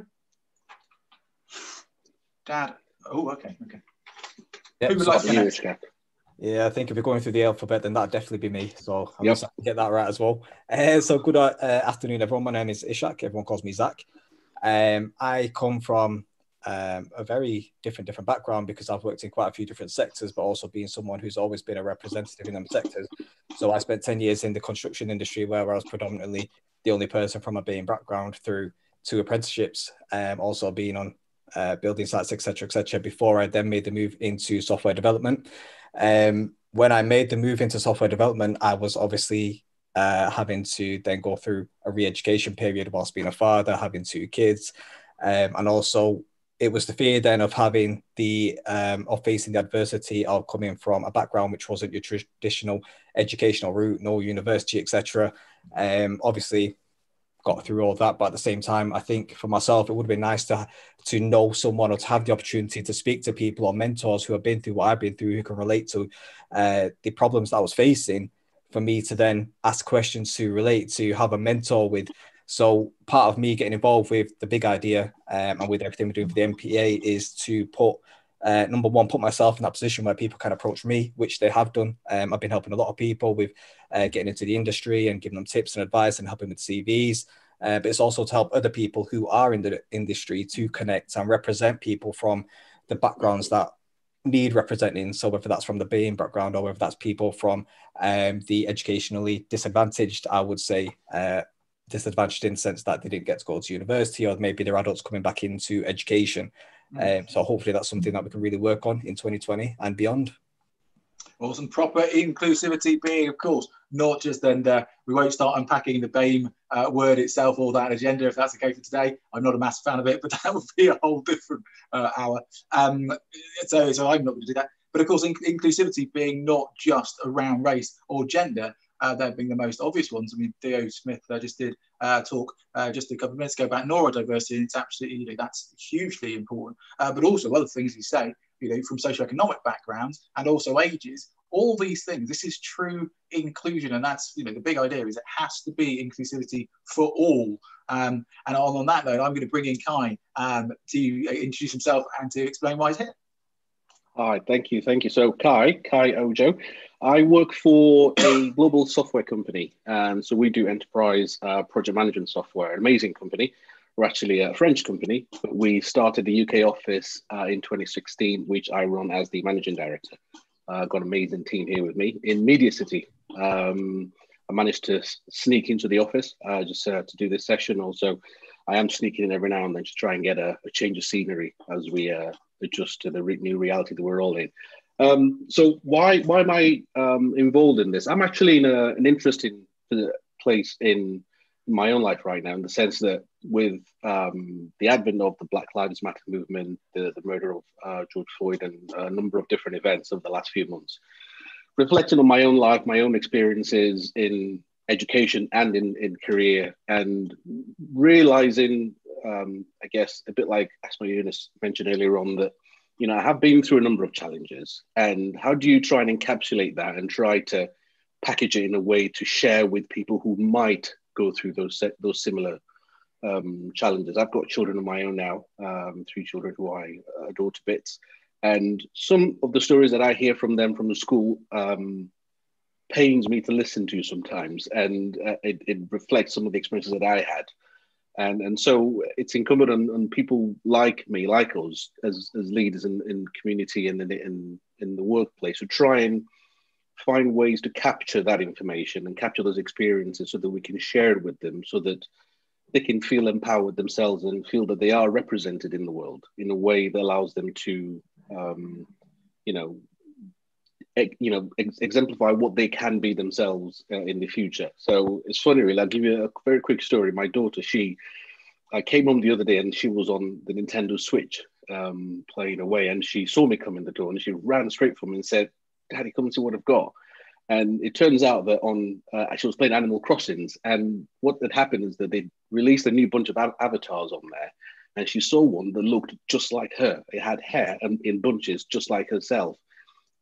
Dad. Oh, okay, okay. Yep, like? Yeah, I think if you're going through the alphabet, then that'd definitely be me. So I'm yep. get that right as well. Uh, so good uh, afternoon, everyone. My name is Ishak. Everyone calls me Zach. Um, I come from um, a very different different background because I've worked in quite a few different sectors, but also being someone who's always been a representative in them sectors. So I spent 10 years in the construction industry where I was predominantly the only person from a BAME background through two apprenticeships, um, also being on uh, building sites, etc., etc. before I then made the move into software development. Um, when I made the move into software development, I was obviously uh, having to then go through a re-education period whilst being a father, having two kids, um, and also it was the fear then of having the um, of facing the adversity of coming from a background which wasn't your traditional educational route, no university, etc. Um, obviously, got through all that. But at the same time, I think for myself, it would have been nice to to know someone or to have the opportunity to speak to people or mentors who have been through what I've been through, who can relate to uh, the problems that I was facing. For me to then ask questions to relate to, have a mentor with. So part of me getting involved with the big idea um, and with everything we're doing for the MPA is to put uh, number one, put myself in that position where people can approach me, which they have done. Um, I've been helping a lot of people with uh, getting into the industry and giving them tips and advice and helping with CVs. Uh, but it's also to help other people who are in the industry to connect and represent people from the backgrounds that need representing. So whether that's from the BAME background or whether that's people from um, the educationally disadvantaged, I would say uh, disadvantaged in the sense that they didn't get to go to university or maybe they're adults coming back into education. Mm. Um, so hopefully that's something that we can really work on in 2020 and beyond. Awesome. Proper inclusivity being, of course, not just and uh, we won't start unpacking the BAME uh, word itself or that agenda if that's okay for today. I'm not a massive fan of it, but that would be a whole different uh, hour. Um, so, so I'm not going to do that. But of course, in- inclusivity being not just around race or gender, uh, that being the most obvious ones. I mean, Theo Smith uh, just did uh, talk uh, just a couple of minutes ago about neurodiversity, and it's absolutely, you know, that's hugely important. Uh, but also other things you say, you know, from socioeconomic backgrounds and also ages, all these things. This is true inclusion, and that's, you know, the big idea is it has to be inclusivity for all. Um, and on, on that note, I'm going to bring in Kai um, to introduce himself and to explain why he's here. Hi, thank you, thank you. So Kai, Kai Ojo, I work for a global software company, and so we do enterprise uh, project management software. An amazing company. We're actually a French company, but we started the UK office uh, in 2016, which I run as the managing director. Uh, got an amazing team here with me in Media City. Um, I managed to sneak into the office uh, just uh, to do this session. Also, I am sneaking in every now and then to try and get a, a change of scenery as we uh, adjust to the re- new reality that we're all in. Um, so why why am I um, involved in this? I'm actually in a, an interesting place in my own life right now, in the sense that with um, the advent of the Black Lives Matter movement, the, the murder of uh, George Floyd, and a number of different events over the last few months, reflecting on my own life, my own experiences in education and in, in career, and realizing um, I guess, a bit like Asma Yunus mentioned earlier on, that you know I have been through a number of challenges, and how do you try and encapsulate that and try to package it in a way to share with people who might go through those those similar um, challenges. I've got children of my own now, um, three children who I adore to bits, and some of the stories that I hear from them from the school um, pains me to listen to sometimes, and uh, it, it, reflects some of the experiences that I had. And, and so it's incumbent on, on people like me, like us, as, as leaders in, in community and in, in, in the workplace, to try and find ways to capture that information and capture those experiences so that we can share it with them so that they can feel empowered themselves and feel that they are represented in the world in a way that allows them to um, you know you know ex- exemplify what they can be themselves uh, in the future. So it's funny really. I'll give you a very quick story. My daughter she i came home the other day and she was on the nintendo switch um, playing away and she saw me come in the door and she ran straight for me and said daddy come and see what i've got and it turns out that on uh, she was playing Animal Crossings, and what had happened is that they released a new bunch of av- avatars on there, and she saw one that looked just like her. It had hair and in bunches, just like herself,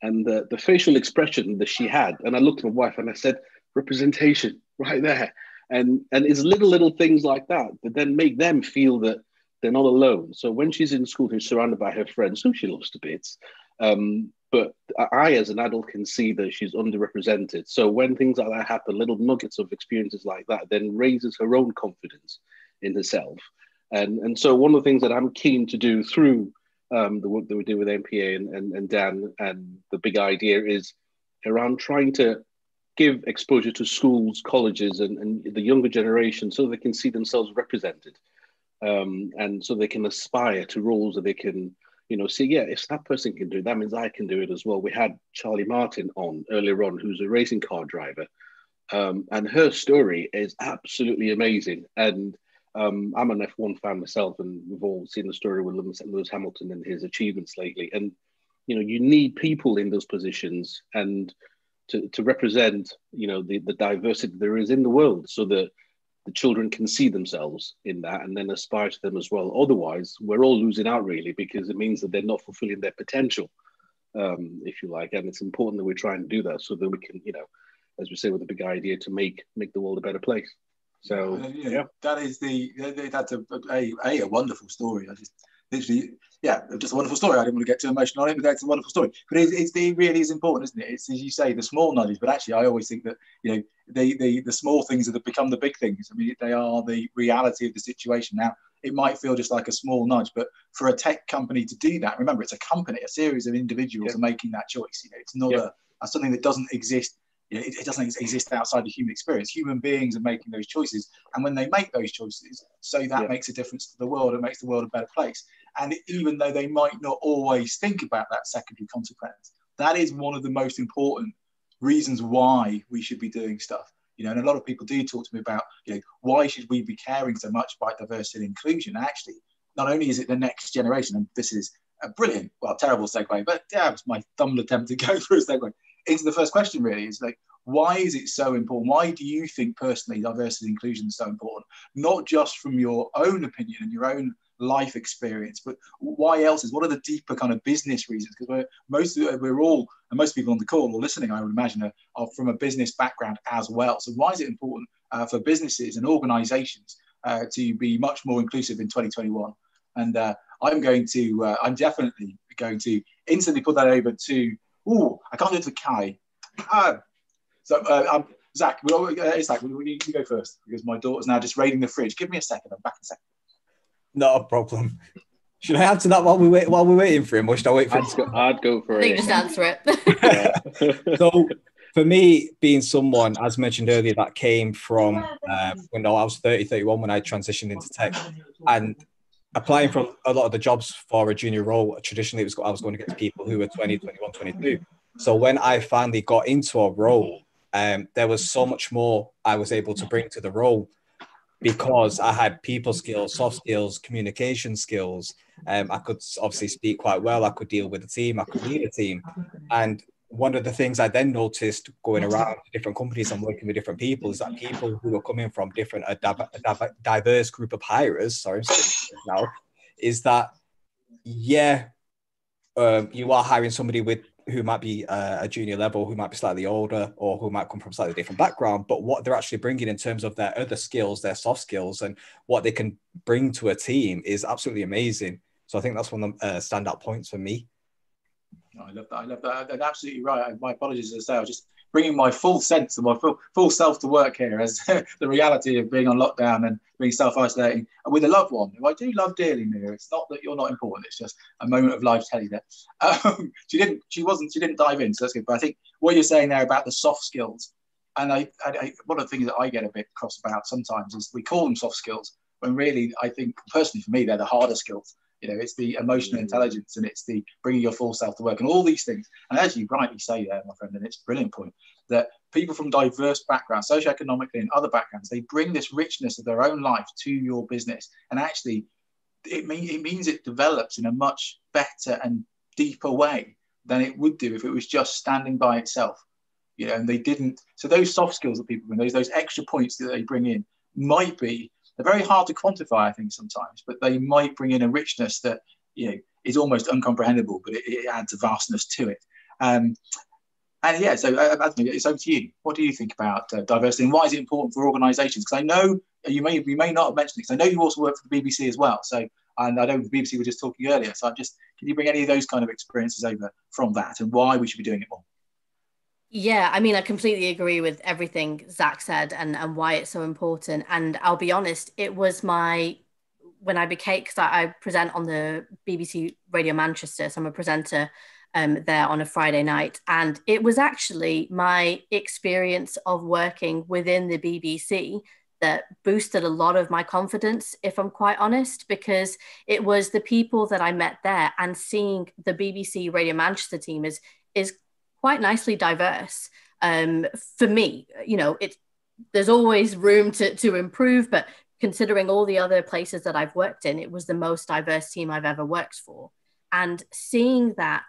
and the the facial expression that she had. And I looked at my wife and I said, "Representation, right there." And and it's little little things like that that then make them feel that they're not alone. So when she's in school, she's surrounded by her friends, who she loves to bits. Um, but I, as an adult, can see that she's underrepresented. So when things like that happen, little nuggets of experiences like that then raises her own confidence in herself. And, and so one of the things that I'm keen to do through um, the work that we do with MPA and, and, and Dan and the big idea is around trying to give exposure to schools, colleges, and, and the younger generation so they can see themselves represented um, and so they can aspire to roles that they can you know, see, yeah, if that person can do it, that means I can do it as well. We had Charlie Martin on earlier on, who's a racing car driver, um, and her story is absolutely amazing. And um, I'm an F1 fan myself, and we've all seen the story with Lewis Hamilton and his achievements lately. And you know, you need people in those positions and to, to represent, you know, the, the diversity there is in the world, so that the children can see themselves in that and then aspire to them as well. Otherwise, we're all losing out really because it means that they're not fulfilling their potential, um, if you like. And it's important that we try and do that so that we can, you know, as we say with a big idea, to make make the world a better place. So uh, yeah, yeah, that is the that's a, a a, a wonderful story. I just literally, yeah, just a wonderful story. I didn't want to get too emotional on it, but that's a wonderful story. But it's, it's it really is important, isn't it? It's as you say, the small nudges. But actually, I always think that you know, the the the small things that become the big things. I mean, they are the reality of the situation. Now, it might feel just like a small nudge, but for a tech company to do that, remember, it's a company, a series of individuals yeah. are making that choice. You know, it's not yeah. a, a something that doesn't exist you know, it, it, doesn't exist outside the human experience. Human beings are making those choices, and when they make those choices, so that yeah. makes a difference to the world. It makes the world a better place. And even though they might not always think about that secondary consequence, that is one of the most important reasons why we should be doing stuff. You know, and a lot of people do talk to me about, you know, why should we be caring so much about diversity and inclusion? Actually, not only is it the next generation, and this is a brilliant, well, terrible segue, but yeah, it was my dumb attempt to go through a segue into the first question. Really, is like, why is it so important? Why do you think personally diversity and inclusion is so important? Not just from your own opinion and your own life experience, but why else is what are the deeper kind of business reasons? Because we're most we're all and most people on the call or listening, I would imagine, are, are from a business background as well. So why is it important uh, for businesses and organisations uh, to be much more inclusive in 2021? And uh, I'm going to, uh, I'm definitely going to instantly put that over to. Oh, I can't do it to Kai. Uh, so uh, um, Zach, we'll, uh, Zach, you, you go first because my daughter's now just raiding the fridge. Give me a second. I'm back in a second. Not a problem. Should I answer that while we wait while we're waiting for him, or should I wait for I'd him? Go, I'd go for it. just answer it. so, for me, being someone, as mentioned earlier, that came from uh, when I was 30, 31 when I transitioned into tech, and applying for a lot of the jobs for a junior role, traditionally it was I was going to get to people who were 20, 21, 22. So when I finally got into a role, um, there was so much more I was able to bring to the role because I had people skills, soft skills, communication skills. Um, I could obviously speak quite well. I could deal with a team. I could lead a team. And one of the things I then noticed going around different companies and working with different people is that people who are coming from different a, diverse group of hirers, sorry, now, is that yeah, um, you are hiring somebody with who might be uh, a junior level, who might be slightly older, or who might come from slightly different background. But what they're actually bringing in terms of their other skills, their soft skills, and what they can bring to a team is absolutely amazing. So I think that's one of the uh, standout points for me. I love that. I love that. And absolutely right. My apologies as I say, I was just bringing my full sense of my full, full self to work here as the reality of being on lockdown and being self-isolating And with a loved one who I do love dearly, Mia. It's not that you're not important. It's just a moment of life telling that. Um, she didn't, she wasn't, she didn't dive in. So that's good. But I think what you're saying there about the soft skills, and I, I, one of the things that I get a bit cross about sometimes is we call them soft skills when really I think personally for me, they're the harder skills you know, it's the emotional mm. intelligence and it's the bringing your full self to work and all these things. And as you rightly say there, my friend, and it's a brilliant point that people from diverse backgrounds, socioeconomically and other backgrounds, they bring this richness of their own life to your business. And actually, it, mean, it means it develops in a much better and deeper way than it would do if it was just standing by itself. You know, and they didn't. So those soft skills that people bring, those those extra points that they bring in, might be they're very hard to quantify, I think, sometimes, but they might bring in a richness that you know is almost uncomprehendable, but it, it adds a vastness to it. Um, and yeah, so uh, it's over to you. What do you think about uh, diversity, and why is it important for organisations? Because I know you may you may not have mentioned it. Because I know you also work for the BBC as well. So and I know the BBC were just talking earlier. So I'm just can you bring any of those kind of experiences over from that, and why we should be doing it more? Yeah, I mean, I completely agree with everything Zach said and, and why it's so important. And I'll be honest, it was my, when I became, because I, I, present on the BBC Radio Manchester, so I'm a presenter um, there on a Friday night. And it was actually my experience of working within the BBC that boosted a lot of my confidence, if I'm quite honest, because it was the people that I met there and seeing the BBC Radio Manchester team is is quite nicely diverse. Um, for me, you know, it there's always room to to improve, but considering all the other places that I've worked in, it was the most diverse team I've ever worked for. And seeing that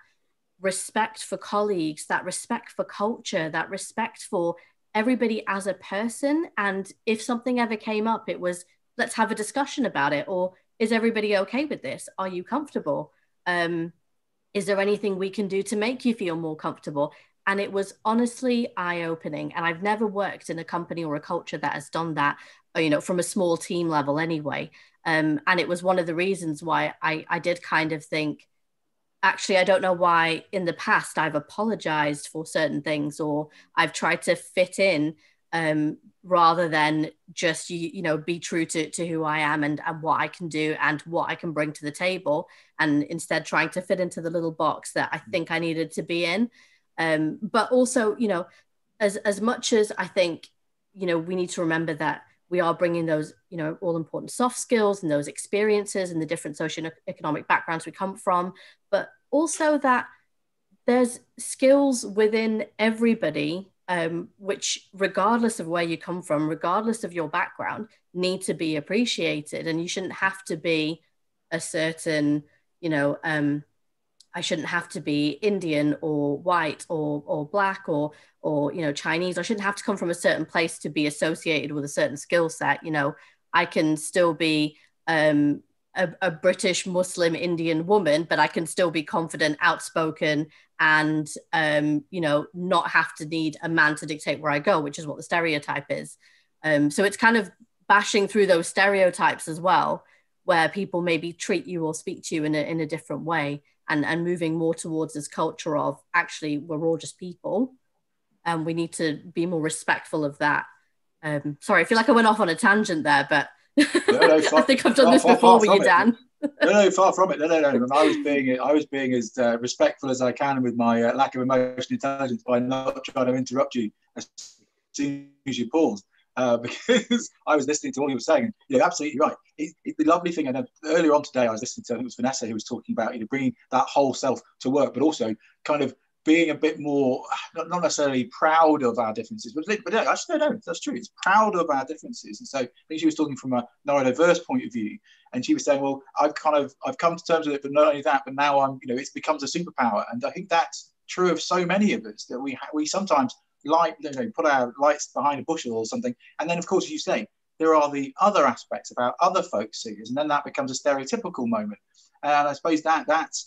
respect for colleagues, that respect for culture, that respect for everybody as a person. And if something ever came up, it was let's have a discussion about it, or is everybody okay with this? Are you comfortable? Um, is there anything we can do to make you feel more comfortable? And it was honestly eye opening. And I've never worked in a company or a culture that has done that, uh, you know, from a small team level anyway. Um, and it was one of the reasons why I, I did kind of think, actually, I don't know why in the past I've apologized for certain things or I've tried to fit in um, rather than just you, you know be true to, to who I am and, and what I can do and what I can bring to the table and instead trying to fit into the little box that I think I needed to be in. Um, but also you know as as much as I think you know we need to remember that we are bringing those you know all important soft skills and those experiences and the different socio-economic backgrounds we come from but also that there's skills within everybody um, which, regardless of where you come from, regardless of your background, need to be appreciated. And you shouldn't have to be a certain, you know, um, I shouldn't have to be Indian or white or or black or or you know Chinese. I shouldn't have to come from a certain place to be associated with a certain skill set. You know, I can still be um, a, a, British Muslim Indian woman, but I can still be confident, outspoken, and um, you know, not have to need a man to dictate where I go, which is what the stereotype is. Um, so it's kind of bashing through those stereotypes as well, where people maybe treat you or speak to you in a, in a different way, and and moving more towards this culture of actually we're all just people, and we need to be more respectful of that. Um, sorry, I feel like I went off on a tangent there, but no, no, I think I've done this before with you, Dan. No, no, far from it. No, no, no. I was being, I was being as uh, respectful as I can with my uh, lack of emotional intelligence by not trying to interrupt you as soon as you paused. Uh, because I was listening to what you were saying. You're absolutely right. It, it, the lovely thing, know earlier on today, I was listening to, I think it was Vanessa who was talking about you know, bringing that whole self to work, but also kind of being a bit more not, not necessarily proud of our differences, but, but actually no, no, that's true. It's proud of our differences. And so I think she was talking from a neurodiverse point of view, and she was saying, well, I've kind of I've come to terms with it, but not only that, but now I'm you know it becomes a superpower, and I think that's true of so many of us that we ha- we sometimes like you know put our lights behind a bushel or something, and then of course you say there are the other aspects about other folk singers, and then that becomes a stereotypical moment. And I suppose that that's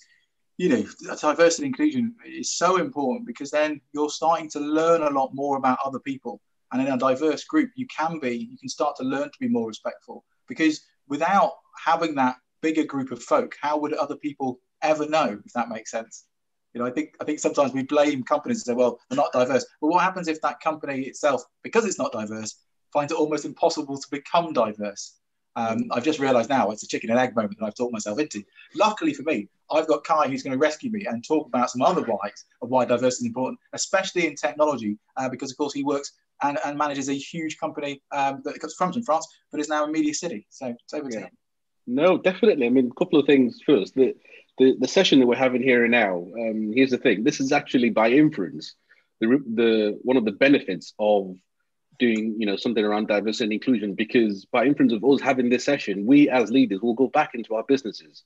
you know diversity and inclusion is so important because then you're starting to learn a lot more about other people, and in a diverse group you can be you can start to learn to be more respectful. Because without having that bigger group of folk, how would other people ever know if that makes sense? You know, I think I think sometimes we blame companies and say, well, they're not diverse. But what happens if that company itself, because it's not diverse, finds it almost impossible to become diverse? Um, I've just realised now it's a chicken and egg moment that I've talked myself into. Luckily for me, I've got Kai who's going to rescue me and talk about some other whys of why diversity is important, especially in technology, uh, because of course he works and, and manages a huge company um, that comes from France, but is now in Media City. So it's over to him. No, definitely. I mean, a couple of things first. The, the, the session that we're having here and now, um, here's the thing. This is actually by inference, the, the one of the benefits of doing you know something around diversity and inclusion because by inference of us having this session we as leaders will go back into our businesses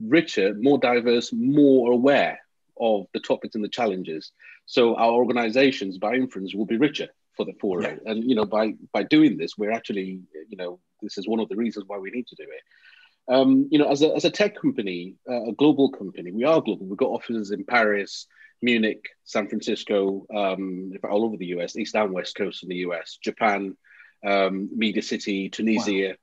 richer more diverse more aware of the topics and the challenges so our organizations by inference will be richer for the for yeah. and you know by by doing this we're actually you know this is one of the reasons why we need to do it um, you know, as a, as a tech company, uh, a global company, we are global. We've got offices in Paris, Munich, San Francisco, um, all over the US, East and West Coast in the US, Japan, um, Media City, Tunisia.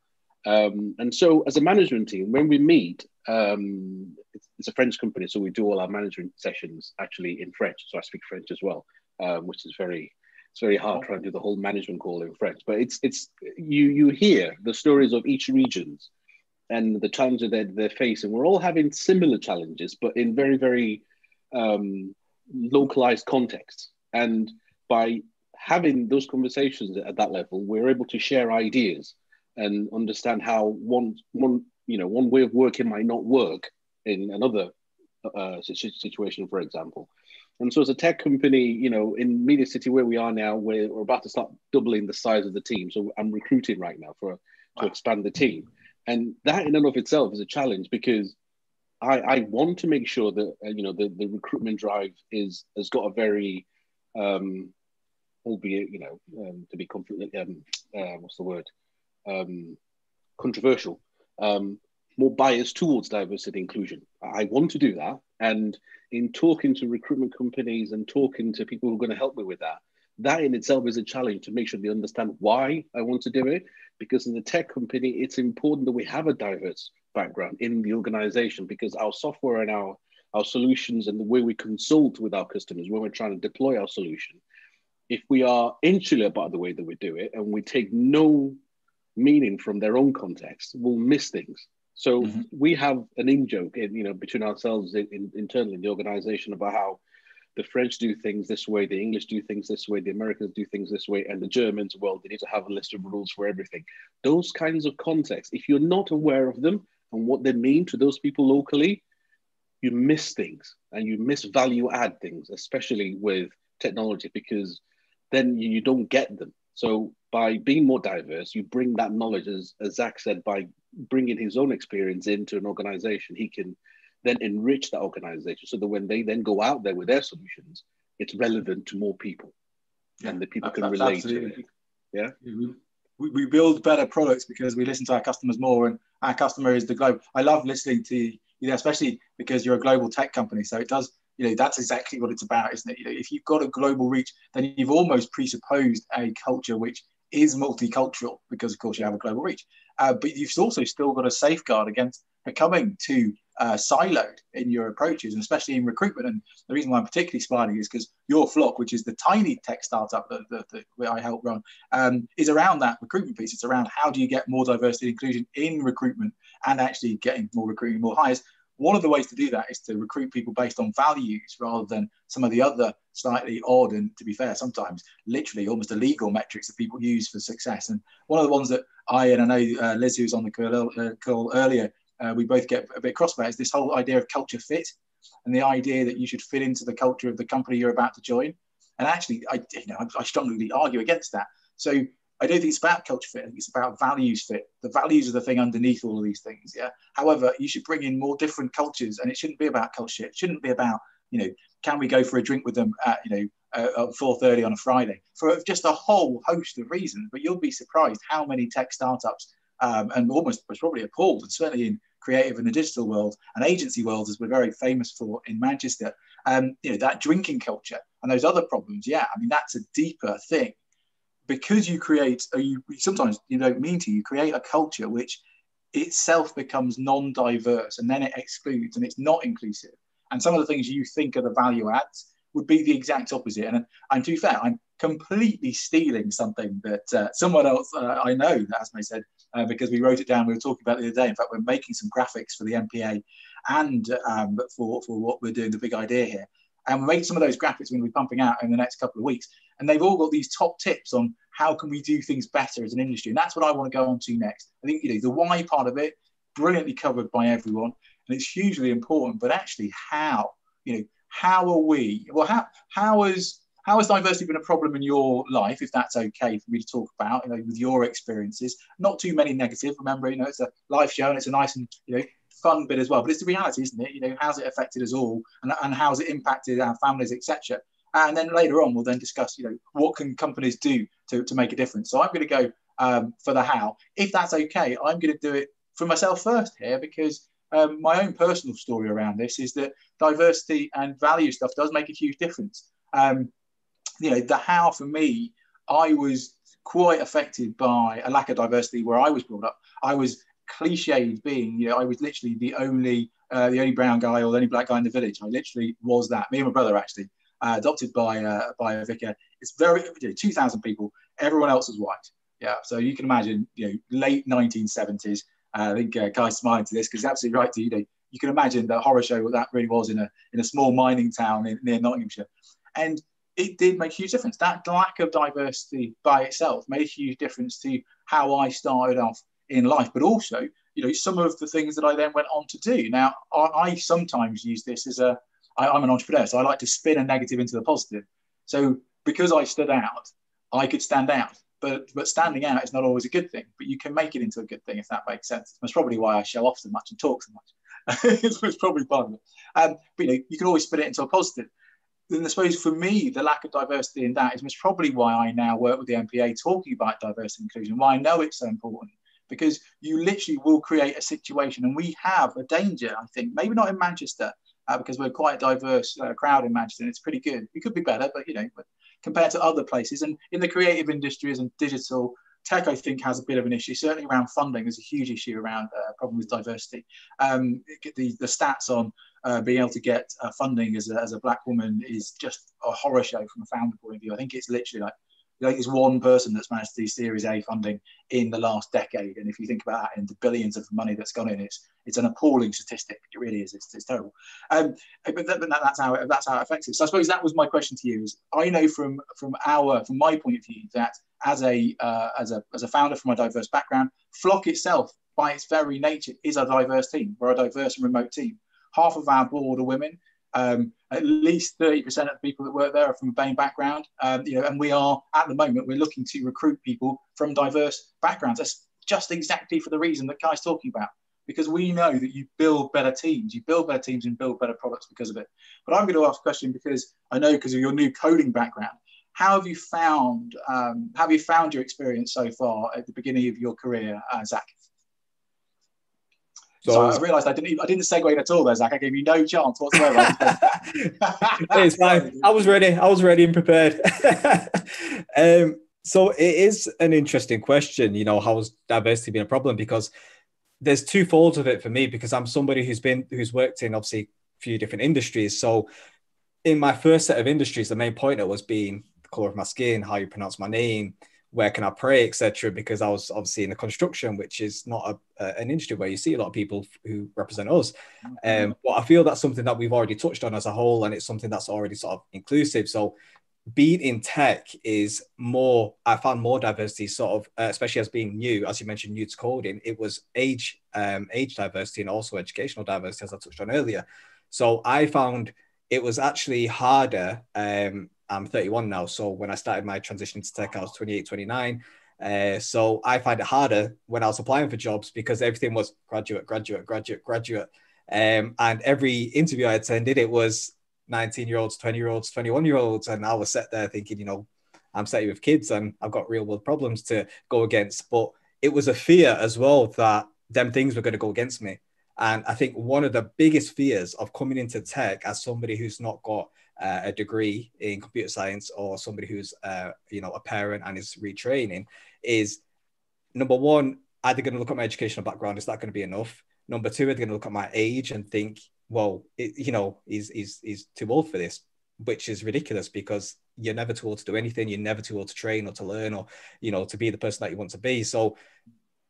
Wow. Um, and so, as a management team, when we meet, um, it's, it's, a French company, so we do all our management sessions actually in French. So I speak French as well, um, which is very it's very hard trying to do the whole management call in French. But it's it's you you hear the stories of each regions and the challenges that they're facing. We're all having similar challenges, but in very, very um, localized contexts. And by having those conversations at that level, we're able to share ideas and understand how one, one, you know, one way of working might not work in another uh, situation, for example. And so, as a tech company, you know, in Media City where we are now, we're, we're about to start doubling the size of the team. So I'm recruiting right now for to expand the team. And that in and of itself is a challenge because I, I want to make sure that uh, you know the, the recruitment drive is has got a very um, albeit you know um, to be completely um, uh, what's the word? Um, controversial um, more biased towards diversity inclusion. I want to do that and in talking to recruitment companies and talking to people who are going to help me with that that in itself is a challenge to make sure they understand why i want to do it because in the tech company, it's important that we have a diverse background in the organization because our software and our, our solutions and the way we consult with our customers when we're trying to deploy our solution, if we are insular about the way that we do it and we take no meaning from their own context, we'll miss things. So mm-hmm. we have an in joke, in, you know, between ourselves in, in, internally in the organization about how the French do things this way, the English do things this way, the Americans do things this way, and the Germans, well, they need to have a list of rules for everything. Those kinds of contexts, if you're not aware of them and what they mean to those people locally, you miss things and you miss value add things, especially with technology, because then you don't get them. So by being more diverse, you bring that knowledge, as, as Zach said, by bringing his own experience into an organization, he can then enrich that organization so that when they then go out there with their solutions, it's relevant to more people yeah, and the people can relate absolutely. to it. Yeah. Mm-hmm. We, we build better products because we listen to our customers more and our customer is the globe. I love listening to you know, especially because you're a global tech company. So it does, you know, that's exactly what it's about, isn't it? You know, if you've got a global reach, then you've almost presupposed a culture which is multicultural because, of course, you have a global reach. Uh, but you've also still got a safeguard against becoming too uh, siloed in your approaches, and especially in recruitment. And the reason why I'm particularly smiling is because your flock, which is the tiny tech startup that, that, that I help run, um, is around that recruitment piece. It's around how do you get more diversity and inclusion in recruitment and actually getting more recruiting, more hires. One of the ways to do that is to recruit people based on values rather than some of the other slightly odd and, to be fair, sometimes literally almost illegal metrics that people use for success. And one of the ones that I and I know uh, Liz, who was on the call, uh, call earlier, uh, we both get a bit cross about is this whole idea of culture fit and the idea that you should fit into the culture of the company you're about to join. And actually, I, you know, I, strongly argue against that. So I don't think it's about culture fit. I think it's about values fit. The values are the thing underneath all of these things. Yeah. However, you should bring in more different cultures, and it shouldn't be about culture. It shouldn't be about You know, can we go for a drink with them at you know uh, at 4:30 on a Friday for just a whole host of reasons? But you'll be surprised how many tech startups um, and almost was probably appalled, and certainly in creative and the digital world and agency world, as we're very famous for in Manchester, um, you know, that drinking culture and those other problems. Yeah, I mean, that's a deeper thing because you create, or you sometimes you don't mean to, you create a culture which itself becomes non-diverse and then it excludes and it's not inclusive. And some of the things you think are the value adds would be the exact opposite. And, and to be fair, I'm completely stealing something that uh, someone else uh, I know, as I said, uh, because we wrote it down. We were talking about the other day. In fact, we're making some graphics for the MPA and um, for, for what we're doing, the big idea here. And we made some of those graphics we're going to be pumping out in the next couple of weeks. And they've all got these top tips on how can we do things better as an industry. And that's what I want to go on to next. I think you know the why part of it, brilliantly covered by everyone. And it's hugely important, but actually how, you know, how are we, well, how, how is how has diversity been a problem in your life, if that's okay for me to talk about, you know, with your experiences? Not too many negative. Remember, you know, it's a live show and it's a nice and you know fun bit as well. But it's the reality, isn't it? You know, how's it affected us all, and, and how's it impacted our families, etc. And then later on, we'll then discuss, you know, what can companies do to, to make a difference. So I'm going to go um, for the how. If that's okay, I'm going to do it for myself first here because um, my own personal story around this is that diversity and value stuff does make a huge difference. Um, you know, the how for me, I was quite affected by a lack of diversity where I was brought up. I was cliched being, you know, I was literally the only uh, the only brown guy or the only black guy in the village. I literally was that. Me and my brother actually uh, adopted by uh, by a vicar. It's very you know, two thousand people. Everyone else was white. Yeah, so you can imagine, you know, late 1970s. Uh, I think uh, Kai's smiling to this because he's absolutely right. To you know, you can imagine the horror show that really was in a in a small mining town in, near Nottinghamshire, and it did make a huge difference. That lack of diversity by itself made a huge difference to how I started off in life, but also, you know, some of the things that I then went on to do. Now, I, I sometimes use this as a, I, I'm an entrepreneur, so I like to spin a negative into the positive. So because I stood out, I could stand out. But, but standing out is not always a good thing, but you can make it into a good thing if that makes sense. That's probably why I show off so much and talk so much. it's probably part of it. Um, but you know, you can always spin it into a positive then I suppose for me, the lack of diversity in that is most probably why I now work with the MPA talking about diversity and inclusion, why I know it's so important. Because you literally will create a situation, and we have a danger, I think, maybe not in Manchester, uh, because we're quite a diverse uh, crowd in Manchester, it's pretty good. It could be better, but you know, but compared to other places, and in the creative industries and digital, tech, I think, has a bit of an issue. Certainly around funding, there's a huge issue around uh, problem with diversity. Um, the, the stats on uh, being able to get uh, funding as a, as a black woman is just a horror show from a founder point of view. I think it's literally like like there's one person that's managed to do Series A funding in the last decade, and if you think about that and the billions of money that's gone in, it's it's an appalling statistic. It really is. It's, it's terrible. Um, but, that, but that's how it, that's how it affects it. So I suppose that was my question to you. Is I know from from our from my point of view that as a uh, as a as a founder from a diverse background, Flock itself by its very nature is a diverse team. We're a diverse and remote team half of our board are women. Um, at least 30% of the people that work there are from a BAME background. Um, you know, and we are at the moment we're looking to recruit people from diverse backgrounds. That's just exactly for the reason that Kai's talking about. Because we know that you build better teams, you build better teams and build better products because of it. But I'm going to ask a question because I know because of your new coding background. How have you found um, have you found your experience so far at the beginning of your career, uh, Zach? So, I realised I didn't I didn't segue at all there, Zach. I gave you no chance whatsoever. it's fine. I was ready. I was ready and prepared. um, so it is an interesting question. You know, how has diversity been a problem? Because there's two folds of it for me. Because I'm somebody who's been who's worked in obviously a few different industries. So in my first set of industries, the main pointer was being the color of my skin, how you pronounce my name, where can I pray, etc. Because I was obviously in the construction, which is not a, a, an industry where you see a lot of people who represent us. Mm-hmm. Um, but I feel that's something that we've already touched on as a whole, and it's something that's already sort of inclusive. So being in tech is more. I found more diversity, sort of, uh, especially as being new, as you mentioned, new to coding. It was age, um, age diversity, and also educational diversity, as I touched on earlier. So I found it was actually harder um, I'm 31 now. So when I started my transition to tech, I was 28, 29. Uh, so I find it harder when I was applying for jobs because everything was graduate, graduate, graduate, graduate. Um, and every interview I attended, it was 19 year olds, 20 year olds, 21 year olds. And I was sat there thinking, you know, I'm sitting with kids and I've got real world problems to go against. But it was a fear as well that them things were going to go against me. And I think one of the biggest fears of coming into tech as somebody who's not got uh, a degree in computer science or somebody who's uh, you know a parent and is retraining is number one, are they going to look at my educational background? Is that going to be enough? Number two, are they going to look at my age and think, well, it, you know, he's, he's, he's too old for this, which is ridiculous because you're never too old to do anything. You're never too old to train or to learn or, you know, to be the person that you want to be. So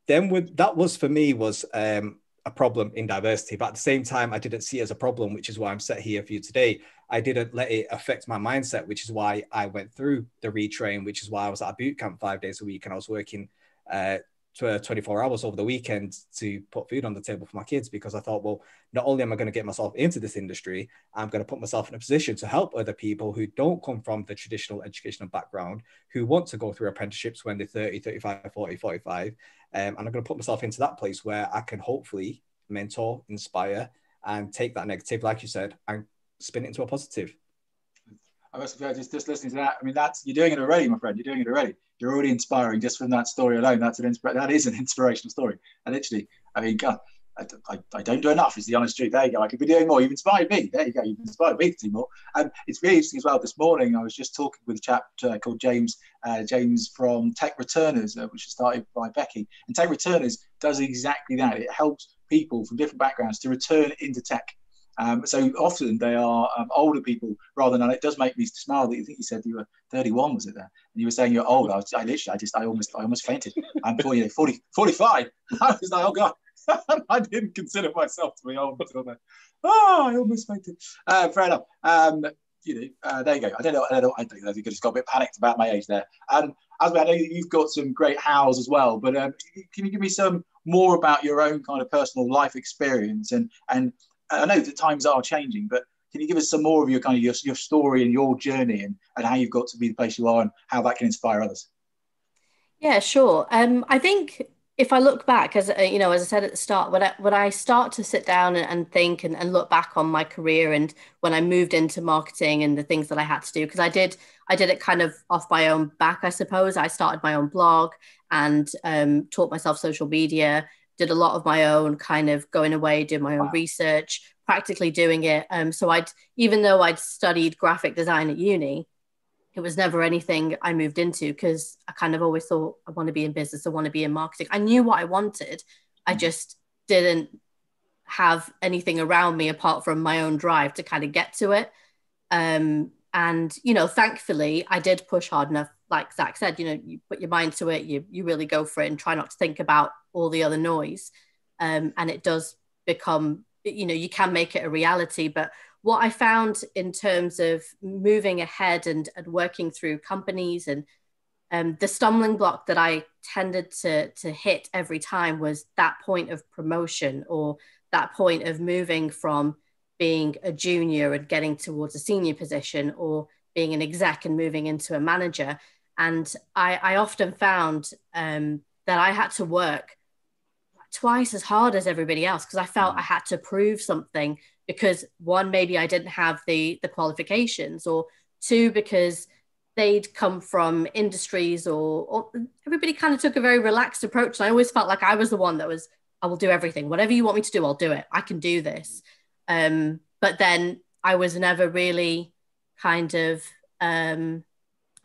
then with, that was for me was um, a problem in diversity. But at the same time, I didn't see it as a problem, which is why I'm set here for you today. I didn't let it affect my mindset, which is why I went through the retrain, which is why I was at a boot camp five days a week and I was working uh, 24 hours over the weekend to put food on the table for my kids because I thought, well, not only am I going to get myself into this industry, I'm going to put myself in a position to help other people who don't come from the traditional educational background, who want to go through apprenticeships when they're 30, 35, 40, 45. Um, and I'm going to put myself into that place where I can hopefully mentor, inspire, and take that negative, like you said, and spin it into a positive. I must have just, just listening to that. I mean, that's you're doing it already, my friend. You're doing it already. You're already inspiring just from that story alone. That's an inspira- That is an inspirational story. And literally, I mean, God, I, I, I, don't do enough. Is the honest truth. There you go. I could be doing more. You've inspired me. There you go. You've inspired me to do more. And it's really interesting as well. This morning, I was just talking with a chap uh, called James, uh, James from Tech Returners, uh, which was started by Becky. And Tech Returners does exactly that. It helps people from different backgrounds to return into tech um, so often they are um, older people rather than, it does make me smile that you think you said you were 31, was it there? And you were saying you're old. I, was, I literally, I just, I almost, I almost fainted. I'm 40, 40 45. I was like, oh God, I didn't consider myself to be old until then. Oh, I almost fainted. Uh, fair enough. Um, you know, uh, there you go. I don't know. I don't know. I think I just got a bit panicked about my age there. Um, as I know you've got some great hows as well, but um, can you give me some more about your own kind of personal life experience and and I know that times are changing, but can you give us some more of your kind of your, your story and your journey and, and how you've got to be the place you are and how that can inspire others? Yeah, sure. Um, I think if I look back, as uh, you know, as I said at the start, when I when I start to sit down and, and think and, and look back on my career and when I moved into marketing and the things that I had to do, because I did I did it kind of off my own back, I suppose. I started my own blog and um, taught myself social media, did a lot of my own kind of going away, doing my own wow. research, practically doing it. Um, so I'd, even though I'd studied graphic design at uni, it was never anything I moved into because I kind of always thought I want to be in business, I want to be in marketing. I knew what I wanted, I mm. just didn't have anything around me apart from my own drive to kind of get to it. Um, and you know, thankfully, I did push hard enough. Like Zach said, you know, you put your mind to it, you you really go for it, and try not to think about all the other noise. Um, and it does become, you know, you can make it a reality. But what I found in terms of moving ahead and, and working through companies and um, the stumbling block that I tended to, to hit every time was that point of promotion or that point of moving from being a junior and getting towards a senior position or being an exec and moving into a manager. And I, I often found um, that I had to work twice as hard as everybody else because I felt mm. I had to prove something because one, maybe I didn't have the the qualifications, or two, because they'd come from industries or, or everybody kind of took a very relaxed approach. And I always felt like I was the one that was, I will do everything. Whatever you want me to do, I'll do it. I can do this. Um, but then I was never really kind of um,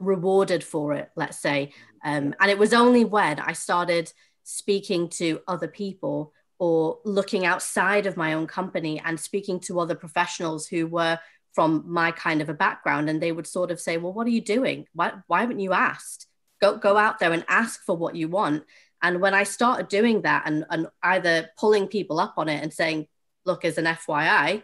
rewarded for it, let's say. Um, and it was only when I started speaking to other people or looking outside of my own company and speaking to other professionals who were from my kind of a background and they would sort of say well what are you doing? Why, why haven't you asked? Go go out there and ask for what you want. And when i started doing that and, and either pulling people up on it and saying look as an fyi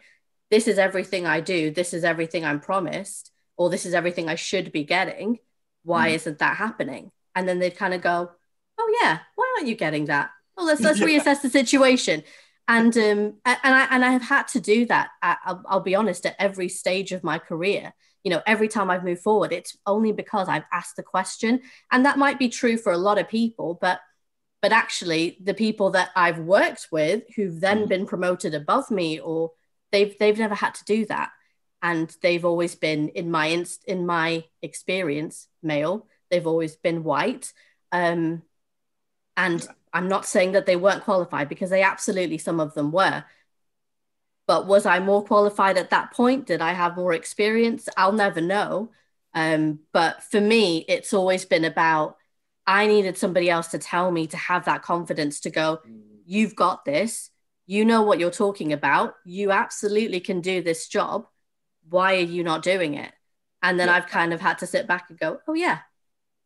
this is everything i do. This is everything i'm promised or this is everything i should be getting why mm. isn't that happening and then they'd kind of go oh yeah, why aren't you getting that? Well, let's let's yeah. reassess the situation. And um, and I and I have had to do that. At, I'll, I'll be honest, at every stage of my career. You know, every time I've moved forward, it's only because I've asked the question, and that might be true for a lot of people, but but actually, the people that I've worked with who've then mm. been promoted above me, or they've they've never had to do that. And they've always been in my inst- in my experience male they've always been white. Um, and i'm not saying that they weren't qualified because they absolutely some of them were. But was i more qualified at that point? Did i have more experience? I'll never know. Um, but for me it's always been about i needed somebody else to tell me to have that confidence to go you've got this. You know what you're talking about. You absolutely can do this job why are you not doing it? And then yeah. I've kind of had to sit back and go, oh yeah,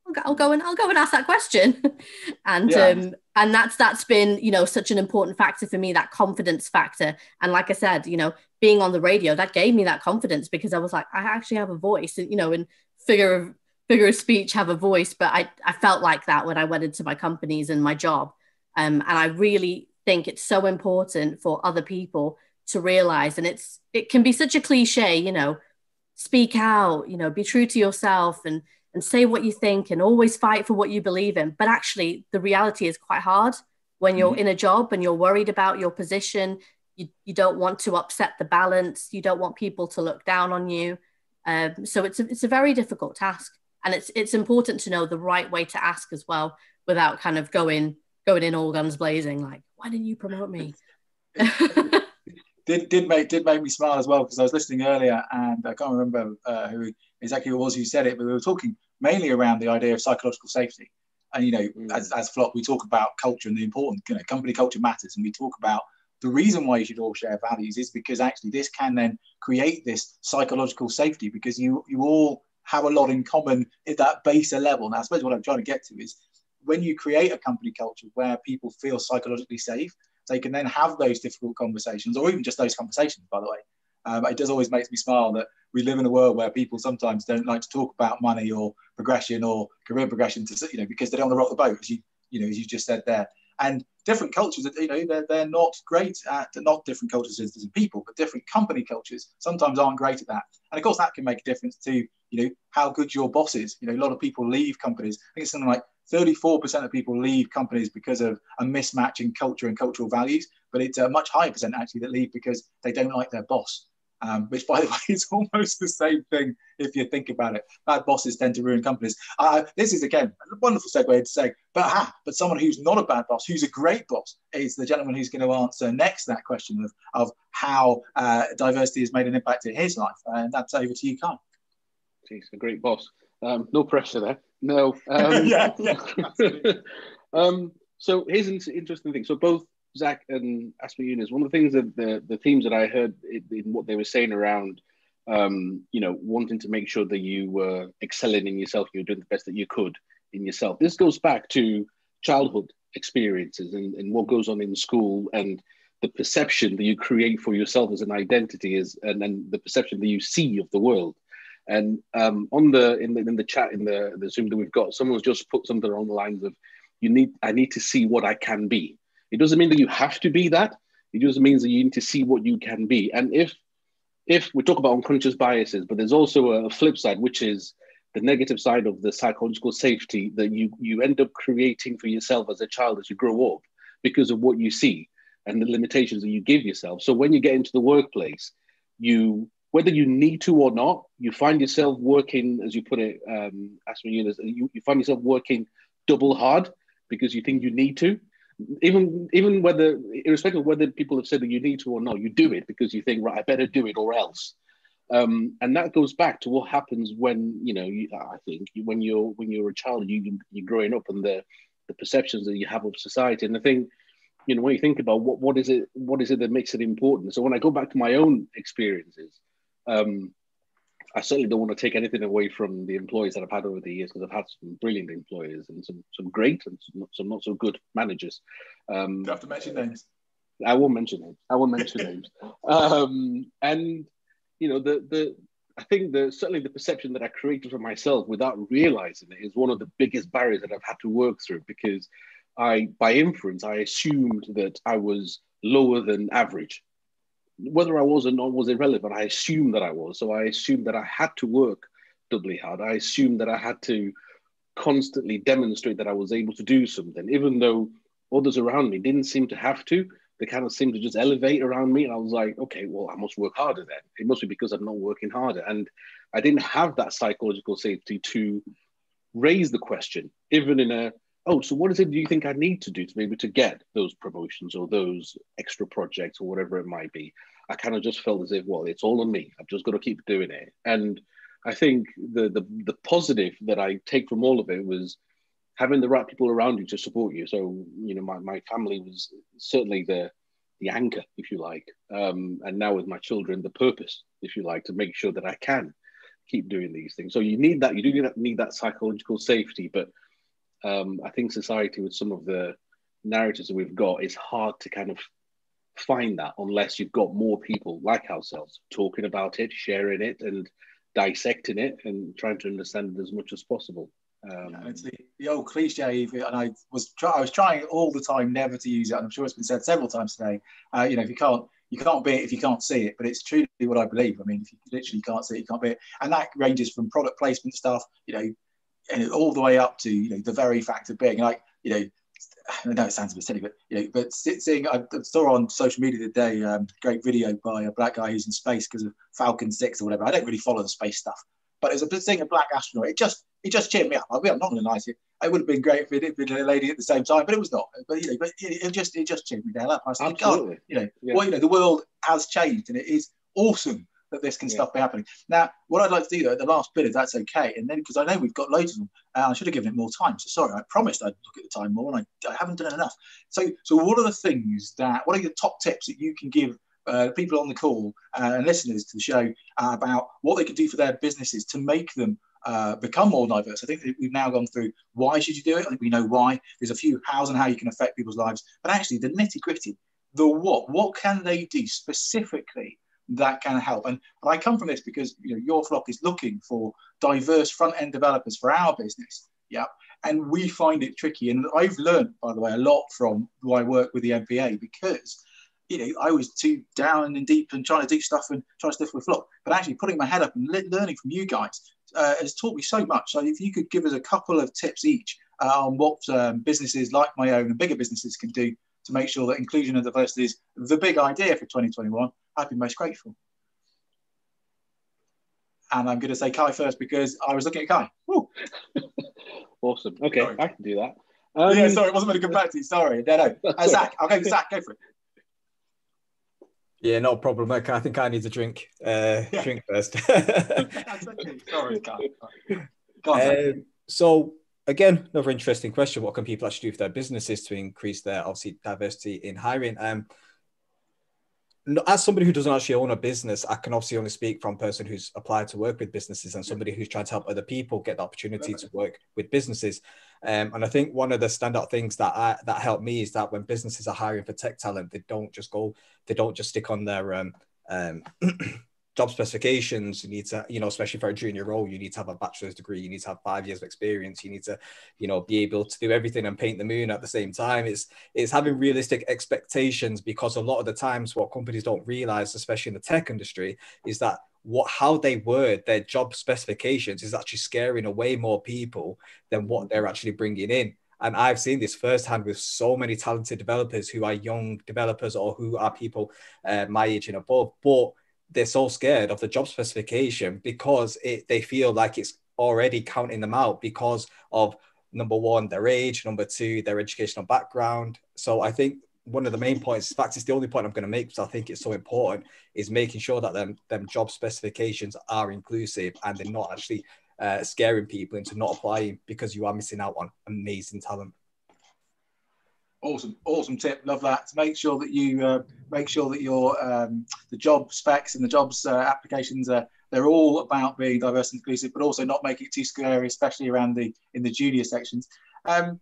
I'll go, I'll go and I'll go and ask that question. and yeah. um, and that's that's been you know such an important factor for me, that confidence factor. And like I said, you know, being on the radio that gave me that confidence because I was like, I actually have a voice, and you know, and figure of figure of speech have a voice, but I I felt like that when I went into my companies and my job. Um, and I really think it's so important for other people to realize. And it's it can be such a cliche you know speak out you know be true to yourself and and say what you think and always fight for what you believe in. But actually the reality is quite hard when you're mm-hmm. in a job and you're worried about your position. You, you don't want to upset the balance. You don't want people to look down on you. Um, so it's a, it's a very difficult task. And it's it's important to know the right way to ask as well without kind of going going in all guns blazing like why didn't you promote me did did make did make me smile as well because I was listening earlier and I can't remember uh, who exactly it was who said it, but we were talking mainly around the idea of psychological safety. And you know, mm. as as Flock, we talk about culture and the important you know company culture matters, and we talk about the reason why you should all share values is because actually this can then create this psychological safety because you you all have a lot in common at that baser level. Now, I suppose what I'm trying to get to is when you create a company culture where people feel psychologically safe, they can then have those difficult conversations, or even just those conversations, by the way. Um, it does always makes me smile that we live in a world where people sometimes don't like to talk about money or progression or career progression to you know because they don't want to rock the boat, as you you know as you just said there. And different cultures, you know, they're, they're not great at not different cultures as people, but different company cultures sometimes aren't great at that. And of course, that can make a difference to you know how good your boss is. You know, a lot of people leave companies. I think it's something like 34% of people leave companies because of a mismatch in culture and cultural values, but it's a much higher percent actually that leave because they don't like their boss. Um, which, by the way, is almost the same thing if you think about it. Bad bosses tend to ruin companies. Uh, this is again a wonderful segue to say, but ah, but someone who's not a bad boss, who's a great boss, is the gentleman who's going to answer next that question of of how uh, diversity has made an impact in his life, and that's over to you, Carl. He's a great boss. Um, no pressure there. No. Um, yeah. yeah um, so here's an interesting thing. So both Zach and Asma Yunus, one of the things that the, the themes that I heard in, what they were saying around, um, you know, wanting to make sure that you were excelling in yourself, you were doing the best that you could in yourself. This goes back to childhood experiences and, and what goes on in school and the perception that you create for yourself as an identity is and then the perception that you see of the world and um, on the in the in the chat in the the Zoom that we've got, someone's just put something along the lines of, "You need I need to see what I can be." It doesn't mean that you have to be that. It just means that you need to see what you can be. And if if we talk about unconscious biases, but there's also a flip side, which is the negative side of the psychological safety that you you end up creating for yourself as a child as you grow up because of what you see and the limitations that you give yourself. So when you get into the workplace, you whether you need to or not, you find yourself working, as you put it, um, Asma Yunus, you, you find yourself working double hard because you think you need to. Even even whether, irrespective of whether people have said that you need to or not, you do it because you think, right, I better do it or else. Um, and that goes back to what happens when you know. You, I think when you're when you're a child, you you're growing up, and the the perceptions that you have of society. And the thing, you know, when you think about what what is it what is it that makes it important. So when I go back to my own experiences, um, I certainly don't want to take anything away from the employees that I've had over the years because I've had some brilliant employers and some some great and some, some not so good managers. Um, you have to mention names. I won't mention names. I won't mention names. Um, and you know the the I think the certainly the perception that I created for myself without realizing it is one of the biggest barriers that I've had to work through because I by inference I assumed that I was lower than average whether I was or not was irrelevant. I assumed that I was. So I assumed that I had to work doubly hard. I assumed that I had to constantly demonstrate that I was able to do something, even though others around me didn't seem to have to. they kind of seemed to just elevate around me. And I was like, okay, well, I must work harder then. It must be because I'm not working harder. And I didn't have that psychological safety to raise the question, even in a, oh, so what is it do you think I need to do to be able to get those promotions or those extra projects or whatever it might be? I kind of just felt as if, well, it's all on me. I've just got to keep doing it. And I think the the the positive that I take from all of it was having the right people around you to support you. So, you know, my, my family was certainly the the anchor, if you like. Um, and now with my children, the purpose, if you like, to make sure that I can keep doing these things. So you need that, you do need that, need that psychological safety. But um, I think society with some of the narratives that we've got, it's hard to kind of find that unless you've got more people like ourselves talking about it, sharing it and dissecting it and trying to understand it as much as possible. Um, yeah, it's the, the, old cliche, and I was try, I was trying all the time never to use it, and I'm sure it's been said several times today. Uh, you know, if you can't you can't be it if you can't see it, but it's truly what I believe. I mean, if you literally can't see it, you can't be it, and that ranges from product placement stuff, you know, and all the way up to you know the very fact of being like you know. I know it sounds a bit silly, but you know, but seeing I saw on social media today, um, great video by a black guy who's in space because of Falcon Six or whatever. I don't really follow the space stuff, but as a seeing a black astronaut, it just it just cheered me up. I mean, I'm not going to lie to you. It would have been great if it had been a lady at the same time, but it was not. But you know, but it, it just it just cheered me down up. I was like, God, you know, yeah. well, you know, the world has changed, and it is awesome that this can yeah. stuff be happening. Now, what I'd like to do though, the last bit, if that's okay, and then because I know we've got loads of them, uh, I should have given it more time. So sorry, I promised I'd look at the time more, and I, I haven't done enough. So, so what are the things that? What are the top tips that you can give uh, people on the call uh, and listeners to the show uh, about what they can do for their businesses to make them uh, become more diverse. I think we've now gone through why should you do it. I think we know why. There's a few hows and how you can affect people's lives, but actually the nitty gritty, the what. What can they do specifically that can help? And, I come from this because you know your flock is looking for diverse front end developers for our business. Yeah. And we find it tricky. And I've learned, by the way, a lot from who I work with the MPA because you know, I was too down and deep and trying to do stuff and trying to stuff with flock. But actually, putting my head up and learning from you guys uh, has taught me so much. So, if you could give us a couple of tips each uh, on what um, businesses like my own and bigger businesses can do to make sure that inclusion and diversity is the big idea for 2021, I'd be most grateful. And I'm going to say Kai first because I was looking at Kai. awesome. Okay, sorry. I can do that. Um, yeah, sorry, it wasn't meant to come back to you. Sorry. No, no. Uh, Zach, I'll go Zach, go for it. Yeah, no problem. Okay, I think I need a drink. Uh, yeah. Drink first. Sorry, um, so again, another interesting question: What can people actually do for their businesses to increase their obviously diversity in hiring? Um, as somebody who doesn't actually own a business, I can obviously only speak from person who's applied to work with businesses and somebody who's trying to help other people get the opportunity to work with businesses. Um, and I think one of the standout things that I, that helped me is that when businesses are hiring for tech talent, they don't just go, they don't just stick on their um, um, job specifications. You need to, you know, especially for a junior role, you need to have a bachelor's degree. You need to have five years of experience. You need to, you know, be able to do everything and paint the moon at the same time. It's it's having realistic expectations because a lot of the times what companies don't realize, especially in the tech industry, is that what how they word their job specifications is actually scaring away more people than what they're actually bringing in. And I've seen this firsthand with so many talented developers who are young developers or who are people uh, my age and above, but they're so scared of the job specification because it, they feel like it's already counting them out because of number one, their age, number two, their educational background. So I think one of the main points, in fact, it's the only point I'm going to make because I think it's so important, is making sure that them, them job specifications are inclusive and they're not actually uh, scaring people into not applying because you are missing out on amazing talent. Awesome, awesome tip. Love that. To make sure that you uh, make sure that your um, the job specs and the jobs uh, applications are they're all about being diverse and inclusive, but also not making it too scary, especially around the in the junior sections. Um,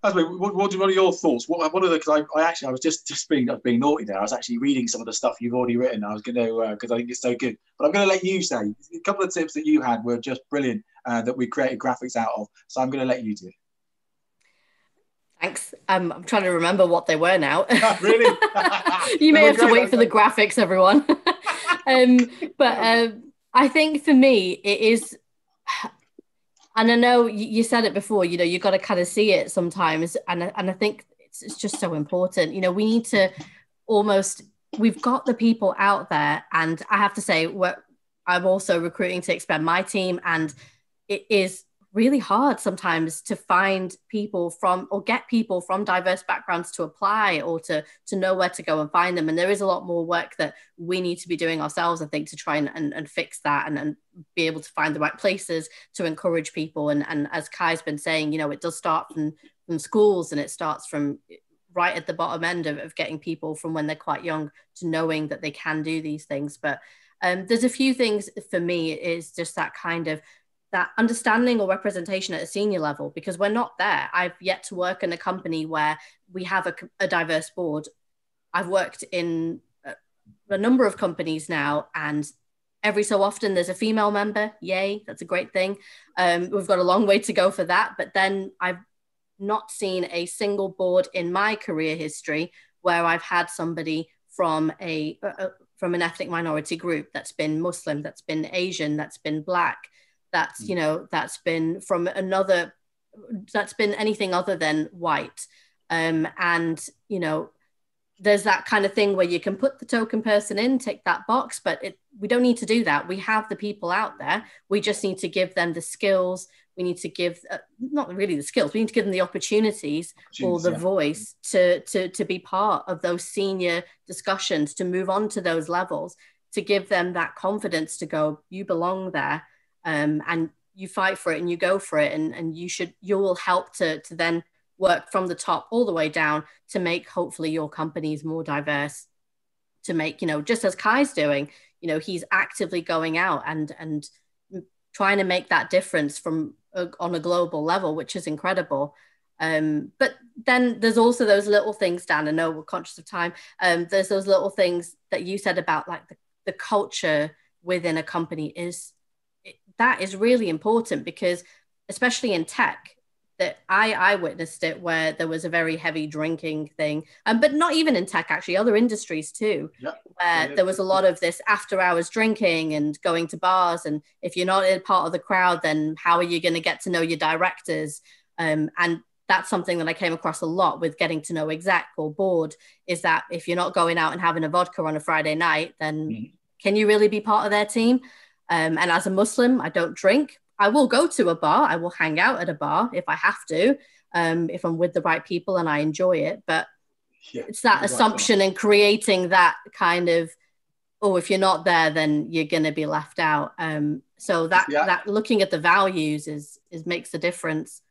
what, what, what are your thoughts? What, what are the? Because I, I, actually I was just just being being naughty there. I was actually reading some of the stuff you've already written. I was going to because uh, I think it's so good. But I'm going to let you say a couple of tips that you had were just brilliant uh, that we created graphics out of. So I'm going to let you do. Thanks. Um, I'm trying to remember what they were now. really? you may have to wait for the graphics, everyone. um, but uh, I think for me, it is and I know you said it before, you know, you've got to kind of see it sometimes. And, and I think it's just so important. You know, we need to almost we've got the people out there, and I have to say, what I'm also recruiting to expand my team, and it is really hard sometimes to find people from or get people from diverse backgrounds to apply or to to know where to go and find them. And there is a lot more work that we need to be doing ourselves i think to try and, and, and fix that and, and be able to find the right places to encourage people. And and as kai's been saying you know it does start from from schools and it starts from right at the bottom end of, of getting people from when they're quite young to knowing that they can do these things. But um, there's a few things for me is just that kind of that understanding or representation at a senior level because we're not there. I've yet to work in a company where we have a, a diverse board. I've worked in a, a number of companies now, and every so often there's a female member. Yay, that's a great thing. Um, we've got a long way to go for that. But then I've not seen a single board in my career history where I've had somebody from a, a from an ethnic minority group that's been Muslim, that's been Asian, that's been Black, that's you know that's been from another that's been anything other than white. Um, and you know there's that kind of thing where you can put the token person in tick that box but it, we don't need to do that. We have the people out there. We just need to give them the skills. We need to give uh, not really the skills we need to give them the opportunities or the yeah. voice to, to to be part of those senior discussions to move on to those levels to give them that confidence to go you belong there um, and you fight for it and you go for it. And, and you should you will help to, to then work from the top all the way down to make hopefully your companies more diverse to make you know just as kai's doing you know he's actively going out and and trying to make that difference from on a global level which is incredible. Um, but then there's also those little things dan i know we're conscious of time. Um, there's those little things that you said about like the, the culture within a company is that is really important because especially in tech that I, I witnessed it where there was a very heavy drinking thing, um, but not even in tech, actually, other industries too, where yeah. there was a lot of this after hours drinking and going to bars. And if you're not in part of the crowd, then how are you going to get to know your directors? Um, and that's something that I came across a lot with getting to know exec or board is that if you're not going out and having a vodka on a Friday night, then mm-hmm. can you really be part of their team? Um, and as a Muslim, I don't drink. I will go to a bar. I will hang out at a bar if I have to, um, if I'm with the right people and I enjoy it. But yeah, it's that assumption right. and creating that kind of, oh, if you're not there, then you're going to be left out. Um, so that yeah. that looking at the values is is makes a difference.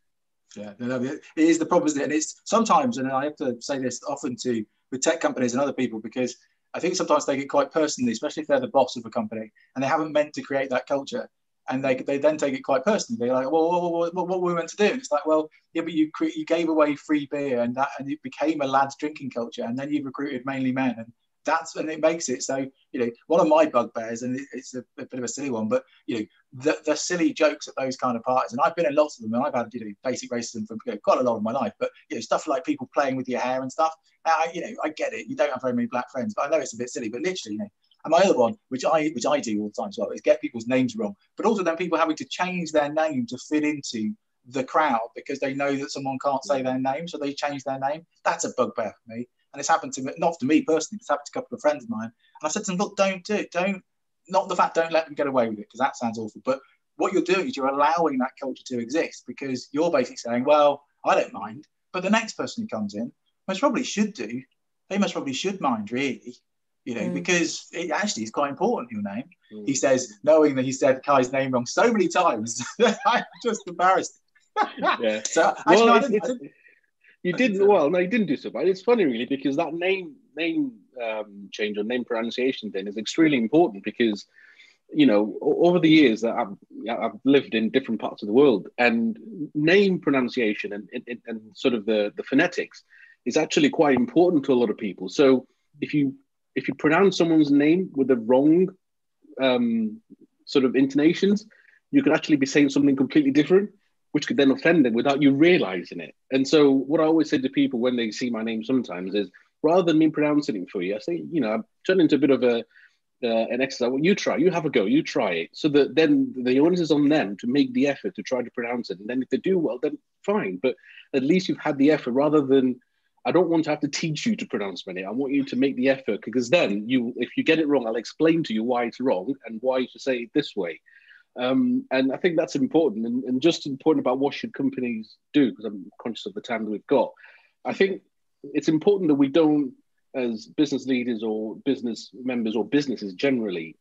Yeah, no, it is the problem, isn't it? And it's sometimes, and I have to say this often to with tech companies and other people because I think sometimes they get quite personally, especially if they're the boss of a company and they haven't meant to create that culture. And they, they then take it quite personally. They're like, well, well what, what were we meant to do? And it's like, well, yeah, but you cre- you gave away free beer and that and it became a lads drinking culture. And then you've recruited mainly men. And that's and it makes it so you know one of my bugbears and it's a, a, bit of a silly one but you know the, the silly jokes at those kind of parties and i've been in lots of them and i've had you know basic racism for quite a lot of my life but you know stuff like people playing with your hair and stuff I, you know i get it you don't have very many black friends but i know it's a bit silly but literally you know and my other one, which I which I do all the time as well, is get people's names wrong, but also then people having to change their name to fit into the crowd because they know that someone can't say their name, so they change their name. That's a bugbear for me. And it's happened to me, not to me personally, but it's happened to a couple of friends of mine. And I said to them, look, don't do it. Don't, not the fact, don't let them get away with it, because that sounds awful. But what you're doing is you're allowing that culture to exist because you're basically saying, well, I don't mind. But the next person who comes in most probably should do. They most probably should mind, really, you know, mm. because it actually is quite important, your name. Mm. He says, knowing that he said Kai's name wrong so many times, I'm just embarrassed. yeah. So, actually, well, no, you didn't, well. No, you didn't do so bad. It's funny, really, because that name name um, change or name pronunciation thing is extremely important because you know over the years that I've, I've lived in different parts of the world and name pronunciation and, and, and sort of the, the phonetics is actually quite important to a lot of people so if you if you pronounce someone's name with the wrong um, sort of intonations you could actually be saying something completely different which could then offend them without you realizing it. And so, what I always say to people when they see my name sometimes is rather than me pronouncing it for you, I say, you know, I turn into a bit of a uh, an exercise. Well, you try, you have a go, you try it. So that then the onus is on them to make the effort to try to pronounce it. And then if they do well, then fine. But at least you've had the effort rather than I don't want to have to teach you to pronounce my name. I want you to make the effort because then you, if you get it wrong, I'll explain to you why it's wrong and why you should say it this way. Um, and I think that's important. And, and just important about what should companies do, because I'm conscious of the time that we've got. I think it's important that we don't, as business leaders or business members or businesses generally,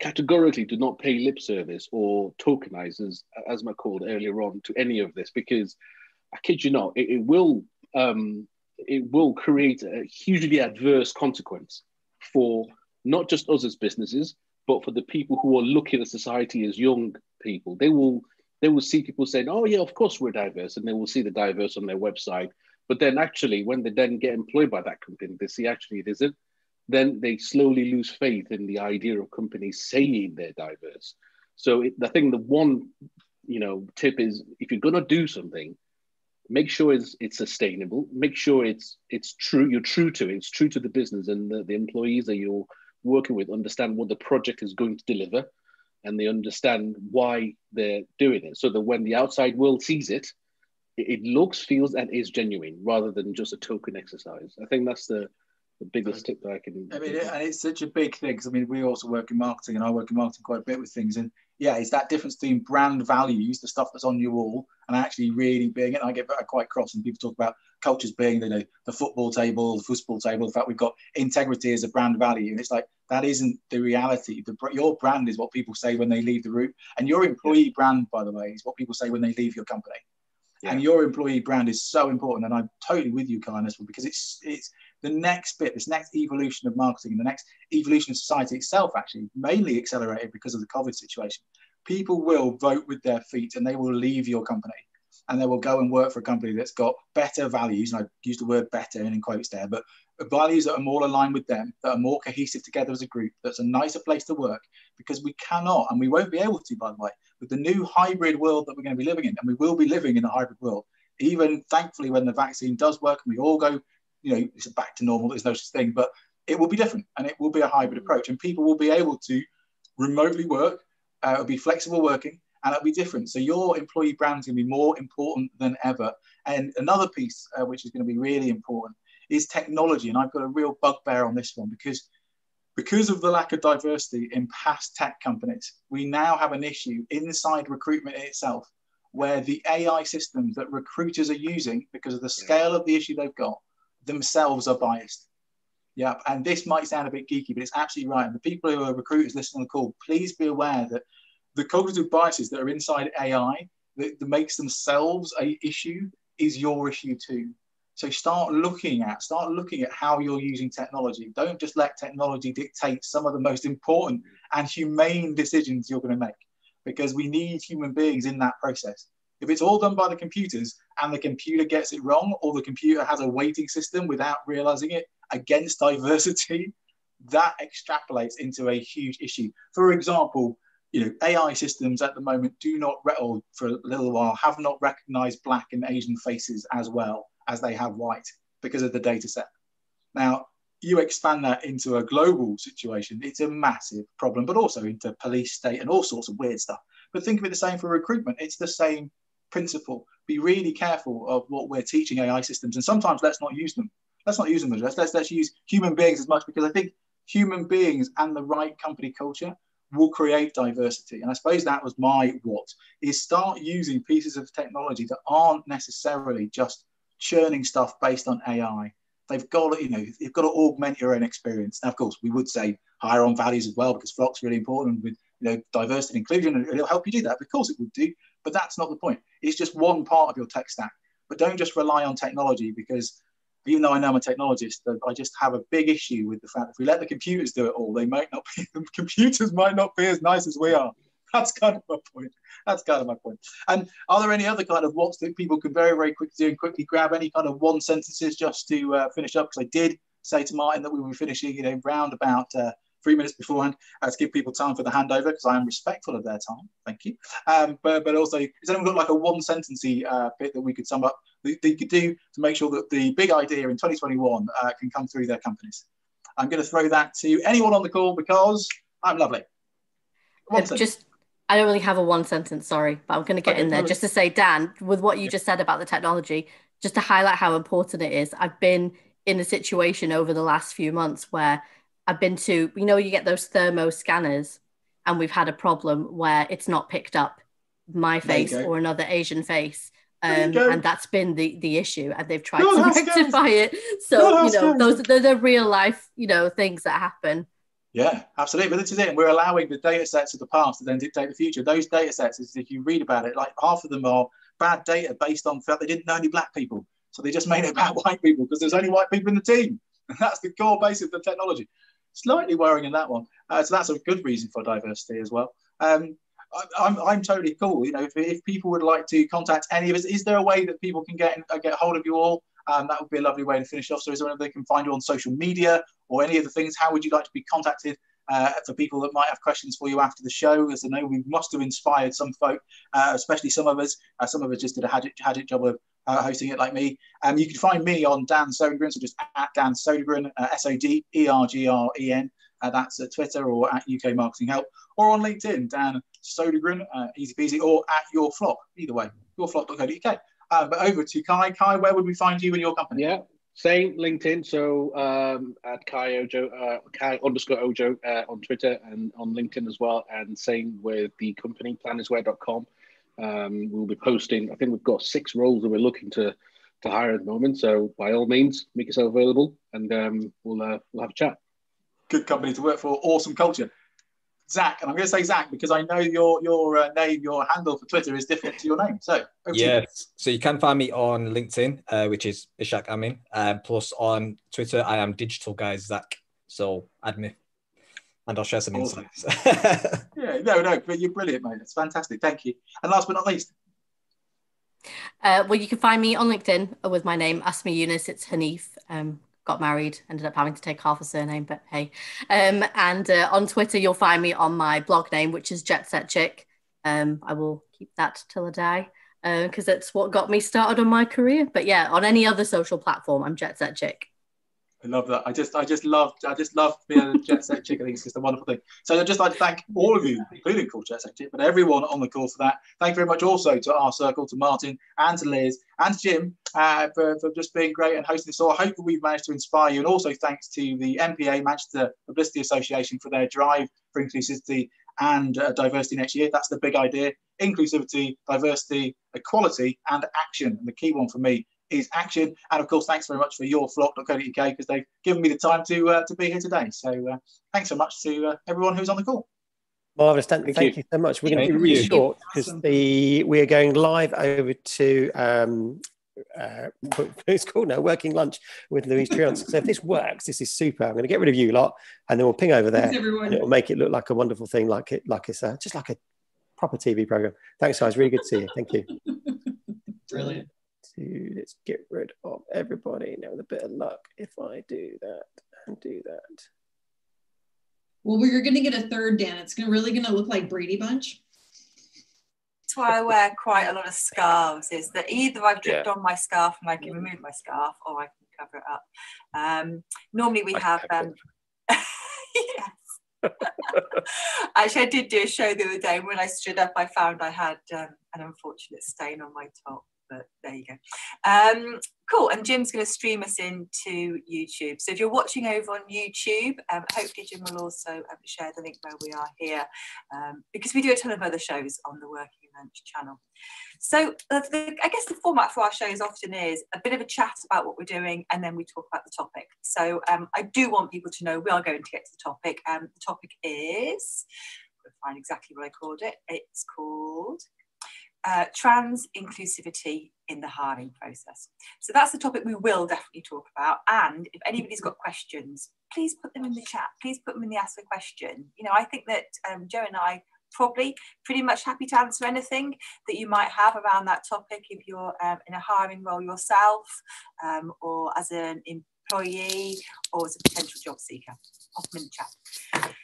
categorically do not pay lip service or tokenize, as Asma called earlier on, to any of this, because I kid you not, it, it will um, it will create a hugely adverse consequence for not just us as businesses, but for the people who are looking at society as young people. They will they will see people saying, "Oh yeah, of course we're diverse," and they will see the diverse on their website. But then actually, when they then get employed by that company, they see actually it isn't. Then they slowly lose faith in the idea of companies saying they're diverse. So it, I think the one you know tip is if you're gonna do something, make sure it's, it's sustainable make sure it's it's true you're true to it it's true to the business and the, the employees that you're working with understand what the project is going to deliver and they understand why they're doing it so that when the outside world sees it it, looks feels and is genuine rather than just a token exercise i think that's the the biggest tip that I can. I mean, and it's such a big thing because I mean, we also work in marketing, and I work in marketing quite a bit with things. And yeah, it's that difference between brand values, the stuff that's on your wall, and actually really being it. I get quite cross, and people talk about cultures being you know the football table, the football table. The fact we've got integrity as a brand value, and it's like that isn't the reality. The, your brand is what people say when they leave the room, and your employee brand, by the way, is what people say when they leave your company. Yeah. And your employee brand is so important, and I'm totally with you, Kai, because it's it's the next bit, this next evolution of marketing, and the next evolution of society itself, actually, mainly accelerated because of the COVID situation. People will vote with their feet and they will leave your company and they will go and work for a company that's got better values. And I use the word better in quotes there, but values that are more aligned with them, that are more cohesive together as a group, that's a nicer place to work because we cannot and we won't be able to, by the way, with the new hybrid world that we're going to be living in, and we will be living in a hybrid world. Even thankfully, when the vaccine does work and we all go you know, it's back to normal. There's no such thing, but it will be different and it will be a hybrid approach, and people will be able to remotely work. Uh, it'll be flexible working, and it'll be different. So your employee brand is going to be more important than ever. And another piece uh, which is going to be really important is technology, and I've got a real bugbear on this one because because of the lack of diversity in past tech companies, we now have an issue inside recruitment itself where the AI systems that recruiters are using, because of the scale of the issue they've got, themselves are biased. Yeah, and this might sound a bit geeky, but it's absolutely right. And the people who are recruiters listening on the call, please be aware that the cognitive biases that are inside AI that, that makes themselves a issue is your issue too. So start looking at start looking at how you're using technology. Don't just let technology dictate some of the most important and humane decisions you're going to make, because we need human beings in that process. If it's all done by the computers and the computer gets it wrong, or the computer has a weighting system without realizing it against diversity, that extrapolates into a huge issue. For example, you know, AI systems at the moment do not, or for a little while, have not recognized black and Asian faces as well as they have white because of the data set. Now, you expand that into a global situation, it's a massive problem, but also into police state and all sorts of weird stuff. But think of it the same for recruitment. It's the same principle. Be really careful of what we're teaching AI systems, and sometimes let's not use them. Let's not use them. Let's let's, let's use human beings as much because I think human beings and the right company culture will create diversity. And I suppose that was my what is start using pieces of technology that aren't necessarily just churning stuff based on AI. They've got to, you know, you've got to augment your own experience. Now, of course, we would say hire on values as well because Flock's really important with you know diversity and inclusion, and it'll help you do that. Of course, it would do. But that's not the point. It's just one part of your tech stack. But don't just rely on technology because even though I know I'm a technologist, I just have a big issue with the fact if we let the computers do it all, they might not be, computers might not be as nice as we are. That's kind of my point. That's kind of my point. And are there any other kind of what's that people can very, very quickly do and quickly grab any kind of one sentences just to uh, finish up? Because I did say to Martin that we were finishing, you know, round about uh, three minutes beforehand uh, to give people time for the handover because I am respectful of their time. Thank you. Um, but, but also, has anyone got like a one sentencey uh, bit that we could sum up that, you could do to make sure that the big idea in 2021 uh, can come through their companies? I'm going to throw that to anyone on the call because I'm lovely. just I don't really have a one sentence, sorry, but I'm going to get okay, in there just to say, Dan, with what you just said about the technology, just to highlight how important it is, I've been in a situation over the last few months where I've been to, you know, you get those thermo scanners and we've had a problem where it's not picked up my face or another Asian face. Um, and that's been the the issue, and they've tried to rectify it. So you know, those those are real life, you know, things that happen. Yeah, absolutely. But this is it. We're allowing the data sets of the past to then dictate the future. Those data sets, if you read about it, like half of them are bad data based on fact they didn't know any black people. So they just made it about white people because there's only white people in the team. And that's the core basis of the technology. Slightly worrying in that one. Uh, so that's a good reason for diversity as well. Um, I, am I'm totally cool. You know, if, if people would like to contact any of us, is there a way that people can get uh, get hold of you all? Um, that would be a lovely way to finish off. So, is there anything they can find you on social media or any of the things? How would you like to be contacted uh, for people that might have questions for you after the show? As I know, we must have inspired some folk, uh, especially some of us. Uh, some of us just did a hadget job of uh, hosting it like me. Um, you can find me on Dan Sodergren, so just at Dan Sodergren, uh, S O D E R G R E N. Uh, that's at Twitter or at UK Marketing Help, or on LinkedIn, Dan Sodergren, easy peasy, or at Your Flock. Either way, yourflock.co.uk. Uh, but over to Kai. Kai, where would we find you and your company? Yeah, same LinkedIn. So um, at Kai Ojo, uh, Kai underscore Ojo uh, on Twitter and on LinkedIn as well. And same with the company, plannerswear.com. Um, we'll be posting, I think we've got six roles that we're looking to to hire at the moment. So by all means, make yourself available and um, we'll, uh, we'll have a chat good company to work for, awesome culture. Zach, and I'm going to say Zach because I know your your uh, name, your handle for Twitter is different to your name. So yes, so you can find me on LinkedIn, uh, which is Ishak Amin. Uh, plus on Twitter, I am Digital Guys Zach. So add me, and I'll share some awesome. insights. yeah, no, no, but you're brilliant, mate. It's fantastic. Thank you. And last but not least. Uh, well, you can find me on LinkedIn with my name, Asma Yunus. It's Hanif. Um, got married, ended up having to take half a surname, but hey. Um, and uh, on Twitter, you'll find me on my blog name, which is Jet Set Chick. Um, I will keep that till I die because uh, that's what got me started on my career. But yeah, on any other social platform, I'm Jet Set Chick. I love that. I just, I just love, I just love being a jet set chick. I think it's just a wonderful thing. So I'd just like to thank all of you, including Cool Jet Set Chick, but everyone on the call for that. Thank you very much also to R Circle, to Martin and to Liz and to Jim uh, for, for just being great and hosting this. So I hope that we've managed to inspire you. And also thanks to the MPA, Manchester Publicity Association, for their drive for inclusivity and uh, diversity next year. That's the big idea. Inclusivity, diversity, equality, and action. And the key one for me is action. And of course, thanks very much for your flock.co.uk because they've given me the time to uh, to be here today. So uh, thanks so much to uh, everyone who's on the call. Marvelous. Thank, thank, thank you. you. so much. We're going to be really short because awesome. the we are going live over to um, uh, it's called now working lunch with Louise Triance. so if this works, this is super. I'm going to get rid of you lot, and then we'll ping over there. and it'll make it look like a wonderful thing, like it, like it's uh, just like a proper TV program. Thanks, guys. Really good to see you. Thank you. Brilliant to let's get rid of everybody now with a bit of luck if I do that and do that. Well, we're going to get a third, Dan. It's gonna, really going to look like Brady Bunch. That's why I wear quite a lot of scarves. Is that either I've dripped yeah. on my scarf and I can remove my scarf, or I can cover it up. Um, normally we have. Um, yes. Actually, I did do a show the other day, and when I stood up, I found I had um, an unfortunate stain on my top but there you go. Um, cool. And Jim's going to stream us into YouTube. So if you're watching over on YouTube, um, hopefully Jim will also um, share the link where we are here um, because we do a ton of other shows on the Working Lunch channel. So uh, the, I guess the format for our shows often is a bit of a chat about what we're doing and then we talk about the topic. So um, I do want people to know we are going to get to the topic. Um, the topic is, find exactly what I called it. It's called uh, trans inclusivity in the hiring process. So that's the topic we will definitely talk about. And if anybody's got questions, please put them in the chat. Please put them in the ask a question. You know, I think that um, Joe and I probably pretty much happy to answer anything that you might have around that topic if you're um, in a hiring role yourself um, or as an employee or as a potential job seeker. Pop them in the chat.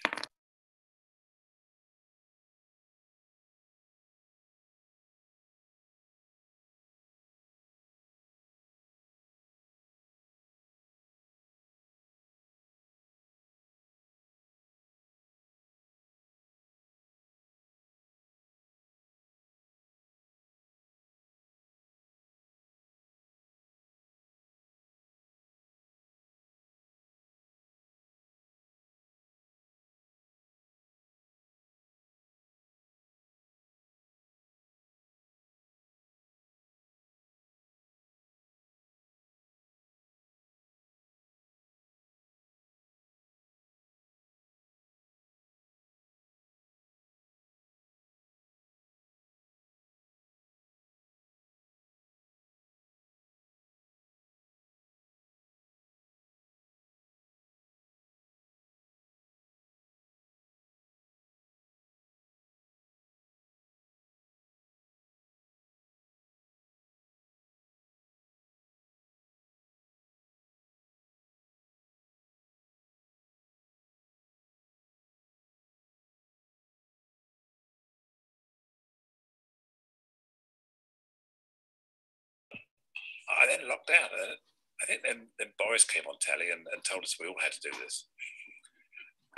Then lockdown. Uh, I think then, then Boris came on telly and, and told us we all had to do this.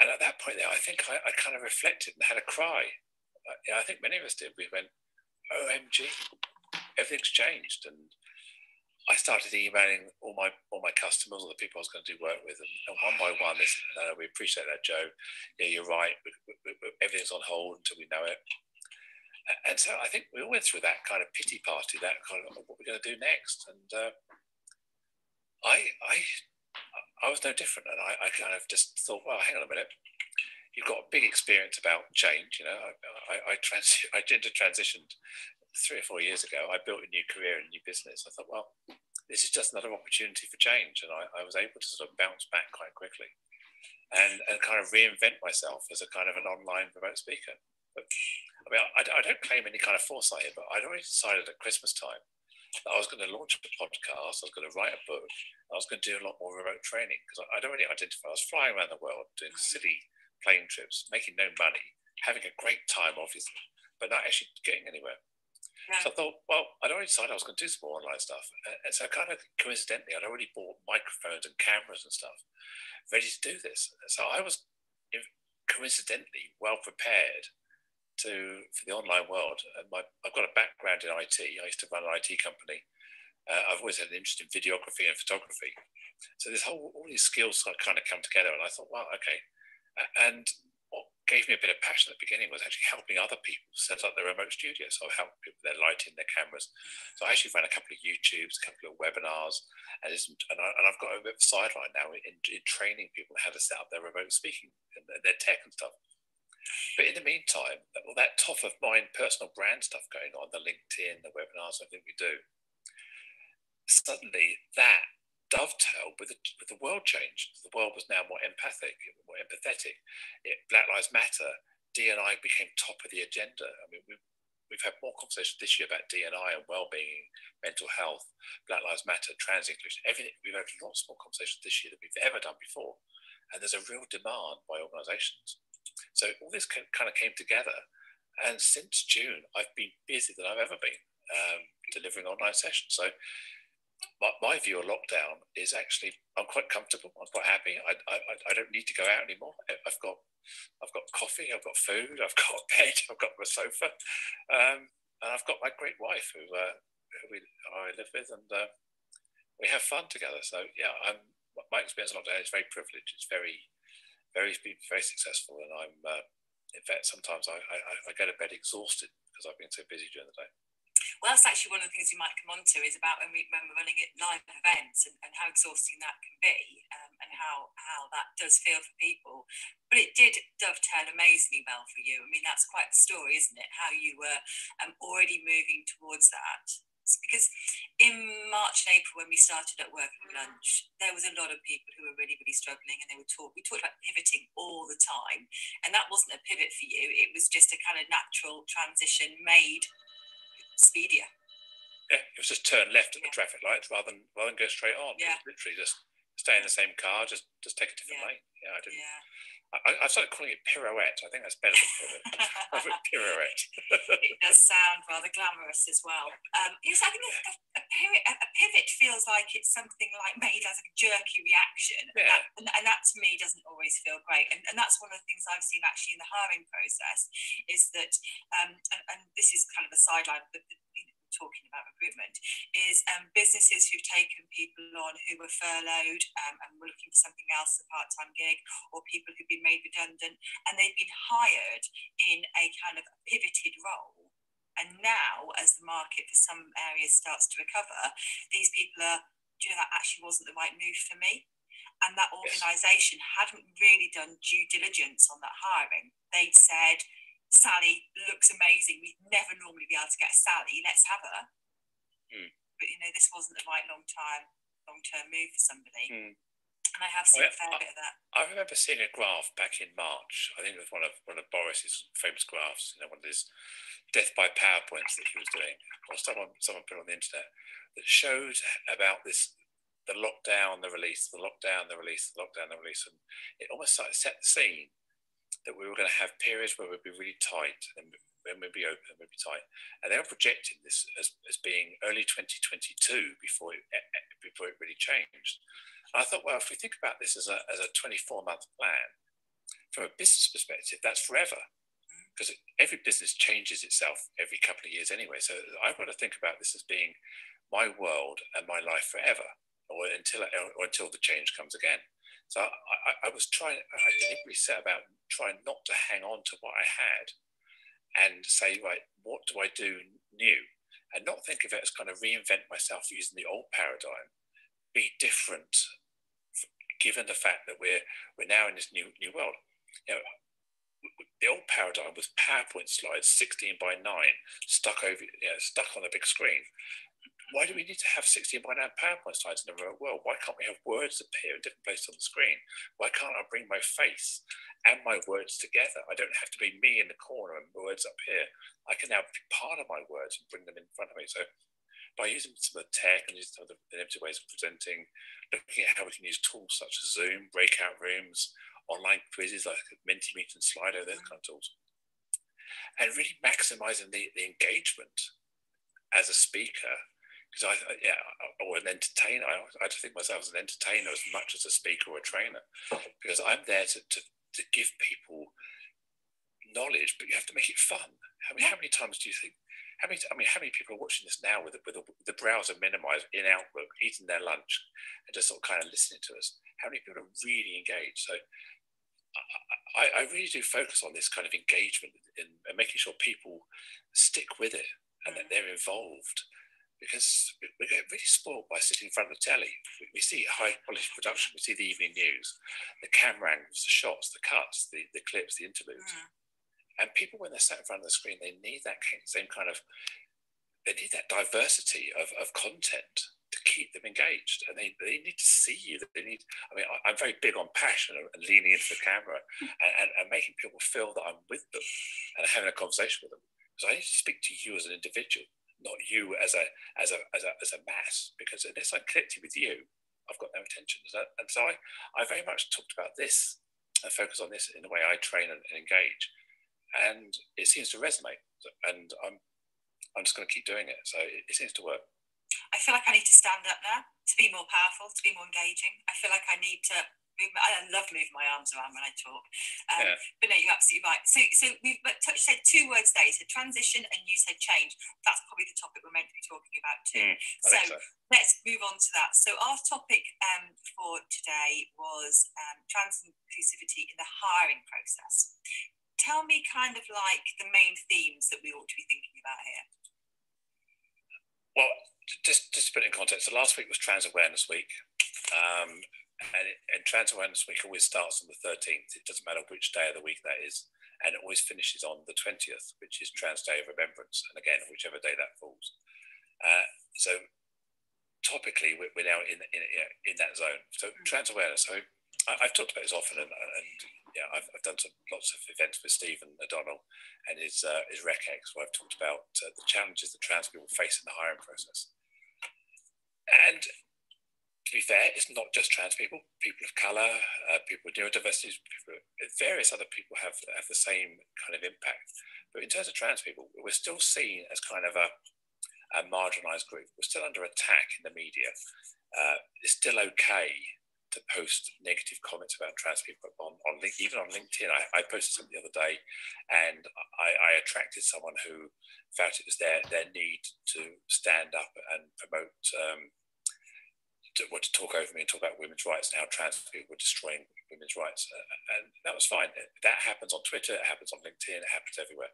And at that point there, I think I, I kind of reflected and had a cry. Uh, yeah, I think many of us did. We went, OMG, everything's changed. And I started emailing all my all my customers, all the people I was going to do work with, and, and one by one, they said, "No, we appreciate that, Joe. Yeah, you're right. We, we, we, everything's on hold until we know it." And so I think we all went through that kind of pity party, that kind of what we're going to do next. And uh, I, I, I was no different, and I, I kind of just thought, well, hang on a minute. You've got a big experience about change. You know, I, I, I, trans- I transitioned three or four years ago, I built a new career and a new business. I thought, well, this is just another opportunity for change. And I, I was able to sort of bounce back quite quickly and, and kind of reinvent myself as a kind of an online remote speaker. But I mean, I, I don't claim any kind of foresight here, but I'd already decided at Christmas time that I was going to launch a podcast, I was going to write a book, I was going to do a lot more remote training because I, I'd already identified I was flying around the world doing mm. silly plane trips, making no money, having a great time, obviously, but not actually getting anywhere. So I thought, well, I'd already decided I was going to do some more online stuff. And so kind of coincidentally, I'd already bought microphones and cameras and stuff ready to do this. So I was coincidentally well prepared to for the online world. And my, I've got a background in IT. I used to run an IT company. Uh, I've always had an interest in videography and photography. So this whole all these skills kind of come together, and I thought, wow, okay. And what gave me a bit of passion at the beginning was actually helping other people set up their remote studios. So I helped people with their lighting, their cameras. So I actually ran a couple of YouTubes, a couple of webinars, and, and, I, have got a bit of sideline now in, in, training people how to set up their remote speaking and their tech and stuff. But in the meantime, all that top of mind personal brand stuff going on, the LinkedIn, the webinars, everything we do, suddenly that dovetailed with the, with the world change. The world was now more empathic, more empathetic. It, Black Lives Matter, D&I became top of the agenda. I mean, we, we've had more conversations this year about D&I and well-being, mental health, Black Lives Matter, trans inclusion, everything. We've had lots more conversations this year than we've ever done before. And there's a real demand by organizations. So all this kind of came together. And since June, I've been busier than I've ever been um, delivering online sessions. So my, my view of lockdown is actually I'm quite comfortable. I'm quite happy. I, I, I don't need to go out anymore. I've got I've got coffee. I've got food. I've got a bed. I've got my sofa, um, and I've got my great wife who uh, who we I live with, and uh, we have fun together. So yeah, I'm my experience of lockdown is very privileged. It's very very been very successful, and I'm uh, in fact sometimes I, I, I go to bed exhausted because I've been so busy during the day. Well, that's actually one of the things we might come on to is about when, we, when we're running it live events and, and how exhausting that can be um, and how, how that does feel for people. But it did dovetail amazingly well for you. I mean, that's quite the story, isn't it? How you were um, already moving towards that because in March and April when we started at Working Lunch, there was a lot of people who were really, really struggling and they were talk we talked about pivoting all the time. And that wasn't a pivot for you, it was just a kind of natural transition made speedier. Yeah, it was just turn left at the traffic lights rather than rather than go straight on. Yeah. literally just stay in the same car, just just take a different yeah. lane. Yeah, I didn't. Yeah. I, I started calling it pirouette. I think that's better than pivot. pirouette. it does sound rather glamorous as well. Um, yes, I think a, a, a, a, pivot feels like it's something like made as a jerky reaction, yeah. and, that, and, and, that to me doesn't always feel great. And, and that's one of the things I've seen actually in the hiring process is that, um, and, and this is kind of a sideline, but talking about recruitment is um, businesses who've taken people on who were furloughed um, and were looking for something else, a part-time gig, or people who've been made redundant, and they've been hired in a kind of pivoted role. And now, as the market for some areas starts to recover, these people are, do you know, that actually wasn't the right move for me. And that organisation yes. hadn't really done due diligence on that hiring. They'd said, Sally looks amazing. We'd never normally be able to get Sally. Let's have her. Mm. But you know, this wasn't the right long time, long term move for somebody. Mm. And I have seen I, a fair I, bit of that. I remember seeing a graph back in March. I think it was one of one of Boris's famous graphs. You know, one of his death by powerpoints that he was doing, or someone someone put on the internet that showed about this the lockdown, the release, the lockdown, the release, the lockdown, the release, and it almost like set the scene that we were going to have periods where we'd be really tight and when we'd be open, and we'd be tight. And they were projecting this as, as being early 2022 before it, eh, eh, before it really changed. And I thought, well, if we think about this as a, as a 24 month plan, from a business perspective, that's forever because every business changes itself every couple of years anyway. So I've got to think about this as being my world and my life forever, or until or until the change comes again. So I, I was trying. I deliberately set about trying not to hang on to what I had, and say, right, what do I do new, and not think of it as kind of reinvent myself using the old paradigm. Be different, given the fact that we're we're now in this new new world. You know, the old paradigm was PowerPoint slides, 16 by 9, stuck over, you know, stuck on a big screen. Why do we need to have 16 by 9 PowerPoint slides in the real world? Why can't we have words appear in different places on the screen? Why can't I bring my face and my words together? I don't have to be me in the corner and words up here. I can now be part of my words and bring them in front of me. So by using some of the tech and using some of the innovative ways of presenting, looking at how we can use tools such as Zoom, breakout rooms, online quizzes like Mentimeter and Slido, those kind of tools. And really maximizing the, the engagement as a speaker, because I, yeah, or an entertainer. I, I think myself as an entertainer as much as a speaker or a trainer, because I'm there to, to, to give people knowledge, but you have to make it fun. I mean, how many times do you think how many, I mean, how many people are watching this now with the, with the, the browser minimized in Outlook, eating their lunch, and just sort of kind of listening to us? How many people are really engaged? So I, I really do focus on this kind of engagement and making sure people stick with it and that mm. they're involved because we get really spoiled by sitting in front of the telly. We, we see high quality production, we see the evening news, the camera angles, the shots, the cuts, the, the clips, the interludes. Mm. And people, when they're sat in front of the screen, they need that same kind of, they need that diversity of, of content to keep them engaged and they, they need to see you they need i mean I, am very big on passion and leaning into the camera and, and, and, making people feel that i'm with them and having a conversation with them because i need to speak to you as an individual not you as a as a as a, as a mass because unless i'm connected with you i've got no attention. And so i i very much talked about this and focus on this in the way i train and, and engage. And it seems to resonate and i'm i'm just going to keep doing it. So it, it seems to work. I feel like I need to stand up now to be more powerful, to be more engaging. I feel like I need to I love moving my arms around when I talk. Um, yeah. But no, you're absolutely right. So, so we've touched, said two words today. You said transition and you said change. That's probably the topic we're meant to be talking about too. Mm, so, so, let's move on to that. So our topic um, for today was um, trans inclusivity in the hiring process. Tell me kind of like the main themes that we ought to be thinking about here. Well, just, just to put it in context, so last week was Trans Awareness Week. Um, and, it, and Trans Awareness Week always starts on the 13th. It doesn't matter which day of the week that is. And it always finishes on the 20th, which is Trans Day of Remembrance. And again, whichever day that falls. Uh, so topically, we're, we're now in, in, in that zone. So trans awareness. So I, have talked about this often, and, and yeah, I've, I've, done some lots of events with Stephen O'Donnell and his uh, his RecX, where I've talked about uh, the challenges that trans people face in the hiring process. And to be fair, it's not just trans people, people of colour, uh, people with neurodiversities, people, various other people have, have the same kind of impact. But in terms of trans people, we're still seen as kind of a, a marginalised group. We're still under attack in the media. Uh, it's still okay to post negative comments about trans people on, on even on LinkedIn. I, I posted something the other day, and I, I, attracted someone who felt it was their their need to stand up and promote. Um, well, to talk over me and talk about women's rights and how trans people were destroying women's rights, uh, and that was fine. That happens on Twitter, it happens on LinkedIn, it happens everywhere.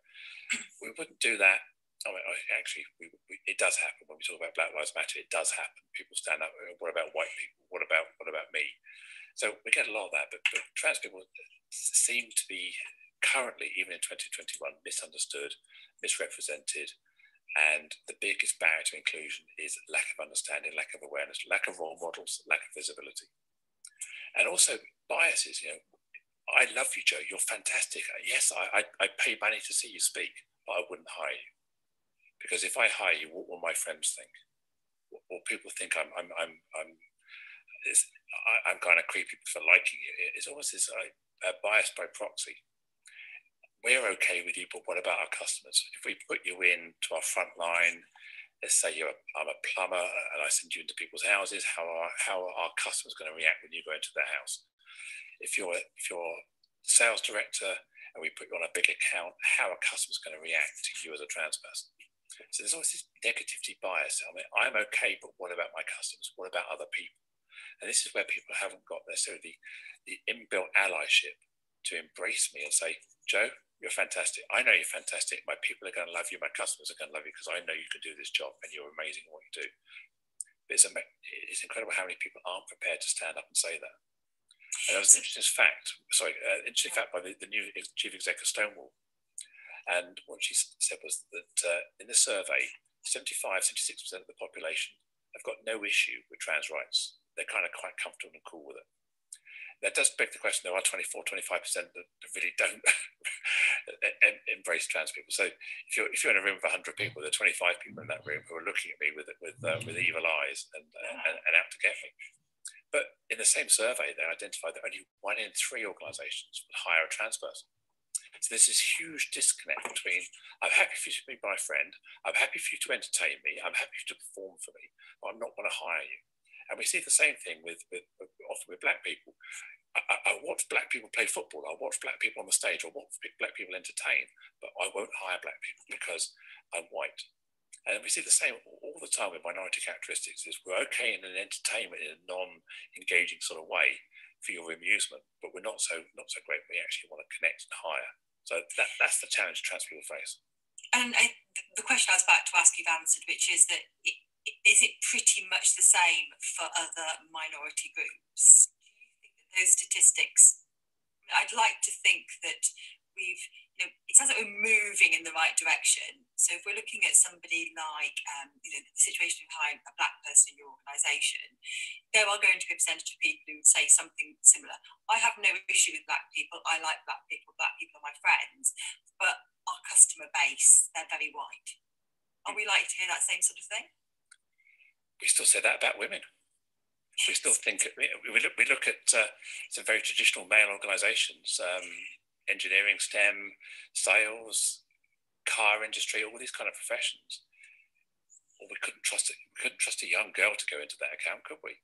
We wouldn't do that I mean, actually, we, we, it does happen when we talk about Black Lives Matter. It does happen. People stand up. What about white people? What about what about me? So we get a lot of that. But, but trans people seem to be currently, even in 2021, misunderstood, misrepresented, and the biggest barrier to inclusion is lack of understanding, lack of awareness, lack of role models, lack of visibility, and also biases. You know, I love you, Joe. You're fantastic. Yes, I, I, I pay money to see you speak, but I wouldn't hire you because if I hire you, what will my friends think? Will people think I'm I'm I'm I'm I'm kind of creepy for liking you? It's almost this uh, bias by proxy. We're okay with you, but what about our customers? If we put you in to our front line, let's say you're a, I'm a plumber and I send you into people's houses, how are, how are our customers going to react when you go into their house? If you're, if you're sales director and we put you on a big account, how are customers going to react to you as a trans person? So there's always this negativity bias. I mean, I'm okay, but what about my customers? What about other people? And this is where people haven't got necessarily the, the inbuilt allyship to embrace me and say, Joe, you're fantastic. I know you're fantastic. My people are going to love you. My customers are going to love you because I know you can do this job and you're amazing at what you do. But it's, it's incredible how many people aren't prepared to stand up and say that. And there was an interesting fact, sorry, uh, interesting fact by the, the new chief executive Stonewall. And what she said was that uh, in the survey, 75, 76% of the population have got no issue with trans rights. They're kind of quite comfortable and cool with it that does beg the question. There are 24, 25 percent that really don't embrace trans people. So if you're if you're in a room of 100 people, there are 25 people in that room who are looking at me with with uh, with evil eyes and, and, and out to get me. But in the same survey, they identified that only one in three organisations would hire a trans person. So there's this huge disconnect between I'm happy for you to be my friend, I'm happy for you to entertain me, I'm happy for you to perform for me, but I'm not going to hire you. And we see the same thing with, with, often with black people. I, I, watch black people play football. I watch black people on the stage. I watch black people entertain, but I won't hire black people because I'm white. And we see the same all the time with minority characteristics. Is we're okay in an entertainment in a non-engaging sort of way for your amusement, but we're not so not so great. When we actually want to connect and hire. So that, that's the challenge trans people face. And I, the question I was about to ask you've answered, which is that is it pretty much the same for other minority groups? Those statistics. I'd like to think that we've, you know, it sounds like we're moving in the right direction. So if we're looking at somebody like, um, you know, the situation behind a black person in your organisation, there are going to be a percentage of people who say something similar. I have no issue with black people. I like black people. Black people are my friends. But our customer base, they're very white. Are we likely to hear that same sort of thing? We still say that about women we still think we look, we look at uh, some very traditional male organisations, um, engineering, STEM, sales, car industry, all these kind of professions. Well, we couldn't trust it. We couldn't trust a young girl to go into that account, could we?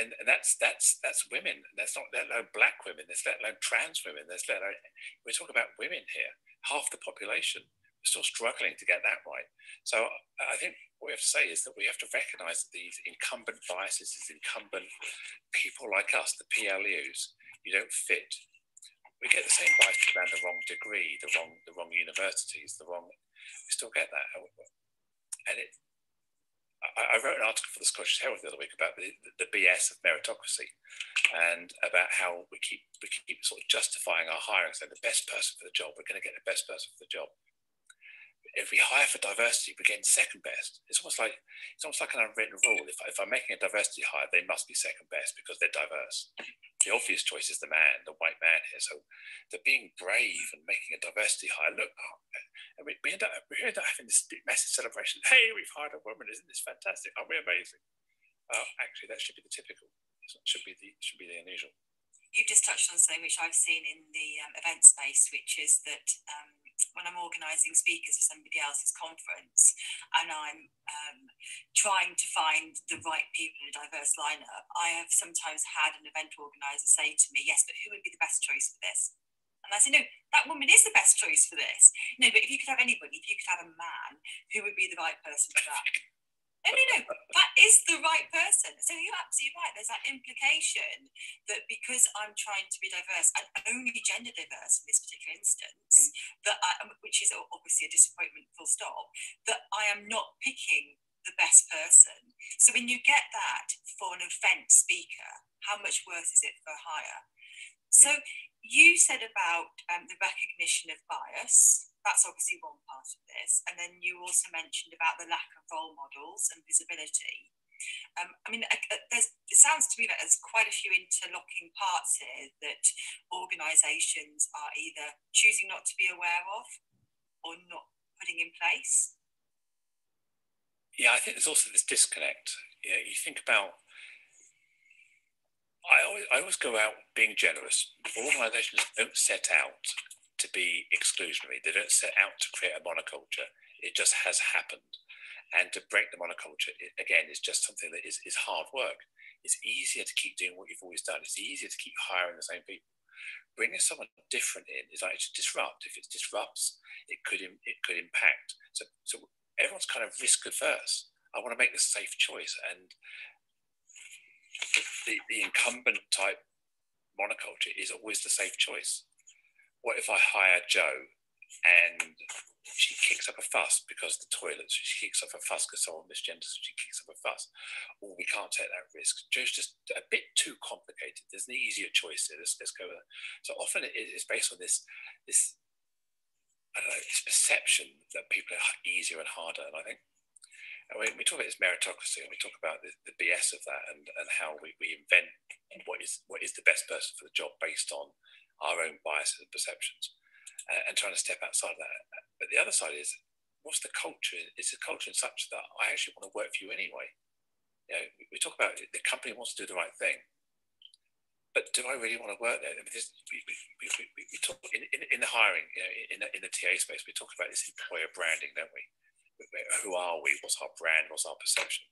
And, and that's that's that's women. That's not let alone black women. That's let alone trans women. That's let alone. We're talking about women here. Half the population. Still struggling to get that right. So I think what we have to say is that we have to recognize that these incumbent biases, these incumbent people like us, the PLUs, you don't fit. We get the same biases around the wrong degree, the wrong, the wrong universities, the wrong. We still get that, and it. I, I wrote an article for the Scottish Herald the other week about the, the, the BS of meritocracy, and about how we keep we keep sort of justifying our hiring, saying the best person for the job, we're going to get the best person for the job if we hire for diversity, we're getting second best. It's almost like it's almost like an unwritten rule. If, if I'm making a diversity hire, they must be second best because they're diverse. The obvious choice is the man, the white man here. So they're being brave and making a diversity hire. Look, and we, we, end up, we end up having this massive celebration. Hey, we've hired a woman. Isn't this fantastic? Aren't we amazing? Well, actually, that should be the typical. It should be the should be the unusual. You just touched on something which I've seen in the um, event space, which is that um, when I'm organising speakers for somebody else's conference and I'm um, trying to find the right people in a diverse lineup, I have sometimes had an event organiser say to me, Yes, but who would be the best choice for this? And I say, No, that woman is the best choice for this. No, but if you could have anybody, if you could have a man, who would be the right person for that? No, no, no. That is the right person. So you're absolutely right. There's that implication that because I'm trying to be diverse and only gender diverse in this particular instance, that I, um, which is obviously a disappointment, full stop, that I am not picking the best person. So when you get that for an event speaker, how much worse is it for hire? So you said about um, the recognition of bias that's obviously one part of this. And then you also mentioned about the lack of role models and visibility. Um, I mean, it sounds to me like there's quite a few interlocking parts here that organisations are either choosing not to be aware of or not putting in place. Yeah, I think there's also this disconnect. Yeah, you think about. I always, I always go out being generous. Organisations don't set out to be exclusionary. They don't set out to create a monoculture. It just has happened. And to break the monoculture, again, is just something that is, is hard work. It's easier to keep doing what you've always done. It's easier to keep hiring the same people. Bringing someone different in is like to disrupt. If it disrupts, it could it could impact. So, so everyone's kind of risk averse. I want to make the safe choice, and the, the incumbent type monoculture is always the safe choice. What if I hire Joe and she kicks up a fuss because the toilets, she kicks up a fuss because someone misgenders she kicks up a fuss. Or we can't take that risk. Joe's just a bit too complicated. There's an easier choice here. Let's, let's go with that. So often it is based on this, this, I don't know, this perception that people are easier and harder. And I think and we, we talk about this meritocracy and we talk about the, the BS of that and, and how we, we invent what is what is the best person for the job based on our own biases and perceptions uh, and trying to step outside of that. But the other side is, what's the culture? Is the culture such that I actually want to work for you anyway? You know, we talk about the company wants to do the right thing, but do I really want to work there? I mean, this, we, we, we, we, talk in, in, in, the hiring, you know, in, the, in the TA space, we talk about this employer branding, don't we? Who are we? What's our brand? What's our perception?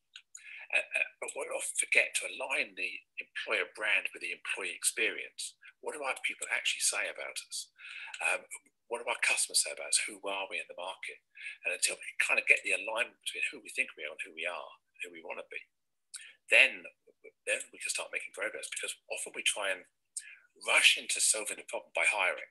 Uh, uh, but we often forget to align the employer brand with the employee experience. What do our people actually say about us? Um, what do our customers say about us? Who are we in the market? And until we kind of get the alignment between who we think we are and who we are, and who we want to be, then then we can start making progress. Because often we try and rush into solving the problem by hiring.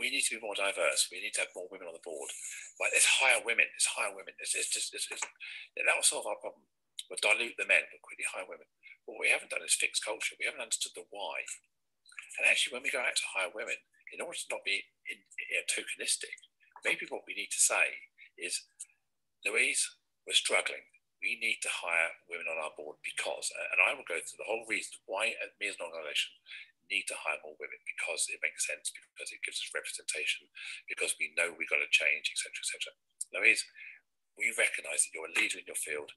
We need to be more diverse. We need to have more women on the board. Like let's hire women. Let's hire women. It's, it's just it's, it's, that will solve our problem. We'll dilute the men, but quickly hire women. What we haven't done is fix culture. We haven't understood the why. And actually, when we go out to hire women, in order to not be in, in, tokenistic, maybe what we need to say is, Louise, we're struggling. We need to hire women on our board because, and I will go through the whole reason why me as an organisation need to hire more women because it makes sense, because it gives us representation, because we know we've got to change, etc., etc. Louise, we recognise that you're a leader in your field.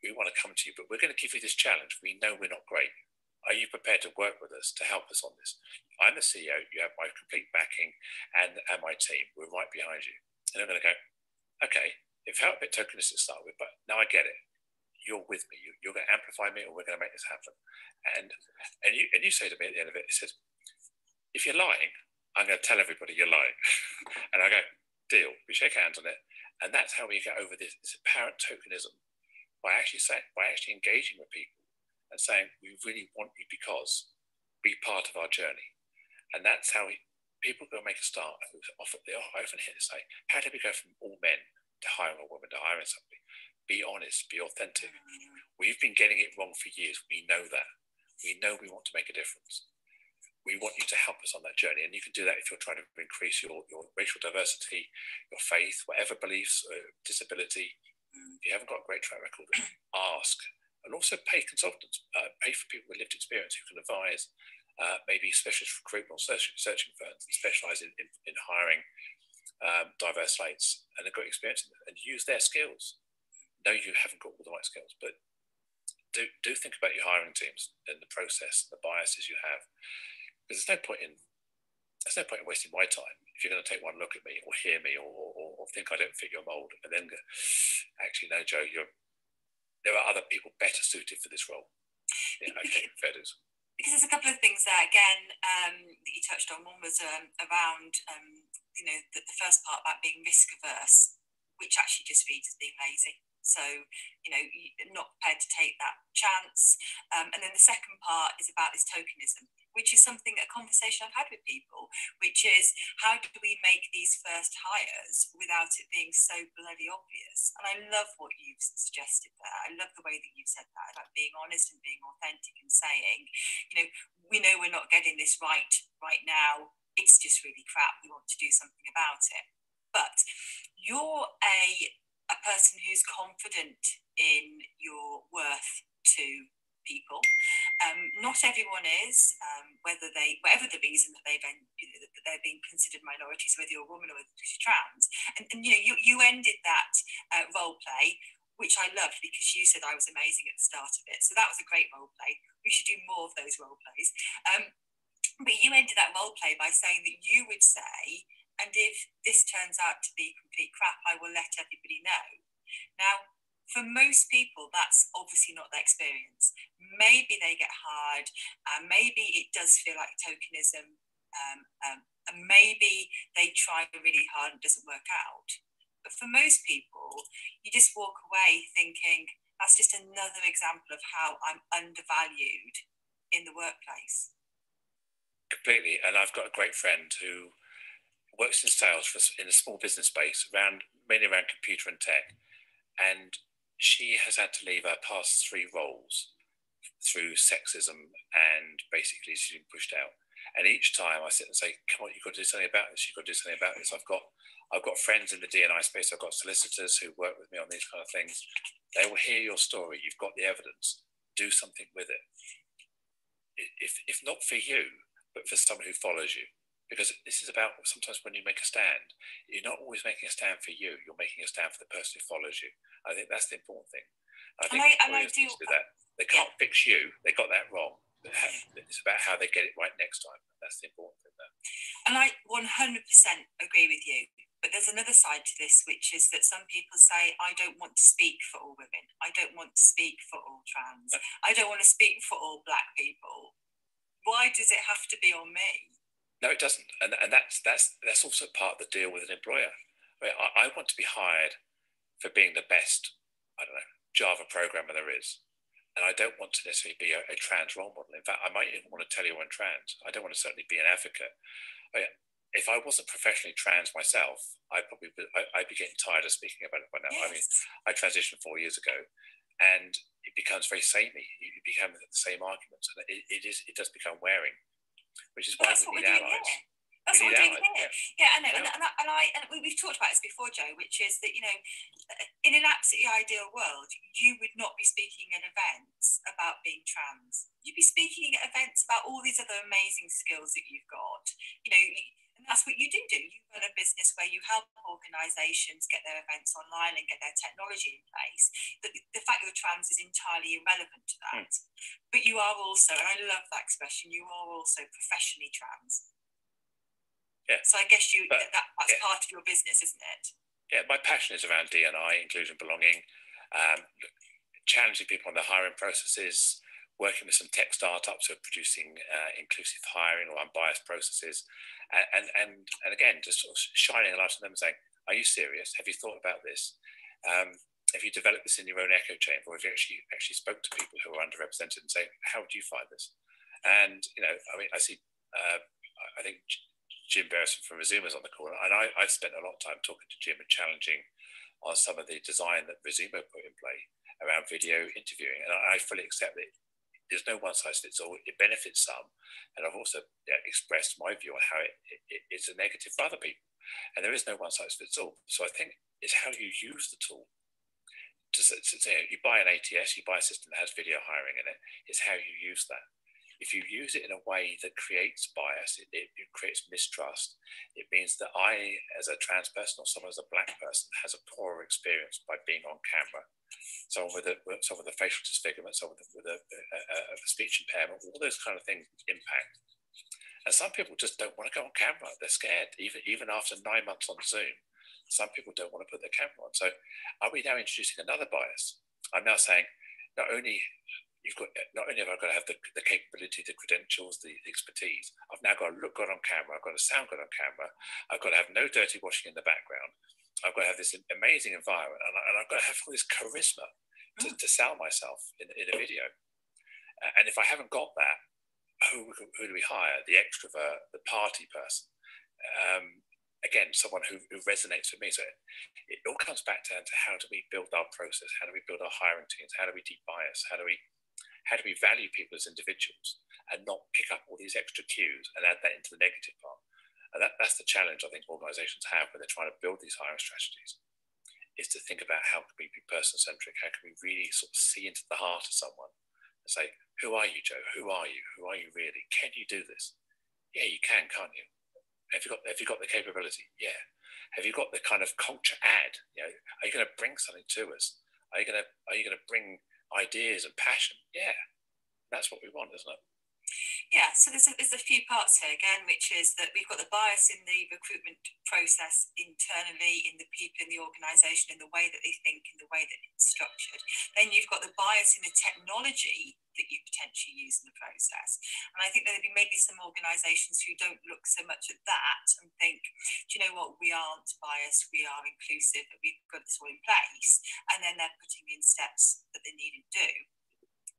We want to come to you, but we're going to give you this challenge. We know we're not great. Are you prepared to work with us to help us on this? I'm the CEO, you have my complete backing and, and my team. We're right behind you. And I'm going to go, okay, it felt a bit tokenistic to start with, but now I get it. You're with me. You, are going to amplify me, or we're going to make this happen. And and you and you say to me at the end of it, it says, if you're lying, I'm going to tell everybody you're lying. and I go, deal. We shake hands on it, and that's how we get over this, this apparent tokenism by actually saying, by actually engaging with people and saying, we really want you because be part of our journey. And that's how we, people go make a start. Often, they often hear say, how do we go from all men to hiring a woman to hiring somebody? Be honest, be authentic. We've been getting it wrong for years. We know that. We know we want to make a difference. We want you to help us on that journey. And you can do that if you're trying to increase your, your racial diversity, your faith, whatever beliefs, uh, disability. If you haven't got a great track record, ask and also pay consultants, uh, pay for people with lived experience who can advise uh, maybe specialist recruitment or search, searching firms that specialize in, in, in hiring um, diverse slates and have got experience and use their skills. No, you haven't got all the right skills, but do, do think about your hiring teams and the process, the biases you have. Because there's no point in there's no point in wasting my time if you're going to take one look at me or hear me or think I don't fit your mold and then go, actually no Joe you're there are other people better suited for this role. Yeah, okay, fair. Because there's a couple of things there again um, that you touched on. One was um, around um, you know the, the, first part about being risk averse, which actually just reads as being lazy. So you know you're not prepared to take that chance. Um, and then the second part is about this tokenism which is something a conversation I've had with people, which is how do we make these first hires without it being so bloody obvious? And I love what you've suggested there. I love the way that you've said that about being honest and being authentic and saying, you know, we know we're not getting this right right now. It's just really crap. We want to do something about it. But you're a a person who's confident in your worth to people. Um, not everyone is, um, whether they, whatever the reason that they've been, you know, that they're being considered minorities, whether you're a woman or whether you're trans. And, and you know, you, you ended that uh, role play, which I loved because you said I was amazing at the start of it. So that was a great role play. We should do more of those role plays. Um, but you ended that role play by saying that you would say, and if this turns out to be complete crap, I will let everybody know. Now, for most people, that's obviously not their experience. Maybe they get hard, and maybe it does feel like tokenism, um, um, and maybe they try really hard and it doesn't work out. But for most people, you just walk away thinking, that's just another example of how I'm undervalued in the workplace completely. And I've got a great friend who works in sales for, in a small business space, around mainly around computer and tech, and she has had to leave her past three roles through sexism and basically she's been pushed out. And each time I sit and say, "Come on, you've got to do something about this. You've got to do something about this." I've got I've got friends in the DNI space. I've got solicitors who work with me on these kind of things. They will hear your story. You've got the evidence. Do something with it. If if not for you, but for someone who follows you. Because this is about sometimes when you make a stand, you're not always making a stand for you, you're making a stand for the person who follows you. I think that's the important thing. I think and I, and I do, do that. They can't yeah. fix you, they got that wrong. It's about how they get it right next time. That's the important thing there. And I 100% agree with you. But there's another side to this, which is that some people say, I don't want to speak for all women. I don't want to speak for all trans. I don't want to speak for all black people why does it have to be on me? No, it doesn't, and and that's that's that's also part of the deal with an employer. I, mean, I, I want to be hired for being the best, I don't know, Java programmer there is, and I don't want to necessarily be a, a trans role model. In fact, I might even want to tell you I'm trans. I don't want to certainly be an advocate. I, if I wasn't professionally trans myself, I probably I, I'd be getting tired of speaking about it by now. Yes. I mean, I transitioned four years ago, and it becomes very samey. You become the same arguments, and it, it is it does become wearing, which is why we need allies. That's we what we're doing here. Yeah, yeah I know, yeah. And, and, I, and I and we, have talked about this before, Joe, which is that you know, uh, in an absolutely ideal world, you would not be speaking at events about being trans. You'd be speaking at events about all these other amazing skills that you've got. You know, and that's what you do do. You run a business where you help organisations get their events online and get their technology in place. But the fact you're trans is entirely irrelevant to that. Mm. But you are also, and I love that expression, you are also professionally trans. Yeah. So I guess you but, that, that's yeah. part of your business, isn't it? Yeah, my passion is around D and I, inclusion, belonging, um, challenging people on their hiring processes, working with some tech startups who are producing uh, inclusive hiring or unbiased processes, and, and, and, again, just sort of shining a light on them and saying, are you serious? Have you thought about this? Um, have you developed this in your own echo chamber, or have you actually actually spoke to people who are underrepresented and say, how do you find this? And you know, I mean, I see, uh, I think Jim Berrisford from Resume is on the call, and I, I've spent a lot of time talking to Jim and challenging on some of the design that Resume put in play around video interviewing, and I, I fully accept that there's no one size fits all. It benefits some, and I've also expressed my view on how it, it, it's a negative for other people. And there is no one size fits all. So I think it's how you use the tool. To, to, to, you buy an ATS, you buy a system that has video hiring in it. It's how you use that. If you use it in a way that creates bias, it, it, it creates mistrust. It means that I, as a trans person or someone as a black person, has a poorer experience by being on camera someone with a someone with a facial disfigurement, someone with, a, a, a, speech impairment, all those kind of things impact. And some people just don't want to go on camera; they're scared. Even even after nine months on Zoom, some people don't want to put their camera on. So, are we now introducing another bias? I'm now saying not only you've got not only have I got to have the, the capability, the credentials, the, the, expertise, I've now got to look good on camera, I've got to sound good on camera, I've got to have no dirty washing in the background, I've got to have this amazing environment, and, I, have got to have all this charisma to, to sell myself in, in a video. And if I haven't got that, who, who do we hire? The extrovert, the party person. Um, again, someone who, who, resonates with me. So it, it, all comes back down to how do we build our process? How do we build our hiring teams? How do we de-bias? How do we how do we value people as individuals and not pick up all these extra cues and add that into the negative part? And that, that's the challenge I think organizations have when they're trying to build these hiring strategies is to think about how can we be person centric? How can we really sort of see into the heart of someone and say, who are you, Joe? Who are you? Who are you really? Can you do this? Yeah, you can, can't you? Have you got have you got the capability? Yeah. Have you got the kind of culture add? You know, are you going to bring something to us? Are you going to are you going to bring ideas and passion? Yeah, that's what we want, isn't it? Yeah, so there's a, there's a few parts here again, which is that we've got the bias in the recruitment process internally, in the people in the organisation, in the way that they think, in the way that it's structured. Then you've got the bias in the technology that you potentially use in the process. And I think there'll be maybe some organisations who don't look so much at that and think, do you know what, we aren't biased, we are inclusive, we've got this all in place. And then they're putting in steps that they need to do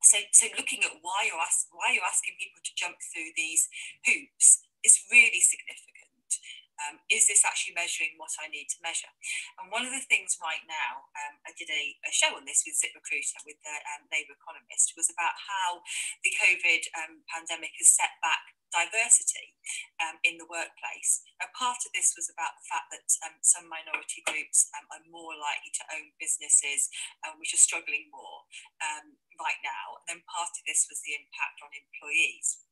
so, so looking at why you're, ask, why you're asking people to jump through these hoops is really significant. Um, is this actually measuring what I need to measure? And one of the things right now, um, I did a, a, show on this with ZipRecruiter with the um, Labour economist, was about how the COVID um, pandemic has set back diversity um, in the workplace. Now, part of this was about the fact that um, some minority groups um, are more likely to own businesses um, which are struggling more um, right now. And then part of this was the impact on employees.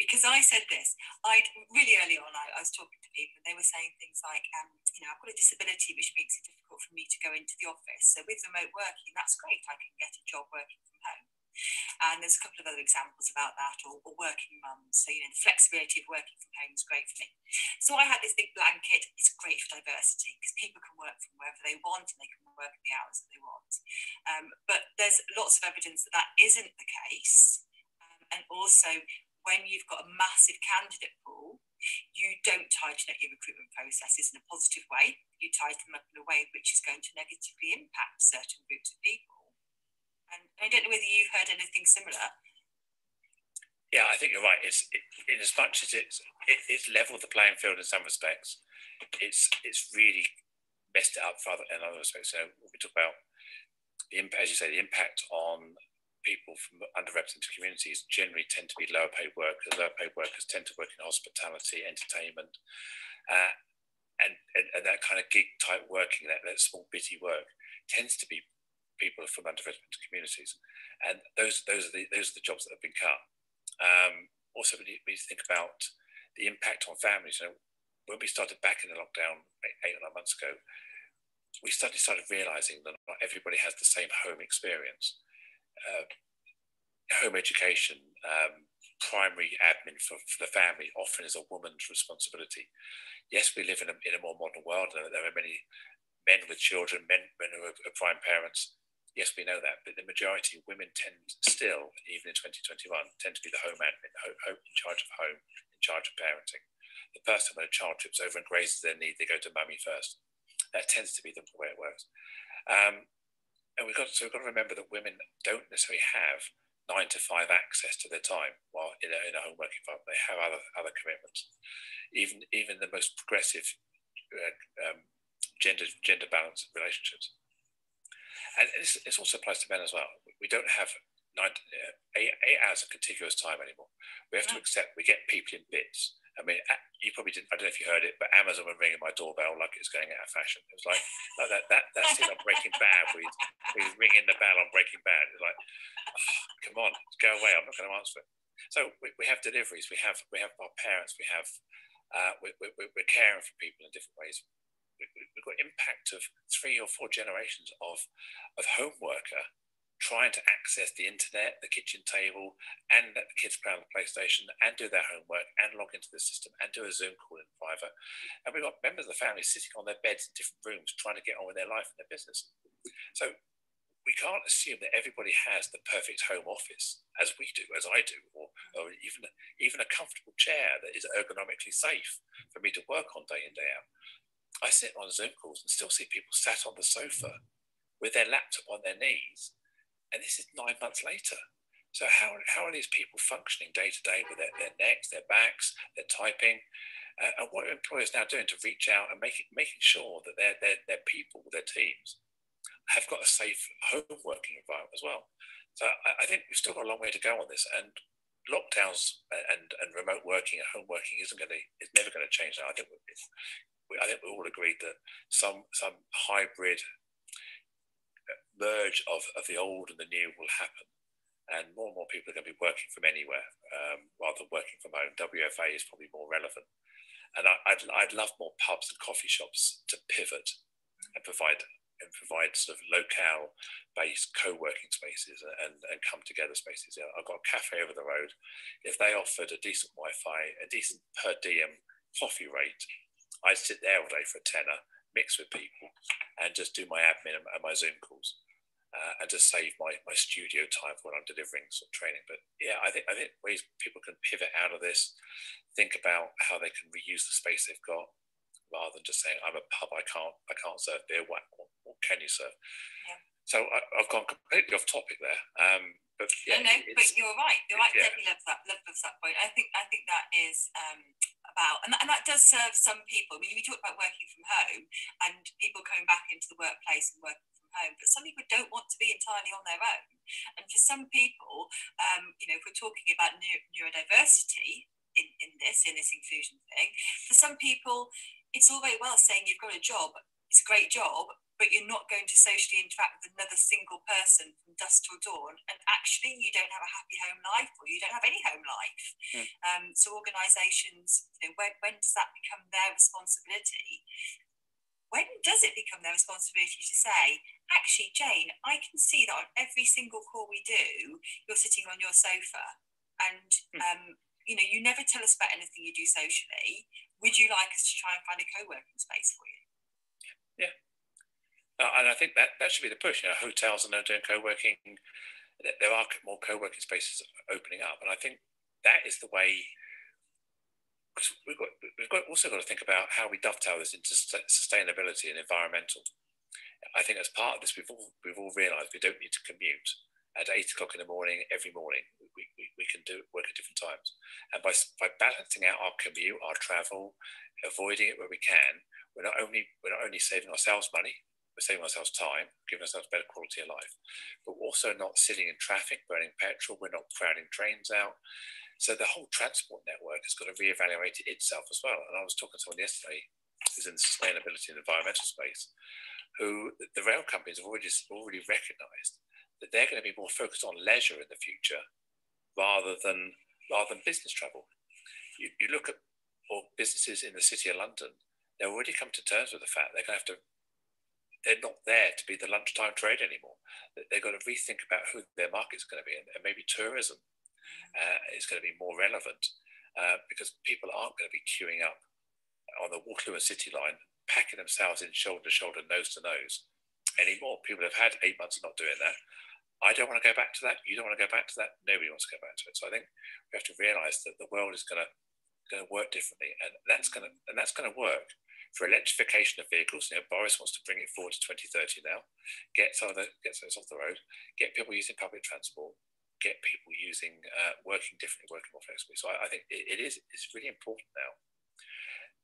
Because I said this, I really early on, I, I, was talking to people and they were saying things like, um, you know, I've got a disability which makes it difficult for me to go into the office. So with remote working, that's great. I can get a job working from home. And there's a couple of other examples about that, or, or working mums. So, you know, the flexibility of working from home is great for me. So I had this big blanket, it's great for diversity because people can work from wherever they want and they can work the hours that they want. Um, but there's lots of evidence that that isn't the case. Um, and also, when you've got a massive candidate pool, you don't tighten up your recruitment processes in a positive way. You tighten them up in a way which is going to negatively impact certain groups of people. And I don't know whether you've heard anything similar. Yeah, I think you're right. It's it, in as much as it's it, it's leveled the playing field in some respects. It's it's really messed it up for other in other respects. So we talk about the impact, as you say, the impact on people from underrepresented communities generally tend to be lower paid workers. Lower paid workers tend to work in hospitality, entertainment, uh, and, and, and that kind of gig type working, that, that small bitty work, tends to be people from underrepresented communities, and those those are the those are the jobs that have been cut. Um, also, we need, to think about the impact on families. You know, when we started back in the lockdown eight, eight or nine months ago, we started started realizing that not everybody has the same home experience. Uh, home education, um, primary admin for, for, the family often is a woman's responsibility. Yes, we live in a, in a more modern world, and there are many men with children, men, men who are, are prime parents, Yes, we know that, but the majority of women tend still, even in 2021, tend to be the home admin, home, in charge of home, in charge of parenting. The person when a child trips over and grazes their knee, they go to mummy first. That tends to be the way it works. Um, and we've got, so we've got to remember that women don't necessarily have nine to five access to their time while in a, in a home working environment. They have other, other commitments. Even, even the most progressive uh, um, gender, gender balanced relationships and this, this also applies to men as well. We don't have nine, uh, eight, eight hours of contiguous time anymore. We have to accept we get people in bits. I mean, you probably didn't. I don't know if you heard it, but Amazon were ringing my doorbell like it's going out of fashion. It was like, like that. That that scene on Breaking Bad, he's, he's ringing the bell on Breaking Bad. It's like, oh, come on, go away. I'm not going to answer it. So we, we have deliveries. We have we have our parents. We have uh, we, we, we're caring for people in different ways we've got impact of three or four generations of, of home worker trying to access the internet, the kitchen table, and let the kids play on the PlayStation and do their homework and log into the system and do a Zoom call in private. And we've got members of the family sitting on their beds in different rooms trying to get on with their life and their business. So we can't assume that everybody has the perfect home office as we do, as I do, or, or even, even a comfortable chair that is ergonomically safe for me to work on day in, day out. I sit on Zoom calls and still see people sat on the sofa with their laptop on their knees. And this is nine months later. So how, how are these people functioning day to day with their, their necks, their backs, their typing? Uh, and what are employers now doing to reach out and making making sure that their, their, their people, their teams, have got a safe home working environment as well? So I, I think we've still got a long way to go on this. And lockdowns and, and remote working and home working isn't going to, is never going to change that. I think we, I think we all agreed that some some hybrid merge of, of the old and the new will happen. And more and more people are going to be working from anywhere um, rather than working from home. WFA is probably more relevant. And I, would I'd love more pubs and coffee shops to pivot and provide and provide sort of locale based co-working spaces and, and come together spaces. I've got a cafe over the road. If they offered a decent Wi-Fi, a decent per diem coffee rate, I'd sit there all day for a tenner, mix with people and just do my admin and, my Zoom calls. Uh, and just save my, my studio time for when I'm delivering sort of training. But yeah, I think I think ways people can pivot out of this, think about how they can reuse the space they've got, rather than just saying I'm a pub, I can't I can't serve beer. What, what can you serve? Yeah. So I, have gone completely off topic there. Um, but yeah, no, no, but you're right. You're right. Yeah. Debbie loves that. Loves that point. I think I think that is um, about, and that, and that does serve some people. I mean, we talk about working from home and people coming back into the workplace and working from home, but some people don't want to be entirely on their own. And for some people, um, you know, if we're talking about neuro- neurodiversity in, in this in this inclusion thing, for some people, it's all very well saying you've got a job, it's a great job, but you're not going to socially interact with another single person from dusk till dawn. And actually, you don't have a happy home life or you don't have any home life. Mm. Um, so, organisations, you know, when, when does that become their responsibility? When does it become their responsibility to say, actually, Jane, I can see that on every single call we do, you're sitting on your sofa and mm. um, you know, you never tell us about anything you do socially would you like us to try and find a co-working space for you? Yeah. Uh, and I think that, that should be the push. You know, hotels are now doing co-working. There are more co-working spaces opening up. And I think that is the way, because we've, got, we've got also got to think about how we dovetail this into sustainability and environmental. I think as part of this, we've all, we've all realised we don't need to commute at eight o'clock in the morning every morning. We, we, we can do work at different times. And by, by balancing out our commute, our travel, avoiding it where we can, we're not only we're not only saving ourselves money, we're saving ourselves time, giving ourselves better quality of life, but also not sitting in traffic, burning petrol. We're not crowding trains out. So the whole transport network has got to reevaluate itself as well. And I was talking to someone yesterday who's in the sustainability and environmental space, who the rail companies have already already recognised that they're going to be more focused on leisure in the future rather than rather than business travel. You, you look at all businesses in the city of London, they've already come to terms with the fact they're going to have to they're not there to be the lunchtime trade anymore. They've got to rethink about who their market's going to be, and maybe tourism uh, is going to be more relevant uh, because people aren't going to be queuing up on the Waterloo and City line, packing themselves in shoulder to shoulder, nose to nose anymore. People have had eight months of not doing that. I don't want to go back to that. You don't want to go back to that. Nobody wants to go back to it. So I think we have to realise that the world is going to going to work differently, and that's going to and that's going to work for electrification of vehicles. You know, Boris wants to bring it forward to 2030 now. Get some of the get some off the road. Get people using public transport. Get people using uh, working differently, working more flexibly. So I, I think it, it is it's really important now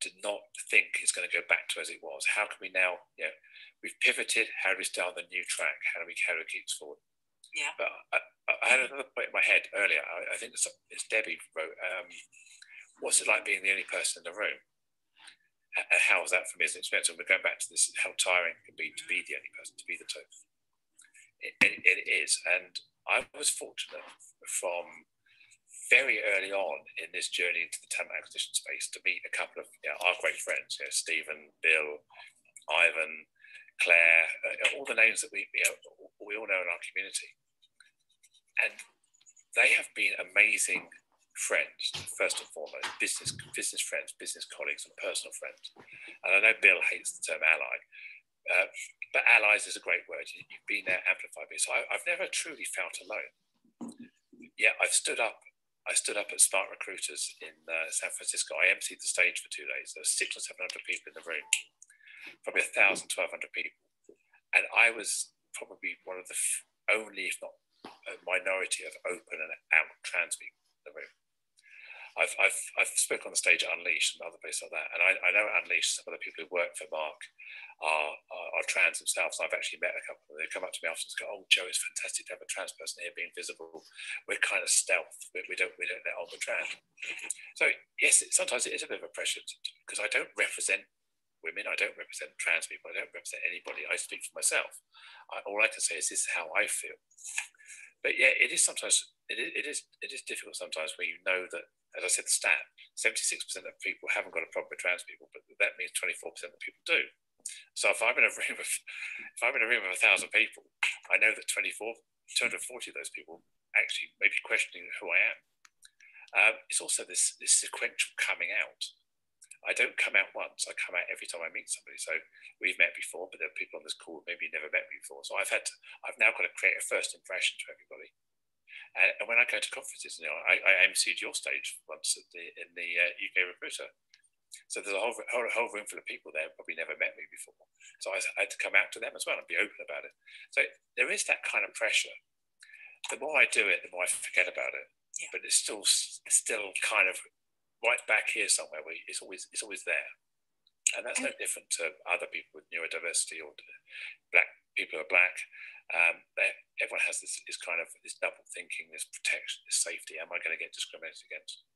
to not think it's going to go back to as it was. How can we now, you know, we've pivoted. How do we start on the new track? How do we carry do we keep us forward? Yeah. But I, I, had another point in my head earlier. I, I think it's, it's, Debbie wrote, um, "What's it like being the only person in the room?" How was that for me as an? And we're going back to this: how tiring it can be to be the only person, to be the token. It, it, it is, and I was fortunate from very early on in this journey into the talent acquisition space to meet a couple of you know, our great friends, you know, Stephen, Bill, Ivan, Claire, uh, all the names that we you know, we all know in our community and they have been amazing friends first and foremost business business friends business colleagues and personal friends. And i know bill hates the term ally uh, but allies is a great word. You, have been there amplified me. So I, have never truly felt alone. Yeah i've stood up i stood up at SmartRecruiters in uh, san francisco. I emceed the stage for two days. There were six or seven hundred people in the room probably a thousand twelve hundred people. And i was probably one of the only if not a minority of open and out trans people in the room. I've, I've, I've spoken on the stage at Unleashed and other places like that. And I, I know Unleashed, some of the people who work for Marc are, are, are, trans themselves. I've actually met a couple of them. They come up to me after and go, Oh, Joe, it's fantastic to have a trans person here being visible. We're kind of stealth. We, we don't, we don't let on the trans. So, yes, it, sometimes it is a bit of a pressure because I don't represent women. I don't represent trans people. I don't represent anybody. I speak for myself. I, all I can say is this is how I feel but yeah, it is sometimes it is, it is it is difficult sometimes when you know that, as I said, the stat seventy six percent of people haven't got a problem with trans people, but that means twenty four percent of people do. So if I'm in a room of if I'm in a room of a thousand people, I know that 24, 240 of those people actually may be questioning who I am. Um, it's also this this sequential coming out. I don't come out once. I come out every time I meet somebody. So we've met before, but there are people on this call who maybe never met me before. So I've had to, I've now got to create a first impression to everybody. And, and when I go to conferences, you know, I, I emceed your stage once the, in the uh, UK Recruiter. So there's a whole, whole, whole room full of people there who probably never met me before. So I, I had to come out to them as well and be open about it. So there is that kind of pressure. The more I do it, the more I forget about it. Yeah. But it's still still kind of right back here somewhere where it's always it's always there. And that's no different to other people with neurodiversity or black people are black. Um, everyone has this, this kind of this double thinking this protection this safety. Am i going to get discriminated against?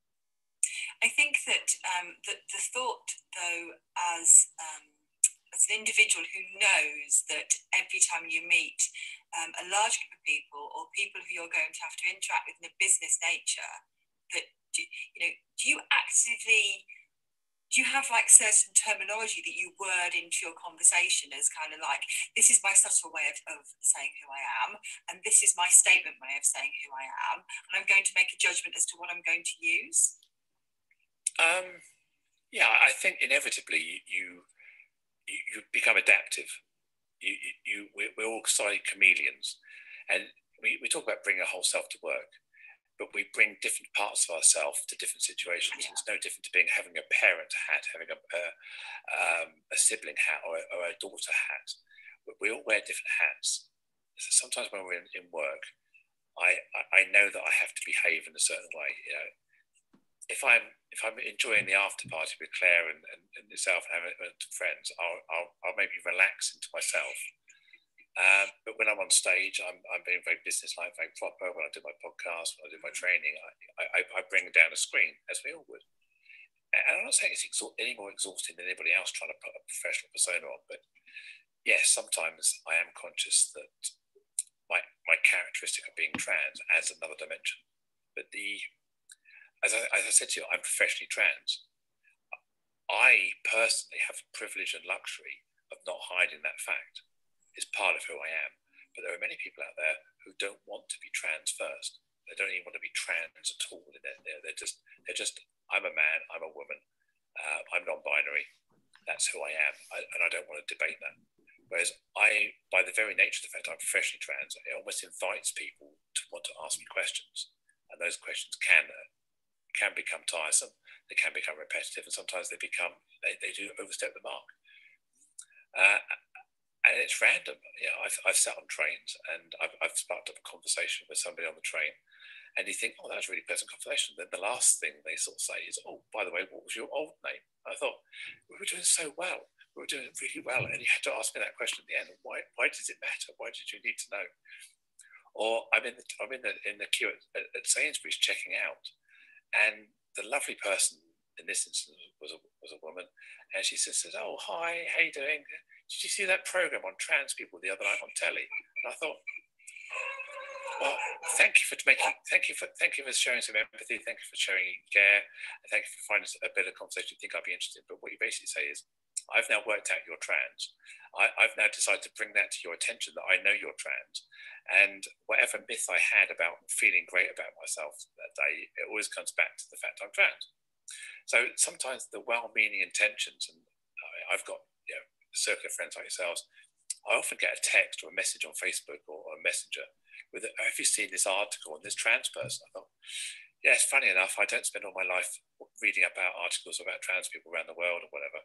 I think that um, the, the thought though as um, as an individual who knows that every time you meet um, a large group of people or people who you're going to have to interact with in a business nature that do, you know, do you actively do you have like certain terminology that you word into your conversation as kind of like this is my subtle way of, of saying who i am and this is my statement way of saying who i am and i'm going to make a judgment as to what i'm going to use? Um, yeah i think inevitably you you, you become adaptive. You, you we're, we're all slightly chameleons. And we, we talk about bringing a whole self to work but we bring different parts of ourselves to different situations. It's no different to being having a parent hat, having a, a, um, a sibling hat, or a, or a, daughter hat. We all wear different hats. So sometimes when we're in, in work, I, I, know that I have to behave in a certain way. You know, if I'm if I'm enjoying the after party with Claire and, and, and yourself and having friends, I'll, I'll, I'll maybe relax into myself um, but when I'm on stage, I'm, I'm being very businesslike, very proper. When I do my podcast, when I do my training, I, I, I bring down a screen, as we all would. And I'm not saying it's any more exhausting than anybody else trying to put a professional persona on, but yes, sometimes I am conscious that my, my characteristic of being trans adds another dimension. But the, as I, as I said to you, I'm professionally trans. I personally have the privilege and luxury of not hiding that fact is part of who I am. But there are many people out there who don't want to be trans first. They don't even want to be trans at all. They're, they're just, they're just, I'm a man, I'm a woman, uh, I'm non-binary. That's who I am, I, and I don't want to debate that. Whereas I, by the very nature of the fact I'm professionally trans, it almost invites people to want to ask me questions, and those questions can uh, can become tiresome. They can become repetitive, and sometimes they become they, they do overstep the mark. Uh, and it's random. You know, I've, I've sat on trains and I've, I've sparked up a conversation with somebody on the train, and you think, oh, that was a really pleasant conversation. Then the last thing they sort of say is, oh, by the way, what was your old name? I thought we were doing so well. We were doing really well, and you had to ask me that question at the end. Why? Why does it matter? Why did you need to know? Or I'm in the I'm in the in the queue at, at Sainsbury's checking out, and the lovely person in this instance was a was a woman, and she says, "Oh, hi, how you doing? did you see that program on trans people the other night on telly? And I thought, well, thank you for making, thank you for, thank you for showing some empathy. Thank you for showing care. And thank you for finding a bit of conversation you think I'd be interested in. But what you basically say is, I've now worked out you're trans. I, have now decided to bring that to your attention that I know you're trans. And whatever myth I had about feeling great about myself that day, it always comes back to the fact I'm trans. So sometimes the well meaning intentions, and I've got you know, circle of friends like yourselves, I often get a text or a message on Facebook or a messenger with, have you seen this article on this trans person? I thought, yes, funny enough, I don't spend all my life reading about articles about trans people around the world or whatever.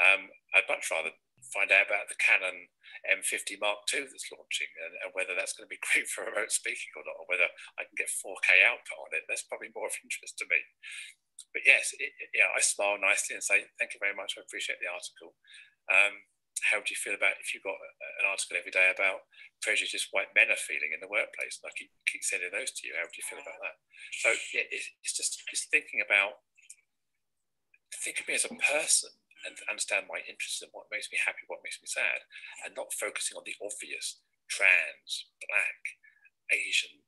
Um, I'd much rather find out about the Canon M50 Mark II that's launching and, and, whether that's going to be great for remote speaking or not, or whether I can get 4K output on it. That's probably more of interest to me. But yes, it, yeah, I smile nicely and say, thank you very much. I appreciate the article. Um, how do you feel about if you got an article every day about prejudice white men are feeling in the workplace? And I keep, keep sending those to you. How do you feel about that? So yeah, it's just it's thinking about think of me as a person and understand my interests and what makes me happy, what makes me sad, and not focusing on the obvious trans, black, Asian,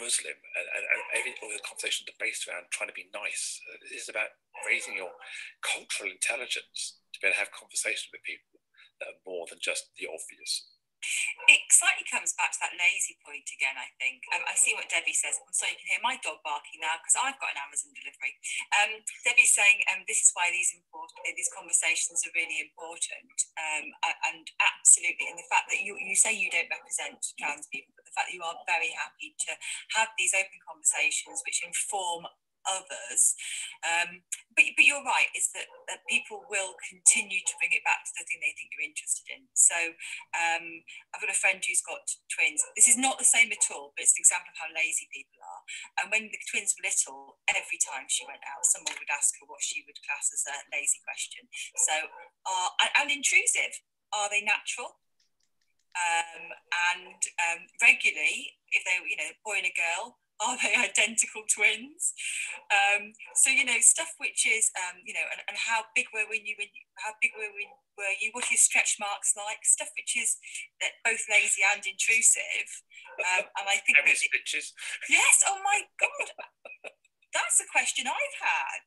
Muslim, and, and, and every, all the conversation based around trying to be nice. It is about raising your cultural intelligence to be able to have conversations with people that are more than just the obvious. It slightly comes back to that lazy point again, I think. Um, I see what Debbie says. I'm sorry you can hear my dog barking now because I've got an Amazon delivery. Um, Debbie's saying um, this is why these important these conversations are really important. Um, and absolutely, and the fact that you, you say you don't represent trans people, but the fact that you are very happy to have these open conversations which inform others. Um, but, but you're right, is that, that people will continue to bring it back to the thing they think you're interested in. So um, I've got a friend who's got twins. This is not the same at all, but it's an example of how lazy people are. And when the twins were little, every time she went out, someone would ask her what she would class as a lazy question. So, and, and intrusive. Are they natural? Um, and um, regularly, if they, you know, boy and a girl, are they identical twins? Um, so you know stuff which is um, you know and, and how big were when you when how big were when were you? What are your stretch marks like? Stuff which is uh, both lazy and intrusive. Um, and I think yes oh my god. That's a question I've had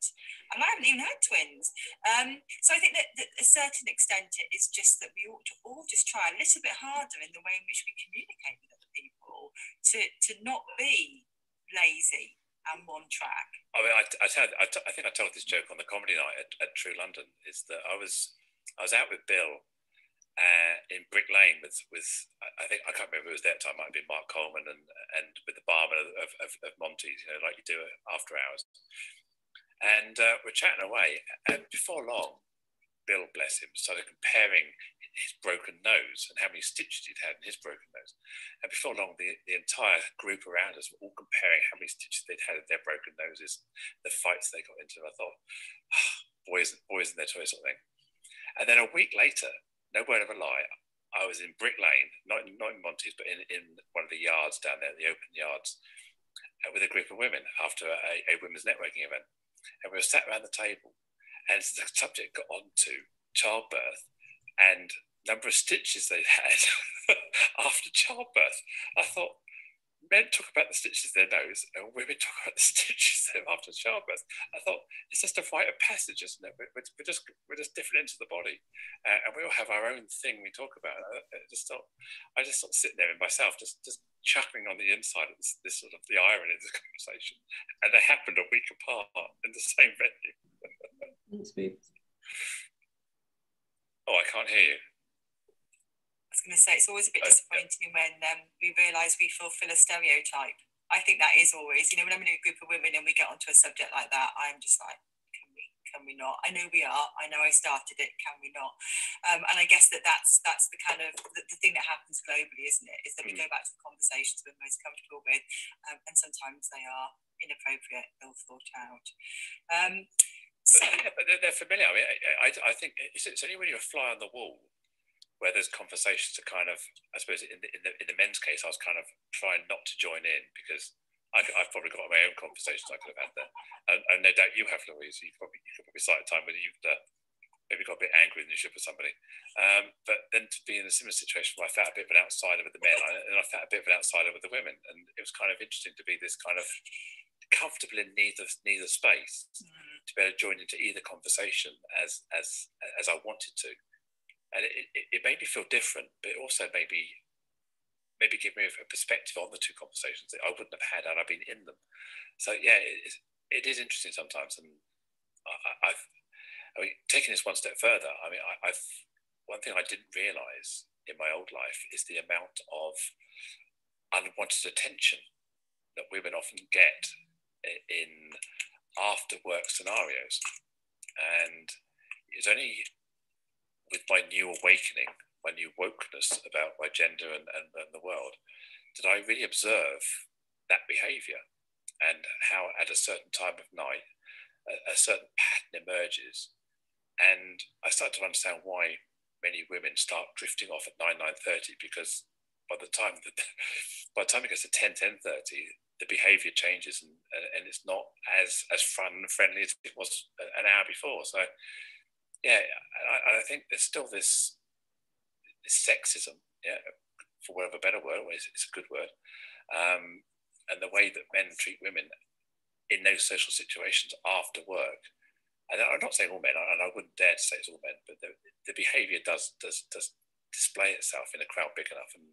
and I haven't even had twins. Um, so I think that, that a certain extent it is just that we ought to all just try a little bit harder in the way in which we communicate with other people to to not be lazy and one track. I mean, I, I, I think I told this joke on the comedy night at, at truLondon. Is that I was I was out with Bill uh, in Brick Lane with with I think I can't remember who was there at the time. It might have been Marc Coleman and and with the barman of, of, of Monty's, you know, like you do it after hours. And uh, we're chatting away, and before long, Bill, bless him, started comparing his broken nose and how many stitches he'd had in his broken nose. And before long, the, the entire group around us were all comparing how many stitches they'd had in their broken noses, the fights they got into. And I thought, oh, boys, boys in their toys, sort of thing. And then a week later, no word of a lie, I was in Brick Lane, not in, not in Monty's, but in, in one of the yards down there, the open yards, uh, with a group of women after a, a women's networking event. And we were sat around the table, and the subject got on to childbirth and number of stitches they'd had after childbirth. I thought, men talk about the stitches in their nose and women talk about the stitches after childbirth. I thought it's just a rite of passage, isn't it? We're, we're just we're just different into the body, uh, and we all have our own thing we talk about. I, just thought I just thought sitting there in myself, just just chuckling on the inside of this, this sort of the irony of this conversation, and they happened a week apart in the same venue. Thanks. Oh, I can't hear you. I say it's always a bit disappointing when um, we realise we fulfil a stereotype. I think that is always, you know, when I'm in a group of women and we get onto a subject like that, I'm just like, can we, can we not? I know we are. I know I started it. Can we not? Um, and I guess that that's that's the kind of the, the, thing that happens globally, isn't it? Is that we go back to the conversations we're most comfortable with, um, and sometimes they are inappropriate, ill thought out. Um, so, yeah, but they're, familiar. I mean, I, I, think it's, it's, only when you're a fly on the wall where there's conversations to kind of, I suppose, in the, in the, in the men's case, I was kind of trying not to join in because I, have probably got my own conversations I could have had there. And, and no doubt you have, Louise. You probably, you could probably cite a time when you've uh, maybe got a bit angry than you should with somebody. Um, but then to be in a similar situation where I felt a bit of an outsider with the men and I felt a bit of an outsider with the women. And it was kind of interesting to be this kind of comfortable in neither neither space. Mm to be able to join into either conversation as as as I wanted to, and it, it, it made me feel different, but also maybe maybe give me a perspective on the two conversations that I wouldn't have had had I been in them. So yeah, it, it is interesting sometimes, and I, have I mean, taking this one step further. I mean, I, I've one thing I didn't realise in my old life is the amount of unwanted attention that women often get in after work scenarios. And it's only with my new awakening, my new wokeness about my gender and, and, and the world, did I really observe that behavior and how at a certain time of night a, a certain pattern emerges. And I started to understand why many women start drifting off at 9, 9.30 because by the time that by the time it gets to 10, 10.30, the behaviour changes and, and it's not as as fun and friendly as it was an hour before. So yeah, I, I think there's still this, this sexism, yeah, for whatever better word, it's, it's a good word, um, and the way that men treat women in those social situations after work. And I'm not saying all men, and I wouldn't dare to say it's all men, but the, the behaviour does, does does display itself in a crowd big enough. And,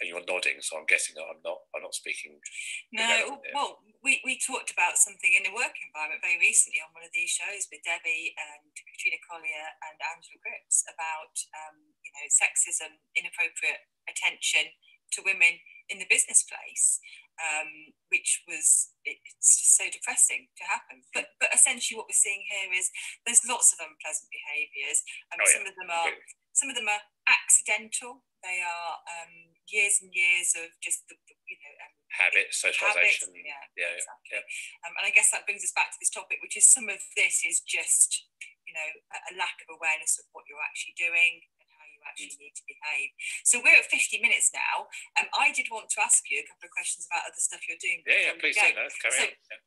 and you're nodding, so I'm guessing I'm not I'm not speaking. No, well, we, we talked about something in the work environment very recently on one of these shows with Debbie and Katrina Collier and Angela Cripps about um, you know sexism, inappropriate attention to women in the business place, um, which was it's just so depressing to happen. But but essentially, what we're seeing here is there's lots of unpleasant behaviours, and oh, some yeah. of them are some of them are accidental. They are um, years and years of just the, the you know um, habit socialization. Habits, yeah, yeah, exactly. Yeah. Um, and I guess that brings us back to this topic, which is some of this is just you know a, a lack of awareness of what you're actually doing and how you actually mm. need to behave. So we're at 50 minutes now. Um, I did want to ask you a couple of questions about other stuff you're doing. Yeah, yeah, please do. No, carry so, on. Yeah.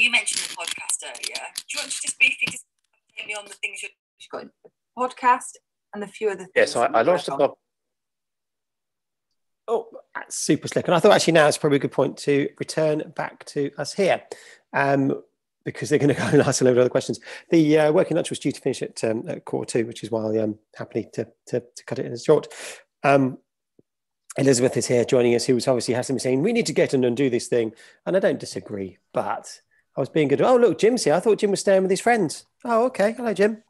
You mentioned the podcast earlier. Do you want to just briefly just tell me on the things you've got? Podcast and a few other things. Yes, yeah, so I, I launched a blog Oh, that's super slick. And I thought actually now it's probably a good point to return back to us here um, because they're going to go and ask a load of other questions. The uh, working lunch was due to finish at, um, at quarter two, which is why I'm happy to, to, to, cut it as short. Um, Elizabeth is here joining us, who's obviously has saying, we need to get and undo this thing. And I don't disagree, but I was being good. Oh, look, Jim's here. I thought Jim was staying with his friends. Oh, okay. Hello, Jim.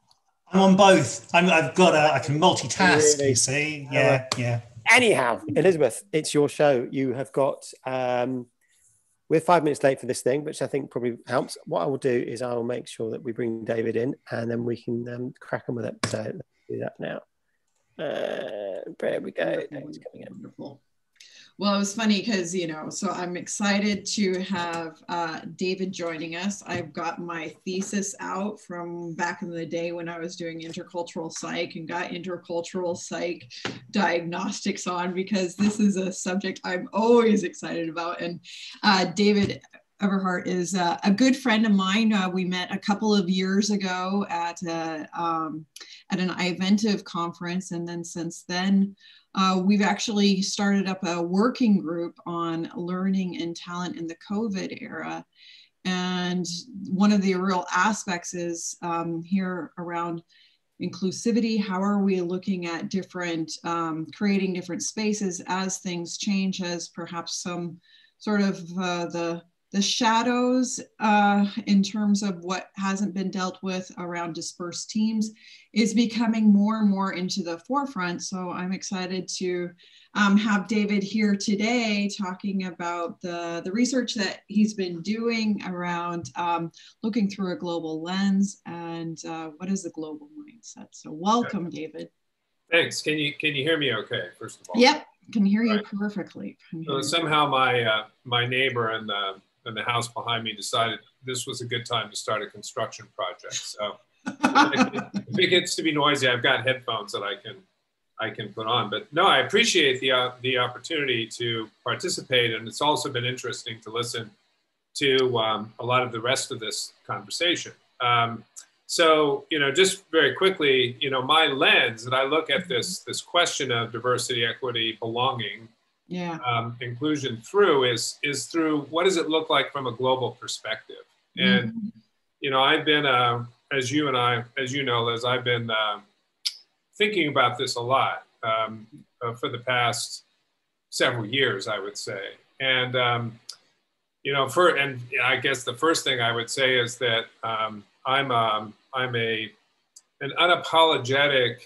I'm on both. i have got a, I can multitask, really? you see. Yeah, yeah. Anyhow, Elizabeth, it's your show. You have got. Um, we're five minutes late for this thing, which I think probably helps. What I will do is I will make sure that we bring David in, and then we can um, crack on with it. So let's do that now. Uh, there we go. David's coming in. Well, it was funny because, you know, so I'm excited to have uh, David joining us. I've got my thesis out from back in the day when I was doing intercultural psych and got intercultural psych diagnostics on because this is a subject I'm always excited about. And uh, David Everhart is uh, a good friend of mine. Uh, we met a couple of years ago at a, um, at an Iventive conference, and then since then uh, we've actually started up a working group on learning and talent in the COVID era. And one of the real aspects is um, here around inclusivity. How are we looking at different, um, creating different spaces as things change, as perhaps some sort of uh, the the shadows uh, in terms of what hasn't been dealt with around dispersed teams is becoming more and more into the forefront. So I'm excited to um, have David here today talking about the, the research that he's been doing around um, looking through a global lens and uh, what is the global mindset. So welcome, okay. David. Thanks. Can you can you hear me okay, first of all? Yep, can hear you right. perfectly. So somehow my uh, my neighbor and the and the house behind me decided this was a good time to start a construction project. So if it gets to be noisy, I've got headphones that I can I can put on. But no, I appreciate the uh, the opportunity to participate, and it's also been interesting to listen to um, a lot of the rest of this conversation. Um, so you know, just very quickly, you know, my lens that I look at this this question of diversity, equity, belonging yeah. um, inclusion through is is through what does it look like from a global perspective and mm-hmm. you know i've been uh, as you and i as you know liz i've been uh, thinking about this a lot um, uh, for the past several years i would say and um, you know for and i guess the first thing i would say is that um, i'm um, i'm a an unapologetic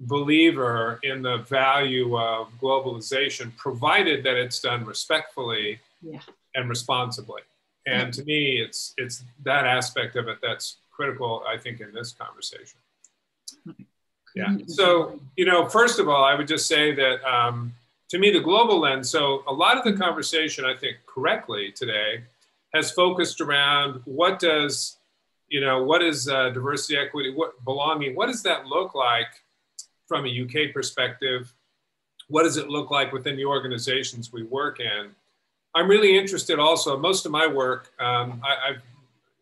believer in the value of globalization, provided that it's done respectfully yeah. and responsibly. And to me, it's it's that aspect of it that's critical, I think, in this conversation. Yeah. So, you know, first of all, I would just say that um, to me, the global lens. So, a lot of the conversation, I think, correctly today, has focused around what does, you know, what is uh, diversity, equity, what belonging, what does that look like from a UK perspective, what does it look like within the organizations we work in? I'm really interested also, most of my work, um, I, have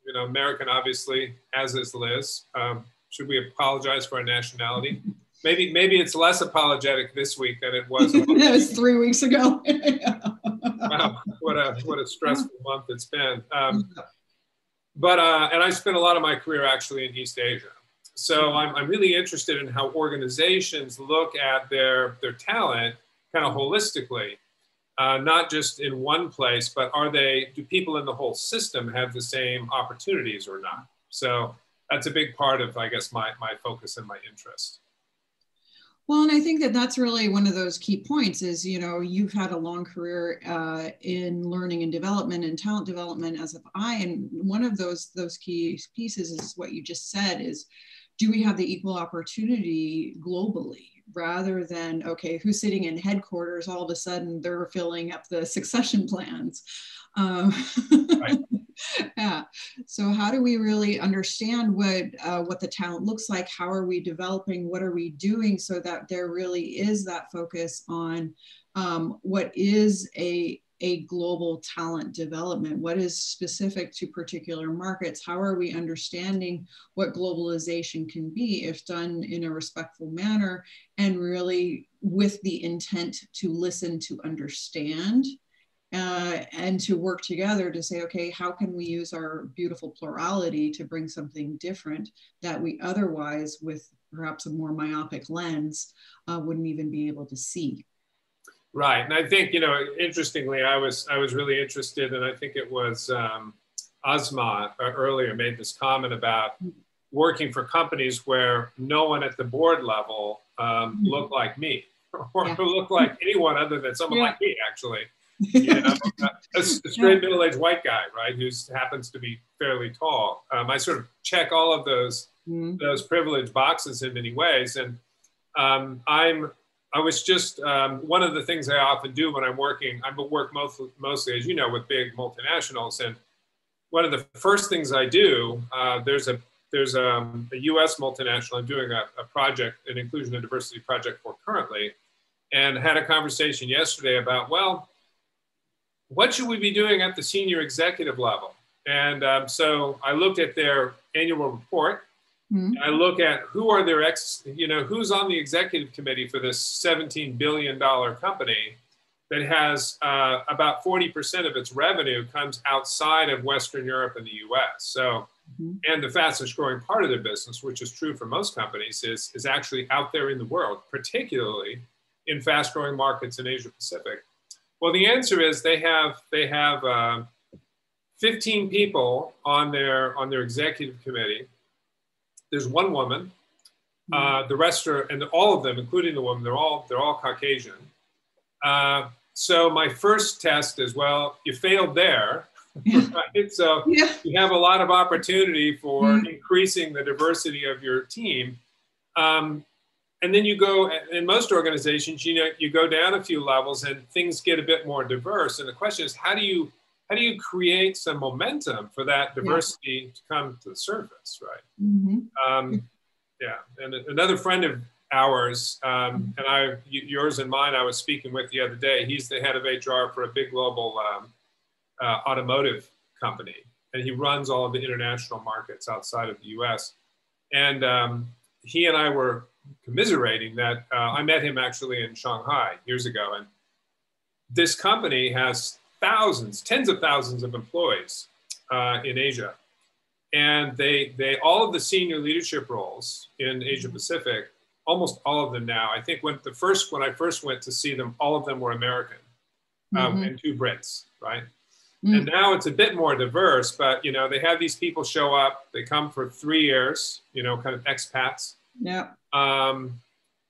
you know, American obviously, as is Liz. Um, should we apologize for our nationality? Maybe, maybe it's less apologetic this week than it was. it was three weeks ago. wow, what a what a stressful month it's been. Um, but uh, and I spent a lot of my career actually in East Asia. So I'm, I'm really interested in how organizations look at their their talent kind of holistically, uh, not just in one place, but are they do people in the whole system have the same opportunities or not? So that's a big part of I guess my my focus and my interest. Well, and I think that that's really one of those key points is, you know, you've had a long career uh, in learning and development and talent development as have I. And one of those those key pieces is what you just said is, do we have the equal opportunity globally rather than, okay, who's sitting in headquarters, all of a sudden they're filling up the succession plans. Um, right. yeah. So how do we really understand what uh, what the talent looks like? How are we developing? What are we doing so that there really is that focus on um, what is a a global talent development? What is specific to particular markets? How are we understanding what globalization can be if done in a respectful manner and really with the intent to listen to understand uh, and to work together to say, okay, how can we use our beautiful plurality to bring something different that we otherwise, with perhaps a more myopic lens, uh, wouldn't even be able to see. Right, and I think you know, interestingly, I was I was really interested, and I think it was um, Asma uh, earlier made this comment about working for companies where no one at the board level um, mm-hmm. looked like me or yeah. looked like anyone other than someone yeah. like me, actually you know, a, a straight middle-aged white guy, right, who happens to be fairly tall. Um, I sort of check all of those mm-hmm. those privilege boxes in many ways, and um, I'm I was just um, one of the things I often do when I'm working. I work mostly, mostly, as you know, with big multinationals, and one of the first things I do uh, there's a there's a, um, a, U.S. multinational I'm doing a, a project, an inclusion and diversity project for currently, and had a conversation yesterday about well what should we be doing at the senior executive level? And um, so I looked at their annual report. Mm-hmm. I look at who are their ex, you know, who's on the executive committee for this $17 billion company that has uh, about 40% of its revenue comes outside of Western Europe and the US. So, mm-hmm. and the fastest growing part of their business, which is true for most companies, is, is actually out there in the world, particularly in fast growing markets in Asia Pacific. Well, the answer is they have they have uh, 15 people on their on their executive committee. There's one woman. Uh, mm-hmm. the rest are, and all of them, including the woman, they're all they're all Caucasian. Uh, so my first test is well, you failed there. right? So yeah. you have a lot of opportunity for mm-hmm. increasing the diversity of your team. Um, and then you go in most organizations you know you go down a few levels and things get a bit more diverse and the question is how do you how do you create some momentum for that diversity yeah. to come to the surface right mm-hmm. um, yeah and another friend of ours um, and i yours and mine i was speaking with the other day he's the head of hr for a big global um, uh, automotive company and he runs all of the international markets outside of the us and um, he and i were commiserating that uh, I met him actually in Shanghai years ago. And this company has thousands, tens of thousands of employees uh, in Asia. And they, they, all of the senior leadership roles in Asia Pacific, almost all of them now, I think when the first, when I first went to see them, all of them were American um, mm-hmm. and two Brits, right? Mm-hmm. And now it's a bit more diverse, but you know, they have these people show up, they come for three years, you know, kind of expats. Yeah um,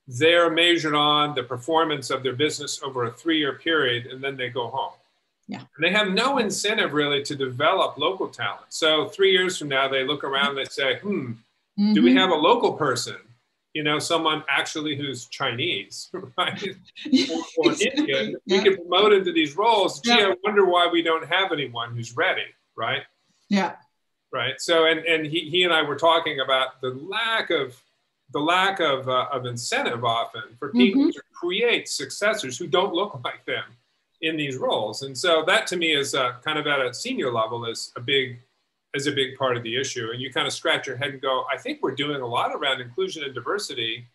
they're measured on the performance of their business over a three-year period, and then they go home. Yeah. And they have no incentive really to develop local talent. So three years from now, they look around and they say, "Hmm, mm-hmm. do we mm-hmm. have a local person? You know, someone actually who's Chinese, right, or, or Indian? Yeah. We can promote into these roles. Gee, yeah. I wonder why we don't have anyone who's ready, right? Yeah. Right. So, and and he he and I were talking about the lack of the lack of, uh, of incentive often for people mm-hmm. to create successors who don't look like them in these roles. And so that to me is uh, kind of at a senior level is a big is a big part of the issue. And you kind of scratch your head and go, I think we're doing a lot around inclusion and diversity.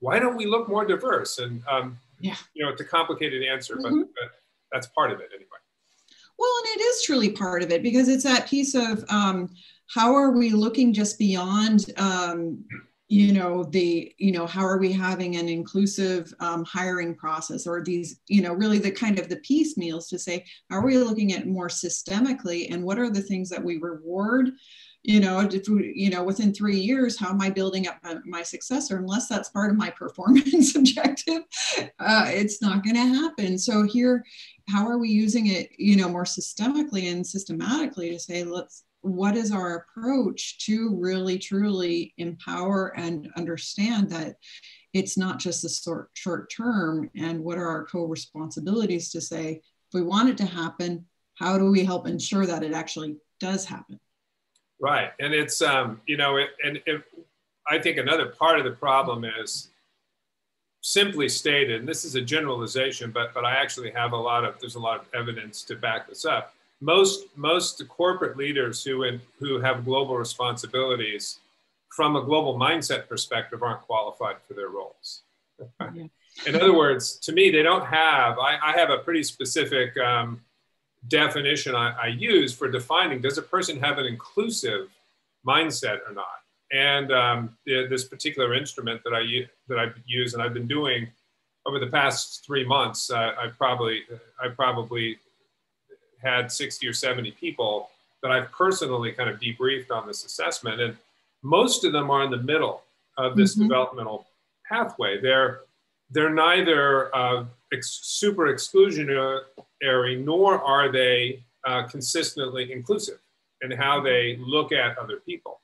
Why don't we look more diverse? And um, yeah, you know, it's a complicated answer, mm-hmm. but, but, that's part of it anyway. Well, and it is truly part of it because it's that piece of um, how are we looking just beyond um, you know the you know how are we having an inclusive um, hiring process or these you know really the kind of the piecemeals to say are we looking at more systemically and what are the things that we reward? You know we, you know within three years how am i building up my successor unless that's part of my performance objective uh, it's not going to happen. So here how are we using it you know more systemically and systematically to say let's what is our approach to really truly empower and understand that it's not just the short, short term and what are our co-responsibilities to say if we want it to happen how do we help ensure that it actually does happen? Right and it's um, you know it, and i think another part of the problem is simply stated and this is a generalization but but i actually have a lot of there's a lot of evidence to back this up most most corporate leaders who in, who have global responsibilities from a global mindset perspective aren't qualified for their roles. Yeah. In other words, to me, they don't have. I, I have a pretty specific um, definition I, I, use for defining does a person have an inclusive mindset or not. And um, the, this particular instrument that I that I use and I've been doing over the past three months, uh, I probably I probably had 60 or 70 people that I've personally kind of debriefed on this assessment. And most of them are in the middle of this mm-hmm. developmental pathway. They're, they're neither uh, ex- super exclusionary nor are they uh, consistently inclusive in how they look at other people.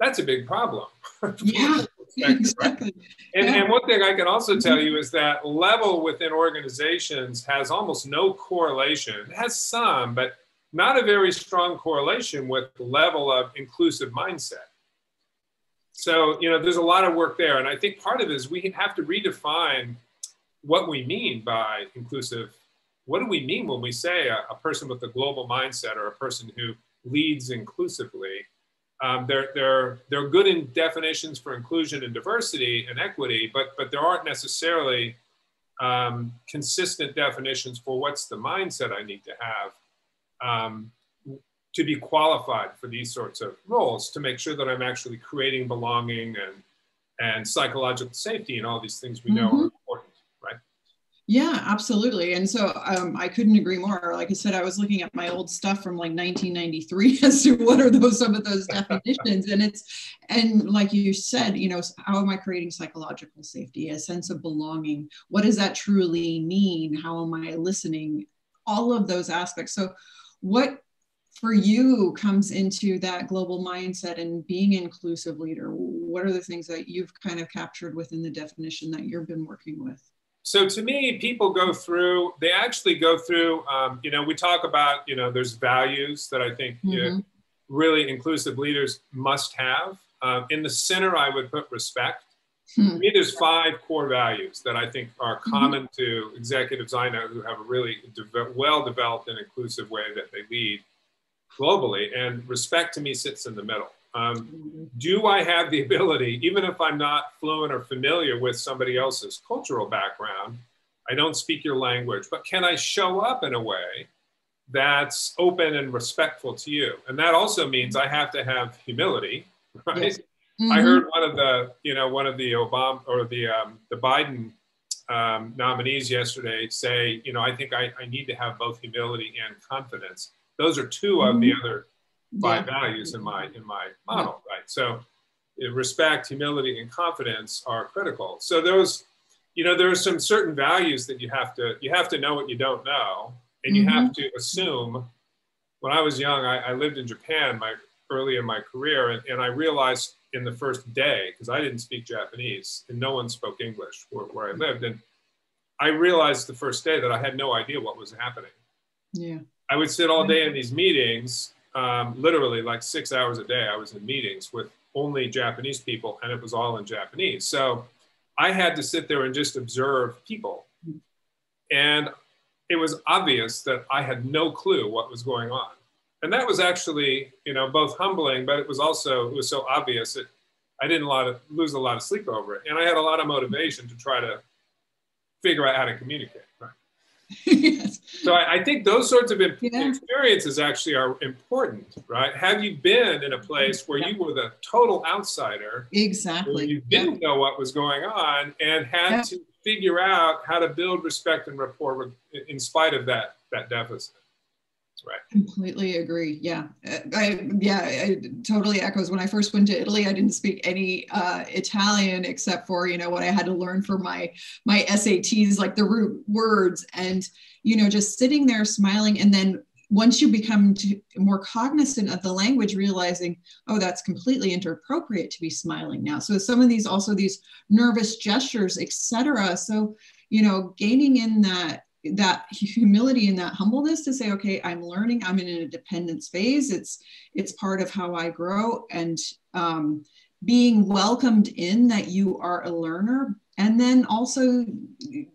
That's a big problem. yeah, exactly. And, yeah. and one thing I can also tell mm-hmm. you is that level within organizations has almost no correlation. It has some, but not a very strong correlation with the level of inclusive mindset. So, you know, there's a lot of work there. And I think part of it is we have to redefine what we mean by inclusive. What do we mean when we say a, a person with a global mindset or a person who leads inclusively? Um, they're, they're, they're good in definitions for inclusion and diversity and equity, but, but there aren't necessarily um, consistent definitions for what's the mindset I need to have um, to be qualified for these sorts of roles to make sure that I'm actually creating belonging and, and psychological safety and all these things we know mm-hmm. Yeah, absolutely. And so um, I couldn't agree more. Like I said, I was looking at my old stuff from like 1993 as to what are those some of those definitions. And it's and like you said, you know, how am I creating psychological safety, a sense of belonging? What does that truly mean? How am I listening? All of those aspects. So what for you comes into that global mindset and being inclusive leader? What are the things that you've kind of captured within the definition that you've been working with? So to me, people go through, they actually go through, um, you know, we talk about, you know, there's values that I think mm-hmm. you know, really inclusive leaders must have. Uh, in the center, I would put respect. Hmm. To me, there's five core values that I think are mm-hmm. common mm-hmm. to executives I know who have a really de- well developed and inclusive way that they lead globally. And respect to me sits in the middle. Um, do I have the ability, even if I'm not fluent or familiar with somebody else's cultural background, I don't speak your language, but can I show up in a way that's open and respectful to you? And that also means I have to have humility, right? Yes. Mm-hmm. I heard one of the, you know, one of the Obama or the um, the Biden um, nominees yesterday say, you know, I think I, I need to have both humility and confidence. Those are 2 mm-hmm. of the other five yeah. values in my in my model, right? So respect, humility, and confidence are critical. So those, you know, there are some certain values that you have to you have to know what you don't know, and you mm-hmm. have to assume. When I was young, I, I, lived in Japan my early in my career, and, and I realized in the first day because I didn't speak Japanese and no one spoke English where, where I lived, and I realized the first day that I had no idea what was happening. Yeah. I would sit all day in these meetings um, literally like six hours a day, I was in meetings with only Japanese people, and it was all in Japanese. So I had to sit there and just observe people. And it was obvious that I had no clue what was going on. And that was actually, you know, both humbling, but it was also, it was so obvious that I didn't a lot of, lose a lot of sleep over it. And I had a lot of motivation to try to figure out how to communicate. Yes. So I, I, think those sorts of yeah. experiences actually are important, right? Have you been in a place where yeah. you were the total outsider? Exactly. you didn't yeah. know what was going on and had to figure out how to build respect and rapport in spite of that that deficit. Right. Completely agree. Yeah. I, yeah, it totally echoes. When I first went to Italy, I didn't speak any uh, Italian except for, you know, what I had to learn for my, my SATs, like the root words and, you know, just sitting there smiling. And then once you become more cognizant of the language, realizing, oh, that's completely inappropriate to be smiling now. So some of these, also these nervous gestures, etc. So, you know, gaining in that that humility and that humbleness to say okay i'm learning i'm in a dependence phase it's it's part of how i grow. And um, being welcomed in that you are a learner. And then also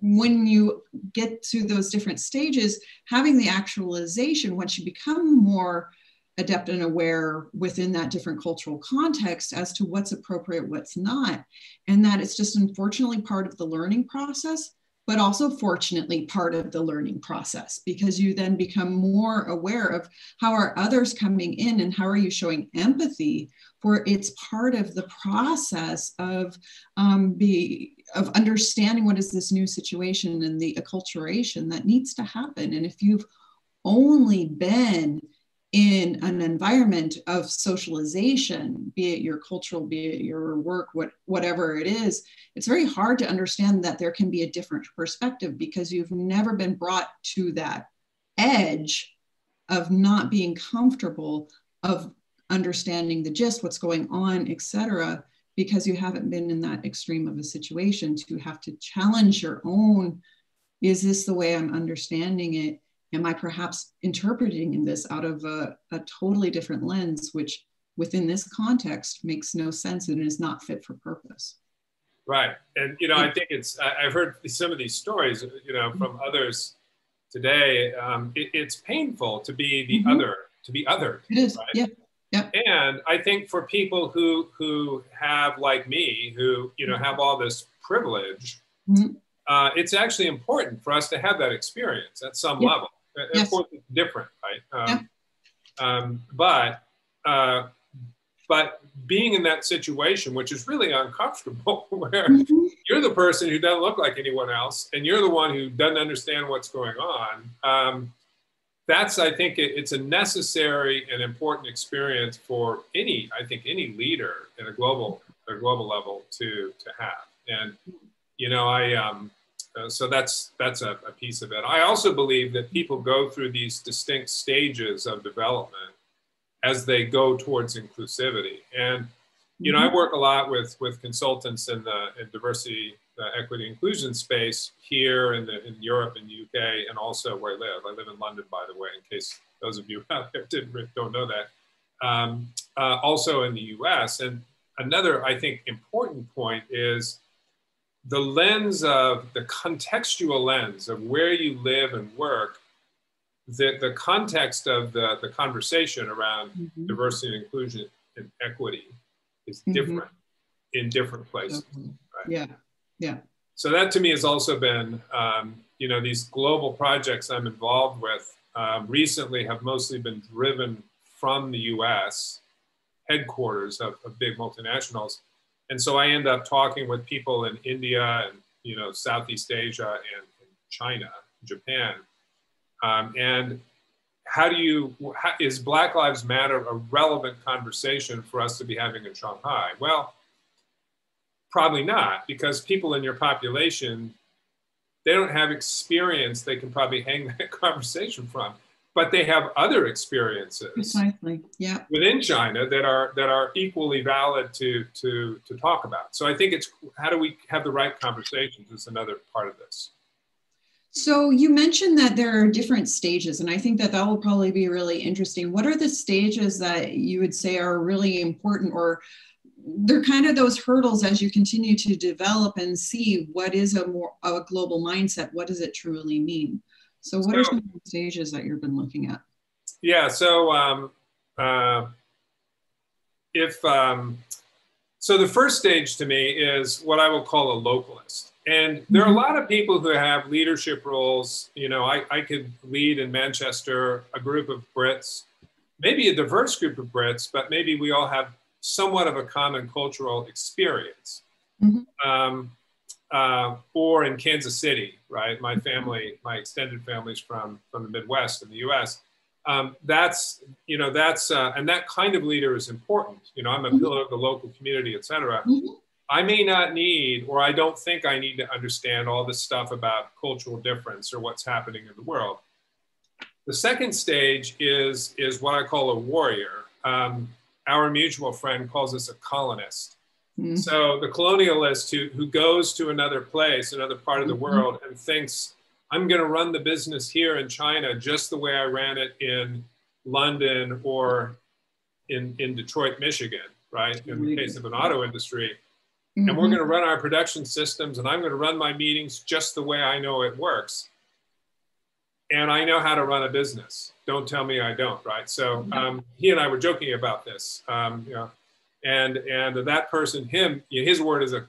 when you get to those different stages having the actualization once you become more adept and aware within that different cultural context as to what's appropriate what's not. And that it's just unfortunately part of the learning process but also fortunately part of the learning process because you then become more aware of how are others coming in and how are you showing empathy for it's part of the process of um, be of understanding what is this new situation and the acculturation that needs to happen. And if you've only been in an environment of socialization, be it your cultural, be it your work, what, whatever it is, it's very hard to understand that there can be a different perspective because you've never been brought to that edge of not being comfortable, of understanding the gist, what's going on, etc., because you haven't been in that extreme of a situation to have to challenge your own. Is this the way I'm understanding it? Am I perhaps interpreting this out of a, a totally different lens, which within this context makes no sense and is not fit for purpose? Right. And, you know, I think it's, I've heard some of these stories, you know, from others today. Um, it, it's painful to be the mm-hmm. other, to be other. It is. Right? Yeah. Yeah. And I think for people who who have like me, who you know have all this privilege, mm-hmm. uh, it's actually important for us to have that experience at some level. Yes. Of course, it's different, right? Um, yeah. um, but uh, but being in that situation, which is really uncomfortable, where mm-hmm. you're the person who doesn't look like anyone else, and you're the one who doesn't understand what's going on. Um, that's, I think, it, it's a necessary and important experience for any, I think, any leader in a global, a global level to to have. And you know, I um, uh, so that's that's a, a, piece of it. I also believe that people go through these distinct stages of development as they go towards inclusivity. And you know, I mm-hmm. work a lot with with consultants in the in diversity, uh, equity, inclusion space here in the in Europe and UK, and also where I live. I live in London, by the way, in case those of you out there didn't don't know that. Um, uh, also in the U.S. And another, I think, important point is the lens of the contextual lens of where you live and work, the, the context of the, the conversation around mm-hmm. diversity and inclusion and equity is mm-hmm. different in different places. Right? Yeah, yeah. So that to me has also been, um, you know, these global projects I'm involved with um, recently have mostly been driven from the US headquarters of, of big multinationals and so I end up talking with people in India and you know Southeast Asia and, and China, Japan, um, and how do you how, is Black Lives Matter a relevant conversation for us to be having in Shanghai? Well, probably not, because people in your population they don't have experience they can probably hang that conversation from but they have other experiences precisely yeah. within china that are that are equally valid to to to talk about. So i think it's how do we have the right conversations is another part of this. So you mentioned that there are different stages and i think that that will probably be really interesting. What are the stages that you would say are really important or they're kind of those hurdles as you continue to develop and see what is a more a global mindset what does it truly mean so what so, are some of the stages that you've been looking at? Yeah, so um, uh, if, um, so the first stage to me is what I will call a localist. And there are a lot of people who have leadership roles. You know, I, I could lead in Manchester a group of Brits, maybe a diverse group of Brits, but maybe we all have somewhat of a common cultural experience. Mm-hmm. Um, uh, or in Kansas City, right? My family, my extended family's from from the Midwest in the U.S. Um, that's you know that's uh, and that kind of leader is important. You know, I'm a mm-hmm. pillar of the local community, et cetera. Mm-hmm. I may not need, or I don't think I need to understand all this stuff about cultural difference or what's happening in the world. The second stage is is what I call a warrior. Um, our mutual friend calls us a colonist. Mm-hmm. So the colonialist who, who goes to another place, another part of the mm-hmm. world, and thinks, I'm going to run the business here in China just the way I ran it in London or in, in Detroit, Michigan, right? In the case of an auto industry. Mm-hmm. And we're mm-hmm. going to run our production systems, and I'm going to run my meetings just the way I know it works. And I know how to run a business. Don't tell me I don't, right? So um, he and I were joking about this. Um, you know, and and that person, him, his word is a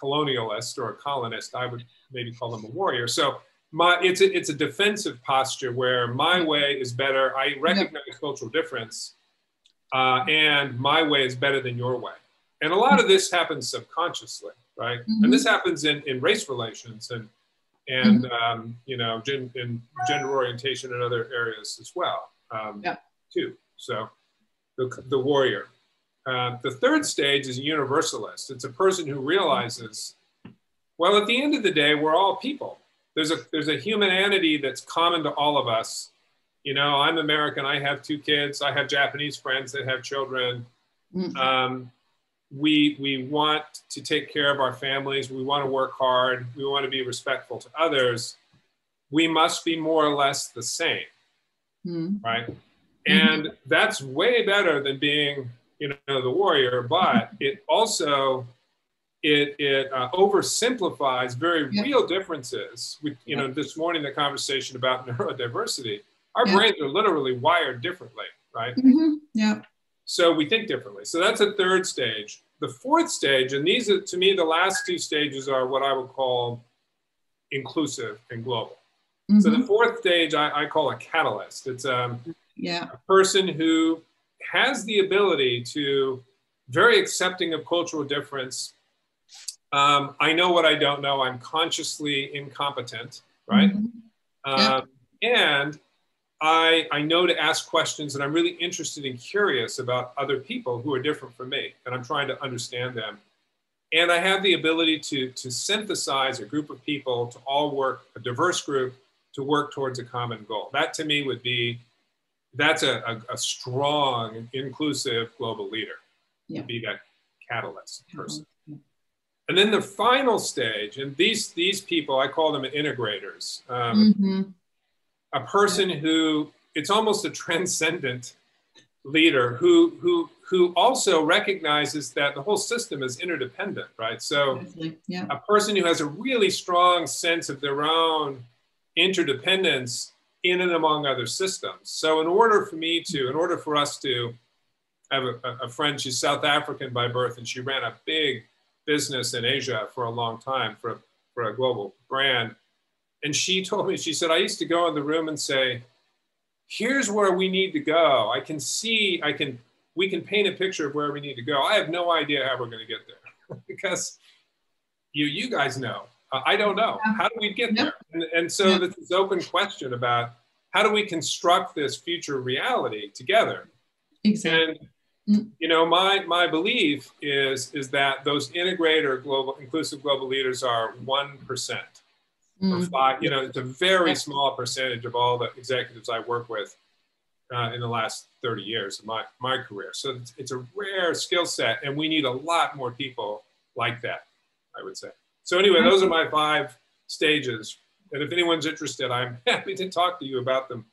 colonialist or a colonist. I would maybe call him a warrior. So my it's a, it's a defensive posture where my way is better. I recognize yeah. cultural difference, uh, and my way is better than your way. And a lot of this happens subconsciously, right? Mm-hmm. And this happens in, in race relations and and mm-hmm. um, you know gen, in gender orientation and other areas as well, um, yeah. too. So the, the warrior. Uh, the third stage is a universalist. It's a person who realizes, well, at the end of the day, we're all people. There's a there's a humanity that's common to all of us. You know, I'm American. I have two kids. I have Japanese friends that have children. Mm-hmm. Um, we we want to take care of our families. We want to work hard. We want to be respectful to others. We must be more or less the same, mm-hmm. right? And that's way better than being you know the warrior but it also it it uh, oversimplifies very yeah. real differences we, you know this morning the conversation about neurodiversity our yeah. brains are literally wired differently right mm-hmm. yeah so we think differently so that's a third stage the fourth stage and these are to me the last two stages are what i would call inclusive and global mm-hmm. so the mm-hmm. fourth stage I, I, call a catalyst it's um, yeah. a person who has the ability to very accepting of cultural difference. Um, I know what I don't know. I'm consciously incompetent, right? Mm-hmm. Um, And I, I know to ask questions, and I'm really interested and curious about other people who are different from me, and I'm trying to understand them. And I have the ability to, to synthesize a group of people to all work, a diverse group, to work towards a common goal. That to me would be that's a, a, a strong, inclusive global leader yeah. to be that catalyst person. Mm-hmm. And then the final stage, and these these people, I call them integrators. Um, mm-hmm. A person who it's almost a transcendent leader who who who also recognizes that the whole system is interdependent, right? So yeah. a person who has a really strong sense of their own interdependence in and among other systems. So in order for me to, in order for us to I have a, a, friend, she's South African by birth, and she ran a big business in Asia for a long time for, for a global brand. And she told me, she said, I used to go in the room and say, here's where we need to go. I can see, I can, we can paint a picture of where we need to go. I have no idea how we're going to get there because you, you guys know. Uh, I don't know. How do we get there? And, and so yeah. this open question about how do we construct this future reality together? Exactly. And you know, my my belief is is that those integrator global inclusive global leaders are one percent. Mm. Five, you know, it's a very small percentage of all the executives I work with uh, in the last 30 years of my, my career. So it's, it's a rare skill set, and we need a lot more people like that, I would say. So anyway, those are my five stages. And if anyone's interested, I'm happy to talk to you about them.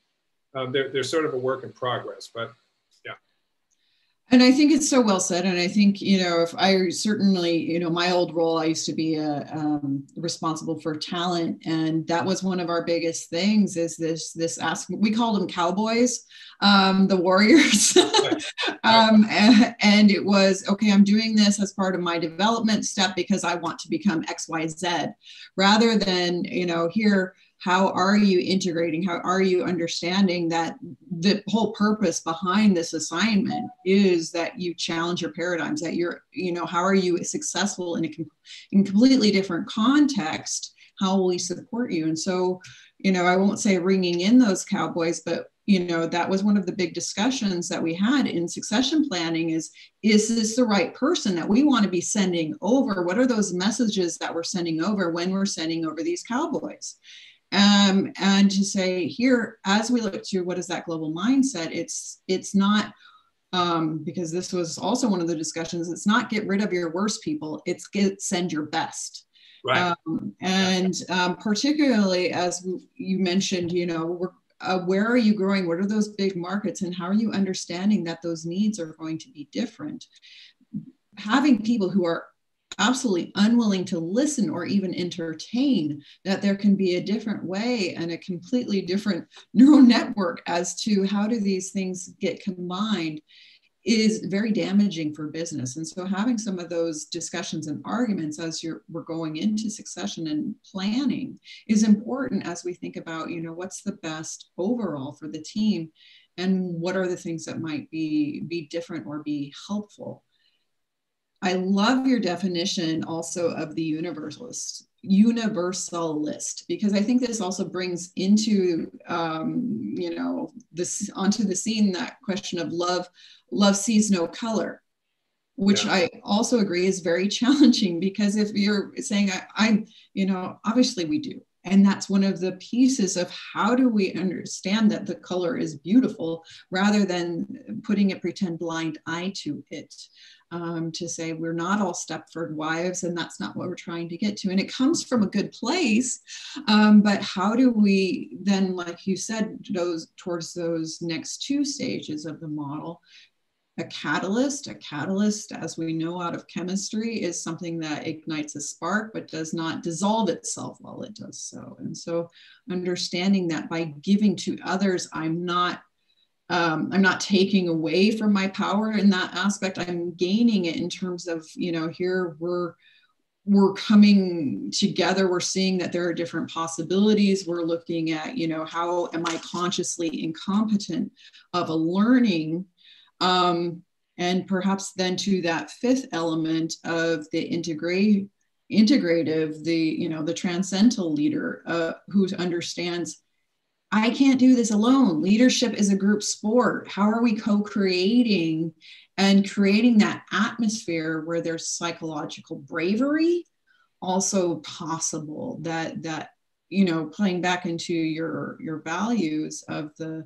Um, they're, they're sort of a work in progress, but. And I think it's so well said. And I think, you know, if I certainly, you know, my old role, I used to be a, um, responsible for talent. And that was one of our biggest things is this, this ask, we called them cowboys, um, the warriors. um, and, and it was, okay, I'm doing this as part of my development step because I want to become X, Y, Z rather than, you know, here, how are you integrating? How are you understanding that the whole purpose behind this assignment is that you challenge your paradigms that you're you know how are you successful in a in completely different context? How will we support you? And so you know i won't say ringing in those cowboys but you know that was one of the big discussions that we had in succession planning is is this the right person that we want to be sending over? What are those messages that we're sending over when we're sending over these cowboys um, and to say here as we look to what is that global mindset it's it's not um, because this was also one of the discussions it's not get rid of your worst people it's get send your best. Right. Um, and um, particularly as you mentioned you know uh, where are you growing? What are those big markets? And how are you understanding that those needs are going to be different? Having people who are absolutely unwilling to listen or even entertain that there can be a different way and a completely different neural network as to how do these things get combined is very damaging for business. And so having some of those discussions and arguments as you're we're going into succession and planning is important as we think about you know what's the best overall for the team and what are the things that might be be different or be helpful I love your definition also of the universalist universalist because I think this also brings into um, you know this onto the scene that question of love. Love sees no color, which yeah. I also agree is very challenging because if you're saying I, I'm you know obviously we do and that's one of the pieces of how do we understand that the color is beautiful rather than putting a pretend blind eye to it um, to say we're not all Stepford wives, and that's not what we're trying to get to. And it comes from a good place, um, but how do we then, like you said, those towards those next two stages of the model? A catalyst, a catalyst, as we know out of chemistry, is something that ignites a spark but does not dissolve itself while it does so. And so, understanding that by giving to others, I'm not um, i'm not taking away from my power in that aspect. I'm gaining it in terms of you know here we're we're coming together. We're seeing that there are different possibilities. We're looking at you know how am i consciously incompetent of a learning? Um, and perhaps then to that fifth element of the integrate integrative the you know the transcendental leader uh, who understands I can't do this alone. Leadership is a group sport. How are we co creating and creating that atmosphere where there's psychological bravery also possible that that you know playing back into your your values of the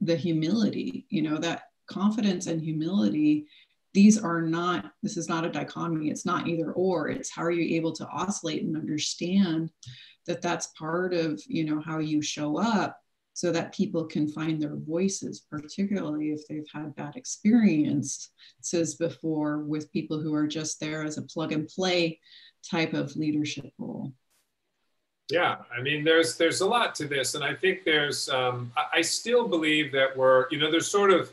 the humility you know that confidence and humility these are not this is not a dichotomy it's not either or it's how are you able to oscillate and understand that that's part of you know how you show up so that people can find their voices particularly if they've had bad experiences before with people who are just there as a plug and play type of leadership role yeah i mean there's there's a lot to this and i think there's um, I, I still believe that we're you know there's sort of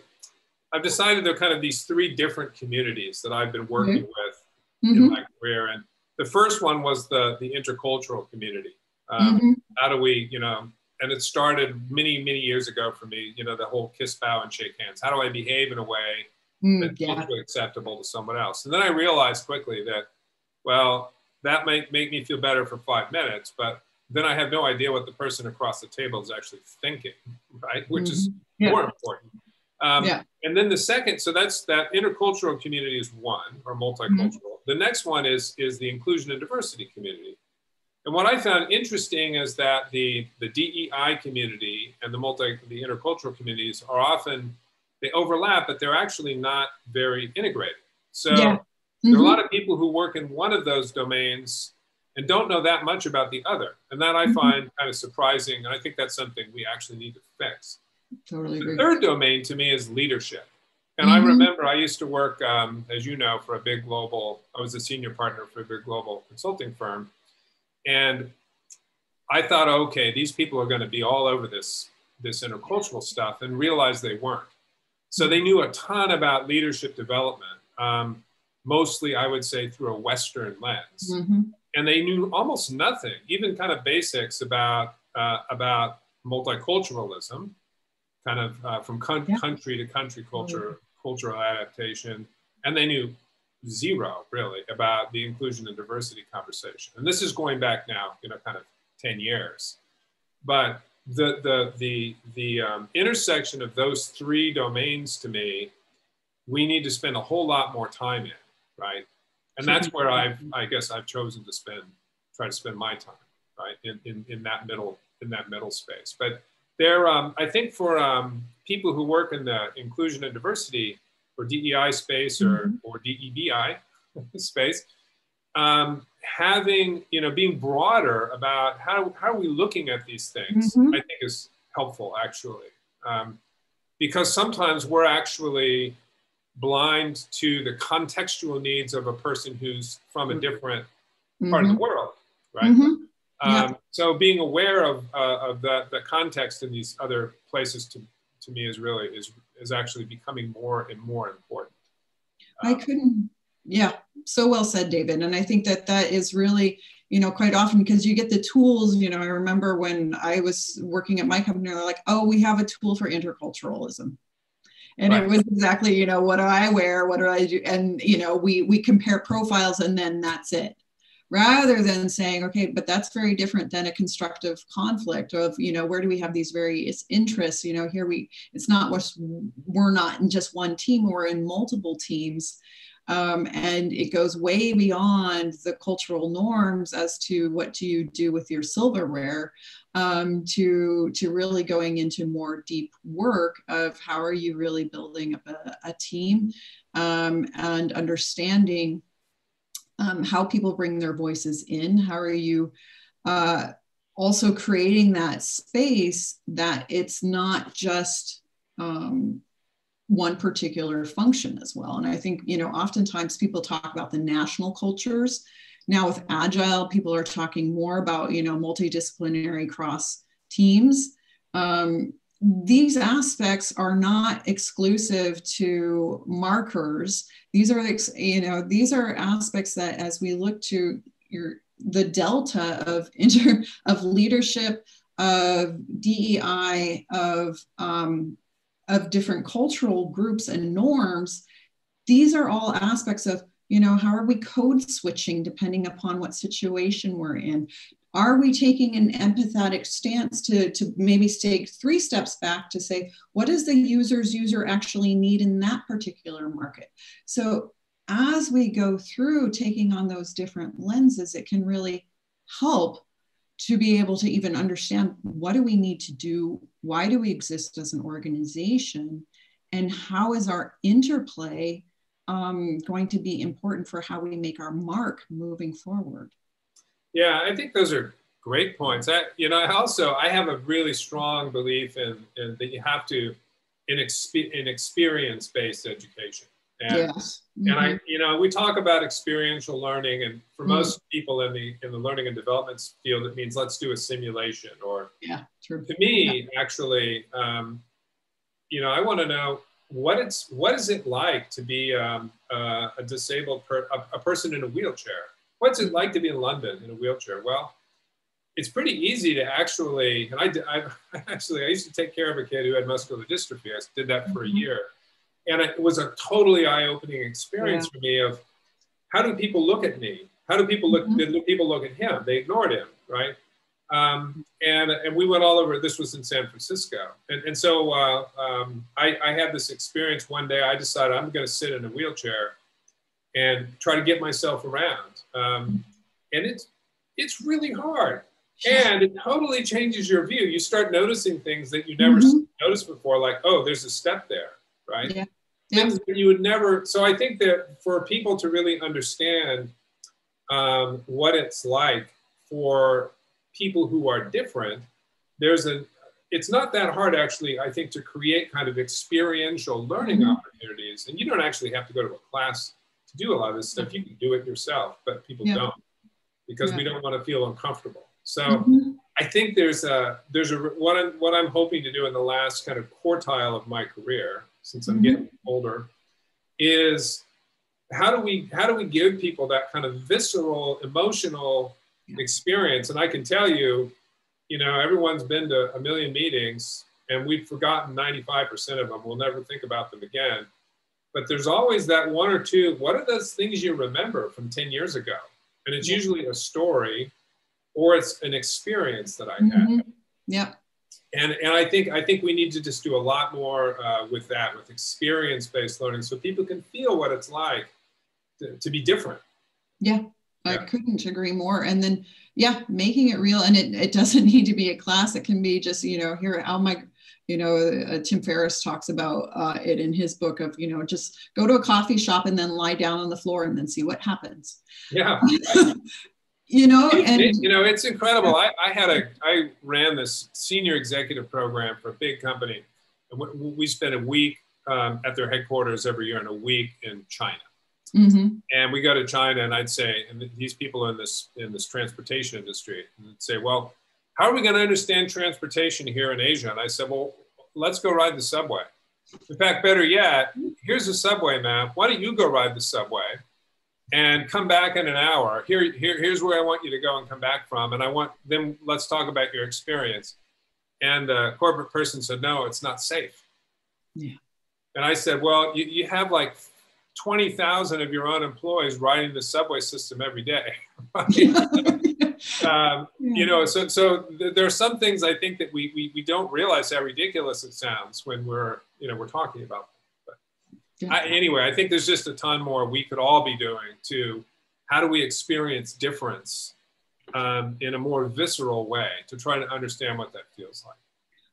i've decided there are kind of these three different communities that i've been working mm-hmm. with mm-hmm. in my career and the first one was the the intercultural community. Um, mm-hmm. How do we, you know, and it started many many years ago for me. You know, the whole kiss, bow, and shake hands. How do I behave in a way mm, that's yeah. acceptable to someone else? And then I realized quickly that, well, that might make me feel better for five minutes, but then I have no idea what the person across the table is actually thinking, right? Which mm-hmm. is yeah. more important. Um, yeah. And then the second, so that's that intercultural community is one, or multicultural. Mm-hmm. The next one is is the inclusion and diversity community. And what I found interesting is that the the DEI community and the multi the intercultural communities are often they overlap, but they're actually not very integrated. So yeah. mm-hmm. there are a lot of people who work in one of those domains and don't know that much about the other. And that I mm-hmm. find kind of surprising. And I think that's something we actually need to fix. Totally the agree. third domain to me is leadership. And mm-hmm. I remember I used to work, um, as you know, for a big global, I was a senior partner for a big global consulting firm. And I thought, okay, these people are going to be all over this, this intercultural stuff and realized they weren't. So they knew a ton about leadership development, um, mostly, I would say, through a Western lens. Mm-hmm. And they knew almost nothing, even kind of basics about, uh, about multiculturalism, kind of uh, from con- yeah. country to country culture cultural adaptation, and they knew zero really about the inclusion and diversity conversation. And this is going back now, you know, kind of 10 years. But the, the, the, the um, intersection of those three domains to me, we need to spend a whole lot more time in, right? And that's where I've, I guess I've chosen to spend, try to spend my time, right? In, in, in that middle, in that middle space. But there, um, I think for um, people who work in the inclusion and diversity or DEI space or, mm-hmm. or DEBI space, um, having, you know, being broader about how, how are we looking at these things, mm-hmm. I think is helpful actually. Um, because sometimes we're actually blind to the contextual needs of a person who's from a mm-hmm. different part of the mm-hmm. world, right? Mm-hmm. Um, So being aware of, uh, of the, the context in these other places to, to me is really is, is actually becoming more and more important. Um, I couldn't, yeah, so well said, David. And I think that that is really, you know, quite often because you get the tools, you know, I remember when I was working at my company, they're like, oh, we have a tool for interculturalism and right. it was exactly you know what do i wear what do i do and you know we we compare profiles and then that's it rather than saying okay but that's very different than a constructive conflict of you know where do we have these various interests? You know here we it's not just we're not in just one team we're in multiple teams. Um, and it goes way beyond the cultural norms as to what do you do with your silverware um, to to really going into more deep work of how are you really building up a, a team um, and understanding um, how people bring their voices in. How are you uh, also creating that space that it's not just um, one particular function as well. And I think, you know, oftentimes people talk about the national cultures. Now with Agile, people are talking more about, you know, multidisciplinary cross teams. Um, these aspects are not exclusive to markers. These are, you know, these are aspects that as we look to your the delta of inter of leadership, of DEI, of um, of different cultural groups and norms, these are all aspects of you know how are we code switching depending upon what situation we're in are we taking an empathetic stance to, to maybe take three steps back to say, what does the user's user actually need in that particular market? So as we go through taking on those different lenses, it can really help to be able to even understand what do we need to do? Why do we exist as an organization? And how is our interplay um, going to be important for how we make our mark moving forward? Yeah, I think those are great points. I, you know, I also I have a really strong belief in, in that you have to in, exp- in experience based education. And, yes. Mm-hmm. and I, mm-hmm. you know, we talk about experiential learning, and for mm-hmm. most people in the in the learning and development field, it means let's do a simulation. Or yeah, true. To me, yeah. actually, um, you know, I want to know what it's what is it like to be um, uh, a disabled per- a, a person in a wheelchair what's it like to be in London in a wheelchair? Well, it's pretty easy to actually, and I, did, I actually, I used to take care of a kid who had muscular dystrophy. I did that for mm-hmm. a year. And it was a totally eye-opening experience yeah. for me of how do people look at me? How do people look, mm-hmm. did people look at him? They ignored him, right? Um, and, and we went all over, this was in San Francisco. And, and so uh, um, I, I had this experience one day, I decided I'm gonna sit in a wheelchair and try to get myself around. Um, and it's, it's really hard. And it totally changes your view. You start noticing things that you never mm-hmm. noticed before, like, oh, there's a step there, right? Yeah. Things that you would never. So I think that for people to really understand um, what it's like for people who are different, there's a it's not that hard actually, I think, to create kind of experiential learning mm-hmm. opportunities. And you don't actually have to go to a class to do a lot of this stuff. You can do it yourself, but people yeah. don't because yeah. we don't want to feel uncomfortable. So mm-hmm. I think there's a there's a what I'm what I'm hoping to do in the last kind of quartile of my career, since I'm mm-hmm. getting older, is how do we how do we give people that kind of visceral emotional experience? And I can tell you, you know, everyone's been to a million meetings and we've forgotten 95% of them. We'll never think about them again. But there's always that one or two. What are those things you remember from 10 years ago? And it's usually a story or it's an experience that I had. Mm-hmm. Yeah. And, and I think I think we need to just do a lot more uh, with that, with experience-based learning, so people can feel what it's like to, to be different. Yeah, I couldn't agree more. And then, yeah, making it real. And it, it doesn't need to be a class. It can be just, you know, here, how my, you know, uh, Tim Ferriss talks about uh, it in his book of, you know, just go to a coffee shop and then lie down on the floor and then see what happens. Yeah. you know, and it, you know, it's incredible. I, I had a, I ran this senior executive program for a big company. And we spent a week um, at their headquarters every year and a week in China. Mm-hmm. And we go to China, and I'd say, and these people in this in this transportation industry, and say, well, how are we going to understand transportation here in Asia? And I said, well, let's go ride the subway. In fact, better yet, here's a subway map. Why don't you go ride the subway and come back in an hour? Here, here, here's where I want you to go and come back from. And I want them, let's talk about your experience. And the corporate person said, no, it's not safe. Yeah. And I said, well, you, you have like 20,000 of your own employees riding the subway system every day. um, you know, so, so th- there are some things I think that we, we, we don't realize how ridiculous it sounds when we're, you know, we're talking about them. But I, anyway, I think there's just a ton more we could all be doing to how do we experience difference um, in a more visceral way to try to understand what that feels like.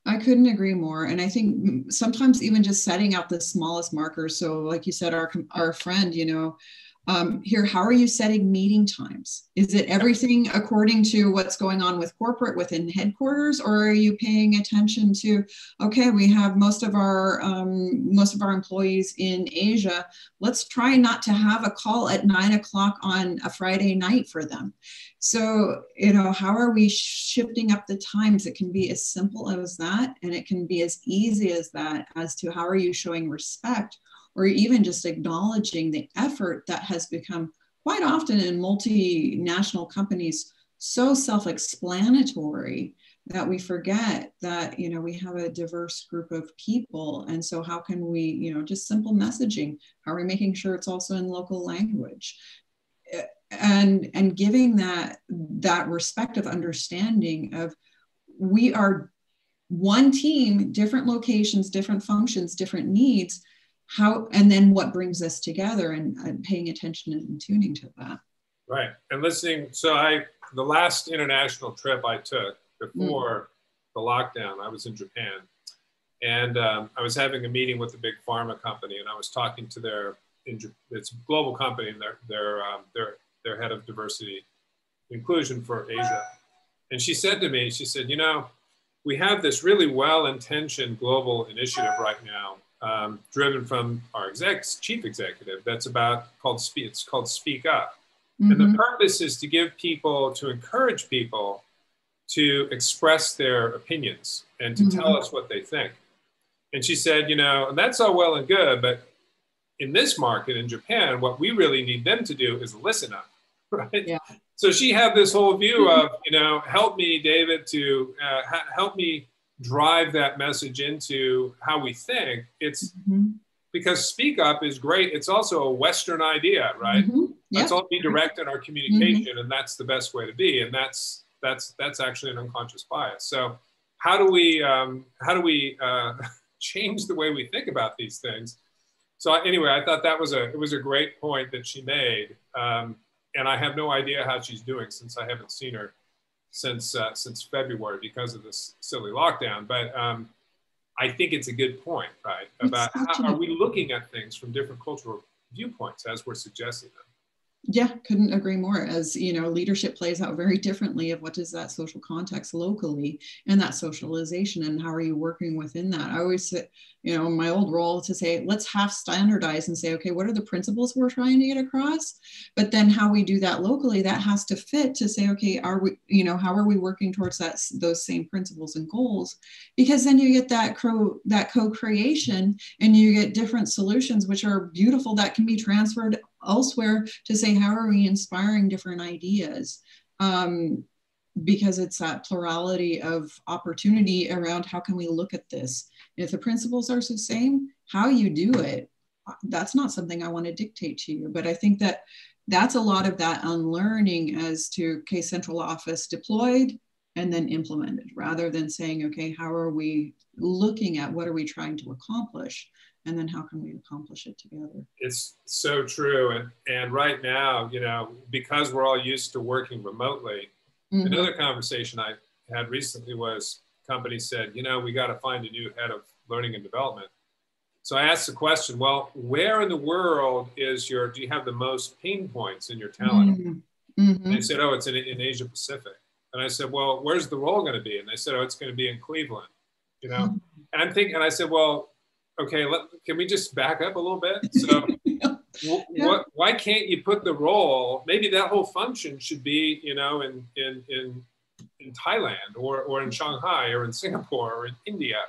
I couldn't agree more. And I think sometimes even just setting out the smallest markers. So, like you said, our our friend, you know, um, here, how are you setting meeting times? Is it everything according to what's going on with corporate within headquarters, or are you paying attention to, okay, we have most of our um, most of our employees in Asia. Let's try not to have a call at nine o'clock on a Friday night for them. So, you know, how are we shifting up the times? It can be as simple as that, and it can be as easy as that as to how are you showing respect or even just acknowledging the effort that has become quite often in multinational companies so self-explanatory that we forget that you know we have a diverse group of people. And so how can we you know just simple messaging how are we making sure it's also in local language? And and giving that that respect of understanding of we are one team different locations different functions different needs how and then what brings us together and, and paying attention and tuning to that. Right. And listening so i the last international trip i took before mm. the lockdown i was in japan. And um, i was having a meeting with a big pharma company and i was talking to their it's a global company and their their um, their their head of diversity inclusion for asia. And she said to me she said you know we have this really well-intentioned global initiative right now um, driven from our execs, chief executive that's about called speak it's called speak up mm-hmm. and the mm-hmm. purpose is to give people to encourage people to express their opinions and to mm-hmm. tell us what they think and she said you know and that's all well and good but in this market in japan what we really need them to do is listen up right yeah. so she had this whole view of you know help me david to uh, ha- help me drive that message into how we think, it's mm-hmm. because speak up is great. It's also a Western idea, right? Mm-hmm. Let's all be direct in our communication, mm-hmm. and that's the best way to be. And that's that's that's actually an unconscious bias. So how do we um, how do we uh, change the way we think about these things? So anyway, I thought that was a it was a great point that she made, um, and I have no idea how she's doing since I haven't seen her since uh, since February because of this silly lockdown. But um, I think it's a good point, right? About how are we looking at things from different cultural viewpoints as we're suggesting them. Yeah, couldn't agree more. As you know, leadership plays out very differently of what is that social context locally and that socialization and how are you working within that. I always say, you know, my old role to say, let's half standardize and say, okay, what are the principles we're trying to get across? But then how we do that locally, that has to fit to say, okay, are we, you know, how are we working towards that those same principles and goals? Because then you get that co that co-creation and you get different solutions which are beautiful that can be transferred elsewhere to say how are we inspiring different ideas? Um, because it's that plurality of opportunity around how can we look at this? If the principles are the same how you do it that's not something i want to dictate to you. But i think that that's a lot of that unlearning as to okay central office deployed and then implemented rather than saying okay how are we looking at what are we trying to accomplish and then how can we accomplish it together it's so true and and right now you know because we're all used to working remotely mm-hmm. another conversation i had recently was company said you know we got to find a new head of learning and development so i asked the question well where in the world is your do you have the most pain points in your talent mm-hmm. mm-hmm. they said oh it's in, in asia pacific and i said well where's the role going to be and they said oh it's going to be in cleveland you know mm-hmm. and i'm thinking and i said well okay, let, can we just back up a little bit? So, yeah. what, why can't you put the role? Maybe that whole function should be, you know, in in in, in Thailand or or in Shanghai or in Singapore or in India.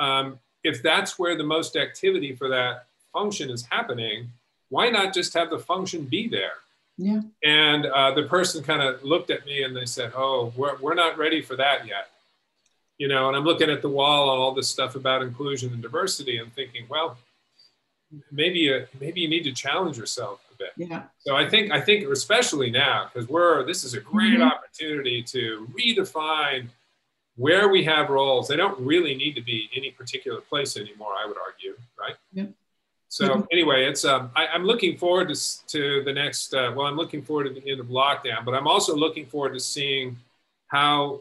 Um, if that's where the most activity for that function is happening, why not just have the function be there? Yeah. And uh, the person kind of looked at me and they said, "Oh, we're we're not ready for that yet." You know, and I'm looking at the wall on all this stuff about inclusion and diversity and thinking, well, maybe you, maybe you need to challenge yourself a bit. Yeah. So I think I think especially now because we're this is a great mm-hmm. opportunity to redefine where we have roles. They don't really need to be any particular place anymore. I would argue, right? Yeah. So mm-hmm. anyway, it's um, I, am looking forward to to the next. Uh, well, I'm looking forward to the end of lockdown, but I'm also looking forward to seeing how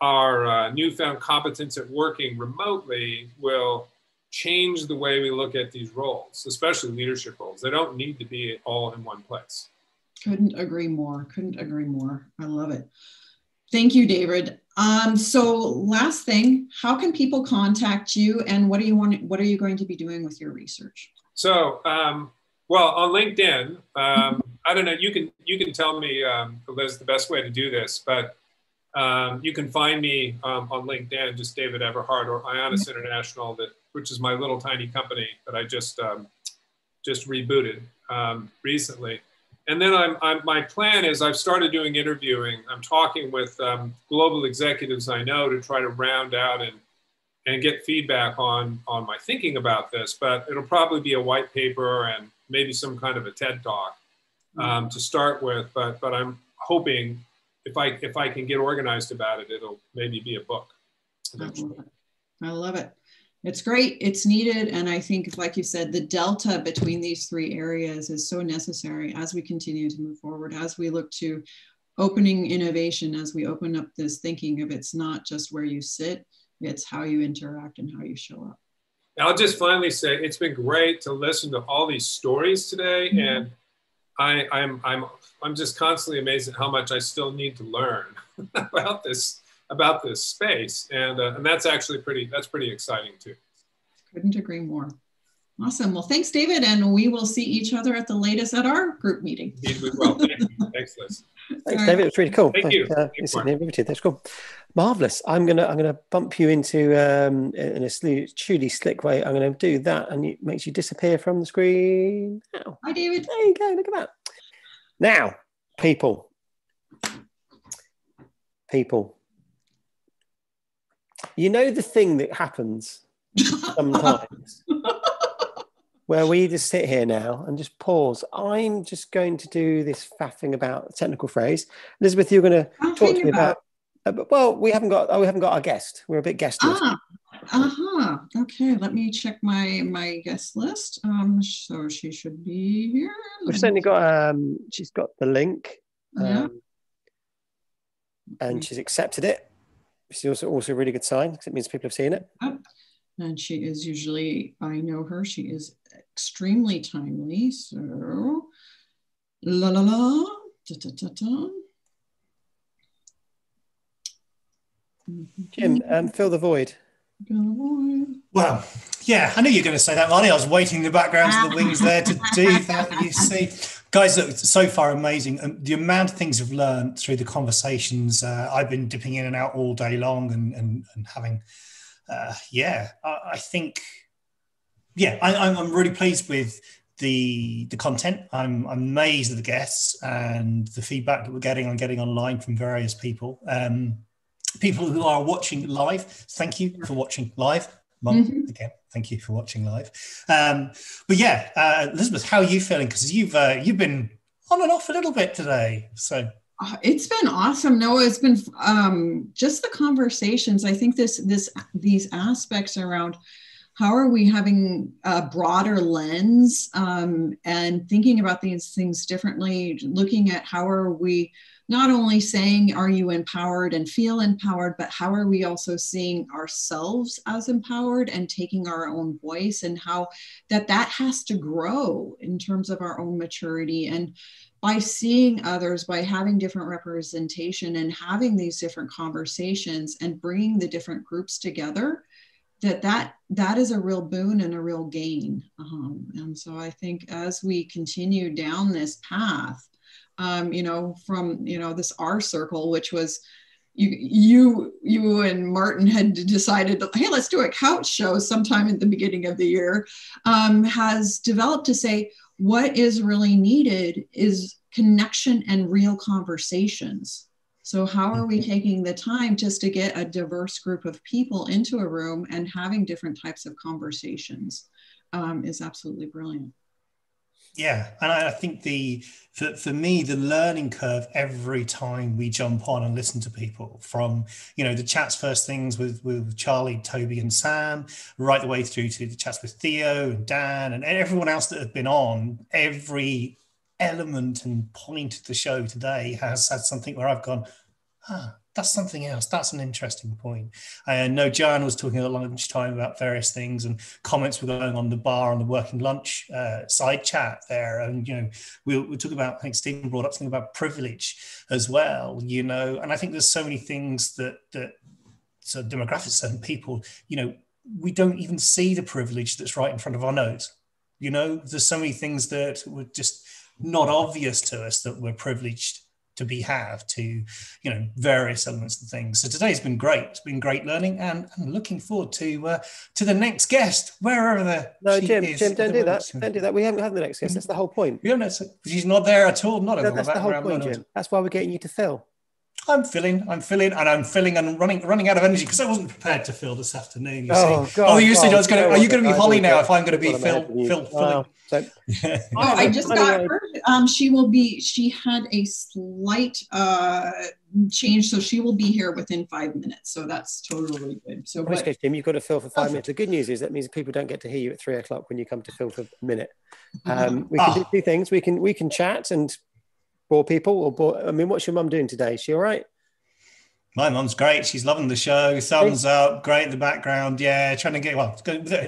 our uh, newfound competence at working remotely will change the way we look at these roles, especially leadership roles. They don't need to be all in one place. Couldn't agree more. Couldn't agree more. I love it. Thank you, David. Um, so last thing, how can people contact you and what do you want, what are you going to be doing with your research? So, um, well, on LinkedIn, um, I don't know, you can, you can tell me, um, Liz, the best way to do this, but um, you can find me um, on LinkedIn, just David Everhart or Ionis International, that which is my little tiny company that I just um, just rebooted um, recently. And then I'm, I'm, my plan is I've started doing interviewing. I'm talking with um, global executives I know to try to round out and and get feedback on on my thinking about this. But it'll probably be a white paper and maybe some kind of a TED talk um, to start with. But but I'm hoping if I if I can get organized about it, it'll maybe be a book. I love it. It's great. It's needed, and I think, like you said, the delta between these three areas is so necessary as we continue to move forward, as we look to opening innovation, as we open up this thinking of it's not just where you sit, it's how you interact and how you show up. I'll just finally say it's been great to listen to all these stories today, mm-hmm. and I, I'm I'm I'm just constantly amazed at how much I still need to learn about this about this space, and uh, and that's actually pretty that's pretty exciting too. Couldn't agree more. Awesome. Well, thanks, David, and we will see each other at the latest at our group meeting. Indeed, we will. Thanks, Liz. Thanks, David. It was really cool. Thank Thanks, you. Uh, Thank That's cool. Marvelous. I'm gonna I'm gonna bump you into um, in a truly slick way. I'm gonna do that, and it makes you disappear from the screen. Now. Hi, David. There you go. Look at that. Now, people, people, you know the thing that happens sometimes where we just sit here now and just pause. I'm just going to do this faffing about technical phrase. Elizabeth, you're going to talk to me about. about uh, well, we haven't got. Oh, we haven't got our guest. We're a bit guest. Ah, uh huh. Okay, let me check my my guest list. Um, so she should be here. We've certainly got. Um, she's got the link. Yeah. Um, and she's accepted it. Which is also also a really good sign because it means people have seen it. And she is usually, I know her. She is extremely timely. So La la la. Da, da, da, da. Jim, um, fill the void. Well, yeah, I knew you were going to say that, Marnie. I was waiting in the background to the wings there to do that. You see, guys, look, so far amazing. And the amount of things I've learned through the conversations. Uh, I've been dipping in and out all day long and and, and having, uh, yeah, I, I, think, yeah, I, I'm, I'm really pleased with the the content. I'm, I'm amazed at the guests and the feedback that we're getting on getting online from various people. Um, people who are watching live, thank you for watching live. Mum, mm-hmm. again, thank you for watching live. Um, but yeah, uh, Elizabeth, how are you feeling? Because you've uh, you've been on and off a little bit today, so. Uh, it's been awesome. No, it's been um, just the conversations. I think this this these aspects around how are we having a broader lens um, and thinking about these things differently, looking at how are we not only saying, Are you empowered and feel empowered, but how are we also seeing ourselves as empowered and taking our own voice and how that that has to grow in terms of our own maturity. And by seeing others by having different representation and having these different conversations and bringing the different groups together that that that is a real boon and a real gain um, and so i think as we continue down this path um, you know, from, you know, this R Circle, which was you, you, you and Martin had decided, hey, let's do a couch show sometime at the beginning of the year, um, has developed to say what is really needed is connection and real conversations. So, how are we taking the time just to get a diverse group of people into a room and having different types of conversations um, is absolutely brilliant. Yeah, and I think the for, for me the learning curve every time we jump on and listen to people from you know the chats first things with with Charlie, Toby, and Sam, right the way through to the chats with Theo and Dan and everyone else that have been on. Every element and point of the show today has had something where I've gone, ah, that's something else. That's an interesting point. I know Jan was talking at lunchtime about various things, and comments were going on the bar on the working lunch uh, side chat there. And you know, we we talk about. I think Stephen brought up something about privilege as well. You know, and I think there's so many things that that so demographics, certain people, you know, we don't even see the privilege that's right in front of our nose. You know, there's so many things that were just not obvious to us that we're privileged to be have to you know various elements and things. So today's been great. It's been great learning and i'm looking forward to uh, to the next guest. Wherever the no jim jim don't do that. don't do that. We haven't had the next guest. That's the whole point. We know she's not there at all. Not no, that's the whole point jim. That's why we're getting you to fill I'm filling, I'm filling, and I'm filling and running running out of energy because I wasn't prepared to fill this afternoon. You oh, see. God, oh, you said I was going to. Are you going to be Holly now? If I'm going to be Phil, Phil, Phil. So, oh, I just got her. Um, she will be. She had a slight uh, change, so she will be here within five minutes. So that's totally good. So, but, case, Jim, you've got to fill for five minutes. The good news is that means people don't get to hear you at three o'clock when you come to fill for a minute. Um, we can oh. do two things. We can we can chat and bore people or bore. I mean, what's your mum doing today? Is she all right? My mum's great. She's loving the show. Thumbs up. Great in the background. Yeah, trying to get well.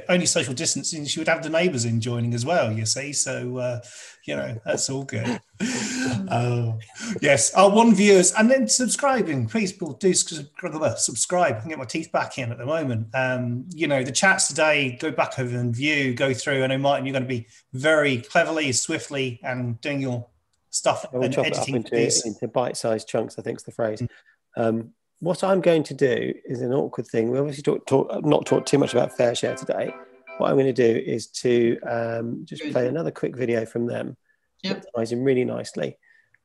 Only social distancing. She would have the neighbours in joining as well. You see, so uh, you know that's all good. uh, yes, our one viewers and then subscribing. Please, people do subscribe. I can get my teeth back in at the moment. Um, you know the chats today. Go back over and view. Go through. I know Martin, you're going to be very cleverly, swiftly, and doing your stuff we'll and editing into, into bite-sized chunks. I think is the phrase. Um, what I'm going to do is an awkward thing. We obviously talk, talk, not talked too much about FareShare today. What I'm going to do is to um, just play another quick video from them, yep. ties in really nicely,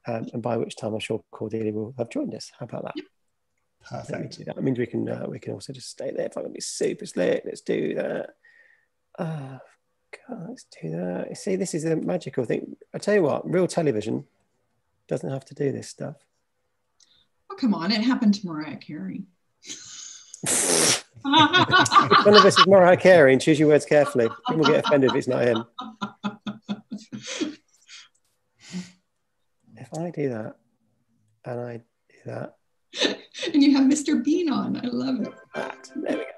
um, and by which time I'm sure Cordelia will have joined us. How about that? Yep. Perfect. That. that means we can uh, we can also just stay there. If I'm going to be super slick, let's do that. Oh, God, let's do that. See, this is a magical thing. I tell you what, real television doesn't have to do this stuff. Oh, come on. It happened to Mariah Carey. One of us is Mariah Carey and choose your words carefully. People get offended if it's not him. If I do that and I do that. and you have Mr. Bean on. I love it. Ah, there we go.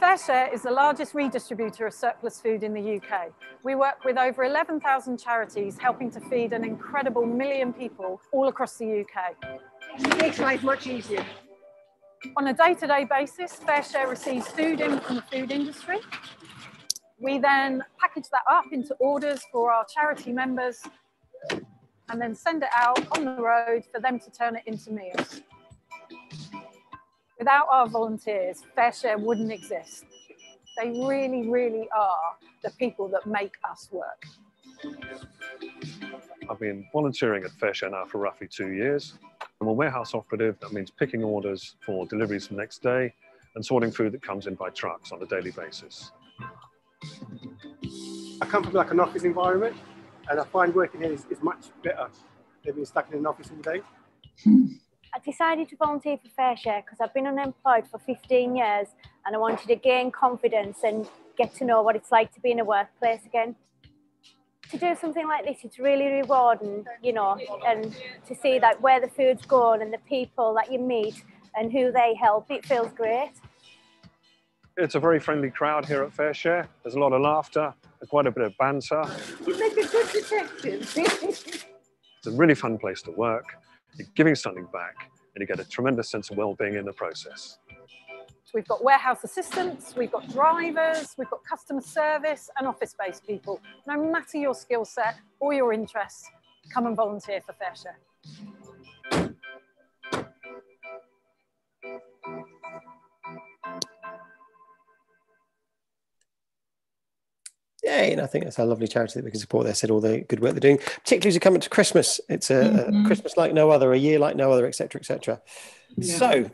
FareShare is the largest redistributor of surplus food in the UK. We work with over 11,000 charities helping to feed an incredible million people all across the UK. It makes life much easier. On a day-to-day basis, FareShare receives food in from the food industry. We then package that up into orders for our charity members and then send it out on the road for them to turn it into meals. Without our volunteers, FareShare wouldn't exist. They really, really are the people that make us work. I've been volunteering at FareShare now for roughly two years. I'm a warehouse operative. That means picking orders for deliveries the next day and sorting food that comes in by trucks on a daily basis. I come from like an office environment and I find working here is, is much better than being stuck in an office all day. I decided to volunteer for FareShare because I've been unemployed for 15 years and I wanted to gain confidence and get to know what it's like to be in a workplace again. To do something like this, it's really rewarding, you know, and to see that where the food's going and the people that you meet and who they help, it feels great. It's a very friendly crowd here at FareShare. There's a lot of laughter, quite a bit of banter. You make a good detective. It's a really fun place to work. You're giving something back, and you get a tremendous sense of well-being in the process. We've got warehouse assistants, we've got drivers, we've got customer service and office-based people. No matter your skill set or your interests, come and volunteer for FareShare. Yay, and I think that's a lovely charity that we can support. They said all the good work they're doing, particularly as you come into Christmas. It's a, Mhm. a Christmas like no other, a year like no other, etc., etc. Yeah. So,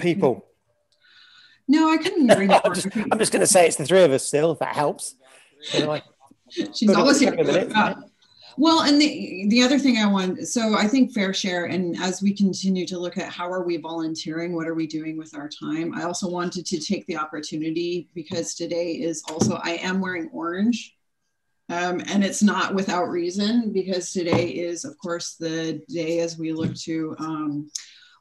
people, No, I couldn't agree more. I'm just, just going to say it's the three of us still, if that helps. You know, I- She's Hold on, always here. Well, and the the other thing I want, so I think FareShare, and as we continue to look at how are we volunteering, what are we doing with our time, I also wanted to take the opportunity because today is also I am wearing orange, um, and it's not without reason because today is, of course, the day as we look to. Um,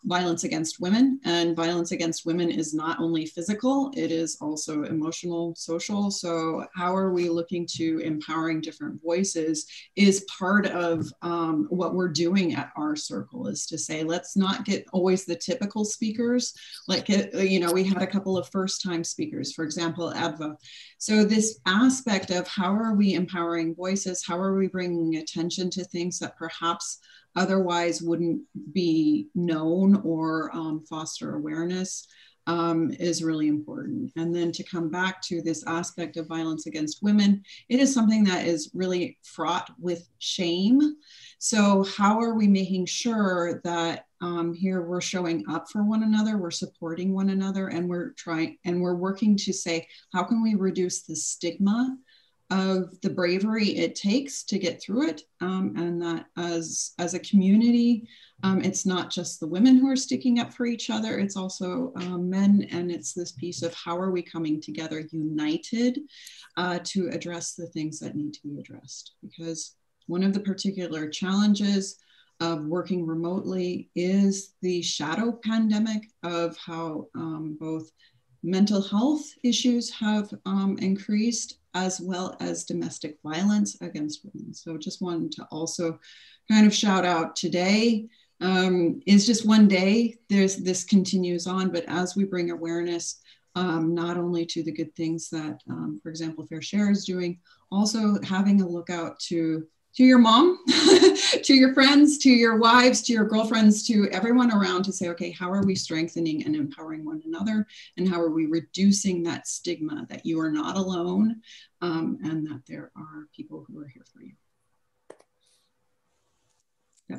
violence against women and violence against women is not only physical it is also emotional social. So how are we looking to empowering different voices is part of um, what we're doing at R Circle is to say let's not get always the typical speakers. Like uh, you know we had a couple of first time speakers for example Adva. So this aspect of how are we empowering voices? How are we bringing attention to things that perhaps otherwise wouldn't be known or um, foster awareness um, is really important. And then to come back to this aspect of violence against women, it is something that is really fraught with shame. So, how are we making sure that um, here we're showing up for one another, we're supporting one another, and we're trying and we're working to say, how can we reduce the stigma of the bravery it takes to get through it um, and that as as a community um, it's not just the women who are sticking up for each other it's also um, men and it's this piece of how are we coming together united uh, to address the things that need to be addressed. Because one of the particular challenges of working remotely is the shadow pandemic of how um, both mental health issues have um, increased as well as domestic violence against women. So just wanted to also kind of shout out today um, is just one day. There's this continues on, but as we bring awareness um, not only to the good things that, um, for example, FareShare is doing, also having a look out to to your mom, to your friends, to your wives, to your girlfriends, to everyone around to say, okay, how are we strengthening and empowering one another? And how are we reducing that stigma that you are not alone um, and that there are people who are here for you?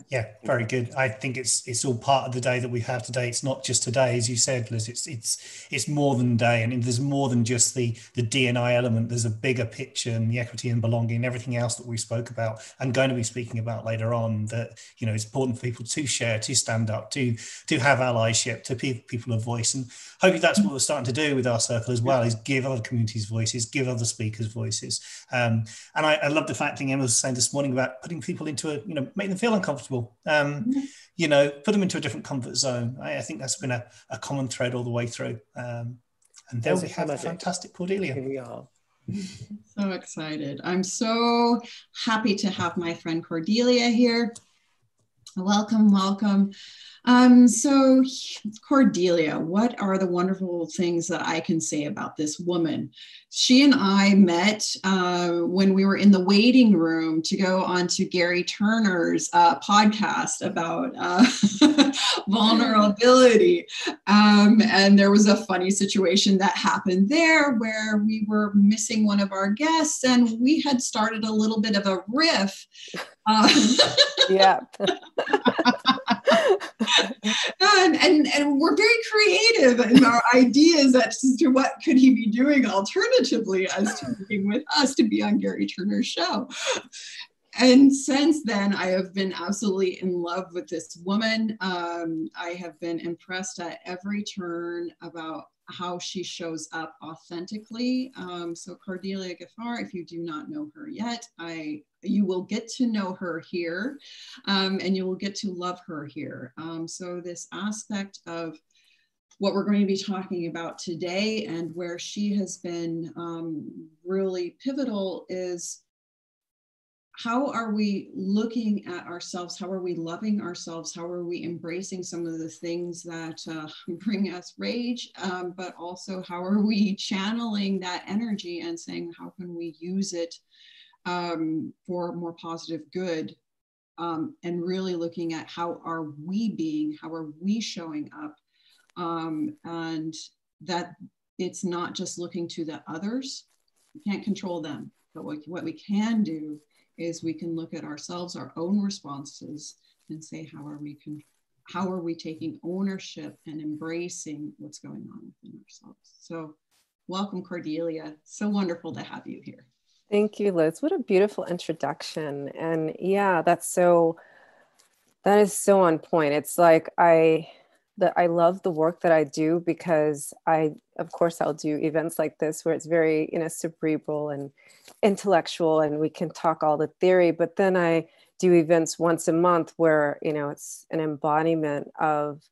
Yeah, very good. I think it's it's all part of the day that we have today. It's not just today, as you said, Liz. It's it's it's more than day, and there's more than just the the DNI element. There's a bigger picture and the equity and belonging, and everything else that we spoke about and going to be speaking about later on. That you know, it's important for people to share, to stand up, to to have allyship, to give people a voice, and hopefully that's what we're starting to do with R Circle as well. Is give other communities voices, give other speakers voices. Um, and I, I love the fact thing Emma was saying this morning about putting people into a you know, make them feel uncomfortable comfortable. Um, you know, put them into a different comfort zone. I, I think that's been a, a, common thread all the way through. Um, And there we have a fantastic Cordelia. Here we are. so excited. I'm so happy to have my friend Cordelia here. Welcome, welcome. Um, so, Cordelia, what are the wonderful things that I can say about this woman? She and I met uh, when we were in the waiting room to go on to Gary Turner's uh, podcast about uh, vulnerability. Um, and there was a funny situation that happened there where we were missing one of our guests and we had started a little bit of a riff. Uh, yeah. and, and, and we're very creative in our ideas as to what could he be doing alternatively as to being with us to be on Gary Turner's show. And since then, I have been absolutely in love with this woman. Um, I have been impressed at every turn about how she shows up authentically. Um, so Cordelia Gaffar, if you do not know her yet, I you will get to know her here um, and you will get to love her here. Um, so this aspect of what we're going to be talking about today and where she has been um, really pivotal is how are we looking at ourselves? How are we loving ourselves? How are we embracing some of the things that uh, bring us rage? Um, but also, how are we channeling that energy and saying, how can we use it um, for more positive good? Um, and really looking at how are we being, how are we showing up? Um, and that it's not just looking to the others, we can't control them, but what, what we can do is we can look at ourselves, our own responses, and say, how are we con- how are we taking ownership and embracing what's going on within ourselves? So, welcome, Cordelia. So wonderful to have you here. Thank you, Liz. What a beautiful introduction. And yeah, that's so that is so on point. It's like I that I love the work that I do because I, of course, I'll do events like this where it's very, you know, cerebral and intellectual and we can talk all the theory. But then I do events once a month where, you know, it's an embodiment of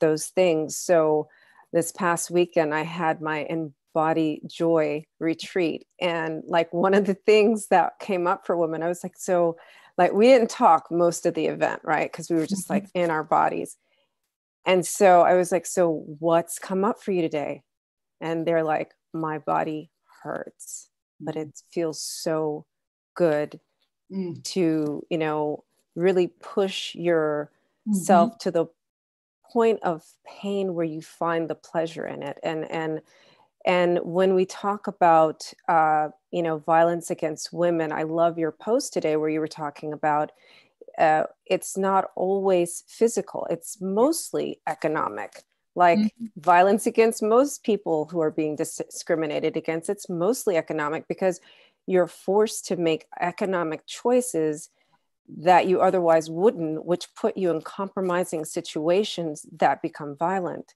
those things. So this past weekend, I had my embody joy retreat. And like one of the things that came up for women, I was like, so like we didn't talk most of the event, right? Because we were just mm-hmm. like in our bodies and so I was like, So what's come up for you today? And they're like, My body hurts, but mm. it feels so good mm. to, you know, really push yourself mm-hmm. to the point of pain where you find the pleasure in it. And, and, and when we talk about, uh, you know, violence against women, I love your post today where you were talking about, uh, it's not always physical, it's mostly economic. Like mm-hmm. violence against most people who are being discriminated against, it's mostly economic because you're forced to make economic choices that you otherwise wouldn't, which put you in compromising situations that become violent.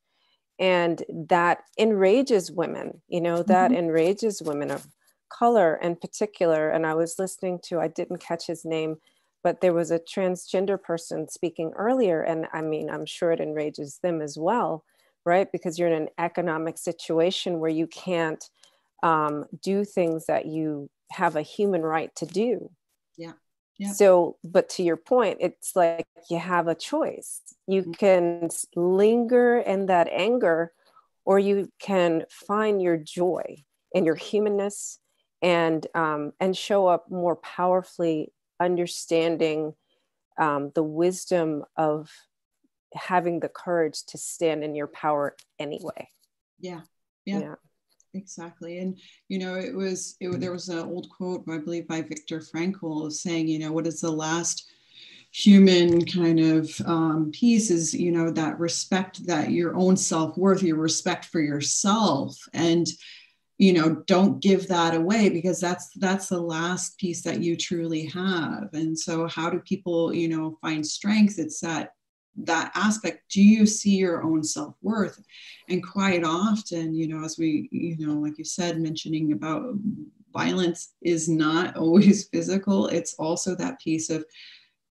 And that enrages women, you know, that mm-hmm. enrages women of color in particular. And I was listening to, I didn't catch his name, but there was a transgender person speaking earlier and i mean i'm sure it enrages them as well right because you're in an economic situation where you can't um, do things that you have a human right to do yeah yeah. So, but to your point, it's like you have a choice. You mm-hmm. can linger in that anger, or you can find your joy and your humanness, and um, and show up more powerfully understanding um, the wisdom of having the courage to stand in your power anyway. Yeah. Yeah. yeah. Exactly. And, you know, it was, it, there was an old quote, I believe, by Viktor Frankl saying, you know, what is the last human kind of um, piece is, you know, that respect that your own self worth, your respect for yourself. And, you know don't give that away because that's that's the last piece that you truly have. And so how do people you know find strength? It's that that aspect. Do you see your own self-worth? And quite often you know as we you know like you said mentioning about violence is not always physical. It's also that piece of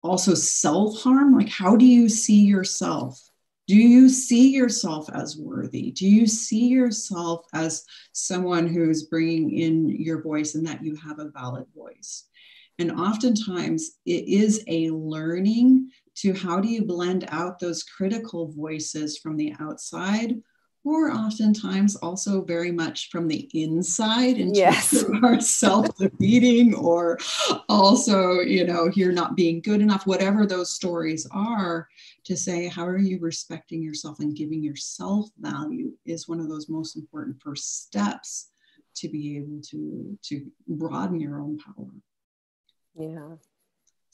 also self-harm. Like how do you see yourself do you see yourself as worthy? Do you see yourself as someone who's bringing in your voice and that you have a valid voice? And oftentimes it is a learning to how do you blend out those critical voices from the outside or oftentimes also very much from the inside and yes. our self-defeating or also you know you're not being good enough whatever those stories are to say how are you respecting yourself and giving yourself value? is one of those most important first steps to be able to to broaden your own power. Yeah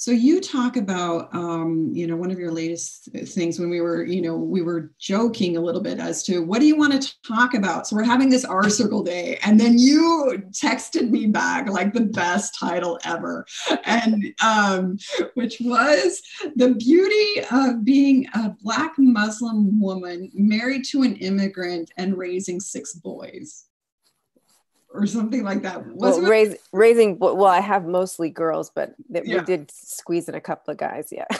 so you talk about, um, you know, one of your latest things when we were, you know, we were joking a little bit as to what do you want to talk about? So we're having this R Circle Day, and then you texted me back like the best title ever, and um, which was the beauty of being a Black Muslim woman married to an immigrant and raising six boys or something like that. well, raise, raising, well, I have mostly girls, but Yeah. we did squeeze in a couple of guys. Yeah.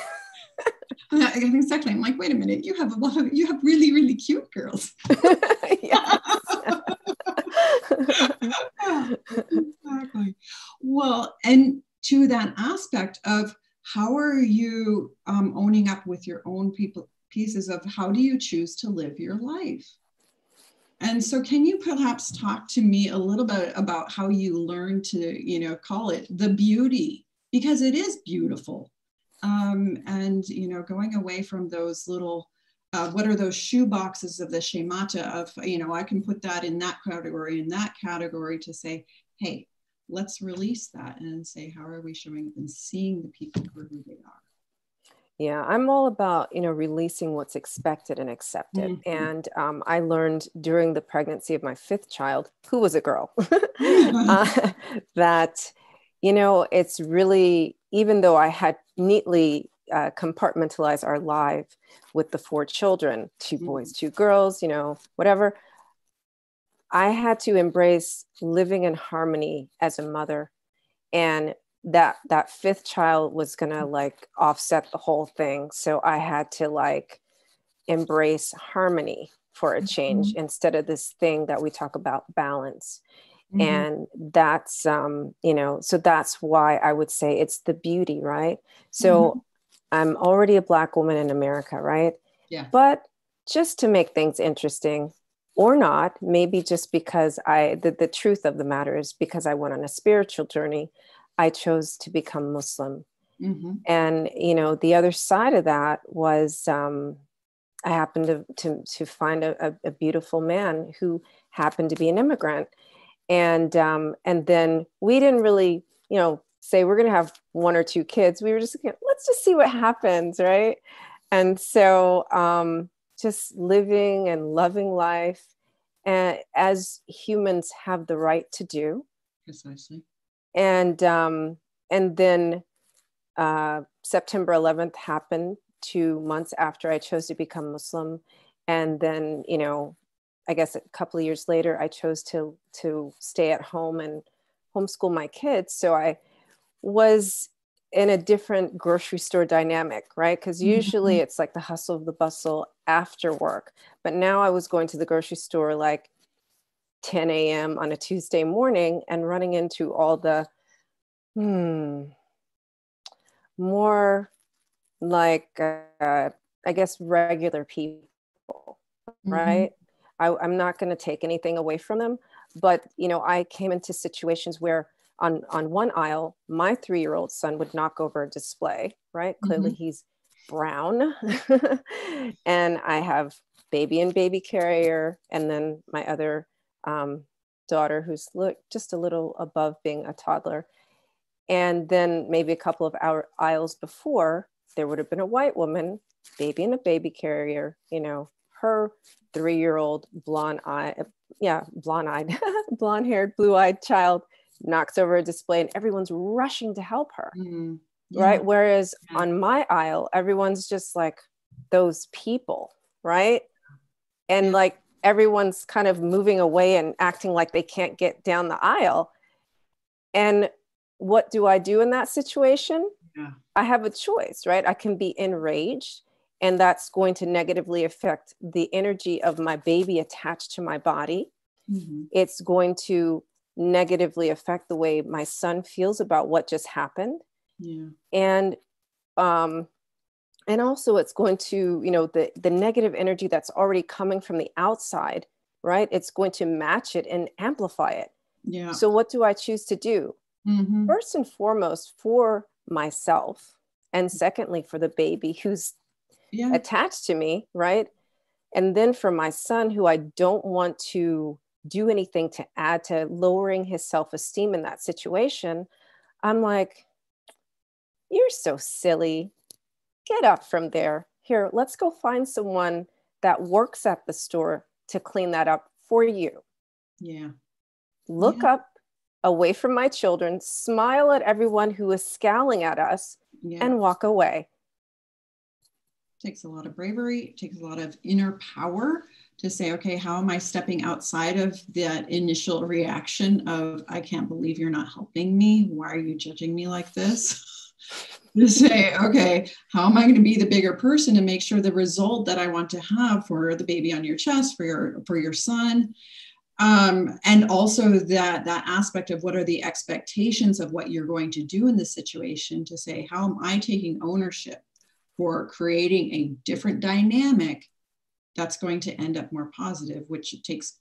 And I I think exactly. I'm like, wait a minute, you have a lot of, you have really, really cute girls. exactly. Well, and to that aspect of how are you um, owning up with your own people pieces of how do you choose to live your life? And so, can you perhaps talk to me a little bit about how you learned to, you know, call it the beauty because it is beautiful, um, and you know, going away from those little, uh, what are those shoe boxes of the schemata of, you know, I can put that in that category, in that category to say, hey, let's release that and say, how are we showing up and seeing the people for who they are? Yeah, I'm all about you know releasing what's expected and accepted. Mhm. And um, I learned during the pregnancy of my fifth child, who was a girl, uh, that you know it's really even though I had neatly uh, compartmentalized our life with the four children, two boys, two girls, you know, whatever. I had to embrace living in harmony as a mother and that that fifth child was gonna like offset the whole thing so i had to like embrace harmony for a change instead of this thing that we talk about balance. Mhm. and that's um you know so that's why i would say it's the beauty right? So i'm already a black woman in america right? Yeah. but just to make things interesting or not maybe just because i the, the truth of the matter is because i went on a spiritual journey i chose to become muslim. Mhm. and you know the other side of that was um, i happened to, to, to find a, a, a beautiful man who happened to be an immigrant. And um, and then we didn't really you know say we're going to have one or two kids. We were just like, let's just see what happens right? And so um, just living and loving life and as humans have the right to do. Precisely. And um, and then uh, September 11th happened two months after I chose to become Muslim, and then you know, I guess a couple of years later, I chose to to stay at home and homeschool my kids. So I was in a different grocery store dynamic, right? Because usually Mhm. it's like the hustle of the bustle after work, but now I was going to the grocery store like 10 a.m. on a Tuesday morning and running into all the hmm more like uh, I guess regular people, right? I, I'm not going to take anything away from them, but you know, I came into situations where on on one aisle, my three year old son would knock over a display, right? Clearly, Mhm. he's brown, and I have baby and baby carrier, and then my other um, daughter who's look just a little above being a toddler. And then maybe a couple of hour aisles before, there would have been a white woman, baby in a baby carrier, you know, her three year old blonde eye, yeah, blonde eyed, blonde haired, blue eyed child knocks over a display and everyone's rushing to help her. Right. Whereas on my aisle, everyone's just like those people. Right. And like everyone's kind of moving away and acting like they can't get down the aisle. And what do I do in that situation? Yeah. I have a choice, right? I can be enraged and that's going to negatively affect the energy of my baby attached to my body. Mm-hmm. It's going to negatively affect the way my son feels about what just happened. Yeah. And um and also it's going to, you know, the the negative energy that's already coming from the outside, right? It's going to match it and amplify it. Yeah. So what do I choose to do? Mm-hmm. First and foremost for myself and secondly for the baby who's yeah. attached to me, right? And then for my son, who I don't want to do anything to add to lowering his self esteem in that situation, I'm like, you're so silly. Get up from there. Here, let's go find someone that works at the store to clean that up for you. Yeah. Look yeah. up away from my children, smile at everyone who is scowling at us, yeah. and walk away takes a lot of bravery, it takes a lot of inner power to say, okay, how am I stepping outside of that initial reaction of, I can't believe you're not helping me. Why are you judging me like this? to say, okay, how am I going to be the bigger person and make sure the result that I want to have for the baby on your chest, for your for your son, um, and also that that aspect of what are the expectations of what you're going to do in this situation to say, how am I taking ownership for creating a different dynamic that's going to end up more positive, which takes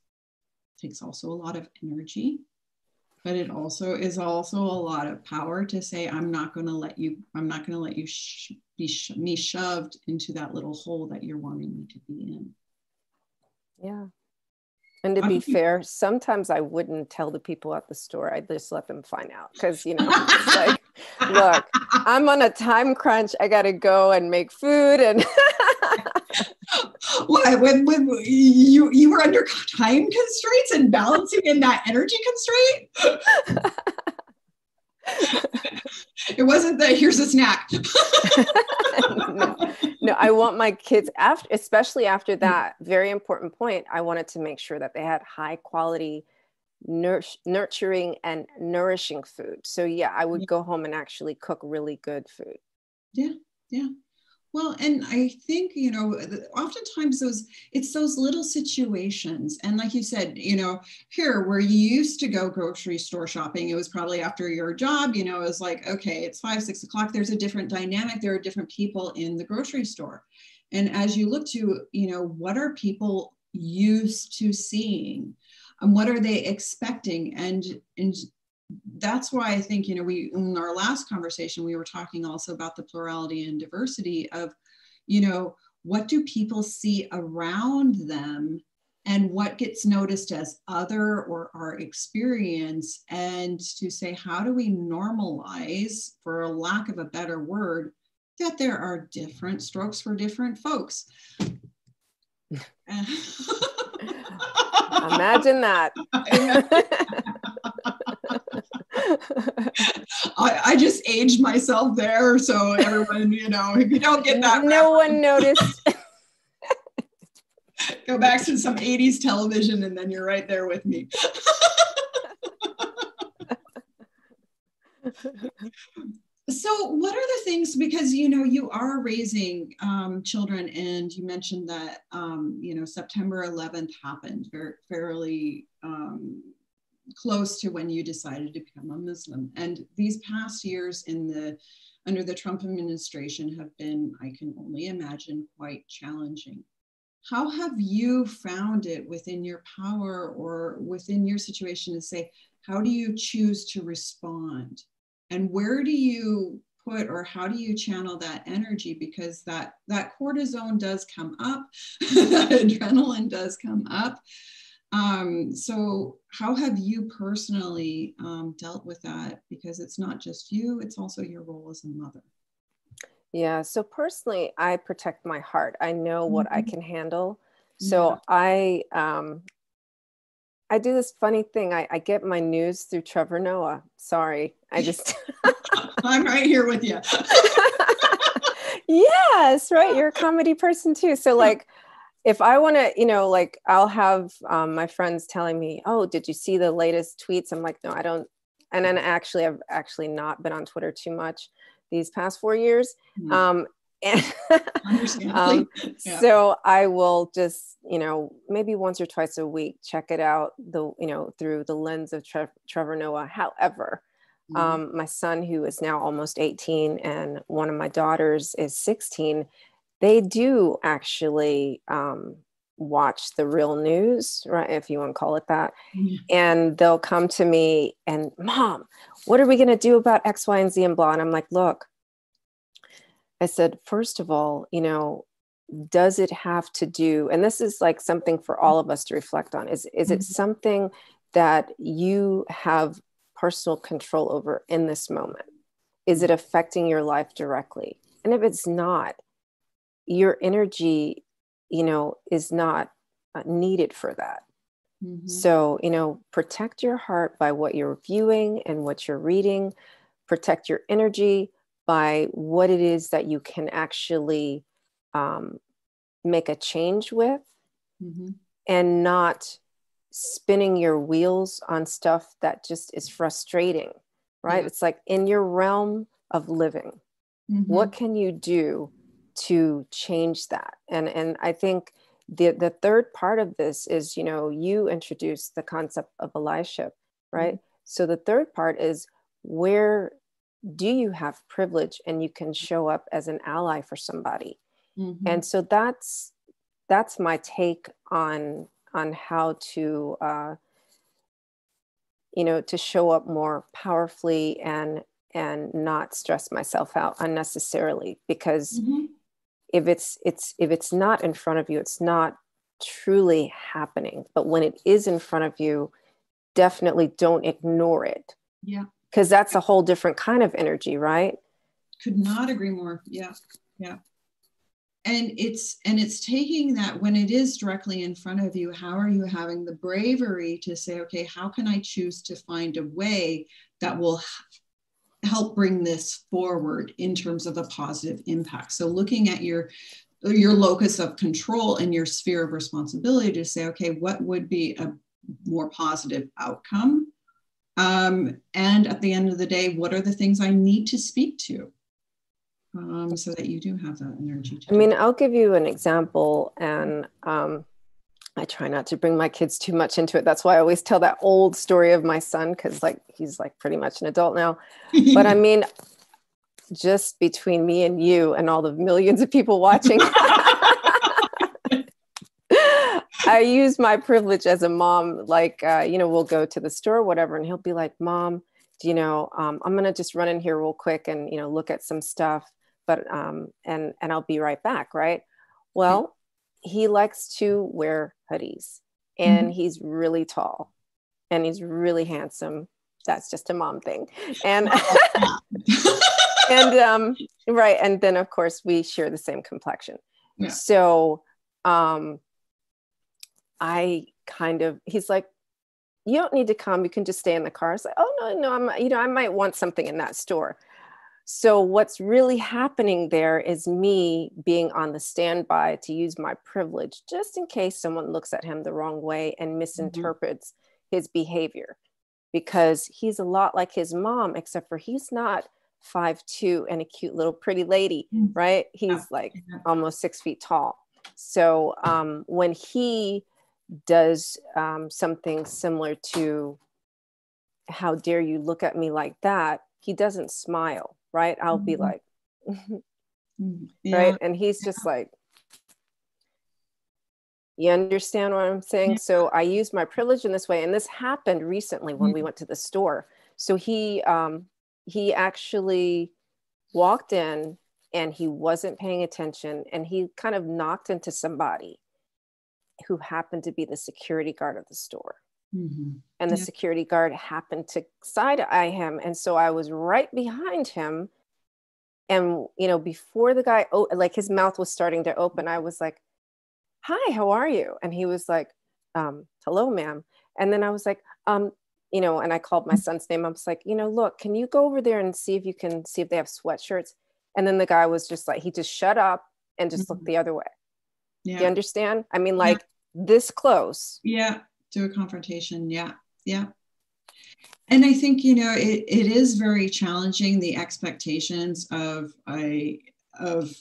takes also a lot of energy, but it also is also a lot of power to say, I'm not going to let you, I'm not going to let you sh- be sh- me shoved into that little hole that you're wanting me to be in. Yeah. And to be fair, sometimes I wouldn't tell the people at the store. I'd just let them find out because, you know, it's like, look, I'm on a time crunch. I got to go and make food. And when, when you, you were under time constraints and balancing in that energy constraint? it wasn't that here's a snack. no, no, I want my kids after, especially after that very important point. I wanted to make sure that they had high quality, nur- nurturing and nourishing food. So yeah, I would go home and actually cook really good food. Yeah, yeah. Well, and I think, you know, oftentimes those, it's those little situations. And like you said, you know, here where you used to go grocery store shopping, it was probably after your job, you know, it was like, okay, it's five, six o'clock. There's a different dynamic. There are different people in the grocery store. And as you look to, you know, what are people used to seeing? And what are they expecting? And, and that's why I think, you know, we, in our last conversation, we were talking also about the plurality and diversity of, you know, what do people see around them and what gets noticed as other or our experience? And to say how do we normalize for a lack of a better word that there are different strokes for different folks? Imagine that I, I, just aged myself there. So everyone, you know, if you don't get that, no one noticed. Go back to some 80s television and then you're right there with me. so what are the things because you know you are raising um, children and you mentioned that um, you know september 11th happened very fairly um, close to when you decided to become a Muslim. And these past years in the under the Trump administration have been, I can only imagine, quite challenging. How have you found it within your power or within your situation to say, how do you choose to respond? And where do you put or how do you channel that energy? Because that, that cortisone does come up, that adrenaline does come up. Um, so, how have you personally um, dealt with that? Because it's not just you, it's also your role as a mother. Yeah. So, personally, I protect my heart. I know what mm-hmm. I can handle. So, yeah. I, um, I do this funny thing. I, I get my news through Trevor Noah. Sorry. I just. I'm right here with you. yes, right. You're a comedy person too. So, like, if I want to, you know, like I'll have um, my friends telling me, "Oh, did you see the latest tweets?" I'm like, "No, I don't." And then actually, I've actually not been on Twitter too much these past four years. Mm-hmm. Um, um, yeah. So I will just, you know, maybe once or twice a week, check it out the, you know, through the lens of Tre- Trevor Noah. However, mm-hmm. um, my son, who is now almost 18, and one of my daughters is 16, they do actually um, watch the real news, right? If you want to call it that. Mm-hmm. And they'll come to me and, Mom, what are we going to do about X, Y, and Z and blah? And I'm like, look, I said, first of all, you know, does it have to do, and this is like something for all of us to reflect on, is, is it mm-hmm. something that you have personal control over in this moment? Is it affecting your life directly? And if it's not, your energy, you know, is not uh, needed for that. Mm-hmm. So, you know, protect your heart by what you're viewing and what you're reading, protect your energy by what it is that you can actually um, make a change with mm-hmm. and not spinning your wheels on stuff that just is frustrating right yeah. it's like in your realm of living mm-hmm. what can you do to change that and and i think the the third part of this is you know you introduced the concept of allyship right mm-hmm. so the third part is where do you have privilege and you can show up as an ally for somebody mm-hmm. and so that's that's my take on on how to uh, you know to show up more powerfully and and not stress myself out unnecessarily because mm-hmm. If it's it's if it's not in front of you it's not truly happening but when it is in front of you definitely don't ignore it yeah because that's a whole different kind of energy, right? Could not agree more. Yeah. Yeah. And it's and it's taking that when it is directly in front of you, how are you having the bravery to say, okay, how can I choose to find a way that will help bring this forward in terms of a positive impact? So looking at your your locus of control and your sphere of responsibility to say, okay, what would be a more positive outcome um, and at the end of the day, what are the things I need to speak to? Um, so that you do have that energy. I mean, I'll give you an example, and um, I try not to bring my kids too much into it. That's why I always tell that old story of my son, because like he's like pretty much an adult now. but I mean, just between me and you and all the millions of people watching. I use my privilege as a mom. Like, uh, you know, we'll go to the store, whatever, and he'll be like, "Mom, do you know, um, I'm gonna just run in here real quick and you know look at some stuff, but um, and and I'll be right back." Right? Well, he likes to wear hoodies, and mm-hmm. he's really tall, and he's really handsome. That's just a mom thing, and. and um, right, and then of course we share the same complexion. Yeah. So um, I kind of, he's like, you don't need to come. You can just stay in the car. It's like, oh no, no, I'm, you know, I might want something in that store. So what's really happening there is me being on the standby to use my privilege, just in case someone looks at him the wrong way and mm-hmm. misinterprets mm-hmm. his behavior, because he's a lot like his mom, except for he's not five two and a cute little pretty lady, mm-hmm. right? He's like almost six feet tall. So um, when he does um, something similar to how dare you look at me like that he doesn't smile right i'll mm-hmm. be like mm-hmm. yeah. right and he's just like you understand what i'm saying yeah. so i use my privilege in this way and this happened recently when mm-hmm. we went to the store so he um he actually walked in and he wasn't paying attention and he kind of knocked into somebody who happened to be the security guard of the store. Mm-hmm. And the yeah. security guard happened to side eye him. And so I was right behind him. And, you know, before the guy, oh, like his mouth was starting to open, I was like, Hi, how are you? And he was like, um, Hello, ma'am. And then I was like, um, you know, and I called my son's name. I was like, you know, look, can you go over there and see if you can see if they have sweatshirts? And then the guy was just like, he just shut up and just mm-hmm. looked the other way. Yeah. You understand? I mean, like yeah. this close. Yeah, to a confrontation. Yeah, yeah. And I think you know it, it is very challenging the expectations of a of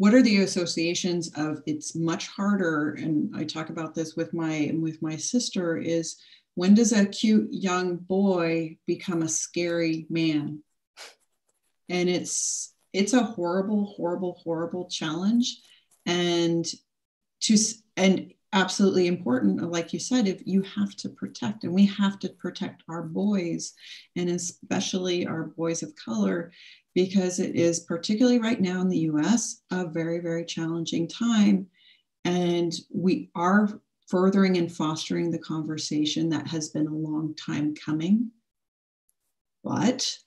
what are the associations of it's much harder and i talk about this with my with my sister is when does a cute young boy become a scary man and it's it's a horrible horrible horrible challenge and to and absolutely important like you said if you have to protect and we have to protect our boys and especially our boys of color because it is particularly right now in the US a very, very challenging time. And we are furthering and fostering the conversation that has been a long time coming. But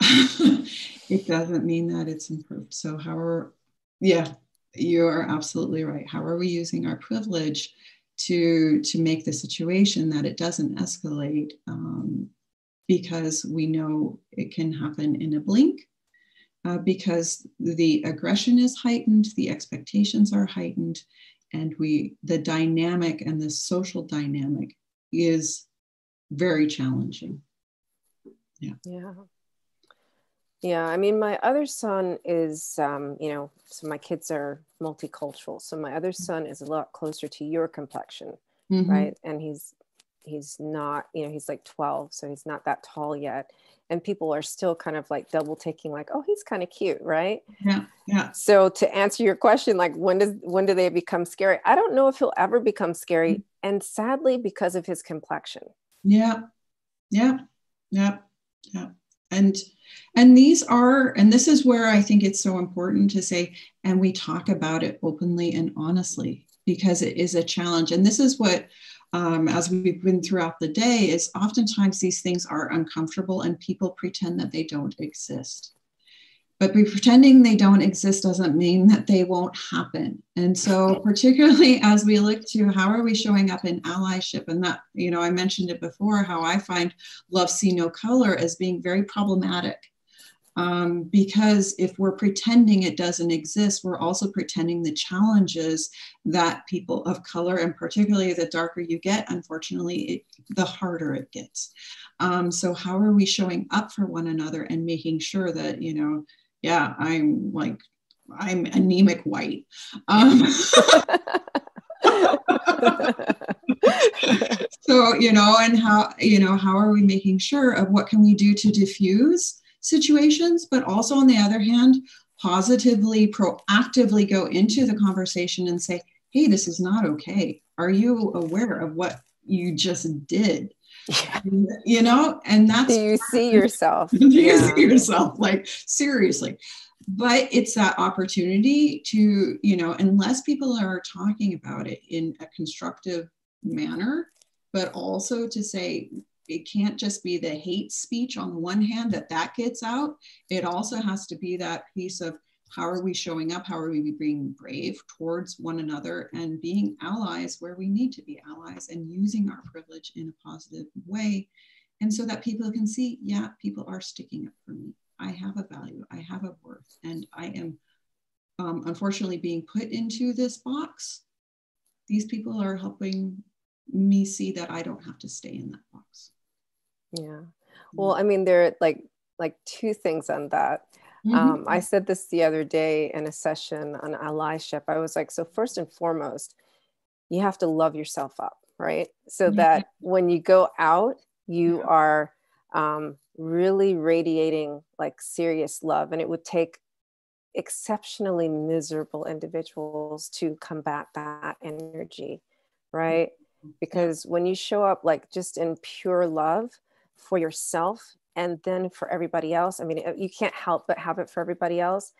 it doesn't mean that it's improved. So, how are, yeah, you are absolutely right. How are we using our privilege to, to make the situation that it doesn't escalate um, because we know it can happen in a blink uh, because the aggression is heightened, the expectations are heightened, and we the dynamic and the social dynamic is very challenging. Yeah. Yeah. Yeah, I mean, my other son is, um, you know, so my kids are multicultural. So my other son is a lot closer to your complexion, mm-hmm. right? And he's he's not you know he's like 12 so he's not that tall yet and people are still kind of like double taking like oh he's kind of cute right yeah yeah so to answer your question like when does when do they become scary i don't know if he'll ever become scary mm-hmm. and sadly because of his complexion yeah yeah yeah yeah and and these are and this is where i think it's so important to say and we talk about it openly and honestly because it is a challenge and this is what um, as we've been throughout the day, is oftentimes these things are uncomfortable and people pretend that they don't exist. But pretending they don't exist doesn't mean that they won't happen. And so, particularly as we look to how are we showing up in allyship, and that, you know, I mentioned it before, how I find Love See No Color as being very problematic um, because if we're pretending it doesn't exist, we're also pretending the challenges that people of color, and particularly the darker you get, unfortunately, it, the harder it gets. Um, so, how are we showing up for one another and making sure that, you know, yeah, I'm like, I'm anemic white. Um, so you know and how you know how are we making sure of what can we do to diffuse situations, but also on the other hand, positively, proactively go into the conversation and say, hey, this is not okay. Are you aware of what you just did? You know, and that's do you see yourself? do you yeah. see yourself? Like seriously. But it's that opportunity to, you know, unless people are talking about it in a constructive manner, but also to say, it can't just be the hate speech on the one hand that that gets out it also has to be that piece of how are we showing up? How are we being brave towards one another and being allies where we need to be allies and using our privilege in a positive way? And so that people can see yeah people are sticking up for me. I have a value. I have a worth. And i am um, unfortunately being put into this box. These people are helping me see that i don't have to stay in that box. Yeah. Well, I mean, there are like like two things on that. Mm-hmm. Um, I said this the other day in a session on allyship. I was like, so first and foremost, you have to love yourself up, right? So that when you go out, you are um, really radiating like serious love. And it would take exceptionally miserable individuals to combat that energy, right? Because when you show up like just in pure love, for yourself and then for everybody else i mean you can't help but have it for everybody else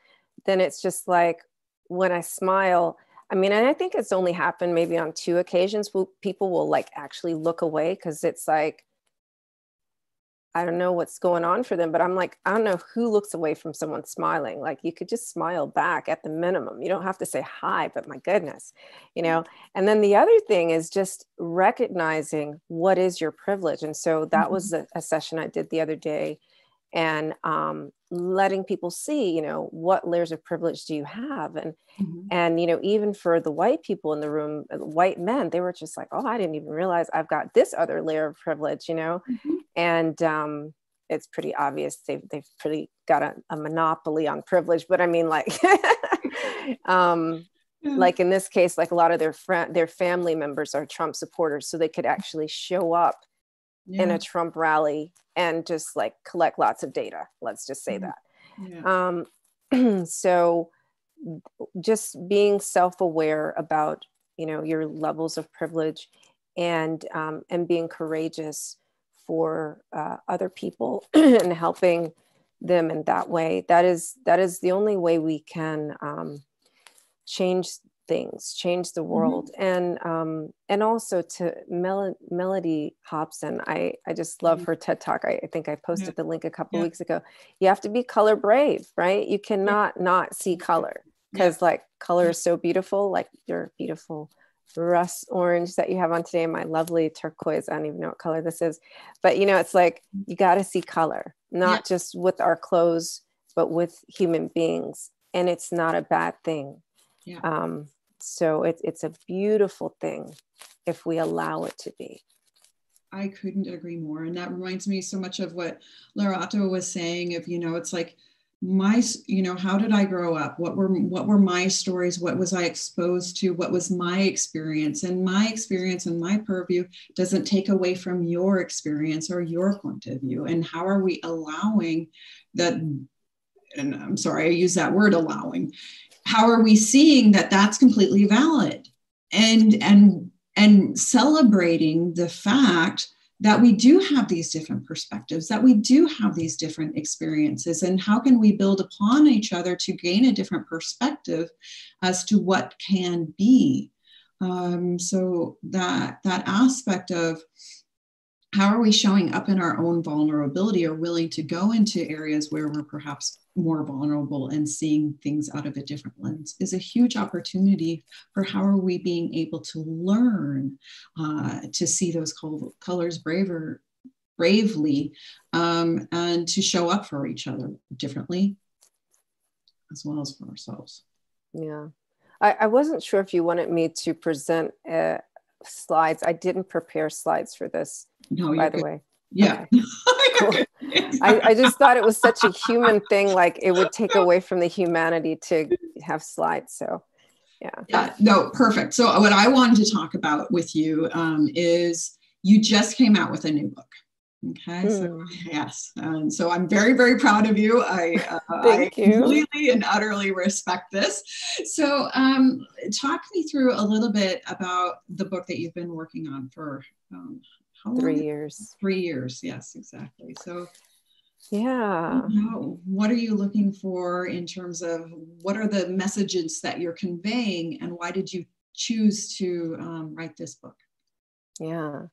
then it's just like when i smile i mean and i think it's only happened maybe on two occasions people will like actually look away because it's like I don't know what's going on for them, but I'm like, I don't know who looks away from someone smiling. Like you could just smile back at the minimum. You don't have to say hi, but my goodness, you know. And then the other thing is just recognizing what is your privilege. And so that mm-hmm. was a, a, session I did the other day and um, letting people see you know what layers of privilege do you have and mm-hmm. and you know even for the white people in the room uh, white men they were just like oh i didn't even realize i've got this other layer of privilege you know mm-hmm. and um, it's pretty obvious they've, they've pretty got a, a monopoly on privilege but i mean like um, like in this case, like a lot of their friend, their family members are Trump supporters, so they could actually show up yeah. in a Trump rally and just like collect lots of data. Let's just say that. Yeah. Um, so just being self-aware about you know your levels of privilege and um, and being courageous for uh, other people and helping them in that way that is that is the only way we can um, change things change the mm-hmm. world mm-hmm. and um, and also to Mel- Mellody Hobson i i just love mm-hmm. her ted talk i, I think i posted yeah. the link a couple yeah. weeks ago you have to be color brave right you cannot yeah. not see color because like color is so beautiful like your beautiful rust orange that you have on today my lovely turquoise i don't even know what color this is but you know it's like you got to see color not just with our clothes but with human beings and it's not a bad thing yeah. um, so it, it's a beautiful thing if we allow it to be. I couldn't agree more. And that reminds me so much of what Lerato was saying of you know it's like my you know how did i grow up? What were what were my stories? What was i exposed to? What was my experience? And my experience and my purview doesn't take away from your experience or your point of view. And how are we allowing that and i'm sorry i use that word allowing how are we seeing that that's completely valid and and and celebrating the fact that we do have these different perspectives, that we do have these different experiences, and how can we build upon each other to gain a different perspective as to what can be. Um, so that that aspect of how are we showing up in our own vulnerability or willing to go into areas where we're perhaps more vulnerable and seeing things out of a different lens is a huge opportunity for how are we being able to learn uh, to see those col- colors braver bravely um, and to show up for each other differently as well as for ourselves. Yeah. I, I wasn't sure if you wanted me to present uh, slides. I didn't prepare slides for this no, by the good. way yeah okay. cool. I, I just thought it was such a human thing like it would take away from the humanity to have slides so yeah yeah no perfect so what i wanted to talk about with you um, is you just came out with a new book okay mm. so hmm. yes and so i'm very very proud of you i uh, Thank i you. completely and utterly respect this so um, talk me through a little bit about the book that you've been working on for um, three years. three years yes exactly. So yeah. What are you looking for in terms of what are the messages that you're conveying and why did you choose to um, write this book? Yeah.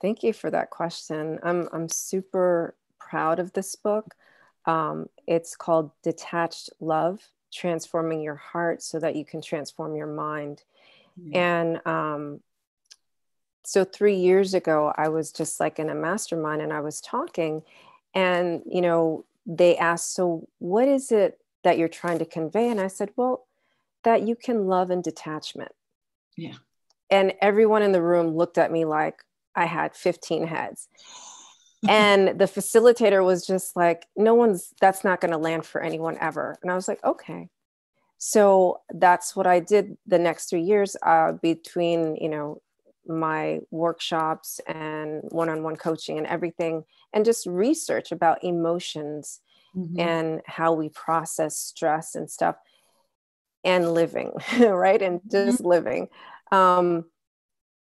Thank you for that question. I'm, I'm super proud of this book. Um, it's called detached love transforming your heart so that you can transform your mind. Mm-hmm. and um, so three years ago i was just like in a mastermind and i was talking and you know they asked so what is it that you're trying to convey? And i said well that you can love in detachment. Yeah. And everyone in the room looked at me like i had 15 heads. And the facilitator was just like no one's that's not going to land for anyone ever. And i was like okay. So that's what i did the next three years uh, between you know my workshops and one-on-one coaching and everything and just research about emotions mm-hmm. and how we process stress and stuff and living right and just mm-hmm. living um,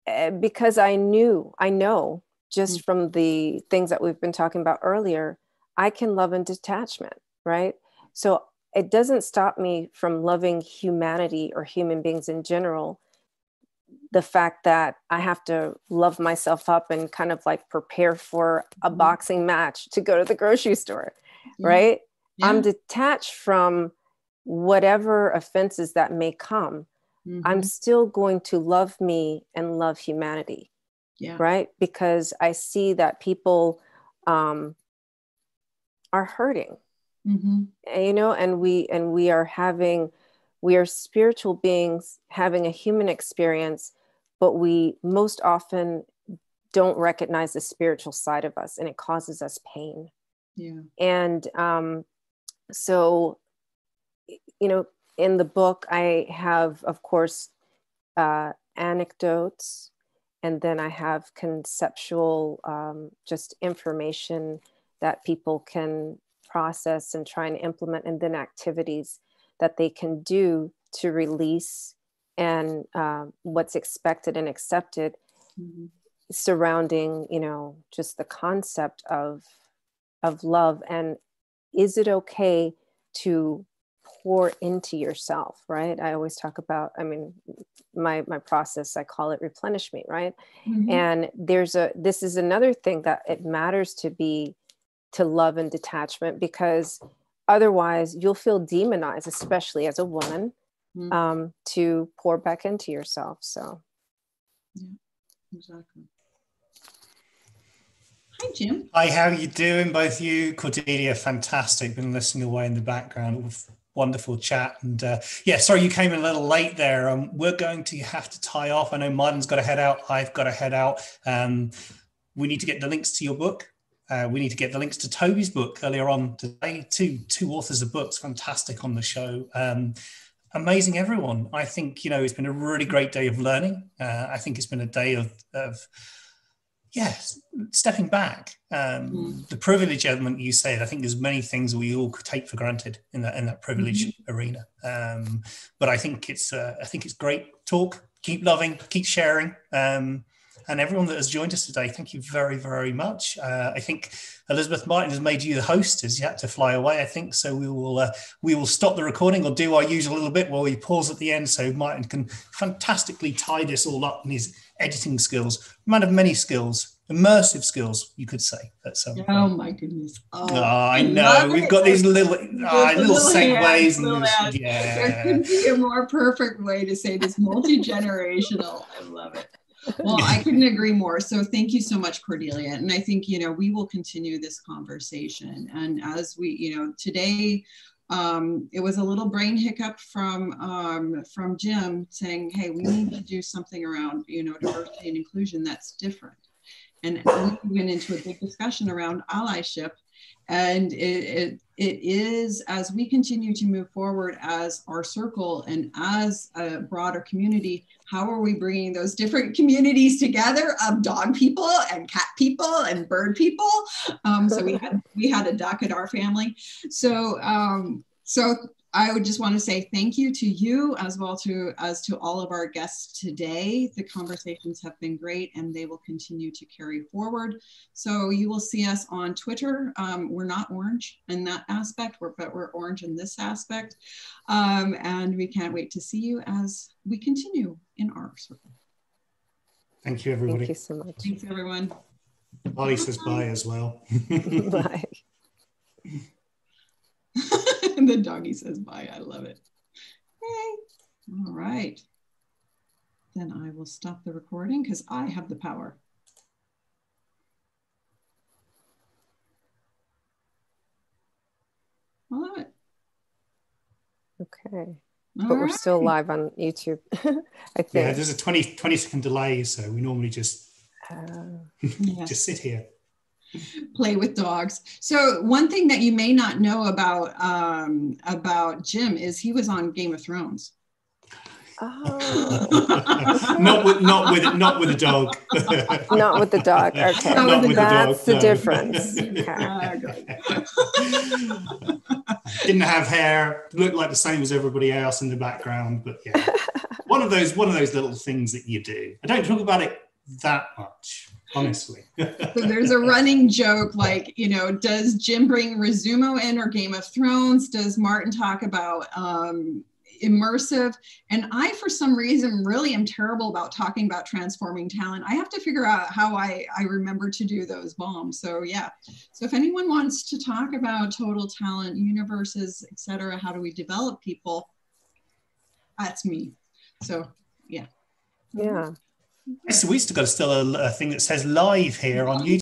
eh, because i knew i know just mm-hmm. from the things that we've been talking about earlier i can love in detachment right so it doesn't stop me from loving humanity or human beings in general the fact that I have to love myself up and kind of like prepare for a mm-hmm. boxing match to go to the grocery store, yeah. right? Yeah. I'm detached from whatever offenses that may come. Mm-hmm. I'm still going to love me and love humanity. Yeah. Right. Because I see that people um, are hurting. Mm-hmm. You know, and we and we are having we are spiritual beings having a human experience, but we most often don't recognize the spiritual side of us and it causes us pain. Yeah. And um, so, you know, in the book, I have, of course, uh, anecdotes, and then I have conceptual, um, just information that people can process and try and implement, and then activities that they can do to release and uh, what's expected and accepted mm-hmm. surrounding, you know, just the concept of of love and is it okay to pour into yourself right i always talk about i mean my my process i call it replenish me right mm-hmm. and there's a this is another thing that it matters to be to love and detachment because otherwise you'll feel demonized especially as a woman mm-hmm. um, to pour back into yourself so yeah exactly Hi, Jim. Hi, how are you doing? Both you, Cordelia, fantastic. Been listening away in the background. Wonderful chat. And uh, yeah, sorry you came in a little late there. Um, we're going to have to tie off. I know Martin's got to head out. I've got to head out. Um, we need to get the links to your book. Uh, we need to get the links to Toby's book earlier on today. Two two authors of books, fantastic on the show. Um, amazing, everyone. I think you know it's been a really great day of learning. Uh, I think it's been a day of, of yes, stepping back, um, mm. the privilege element you said, I think there's many things we all could take for granted in that in that privilege mm-hmm. arena. Um, but I think it's uh, I think it's great talk. Keep loving, keep sharing. Um, and everyone that has joined us today, thank you very, very much. Uh, I think Elizabeth Martin has made you the host as you had to fly away, I think. So we will uh, we will stop the recording or do our usual little bit while we pause at the end so Martin can fantastically tie this all up in his editing skills. Man of many skills, immersive skills, you could say. At some oh point. my goodness! Oh, oh I know we've got these little uh, little, segues. And yeah, there couldn't be a more perfect way to say this multi generational. I love it well, I couldn't agree more. So thank you so much, Cordelia. And I think, you know, we will continue this conversation. And as we, you know, today, um, it was a little brain hiccup from um, from Jim saying, hey, we need to do something around, you know, diversity and inclusion that's different. And we went into a big discussion around allyship and it, it, it is as we continue to move forward as R Circle and as a broader community how are we bringing those different communities together of dog people and cat people and bird people? Um, so we had we had a duck at our family. So um, so I would just want to say thank you to you as well to as to all of our guests today. The conversations have been great and they will continue to carry forward. So you will see us on Twitter. Um, we're not orange in that aspect, we're, but we're orange in this aspect. Um, and we can't wait to see you as we continue in our circle. Thank you, everybody. Thank you so much. Thanks, everyone. Ollie says bye as well. bye. and the doggy says bye. I love it. Hey. All right. Then I will stop the recording because I have the power. I love it. Okay. All but right. we're still live on YouTube, I think. Yeah, there's a 20, 20 second delay, so we normally just uh, just sit here play with dogs. So one thing that you may not know about um, about Jim is he was on Game of Thrones. Oh. not with not with not with a dog. not with the dog. Okay, not with that's the, dog, the no. difference. Okay. Didn't have hair. Looked like the same as everybody else in the background, but yeah, one of those one of those little things that you do. I don't talk about it that much honestly. so there's a running joke like, you know, does Jim bring Resumo in or Game of Thrones? Does Martin talk about um, immersive? And I, for some reason, really am terrible about talking about transforming talent. I have to figure out how I, I remember to do those bombs. So yeah. So if anyone wants to talk about total talent, universes, etc., how do we develop people? That's me. So yeah. Yeah. So we still got still a, a thing that says live here on oh, YouTube.